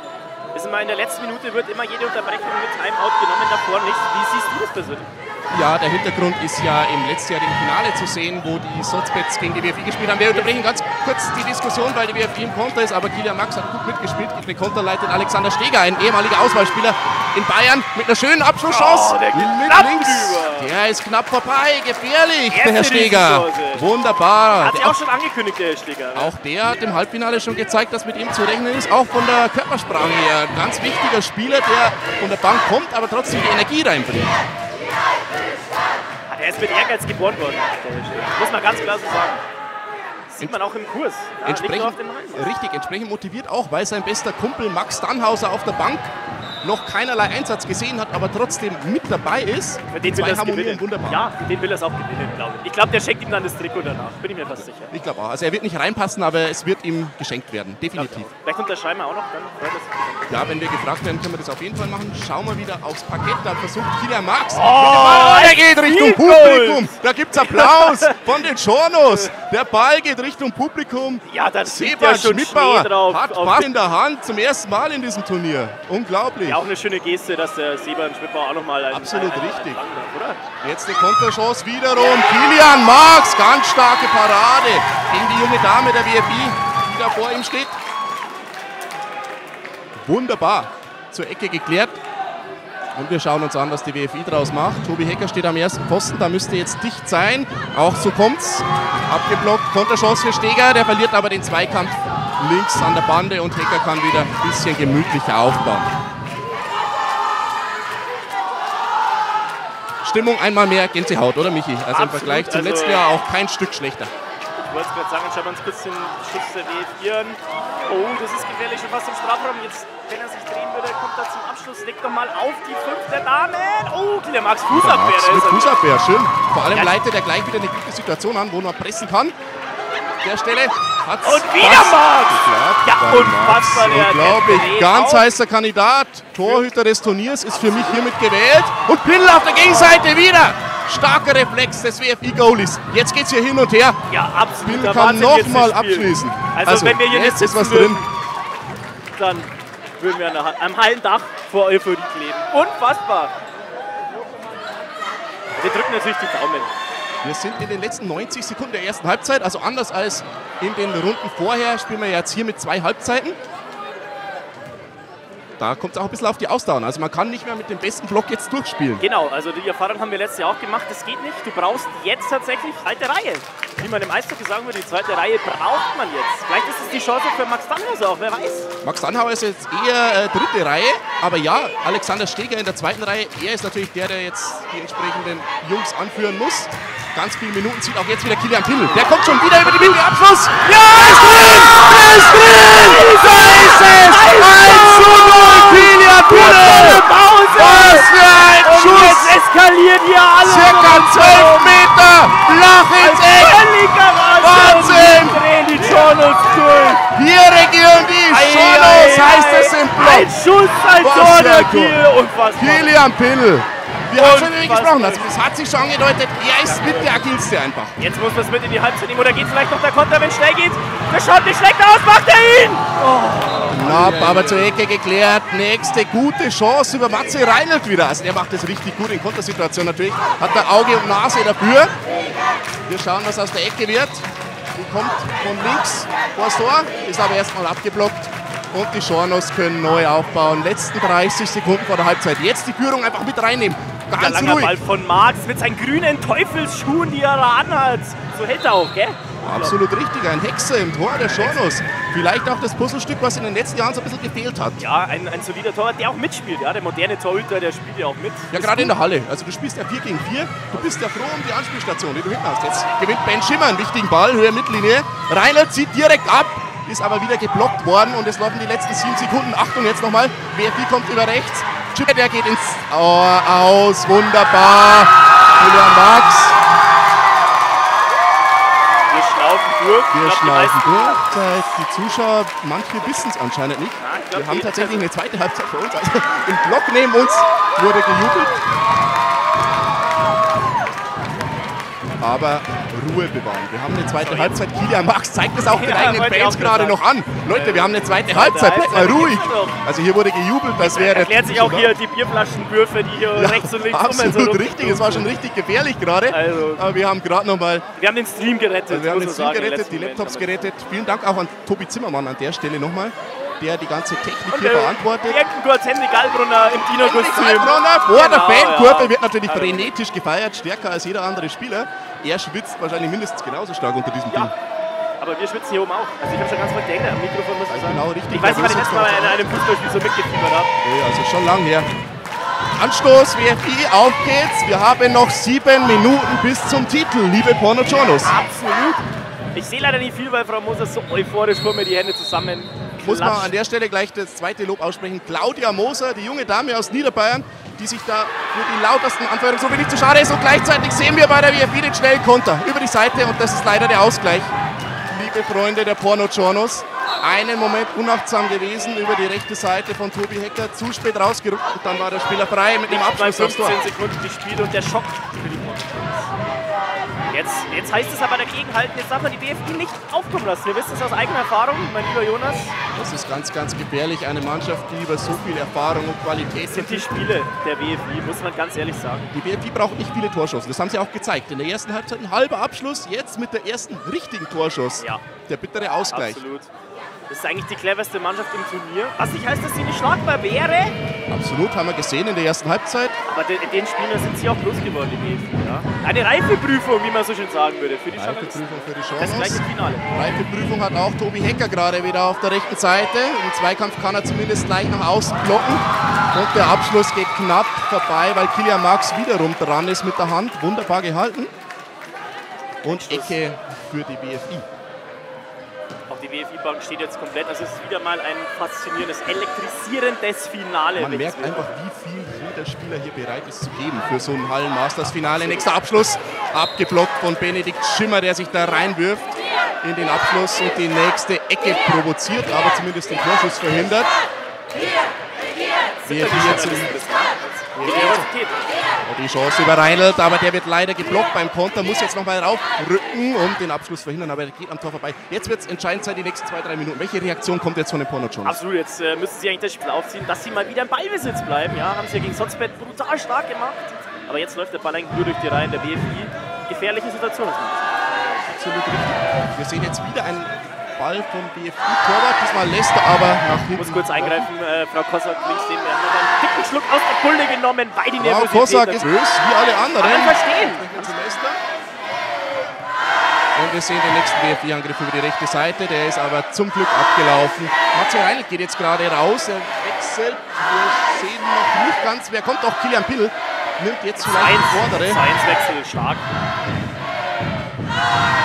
Ist immer in der letzten Minute wird immer jede Unterbrechung mit Timeout genommen, davor nicht. Wie siehst du das persönlich? Ja, der Hintergrund ist ja im letztjährigen Finale zu sehen, wo die Sotzbets gegen die WFI gespielt haben. Wir unterbrechen ganz kurz die Diskussion, weil die WFI im Konter ist, aber Kilian Max hat gut mitgespielt. Den Konter leitet Alexander Steger, ein ehemaliger Auswahlspieler in Bayern, mit einer schönen Abschlusschance. Oh, der. Der ist knapp vorbei, gefährlich, Erste der Herr Steger. Wunderbar. Hat Der- auch schon angekündigt, der Schläger. ne? auch der hat im Halbfinale schon gezeigt, dass mit ihm zu rechnen ist, auch von der Körpersprache her. Ein ganz wichtiger Spieler, der von der Bank kommt, aber trotzdem die Energie reinbringt. Ah, Der ist mit Ehrgeiz geboren worden. Muss man ganz klar so sagen. Sieht man auch im Kurs. Ja, entsprechend, richtig, entsprechend motiviert auch, weil sein bester Kumpel Max Dannhauser auf der Bank noch keinerlei Einsatz gesehen hat, aber trotzdem mit dabei ist. Für den Zwei er es harmonieren gewinnen. wunderbar. Ja, für den will er es auch gewinnen, glaube ich. Ich glaube, der schenkt ihm dann das Trikot danach. Bin ich mir fast sicher. Ich glaube auch. Also er wird nicht reinpassen, aber es wird ihm geschenkt werden. Definitiv. Vielleicht unterschreiben wir auch noch. Dann. Ja, wenn wir gefragt werden, können wir das auf jeden Fall machen. Schauen wir wieder aufs Parkett. Da versucht Kilian Marx. Oh, der geht Richtung. Publikum. Da gibt es Applaus von den Schornos. Der Ball geht Richtung Publikum. Ja, da liegt Sebastian Schmidbauer hat Ball in der Hand zum ersten Mal in diesem Turnier. Unglaublich. Ja, auch eine schöne Geste, dass der Seban Schmidbauer auch nochmal ein, Absolut ein, ein, richtig. Ein oder? Jetzt eine Konterchance wiederum. Kilian Marx, ganz starke Parade gegen die junge Dame der WFI, die da vor ihm steht. Wunderbar zur Ecke geklärt. Und wir schauen uns an, was die WFI draus macht. Tobi Hecker steht am ersten Pfosten, da müsste jetzt dicht sein. Auch so kommt's. Abgeblockt, Konterchance für Steger, der verliert aber den Zweikampf links an der Bande und Hecker kann wieder ein bisschen gemütlicher aufbauen. Stimmung einmal mehr Gänsehaut, oder Michi? Also im Absolut, Vergleich zum also- letzten Jahr auch kein Stück schlechter. Ich wollte gerade sagen, schauen wir uns kurz den Schuss der. Oh, das ist gefährlich, schon fast im Strafraum. Jetzt, wenn er sich drehen würde, kommt er zum Abschluss. Legt doch mal auf die fünf der Damen. Oh, Kilian Max Fußabwehr. Max mit er. Fußabwehr, schön. Vor allem Ja. leitet er gleich wieder eine gute Situation an, wo man pressen kann. Der Stelle hat Und wieder Max! Ja, unfassbar, der- der Unglaublich. Ganz heißer Kandidat. Torhüter des Turniers ist für mich hiermit gewählt. Und Pill auf der Gegenseite wieder. Starker Reflex des WFI-Goalies. Jetzt geht's hier hin und her. Ja, absolut. Pill kann nochmal abschließen. Also, wenn wir hier jetzt ist was sitzen drin. Dann würden wir am Hallendach vor Euphorie kleben. Unfassbar. Wir drücken natürlich die Daumen. Wir sind in den letzten 90 Sekunden der ersten Halbzeit, also anders als in den Runden vorher, spielen wir jetzt hier mit zwei Halbzeiten. Da kommt es auch ein bisschen auf die Ausdauer. Also man kann nicht mehr mit dem besten Block jetzt durchspielen. Genau, also die Erfahrung haben wir letztes Jahr auch gemacht. Das geht nicht. Du brauchst jetzt tatsächlich zweite Reihe. Wie man im Eishockey sagen würde, die zweite Reihe braucht man jetzt. Vielleicht ist es die Chance für Max Dannhauser auch, wer weiß. Max Dannhauer ist jetzt eher äh, dritte Reihe, aber ja, Alexander Steger in der zweiten Reihe, er ist natürlich der, der jetzt die entsprechenden Jungs anführen muss. Ganz viele Minuten zieht auch jetzt wieder Kilian Pill. Der kommt schon wieder über die Linie. Abschluss! Ja, ist drin! Der ist drin! Da ist es! 1 zu 0, Kilian Pill! Was für ein Und Schuss! jetzt eskaliert hier alles. Circa 12 Meter! Flach ins Eck! Wahnsinn! Drehen die Journals durch. Hier regieren die ei, heißt ei. es im Block. Ein Schuss, ein Tor der. Kiel. Unfassbar. Kilian Pill. Wir haben schon über ihn gesprochen. Also es hat sich schon angedeutet, er ist mit der agilste einfach. Jetzt muss es mit in die Halbzeit nehmen. Oder geht vielleicht noch der Konter, wenn es schnell geht? Das schaut nicht schlecht aus. Macht er ihn? Knapp, aber zur Ecke geklärt. Nächste gute Chance über Matze Reinelt wieder. Also der macht das richtig gut in Kontersituation natürlich. Hat er Auge und Nase dafür. Wir schauen, was aus der Ecke wird. Die kommt von links vor das Tor, ist aber erstmal abgeblockt. Und die Schornos können neu aufbauen. Letzten 30 Sekunden vor der Halbzeit. Jetzt die Führung einfach mit reinnehmen. Der Ganz langer ruhig. Ball von Marx mit seinen grünen Teufelsschuhen, die er da anhat. So hält er auch, gell? Absolut richtig, ein Hexer im Tor der Schornos. Vielleicht auch das Puzzlestück, was in den letzten Jahren so ein bisschen gefehlt hat. Ja, ein, ein solider Torwart, der auch mitspielt. Ja, der moderne Torhüter, der spielt ja auch mit. Ja, gerade in der Halle. Also du spielst ja 4 gegen 4. Du bist ja froh um die Anspielstation, die du hinten hast. Jetzt gewinnt Ben Schimmer einen wichtigen Ball, Höhe Mittellinie. Reinhold zieht direkt ab, ist aber wieder geblockt worden und es laufen die letzten 7 Sekunden. Achtung jetzt nochmal, WFI kommt über rechts. Chip, der geht ins Ohr aus. Wunderbar. Julian Max. Wir schnaufen durch. Wir glaub, schnaufen durch. Die Zuschauer, manche wissen es anscheinend nicht. glaub, Wir haben tatsächlich eine zweite Halbzeit vor uns. Also im Block neben uns wurde gejubelt. Aber Ruhe bewahren. Wir haben eine zweite Halbzeit. Kilian Max zeigt es auch den Ja, eigenen Fans gerade noch an. Leute, wir haben eine zweite Halbzeit. Bleibt mal ruhig. Also hier wurde gejubelt, als wäre Erklärt sich auch hier die Bierflaschenwürfe, die hier Ja, rechts und links absolut rum- richtig. Es war schon richtig gefährlich gerade. Also- Aber wir haben gerade noch mal Wir haben den Stream gerettet. also wir haben den Stream gerettet, die. Laptops gerettet. Vielen Dank auch an Tobi Zimmermann an der Stelle nochmal, der die ganze Technik Und hier der verantwortet. Irgendwas Henry Gallbrunner im Dino-Kostüm. Heilbronner vor der Genau, Fankurve ja. wird natürlich Also, frenetisch gefeiert, stärker als jeder andere Spieler. Er schwitzt wahrscheinlich mindestens genauso stark unter diesem Ding. Aber wir schwitzen hier oben auch. Also ich habe schon ganz denkt am Mikrofon, muss ich sagen. Genau, richtig. Ich weiß nicht, wann ich letztes Mal in einem Fußballspiel so mitgefiebert habe. Ja, also schon lang her. Anstoß, WFI, auf geht's. Wir haben noch sieben Minuten bis zum Titel, liebe Porno-Journos. Absolut. Ich sehe leider nicht viel, weil Frau Moser so euphorisch vor mir die Hände zusammen Muss man an der Stelle gleich das zweite Lob aussprechen. Claudia Moser, die junge Dame aus Niederbayern, die sich da für die lautesten Anfeuerungen so wenig zu schade ist. Und gleichzeitig sehen wir bei der WFI den schnellen Konter über die Seite und das ist leider der Ausgleich. Liebe Freunde der Porno-Journos, einen Moment unachtsam gewesen über die rechte Seite von Tobi Hecker, zu spät rausgerückt und dann war der Spieler frei mit dem Abschluss aufs 15 Tor. Sekunden gespielt und der Schock für die. Jetzt, jetzt heißt es aber dagegen halten, jetzt darf man die BFI nicht aufkommen lassen. Wir wissen es aus eigener Erfahrung, mein lieber Jonas. Das ist ganz, ganz gefährlich. Eine Mannschaft, die über so viel Erfahrung und Qualität Das sind die Spiele der BFI, muss man ganz ehrlich sagen. Die BFI braucht nicht viele Torschuss. Das haben sie auch gezeigt. In der ersten Halbzeit ein halber Abschluss, jetzt mit der ersten richtigen Torschuss. Ja. Der bittere Ausgleich. Absolut. Das ist eigentlich die cleverste Mannschaft im Turnier. Was nicht heißt, dass sie nicht schlagbar wäre. Absolut, haben wir gesehen in der ersten Halbzeit. Aber de- in den Spielen sind sie auch bloß geworden, die BFI. Ja? Eine Reifeprüfung, wie man so schön sagen würde, für die. Reifeprüfung für die Das Chance. gleiche Finale. Reifeprüfung hat auch Tobi Hecker gerade wieder auf der rechten Seite. Im Zweikampf kann er zumindest leicht nach außen blocken. Und der Abschluss geht knapp vorbei, weil Kilian Marx wiederum dran ist mit der Hand. Wunderbar gehalten. Und Ecke für die BFI. WFI-Bank steht jetzt komplett. Das ist wieder mal ein faszinierendes, elektrisierendes Finale. Man merkt einfach, wie viel jeder Spieler hier bereit ist zu geben für so ein Hallen-Masters-Finale. Nächster Abschluss, abgeblockt von Benedikt Schimmer, der sich da reinwirft in den Abschluss und die nächste Ecke provoziert, aber zumindest den Torschuss verhindert. Wir die jetzt Die Nervosität. die Chance über Reinelt, aber der wird leider geblockt beim Konter, muss jetzt nochmal raufrücken und den Abschluss verhindern, aber er geht am Tor vorbei. Jetzt wird es entscheidend sein, die nächsten zwei, drei Minuten. Welche Reaktion kommt jetzt von den Porno Jones? Absolut, jetzt äh, müssen sie eigentlich das Spiel aufziehen, dass sie mal wieder im Ballbesitz bleiben. Ja, haben sie ja gegen Sotzbett brutal stark gemacht. Aber jetzt läuft der Ball eigentlich nur durch die Reihen der BFI. Gefährliche Situation. Absolut richtig. Wir sehen jetzt wieder einen Ball vom BFI-Torwart. Diesmal lässt er aber nach hinten. Ich muss kurz eingreifen, äh, Frau Kossack links wir haben noch einen dicken Schluck aus der Pulle genommen, bei die Frau. Kossack ist böse, wie alle anderen. Kann verstehen. Und wir sehen den nächsten BFI-Angriff über die rechte Seite. Der ist aber zum Glück abgelaufen. Matze Reinl geht jetzt gerade raus. Er wechselt. Wir sehen noch nicht ganz, wer kommt. Auch Kilian Pill nimmt jetzt vielleicht die vordere, Wechsel stark.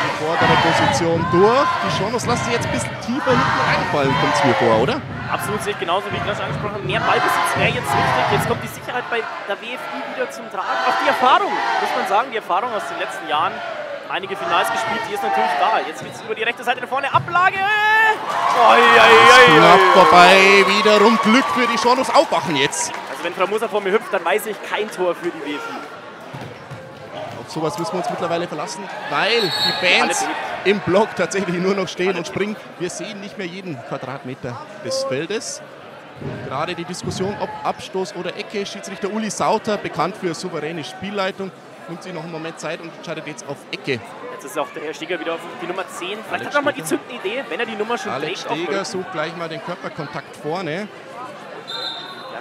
Die vordere Position durch. Die Jonas lassen sich jetzt ein bisschen tiefer hinten reinfallen, kommt es mir vor, oder? Absolut sehe ich genauso, wie ich gerade schon angesprochen habe. Mehr Ballbesitz wäre jetzt wichtig. Jetzt kommt die Sicherheit bei der WFI wieder zum Tragen. Auch die Erfahrung, muss man sagen, die Erfahrung aus den letzten Jahren. Einige Finals gespielt, die ist natürlich da. Jetzt geht es über die rechte Seite nach vorne. Ablage! Oi, oi, Knapp vorbei. Wiederum Glück für die Jonas. Aufwachen jetzt. Also wenn Frau Moser vor mir hüpft, dann weiß ich kein Tor für die WFI. Sowas müssen wir uns mittlerweile verlassen, weil die Fans im Block tatsächlich nur noch stehen und springen. Wir sehen nicht mehr jeden Quadratmeter des Feldes. Gerade die Diskussion, ob Abstoß oder Ecke, Schiedsrichter Uli Sauter, bekannt für souveräne Spielleitung, nimmt sich noch einen Moment Zeit und entscheidet jetzt auf Ecke. Jetzt ist auch der Herr Steger wieder auf die Nummer 10. Vielleicht Alex hat er mal die zückende Idee, wenn er die Nummer schon Alex trägt. Steger sucht gleich mal den Körperkontakt vorne.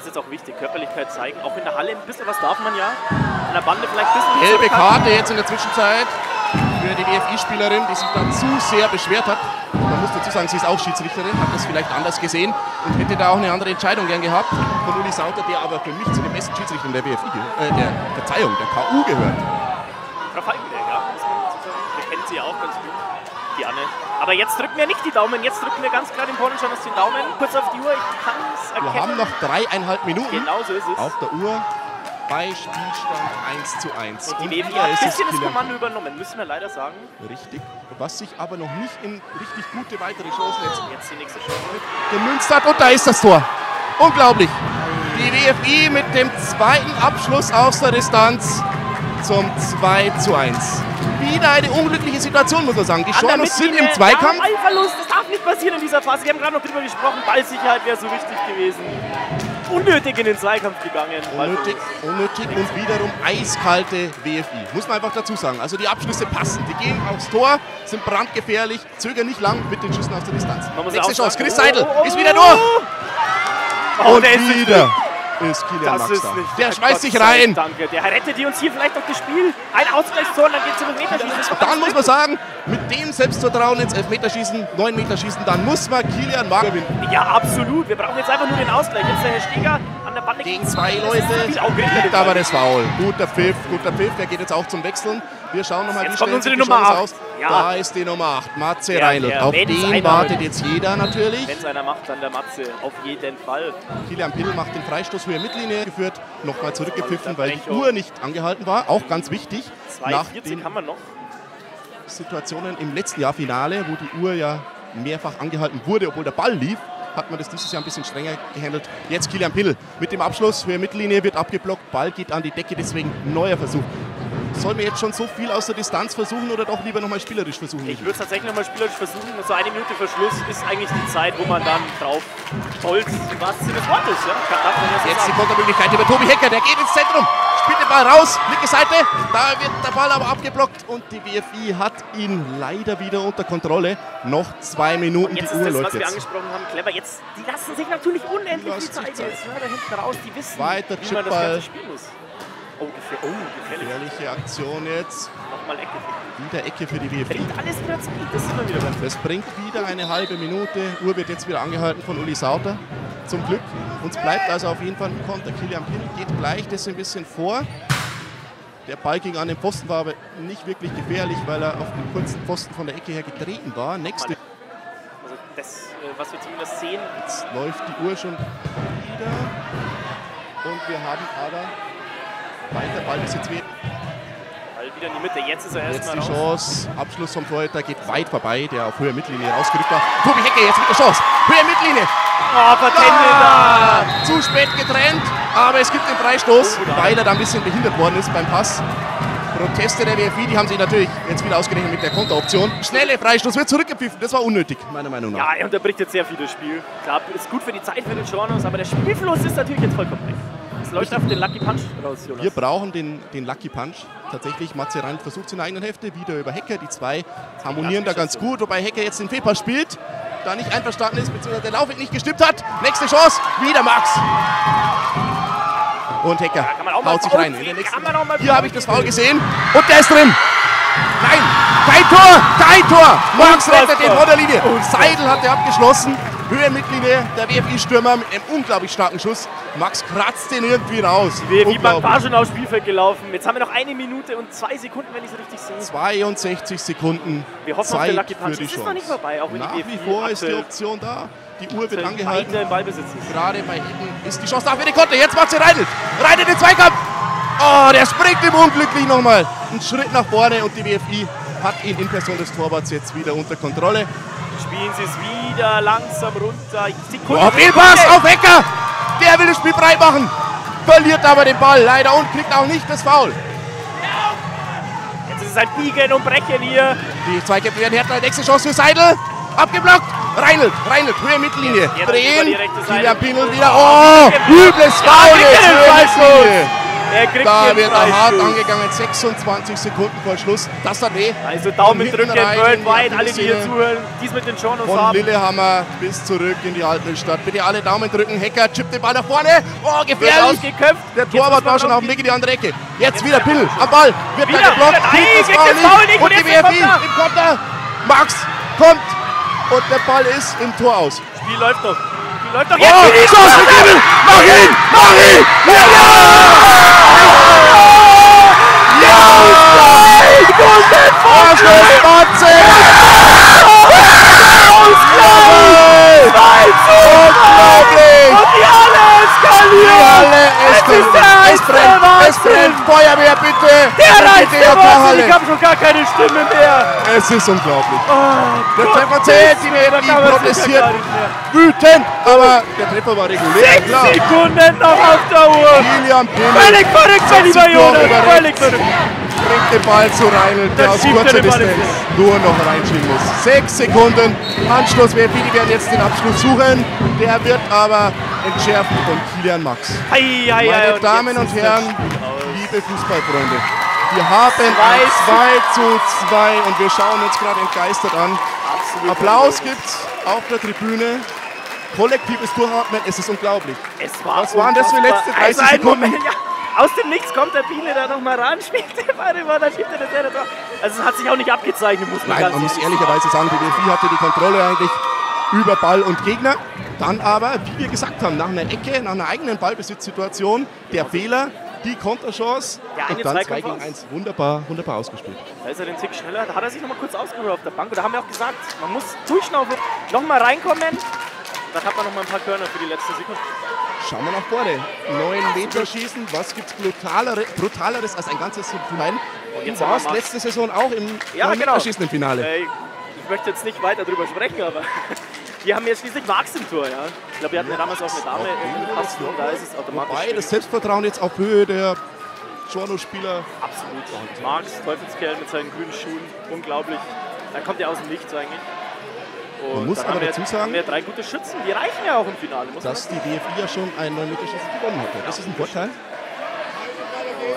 Jetzt auch wichtig, Körperlichkeit zeigen. Auch in der Halle ein bisschen was darf man ja. An der Bande vielleicht ein bisschen. Gelbe. Karte jetzt in der Zwischenzeit für die BFI-Spielerin, die sich da zu sehr beschwert hat. Man muss dazu sagen, sie ist auch Schiedsrichterin, hat das vielleicht anders gesehen und hätte da auch eine andere Entscheidung gern gehabt von Uli Sauter, der aber für mich zu den besten Schiedsrichtern der BFI, äh, der Verzeihung, der KU gehört. Frau Falkenberg, ja, muss man dazu sagen. Wir kennen sie ja auch ganz gut. die Anne. Aber jetzt drücken wir nicht die Daumen, jetzt drücken wir ganz klar den Pornojournals den Daumen. Kurz auf die Uhr, ich kann es erkennen. Wir haben noch dreieinhalb Minuten Genau so ist es. auf der Uhr bei Spielstand 1 zu 1. Und die wieder hat ein bisschen das Kommando übernommen, müssen wir leider sagen. Richtig. Was sich aber noch nicht in richtig gute weitere Chancen jetzt Jetzt die nächste Chance. gemünzt hat. Und da ist das Tor. Unglaublich. Die WFI mit dem zweiten Abschluss aus der Distanz zum 2 zu 1. Wieder eine unglückliche Situation, muss man sagen. Die Chancen sind im Zweikampf. Ja, Ballverlust, das darf nicht passieren in dieser Phase. Wir haben gerade noch drüber gesprochen, Ballsicherheit wäre so wichtig gewesen. Unnötig in den Zweikampf gegangen. Unnötig, unnötig und wiederum eiskalte WFI. Muss man einfach dazu sagen. Also die Abschlüsse passen. Die gehen aufs Tor, sind brandgefährlich, zögern nicht lang mit den Schüssen aus der Distanz. Nächste Chance, Chris Oh, Seidel oh, oh, ist wieder oh, durch. Oh, und wieder ist Kilian Das Max ist da. nicht Der schmeißt sich rein. Danke, der rettet die uns hier vielleicht noch das Spiel. Ein Ausgleichstor, dann geht's zum Elfmeterschießen. Dann muss man sagen, mit dem Selbstvertrauen ins Elfmeterschießen, 9 Meter schießen, dann muss man Kilian Max gewinnen. Ja, absolut. Wir brauchen jetzt einfach nur den Ausgleich. Jetzt der Herr Steger an der Bande Gegen zwei Leute gibt aber das Foul. Guter Pfiff, guter Pfiff. Der geht jetzt auch zum Wechseln. Wir schauen nochmal, wie kommt unsere Nummer aus. Ja. Da ist die Nummer 8, Matze Der- Reinl. Auf den wartet jetzt jeder natürlich. Wenn es einer macht, dann der Matze. Auf jeden Fall. Kilian Pill macht den Freistoß höher Mittellinie geführt, nochmal zurückgepfiffen, weil die. Uhr nicht angehalten war. Auch ganz wichtig. Nach 2,40 den haben wir noch. Situationen im letzten Jahr Finale, wo die Uhr ja mehrfach angehalten wurde, obwohl der Ball lief, hat man das dieses Jahr ein bisschen strenger gehandelt. Jetzt Kilian Pill mit dem Abschluss, höher Mittellinie wird abgeblockt, Ball geht an die Decke, deswegen neuer Versuch. Sollen wir jetzt schon so viel aus der Distanz versuchen oder doch lieber nochmal spielerisch versuchen? Ich würde es tatsächlich nochmal spielerisch versuchen. So eine Minute Verschluss ist eigentlich die Zeit, wo man dann drauf im wahrsten Sinne des Wortes. Ja? Man ja Jetzt die. Kontermöglichkeit über Tobi Hecker, der geht ins Zentrum, spielt den Ball raus, linke Seite, da wird der Ball aber abgeblockt und die BFI hat ihn leider wieder unter Kontrolle. Noch zwei Minuten, die Uhr ist das, läuft was wir jetzt. angesprochen haben, clever. Jetzt, die lassen sich natürlich unendlich viel Zeit jetzt. Ne? Da hinten raus, die wissen, Weiter wie man das. Ganze spielen muss. Oh, gefähr oh gefährlich. Gefährliche Aktion jetzt. Nochmal Ecke. Wieder Ecke für die BFI. Bringt alles wieder Zeit, das wieder Das bringt wieder eine halbe Minute. Uhr wird jetzt wieder angehalten von Uli Sauter. Zum Glück. Uns bleibt also auf jeden Fall ein Konter. Kilian Pill geht gleich das ein bisschen vor. Der Ball ging an den Pfosten, war aber nicht wirklich gefährlich, weil er auf den kurzen Pfosten von der Ecke her getreten war. Nächste Also das, äh, was wir zumindest sehen. Jetzt läuft die Uhr schon wieder. Und wir haben aber weiter Ballbesitz. wieder. Ball wieder in die Mitte. Jetzt ist er Jetzt erstmal die raus. Chance. Abschluss vom Torhüter geht weit vorbei, der auf höher Mittellinie rausgerückt war. Tobi Hecke jetzt mit der Chance. Höher Mittellinie. Oh, vertändelt Ah, Zu spät getrennt, aber es gibt den Freistoß, weil er da ein bisschen behindert worden ist beim Pass. Proteste der WFI, die haben sich natürlich jetzt wieder ausgerechnet mit der Konteroption. Schnelle Freistoß wird zurückgepfiffen, das war unnötig, meiner Meinung nach. Ja, er unterbricht jetzt sehr viel das Spiel. Klar, ist gut für die Zeit für den Journos, aber der Spielfluss ist natürlich jetzt vollkommen weg. Es läuft auf den Lucky Punch raus, Jonas. Wir brauchen den, den Lucky Punch. Tatsächlich, Matze Rand versucht es in der eigenen Hälfte, wieder über Hecker. Die zwei harmonieren da ganz gut, wobei Hecker jetzt den Fehlpass spielt, da nicht einverstanden ist, beziehungsweise der Laufweg nicht gestimmt hat. Nächste Chance, wieder Max. Und Hecker mal haut sich rein. Hier habe ich das Foul gesehen und der ist drin. Nein, kein Tor, kein Tor. Max rettet den vor der Linie. Seidel hat er abgeschlossen. Höhe Mittellinie, der WFI-Stürmer mit einem unglaublich starken Schuss. Max kratzt den irgendwie raus. Wie man Unglaublich. war schon aufs Spielfeld gelaufen. Jetzt haben wir noch eine Minute und zwei Sekunden, wenn ich es richtig sehe. 62 Sekunden Wir hoffen auf Zeit den Lucky Punch. die Es ist noch nicht vorbei, auch wenn Nach die wie BFI vor ist die Option da. Die Uhr wird angehalten. im. Gerade bei Eden ist die Chance da für die Konter. Jetzt macht sie Reinelt. Reinelt den Zweikampf. Oh, der springt ihm unglücklich nochmal. Einen Schritt nach vorne und die WFI hat ihn in Person des Torwarts jetzt wieder unter Kontrolle. Spielen sie es wieder langsam runter. Sekunden. Oh, Fehlpass auf Hecker. Der will das Spiel breit machen. Verliert aber den Ball leider und kriegt auch nicht das Foul. Jetzt ist es ein Biegen und Brechen hier. Die Zweikämpfe werden härter. Nächste Chance für Seidel. Abgeblockt. Reinelt, Reinelt, Höhe Mittellinie. Drehen. Kilian Pinel wieder. Oh, übles Foul jetzt. Da wird er hart angegangen. 26 Sekunden vor Schluss. Das hat weh. Also Daumen drücken, die worldwide, alle die hier zuhören, dies mit den Journos Von haben. Lillehammer bis zurück in die Altmühlstadt. Bitte alle Daumen drücken. Hecker chippt den Ball nach vorne. Oh, gefährlich. Der Torwart war schon auf dem Weg in die andere Ecke. Jetzt wieder Pill am Ball. Wird Wieder, da geblockt. Nein, das Foul nicht. Und die Und jetzt WFI im Konter. Max kommt. Und der Ball ist im Tor aus. Spiel läuft doch läuft doch jetzt. Oh, Schuss für Gibbel! Mach ihn! Mach ihn! Ja! Ja! Ja! ja! ja! ja! ja! ja! ja! ja! Unglaublich! Und die Halle eskaliert! Die Halle eskaliert! Es brennt! Es brennt! Feuerwehr bitte! Der Reiz der Halle! Ich habe schon gar keine Stimme mehr! Es ist unglaublich! Oh, der Treffer zählt, die Energie protestiert! Wütend, aber der Treffer war regulär. Sechs klar. Sekunden noch auf der Uhr. Kilian Pimmel. Völlig verrückt, mein lieber Jonas. Völlig verrückt. Bringt den Ball zu Reinl, der aus er kurzer Distanz nur noch reinschieben muss. Sechs Sekunden Anschluss. WFI, die werden jetzt den Abschluss suchen. Der wird aber entschärft von Kilian Max. Ei, ei, ei, Meine und Damen und Herren, liebe Fußballfreunde, wir haben Zwei ein 2 zu 2 und wir schauen uns gerade entgeistert an. Applaus gibt's auf der Tribüne. Kollektives Durchatmen, es ist unglaublich. Es war Was waren das für letzte 30 also Sekunden? Moment, ja. Aus dem Nichts kommt der Biele da nochmal ran, spielt den Ball rüber, dann schiebt er das Ende drauf. Also es hat sich auch nicht abgezeichnet, muss man Nein, ganz man muss ehrlich ehrlicherweise sagen, die WFI hatte die Kontrolle eigentlich über Ball und Gegner. Dann aber, wie wir gesagt haben, nach einer Ecke, nach einer eigenen Ballbesitzsituation, der Fehler, die Konterchance Der eine und dann 2 Zweikampf gegen aus. 1. Wunderbar, wunderbar ausgespielt. Da ist er den Tick schneller. Da hat er sich noch mal kurz ausgeruht auf der Bank. Und da haben wir auch gesagt, man muss durchschnaufen, noch mal reinkommen. Dann hat man noch mal ein paar Körner für die letzte Sekunde. Schauen wir nach vorne. 9 Meter schießen, was gibt es brutalere, brutaleres als ein ganzes Finale? Du warst letzte Saison auch im Ja, 9 genau. Meter Schießen im Finale. Äh, ich möchte jetzt nicht weiter darüber sprechen, aber wir haben jetzt im Tor. Ja. Ich glaube, wir hatten ja damals auch eine Dame im Pass da ist es automatisch. Wobei das Selbstvertrauen jetzt auf Höhe der Giorno-Spieler Absolut. Max, Teufelskerl mit seinen grünen Schuhen, unglaublich. Da kommt er aus dem Nichts eigentlich. Und Man muss aber dazu sagen, haben wir drei gute Schützen, die reichen ja auch im Finale. Dass die DFI ja schon ein 9 Meter gewonnen hatte. Das ist ein Vorteil.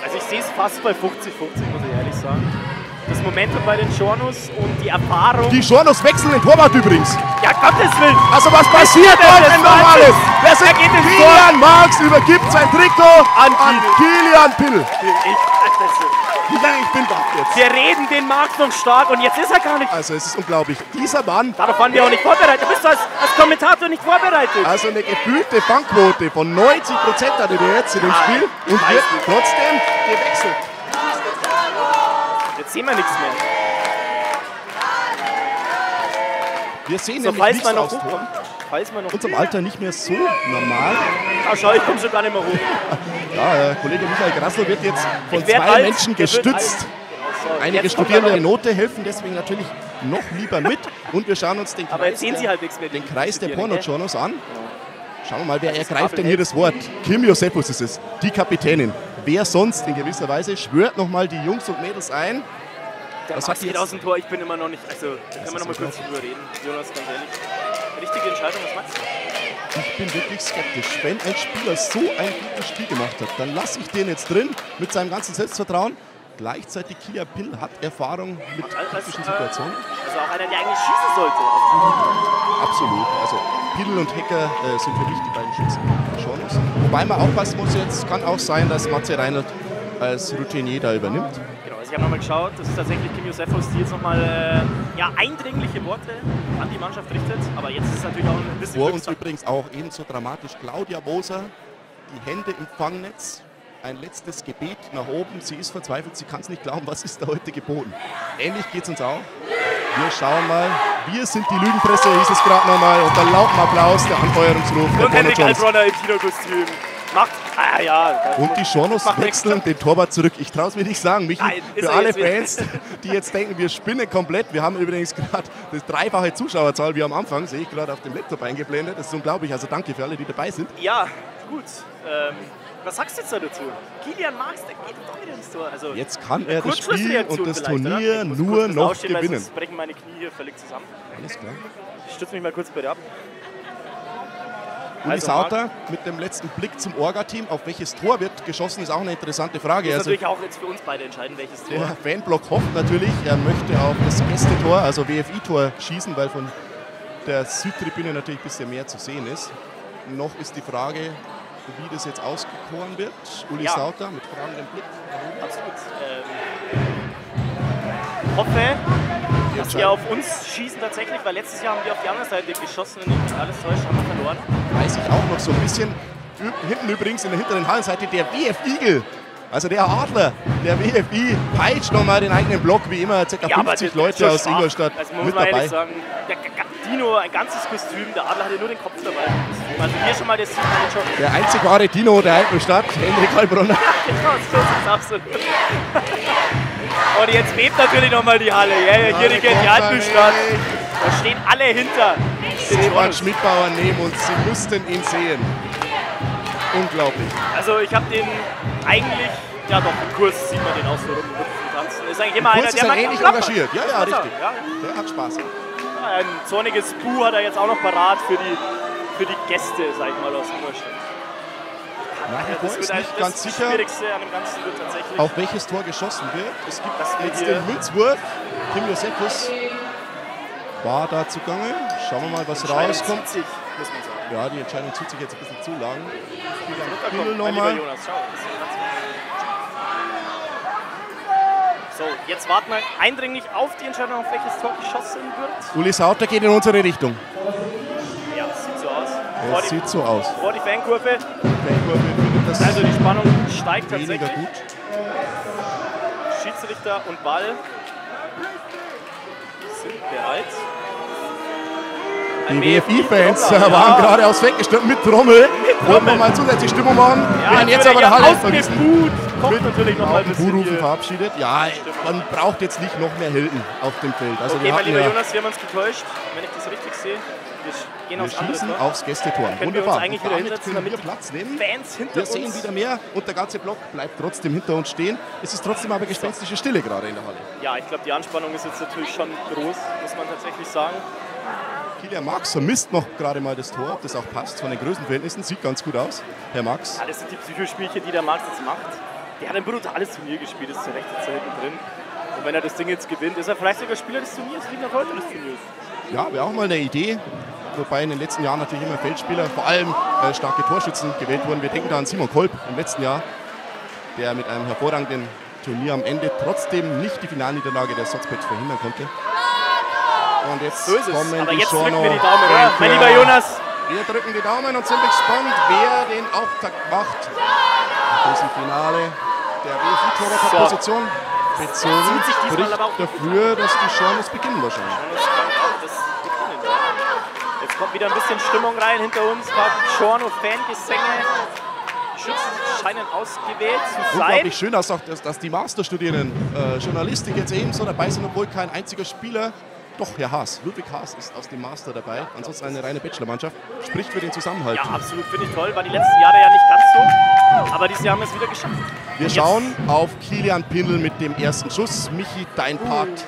Also ich sehe es fast bei 50-50, muss ich ehrlich sagen. Das Momentum bei den Giornos und die Erfahrung. Die Giornos wechseln den Torwart übrigens. Ja, Gottes Willen! Also was passiert denn heute noch alles? Wahnsinn? Der Er geht ins Kilian Marx übergibt sein Trikot An an Kilian Pill. Ich, Ich bin baff jetzt. wir reden den Markt noch stark und jetzt ist er gar nicht. Also es ist unglaublich. Dieser Mann, Darauf waren wir auch nicht vorbereitet. Da bist du als, als Kommentator nicht vorbereitet. also eine gefühlte Fangquote von 90 Prozent hatte der jetzt in dem Spiel und wird trotzdem gewechselt. Sehen wir nichts mehr. Wir sehen So, falls nichts man noch hochkommt. Falls man noch Unserem Alter nicht mehr so normal. Ah, schau, ich komme schon gar nicht mehr hoch. Ja, äh, Kollege Michael Grassel wird jetzt von zwei alt. Menschen gestützt. So, Einige Studierende er. Note helfen deswegen natürlich noch lieber mit. Und wir schauen uns den Kreis, jetzt sehen sie der, halt den Kreis der? Porno-Journos an. Schauen wir mal, wer ergreift denn hier das Wort? Kim Josephus ist es, die Kapitänin. Wer sonst in gewisser Weise schwört nochmal die Jungs und Mädels ein. Der Was Max hat die geht jetzt- aus dem Tor, ich bin immer noch nicht. Also, da können wir noch mal kurz drüber reden. Jonas, ganz ehrlich. Richtige Entscheidung, was Max? Ich bin wirklich skeptisch. Wenn ein Spieler so ein gutes Spiel gemacht hat, dann lasse ich den jetzt drin mit seinem ganzen Selbstvertrauen. Gleichzeitig Kia Pill hat Erfahrung mit kritischen Situationen. Also auch einer, der eigentlich schießen sollte. Absolut. Also Pill und Hecker äh, sind für mich die beiden Schützen. Jonas. Wobei man aufpassen muss jetzt, kann auch sein, dass Matze Reinhardt als Routinier da übernimmt. Ich habe nochmal geschaut, das ist tatsächlich Kim Josephus, die jetzt nochmal äh, ja, eindringliche Worte an die Mannschaft richtet. Aber jetzt ist es natürlich auch ein bisschen Vor uns übrigens auch ebenso dramatisch Claudia Moser, die Hände im Fangnetz. Ein letztes Gebet nach oben. Sie ist verzweifelt, sie kann es nicht glauben, was ist da heute geboten. Ähnlich geht es uns auch. Wir schauen mal. Wir sind die Lügenpresse, hieß es gerade nochmal. Unter lauten Applaus der Anfeuerungsruf der Und Henrik. Albronner im Kinokostüm. Macht, ah ja. Und die nichts. wechseln den Torwart zurück. Ich traue es mir nicht sagen, Michi. Nein, Für alle jetzt. Fans, die jetzt denken, wir spinnen komplett. Wir haben übrigens gerade das dreifache Zuschauerzahl wie am Anfang, sehe ich gerade auf dem Laptop eingeblendet. Das ist unglaublich. Also danke für alle, die dabei sind. Ja, gut. Ähm, was sagst du jetzt da dazu? Kilian Marx, der geht doch wieder ins Tor. Also, Jetzt kann er das Spiel und das? Turnier nur noch gewinnen. Sonst brechen meine Knie hier völlig zusammen. Alles klar. Ich stütze mich mal kurz bei dir ab. Uli Also, Sauter mit dem letzten Blick zum Orga-Team. Auf welches Tor wird geschossen, ist auch eine interessante Frage. Muss Also, natürlich auch jetzt für uns beide entscheiden, welches Tor. der Fanblock hofft natürlich, er möchte auf das Gästetor, also WFI-Tor, schießen, weil von der Südtribüne natürlich ein bisschen mehr zu sehen ist. Noch ist die Frage, wie das jetzt ausgekoren wird. Uli Ja. Sauter mit fragendem Blick. Absolut. Ähm, hoffe, dass wir auf uns schießen tatsächlich, weil letztes Jahr haben wir auf die andere Seite geschossen und alles täuscht, haben wir verloren. weiß ich auch noch so ein bisschen. Hinten übrigens in der hinteren Hallenseite der WF Igel. Also der Adler, der WFI peitscht nochmal den eigenen Block, wie immer, ca. Ja, aber 50 das Leute schon aus schwach. Ingolstadt Also muss mit man dabei. sagen, der Dino, ein ganzes Kostüm, der Adler hatte nur den Kopf dabei. Also hier schon mal den Jockey. Der einzig wahre Dino der Alpenstadt, Hendrik Heilbrunner. Genau, so ist es absolut. Und jetzt bebt natürlich nochmal die Halle. Ja, ja, hier die, Alpenstadt. Da stehen alle hinter. Jonas. Schmidbauer neben uns, sie mussten ihn sehen. Unglaublich. Also ich habe den eigentlich, ja doch, im Kurs sieht man den auch so tanzen. Ist eigentlich immer Im einer, Kurs der ist er ähnlich engagiert. Ja, ja, richtig. sagen, Der hat Spaß. Ja, ein zorniges Buh hat er jetzt auch noch parat für die, für die Gäste, sag ich mal, aus Ingolstadt. Nach wie vor das ist nicht ganz sicher, auf welches Tor geschossen wird. Es gibt Das jetzt den Münzwurf. Kim Josephus war da zugange. Schauen wir mal, was rauskommt. sich. Ja, die Entscheidung zieht sich jetzt ein bisschen zu lang. Lieber nochmal. So, jetzt warten wir eindringlich auf die Entscheidung, auf welches Tor geschossen wird. Uli Sauter geht in unsere Richtung. Ja, sieht so aus. Vor die Fankurve. Fankurve das Also die Spannung steigt tatsächlich. gut. Schiedsrichter und Ball sind bereit. Die WFI-Fans waren ja. geradeaus weggestürmt mit Trommel. Wollten wir mal zusätzlich Stimmung machen. Ja, werden jetzt aber der Halle verwiesen. Kommt natürlich noch mal ein bisschen Buhrufen verabschiedet. Ja, man braucht jetzt nicht noch mehr Helden auf dem Feld. Also okay, mein lieber ja, Jonas, wir haben uns getäuscht, wenn ich das richtig sehe. Wir wir schießen Tor. aufs Gästetor. Können wir uns Wunderbar. eigentlich Und wieder damit hinsetzen, können wir Platz nehmen. Fans hinter Wir uns. sehen wieder mehr und der ganze Block bleibt trotzdem hinter uns stehen. Es ist trotzdem aber gespenstische Stille gerade in der Halle. Ja, ich glaube, die Anspannung ist jetzt natürlich schon groß, muss man tatsächlich sagen. Kilian Marx vermisst noch gerade mal das Tor, ob das auch passt von den Größenverhältnissen. Sieht ganz gut aus. Herr Marx. Ja, das sind die Psychospielchen, die der Marx jetzt macht. Der hat ein brutales Turnier gespielt, ist zu Recht jetzt da hinten drin. Und wenn er das Ding jetzt gewinnt, ist er vielleicht sogar Spieler des Turniers, liegt noch heute des Turniers. Ja, wäre auch mal eine Idee. Wobei in den letzten Jahren natürlich immer Feldspieler, vor allem äh, starke Torschützen gewählt wurden. Wir denken da an Simon Kolb im letzten Jahr, der mit einem hervorragenden Turnier am Ende trotzdem nicht die Finalniederlage der Sotzpets verhindern konnte. Und jetzt So kommen Aber die jetzt drücken wir die Daumen, oder? Mein lieber Jonas. Wir drücken die Daumen und sind gespannt, wer den Auftakt macht. In diesem Finale der WFI-Torwart-Position. Bezogen Zieht sich diesmal spricht dafür, dass die Schornos beginnen wahrscheinlich. Das beginnen, ja. Jetzt kommt wieder ein bisschen Stimmung rein hinter uns. Giorno-Fangesänge. Schützen scheinen ausgewählt zu sein. Unglaublich schön, dass auch dass, dass die Masterstudierenden äh, Journalistik jetzt ebenso dabei sind, obwohl kein einziger Spieler, doch Herr Haas, Ludwig Haas ist aus dem Master dabei, ansonsten eine reine Bachelormannschaft, spricht für den Zusammenhalt. Ja, absolut, finde ich toll. War die letzten Jahre ja nicht ganz so. Aber dieses Jahr haben wir es wieder geschafft. Wir Jetzt- schauen auf Kilian Pindl mit dem ersten Schuss. Michi, dein Part.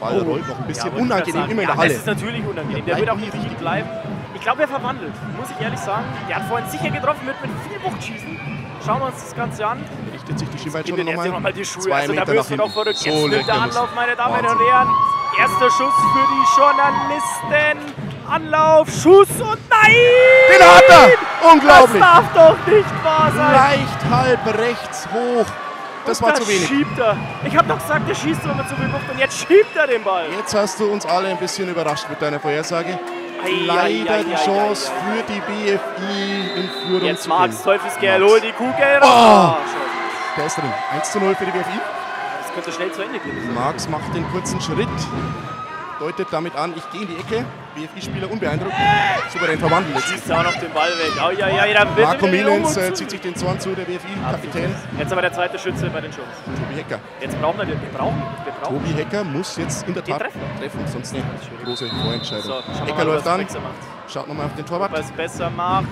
Ball Oh. rollt noch ein bisschen Ja, unangenehm immer in der Halle. Das ist natürlich unangenehm. Ja, Der wird auch nicht liegen bleiben. Ich glaube, er verwandelt, muss ich ehrlich sagen. Der hat vorhin sicher getroffen mit, mit viel Wuchtschießen. Schauen wir uns das Ganze an. Richtet sich die Schienbein Gib schon den erst nochmal. nochmal die Schuhe. Zwei also da Meter wirst nach hinten. So Jetzt nimmt der er Anlauf, meine Damen Wahnsinn. und Herren. Erster Schuss für die Journalisten. Anlauf, Schuss und nein! Den hat er! Unglaublich! Das darf doch nicht wahr sein! Leicht halb rechts hoch. Das war zu wenig. schiebt er. Ich habe doch gesagt, der schießt, wenn man zu viel Luft und jetzt schiebt er den Ball. Jetzt hast du uns alle ein bisschen überrascht mit deiner Vorhersage. Ei, Leider ei, ei, die Chance für die BFI in Führung Jetzt zu Marx gehen. Teufelskerl, Marx. hol die Kugel Oh, raus. der ist drin. 1 zu 0 für die BFI. Das könnte schnell zu Ende gehen. Marx macht den kurzen Schritt, deutet damit an, ich gehe in die Ecke. BFI-Spieler unbeeindruckt. Souverän verwandelt. Schießt auch noch den Ball weg. Oh, ja, ja, ja, Marco um äh, zieht sich den Zorn zu, der BFI-Kapitän. Jetzt aber der zweite Schütze bei den Schuss. Tobi Hecker. Jetzt brauchen wir. Wir brauchen, wir brauchen. Tobi Hecker muss jetzt in der Tat treffen. treffen, sonst eine große Vorentscheidung. So, Hecker mal, läuft an, schaut nochmal auf den Torwart. Was besser macht.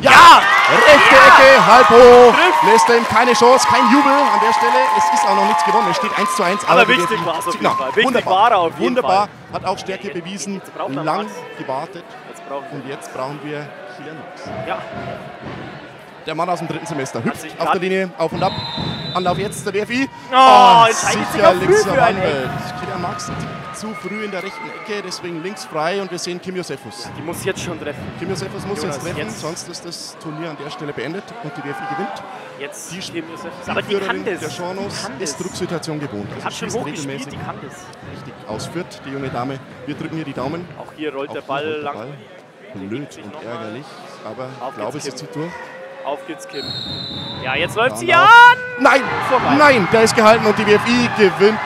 Ja! Rechte Ecke, halb hoch. Lässt ihm keine Chance, kein Jubel an der Stelle. Es ist auch noch nichts gewonnen. Es steht 1 zu 1. Aber wichtig BFI war's auf jeden. Fall. Wichtig Wunderbar. war auf jeden Wunderbar. Fall. Hat auch Stärke bewiesen. Lang Max. gewartet. Jetzt. Und jetzt brauchen wir Kilian Max. Ja. Der Mann aus dem dritten Semester hüpft auf der Linie auf und ab. Anlauf jetzt der BFI. Oh, entscheidet sich auch früh links. Kilian Max zu früh in der rechten Ecke, deswegen links frei und wir sehen Kim Josephus. Die muss jetzt schon treffen. Kim Josephus muss Jonas, jetzt treffen, jetzt. sonst ist das Turnier an der Stelle beendet und die BFI gewinnt. Jetzt Die Kim Josephus. Aber die kann das. der Die kann ist. Drucksituation gewohnt. Die Also hat schon hochgespielt, regelmäßig die kann das. richtig ausführt, die junge Dame. Wir drücken ihr die Daumen. Auch hier rollt Auch der Ball lang. Ball. Blöd und ärgerlich, aber ich glaube, sie Kim. zieht durch. Auf geht's, Kim. Ja, jetzt läuft sie an. Nein, Vorbei. nein, der ist gehalten und die BFI gewinnt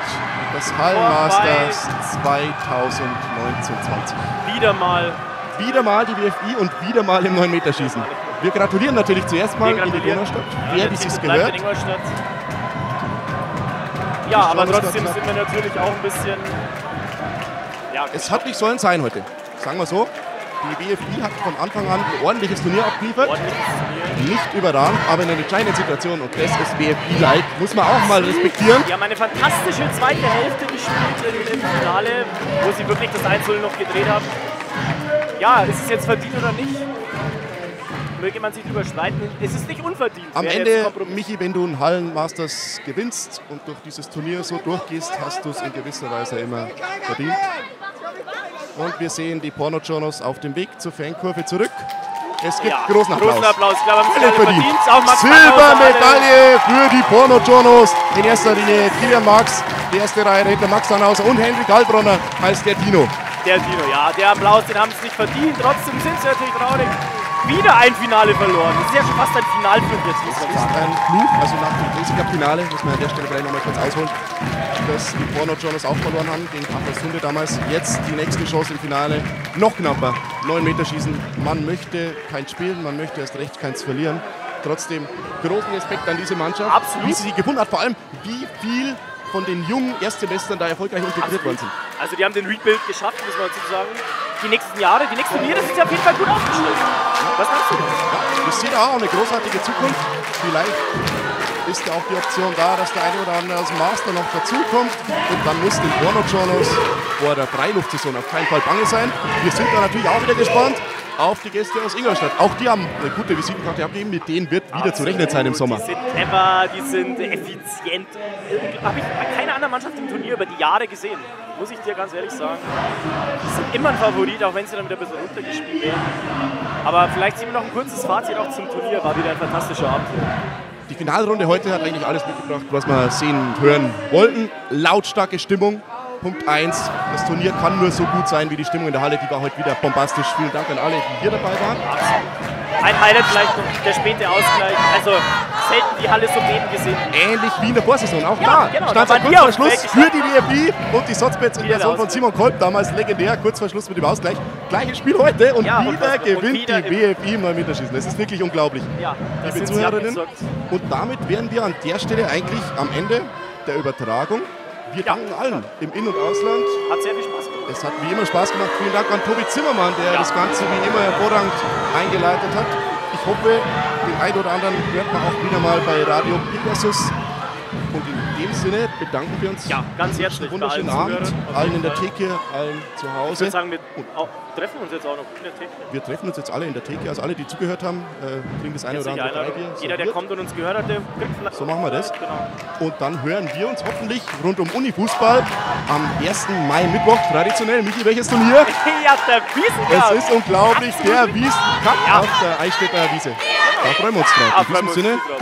Das Hallenmasters 2019-20. Wieder mal. Wieder mal die WFI und wieder mal im 9-Meter-Schießen. Wir gratulieren natürlich zuerst mal in die. Donaustadt, Ja, wer Titel bleibt gehört. in. Ja, aber trotzdem sind wir natürlich auch ein bisschen. Ja, Es hat nicht sollen sein heute. Sagen wir so. Die BFI hat von Anfang an ein ordentliches Turnier abgeliefert. Nicht überragend, aber in einer entscheidenden Situation. Und das ist BFI Light. Muss man auch mal respektieren. Die haben eine fantastische zweite Hälfte gespielt im, im Finale, wo sie wirklich das 1 noch gedreht haben. Ja, ist es jetzt verdient oder nicht? Möge man sich drüber streiten. Es ist nicht unverdient. Am Ende. Michi, wenn du einen Hallenmasters gewinnst und durch dieses Turnier so durchgehst, hast du es in gewisser Weise immer verdient. Und wir sehen die Porno-Journos auf dem Weg zur Fankurve zurück. Es gibt Ja, großen Applaus. großen Applaus. Ich glaube, alle verdient. Silbermedaille für die Porno-Journos. In erster Linie Kilian Marx, die erste Reihe hinter Max Danhauser und Henrik Heilbronner als der Dino. Der Dino, ja, der Applaus, den haben sie nicht verdient. Trotzdem sind sie natürlich traurig. Wieder ein Finale verloren. Das ist ja schon fast ein Finalfilm jetzt, muss man ist sagen. ein Fluch, also nach dem Basic Cup Finale, muss man an der Stelle vielleicht nochmal kurz ausholen, dass die Porno Journals auch verloren haben gegen Hunde damals. Jetzt die nächste Chance im Finale, noch knapper, 9 Meter schießen. Man möchte keins spielen, man möchte erst recht keins verlieren. Trotzdem großen Respekt an diese Mannschaft, Absolut. wie sie sie gefunden hat, vor allem wie viel von den jungen Erstsemestern da erfolgreich integriert worden sind. Also die haben den Rebuild geschafft, muss man dazu sagen. Die nächsten Jahre, die nächsten Turniere sind sie auf jeden Fall gut aufgestellt. Was meinst du? Ja, ich sehe da auch eine großartige Zukunft. Vielleicht ist ja auch die Option da, dass der eine oder andere aus dem Master noch dazukommt. Und dann muss den Porno Journals vor der Freiluftsaison auf keinen Fall bange sein. Wir sind da natürlich auch wieder gespannt auf die Gäste aus Ingolstadt. Auch die haben eine gute Visitenkarte abgegeben. Mit denen wird wieder zu rechnen sein im Sommer. Die sind clever, die sind effizient. Habe ich bei keiner anderen Mannschaft im Turnier über die Jahre gesehen. Muss ich dir ganz ehrlich sagen. Die sind immer ein Favorit, auch wenn sie dann wieder ein bisschen runtergespielt werden. Aber vielleicht ziehen wir noch ein kurzes Fazit auch zum Turnier. War wieder ein fantastischer Abend. Die Finalrunde heute hat eigentlich alles mitgebracht, was wir sehen und hören wollten. Lautstarke Stimmung. Punkt 1. Das Turnier kann nur so gut sein wie die Stimmung in der Halle. Die war heute wieder bombastisch. Vielen Dank an alle, die hier dabei waren. Ein Highlight vielleicht noch der späte Ausgleich. Also selten die Halle so beben gesehen. Ähnlich wie in der Vorsaison. Auch Ja, da genau, stand da kurz vor Schluss für die DFB und die Sotzbets in Person von Simon Kolb. Damals legendär, kurz vor Schluss mit dem Ausgleich. Gleiches Spiel heute und Ja, und wieder und gewinnt wieder die BFI im 9-Meter-Schießen. Das ist wirklich unglaublich. Ja, Liebe Zuhörerinnen. Und damit wären wir an der Stelle eigentlich am Ende der Übertragung. Wir danken allen im In- und Ausland. Hat sehr viel Spaß gemacht. Es hat wie immer Spaß gemacht. Vielen Dank an Tobi Zimmermann, der das Ganze wie immer hervorragend eingeleitet hat. Ich hoffe, den einen oder anderen hört man auch wieder mal bei Radio Pegasus. Und in dem Sinne bedanken wir uns. Ja, ganz herzlich bei Wunderschönen allen Abend, Zuhörern. Allen in der. Theke, allen zu Ich Hause. würde sagen, wir auch, treffen uns jetzt auch noch in der Theke. Wir treffen uns jetzt alle in der Theke, also alle, die zugehört haben, äh, kriegen das eine oder andere. Freibier. Jeder, der kommt und uns gehört hat, der kriegt vielleicht. So machen wir das. Genau. Und dann hören wir uns hoffentlich rund um Unifußball am 1. Mai Mittwoch traditionell. Michi, welches Turnier? ja, der Wiesencup. Es ist unglaublich, der Wiesen Cup auf der Eichstätter Wiese. Da freuen wir uns drauf. Ja, In diesem Sinne.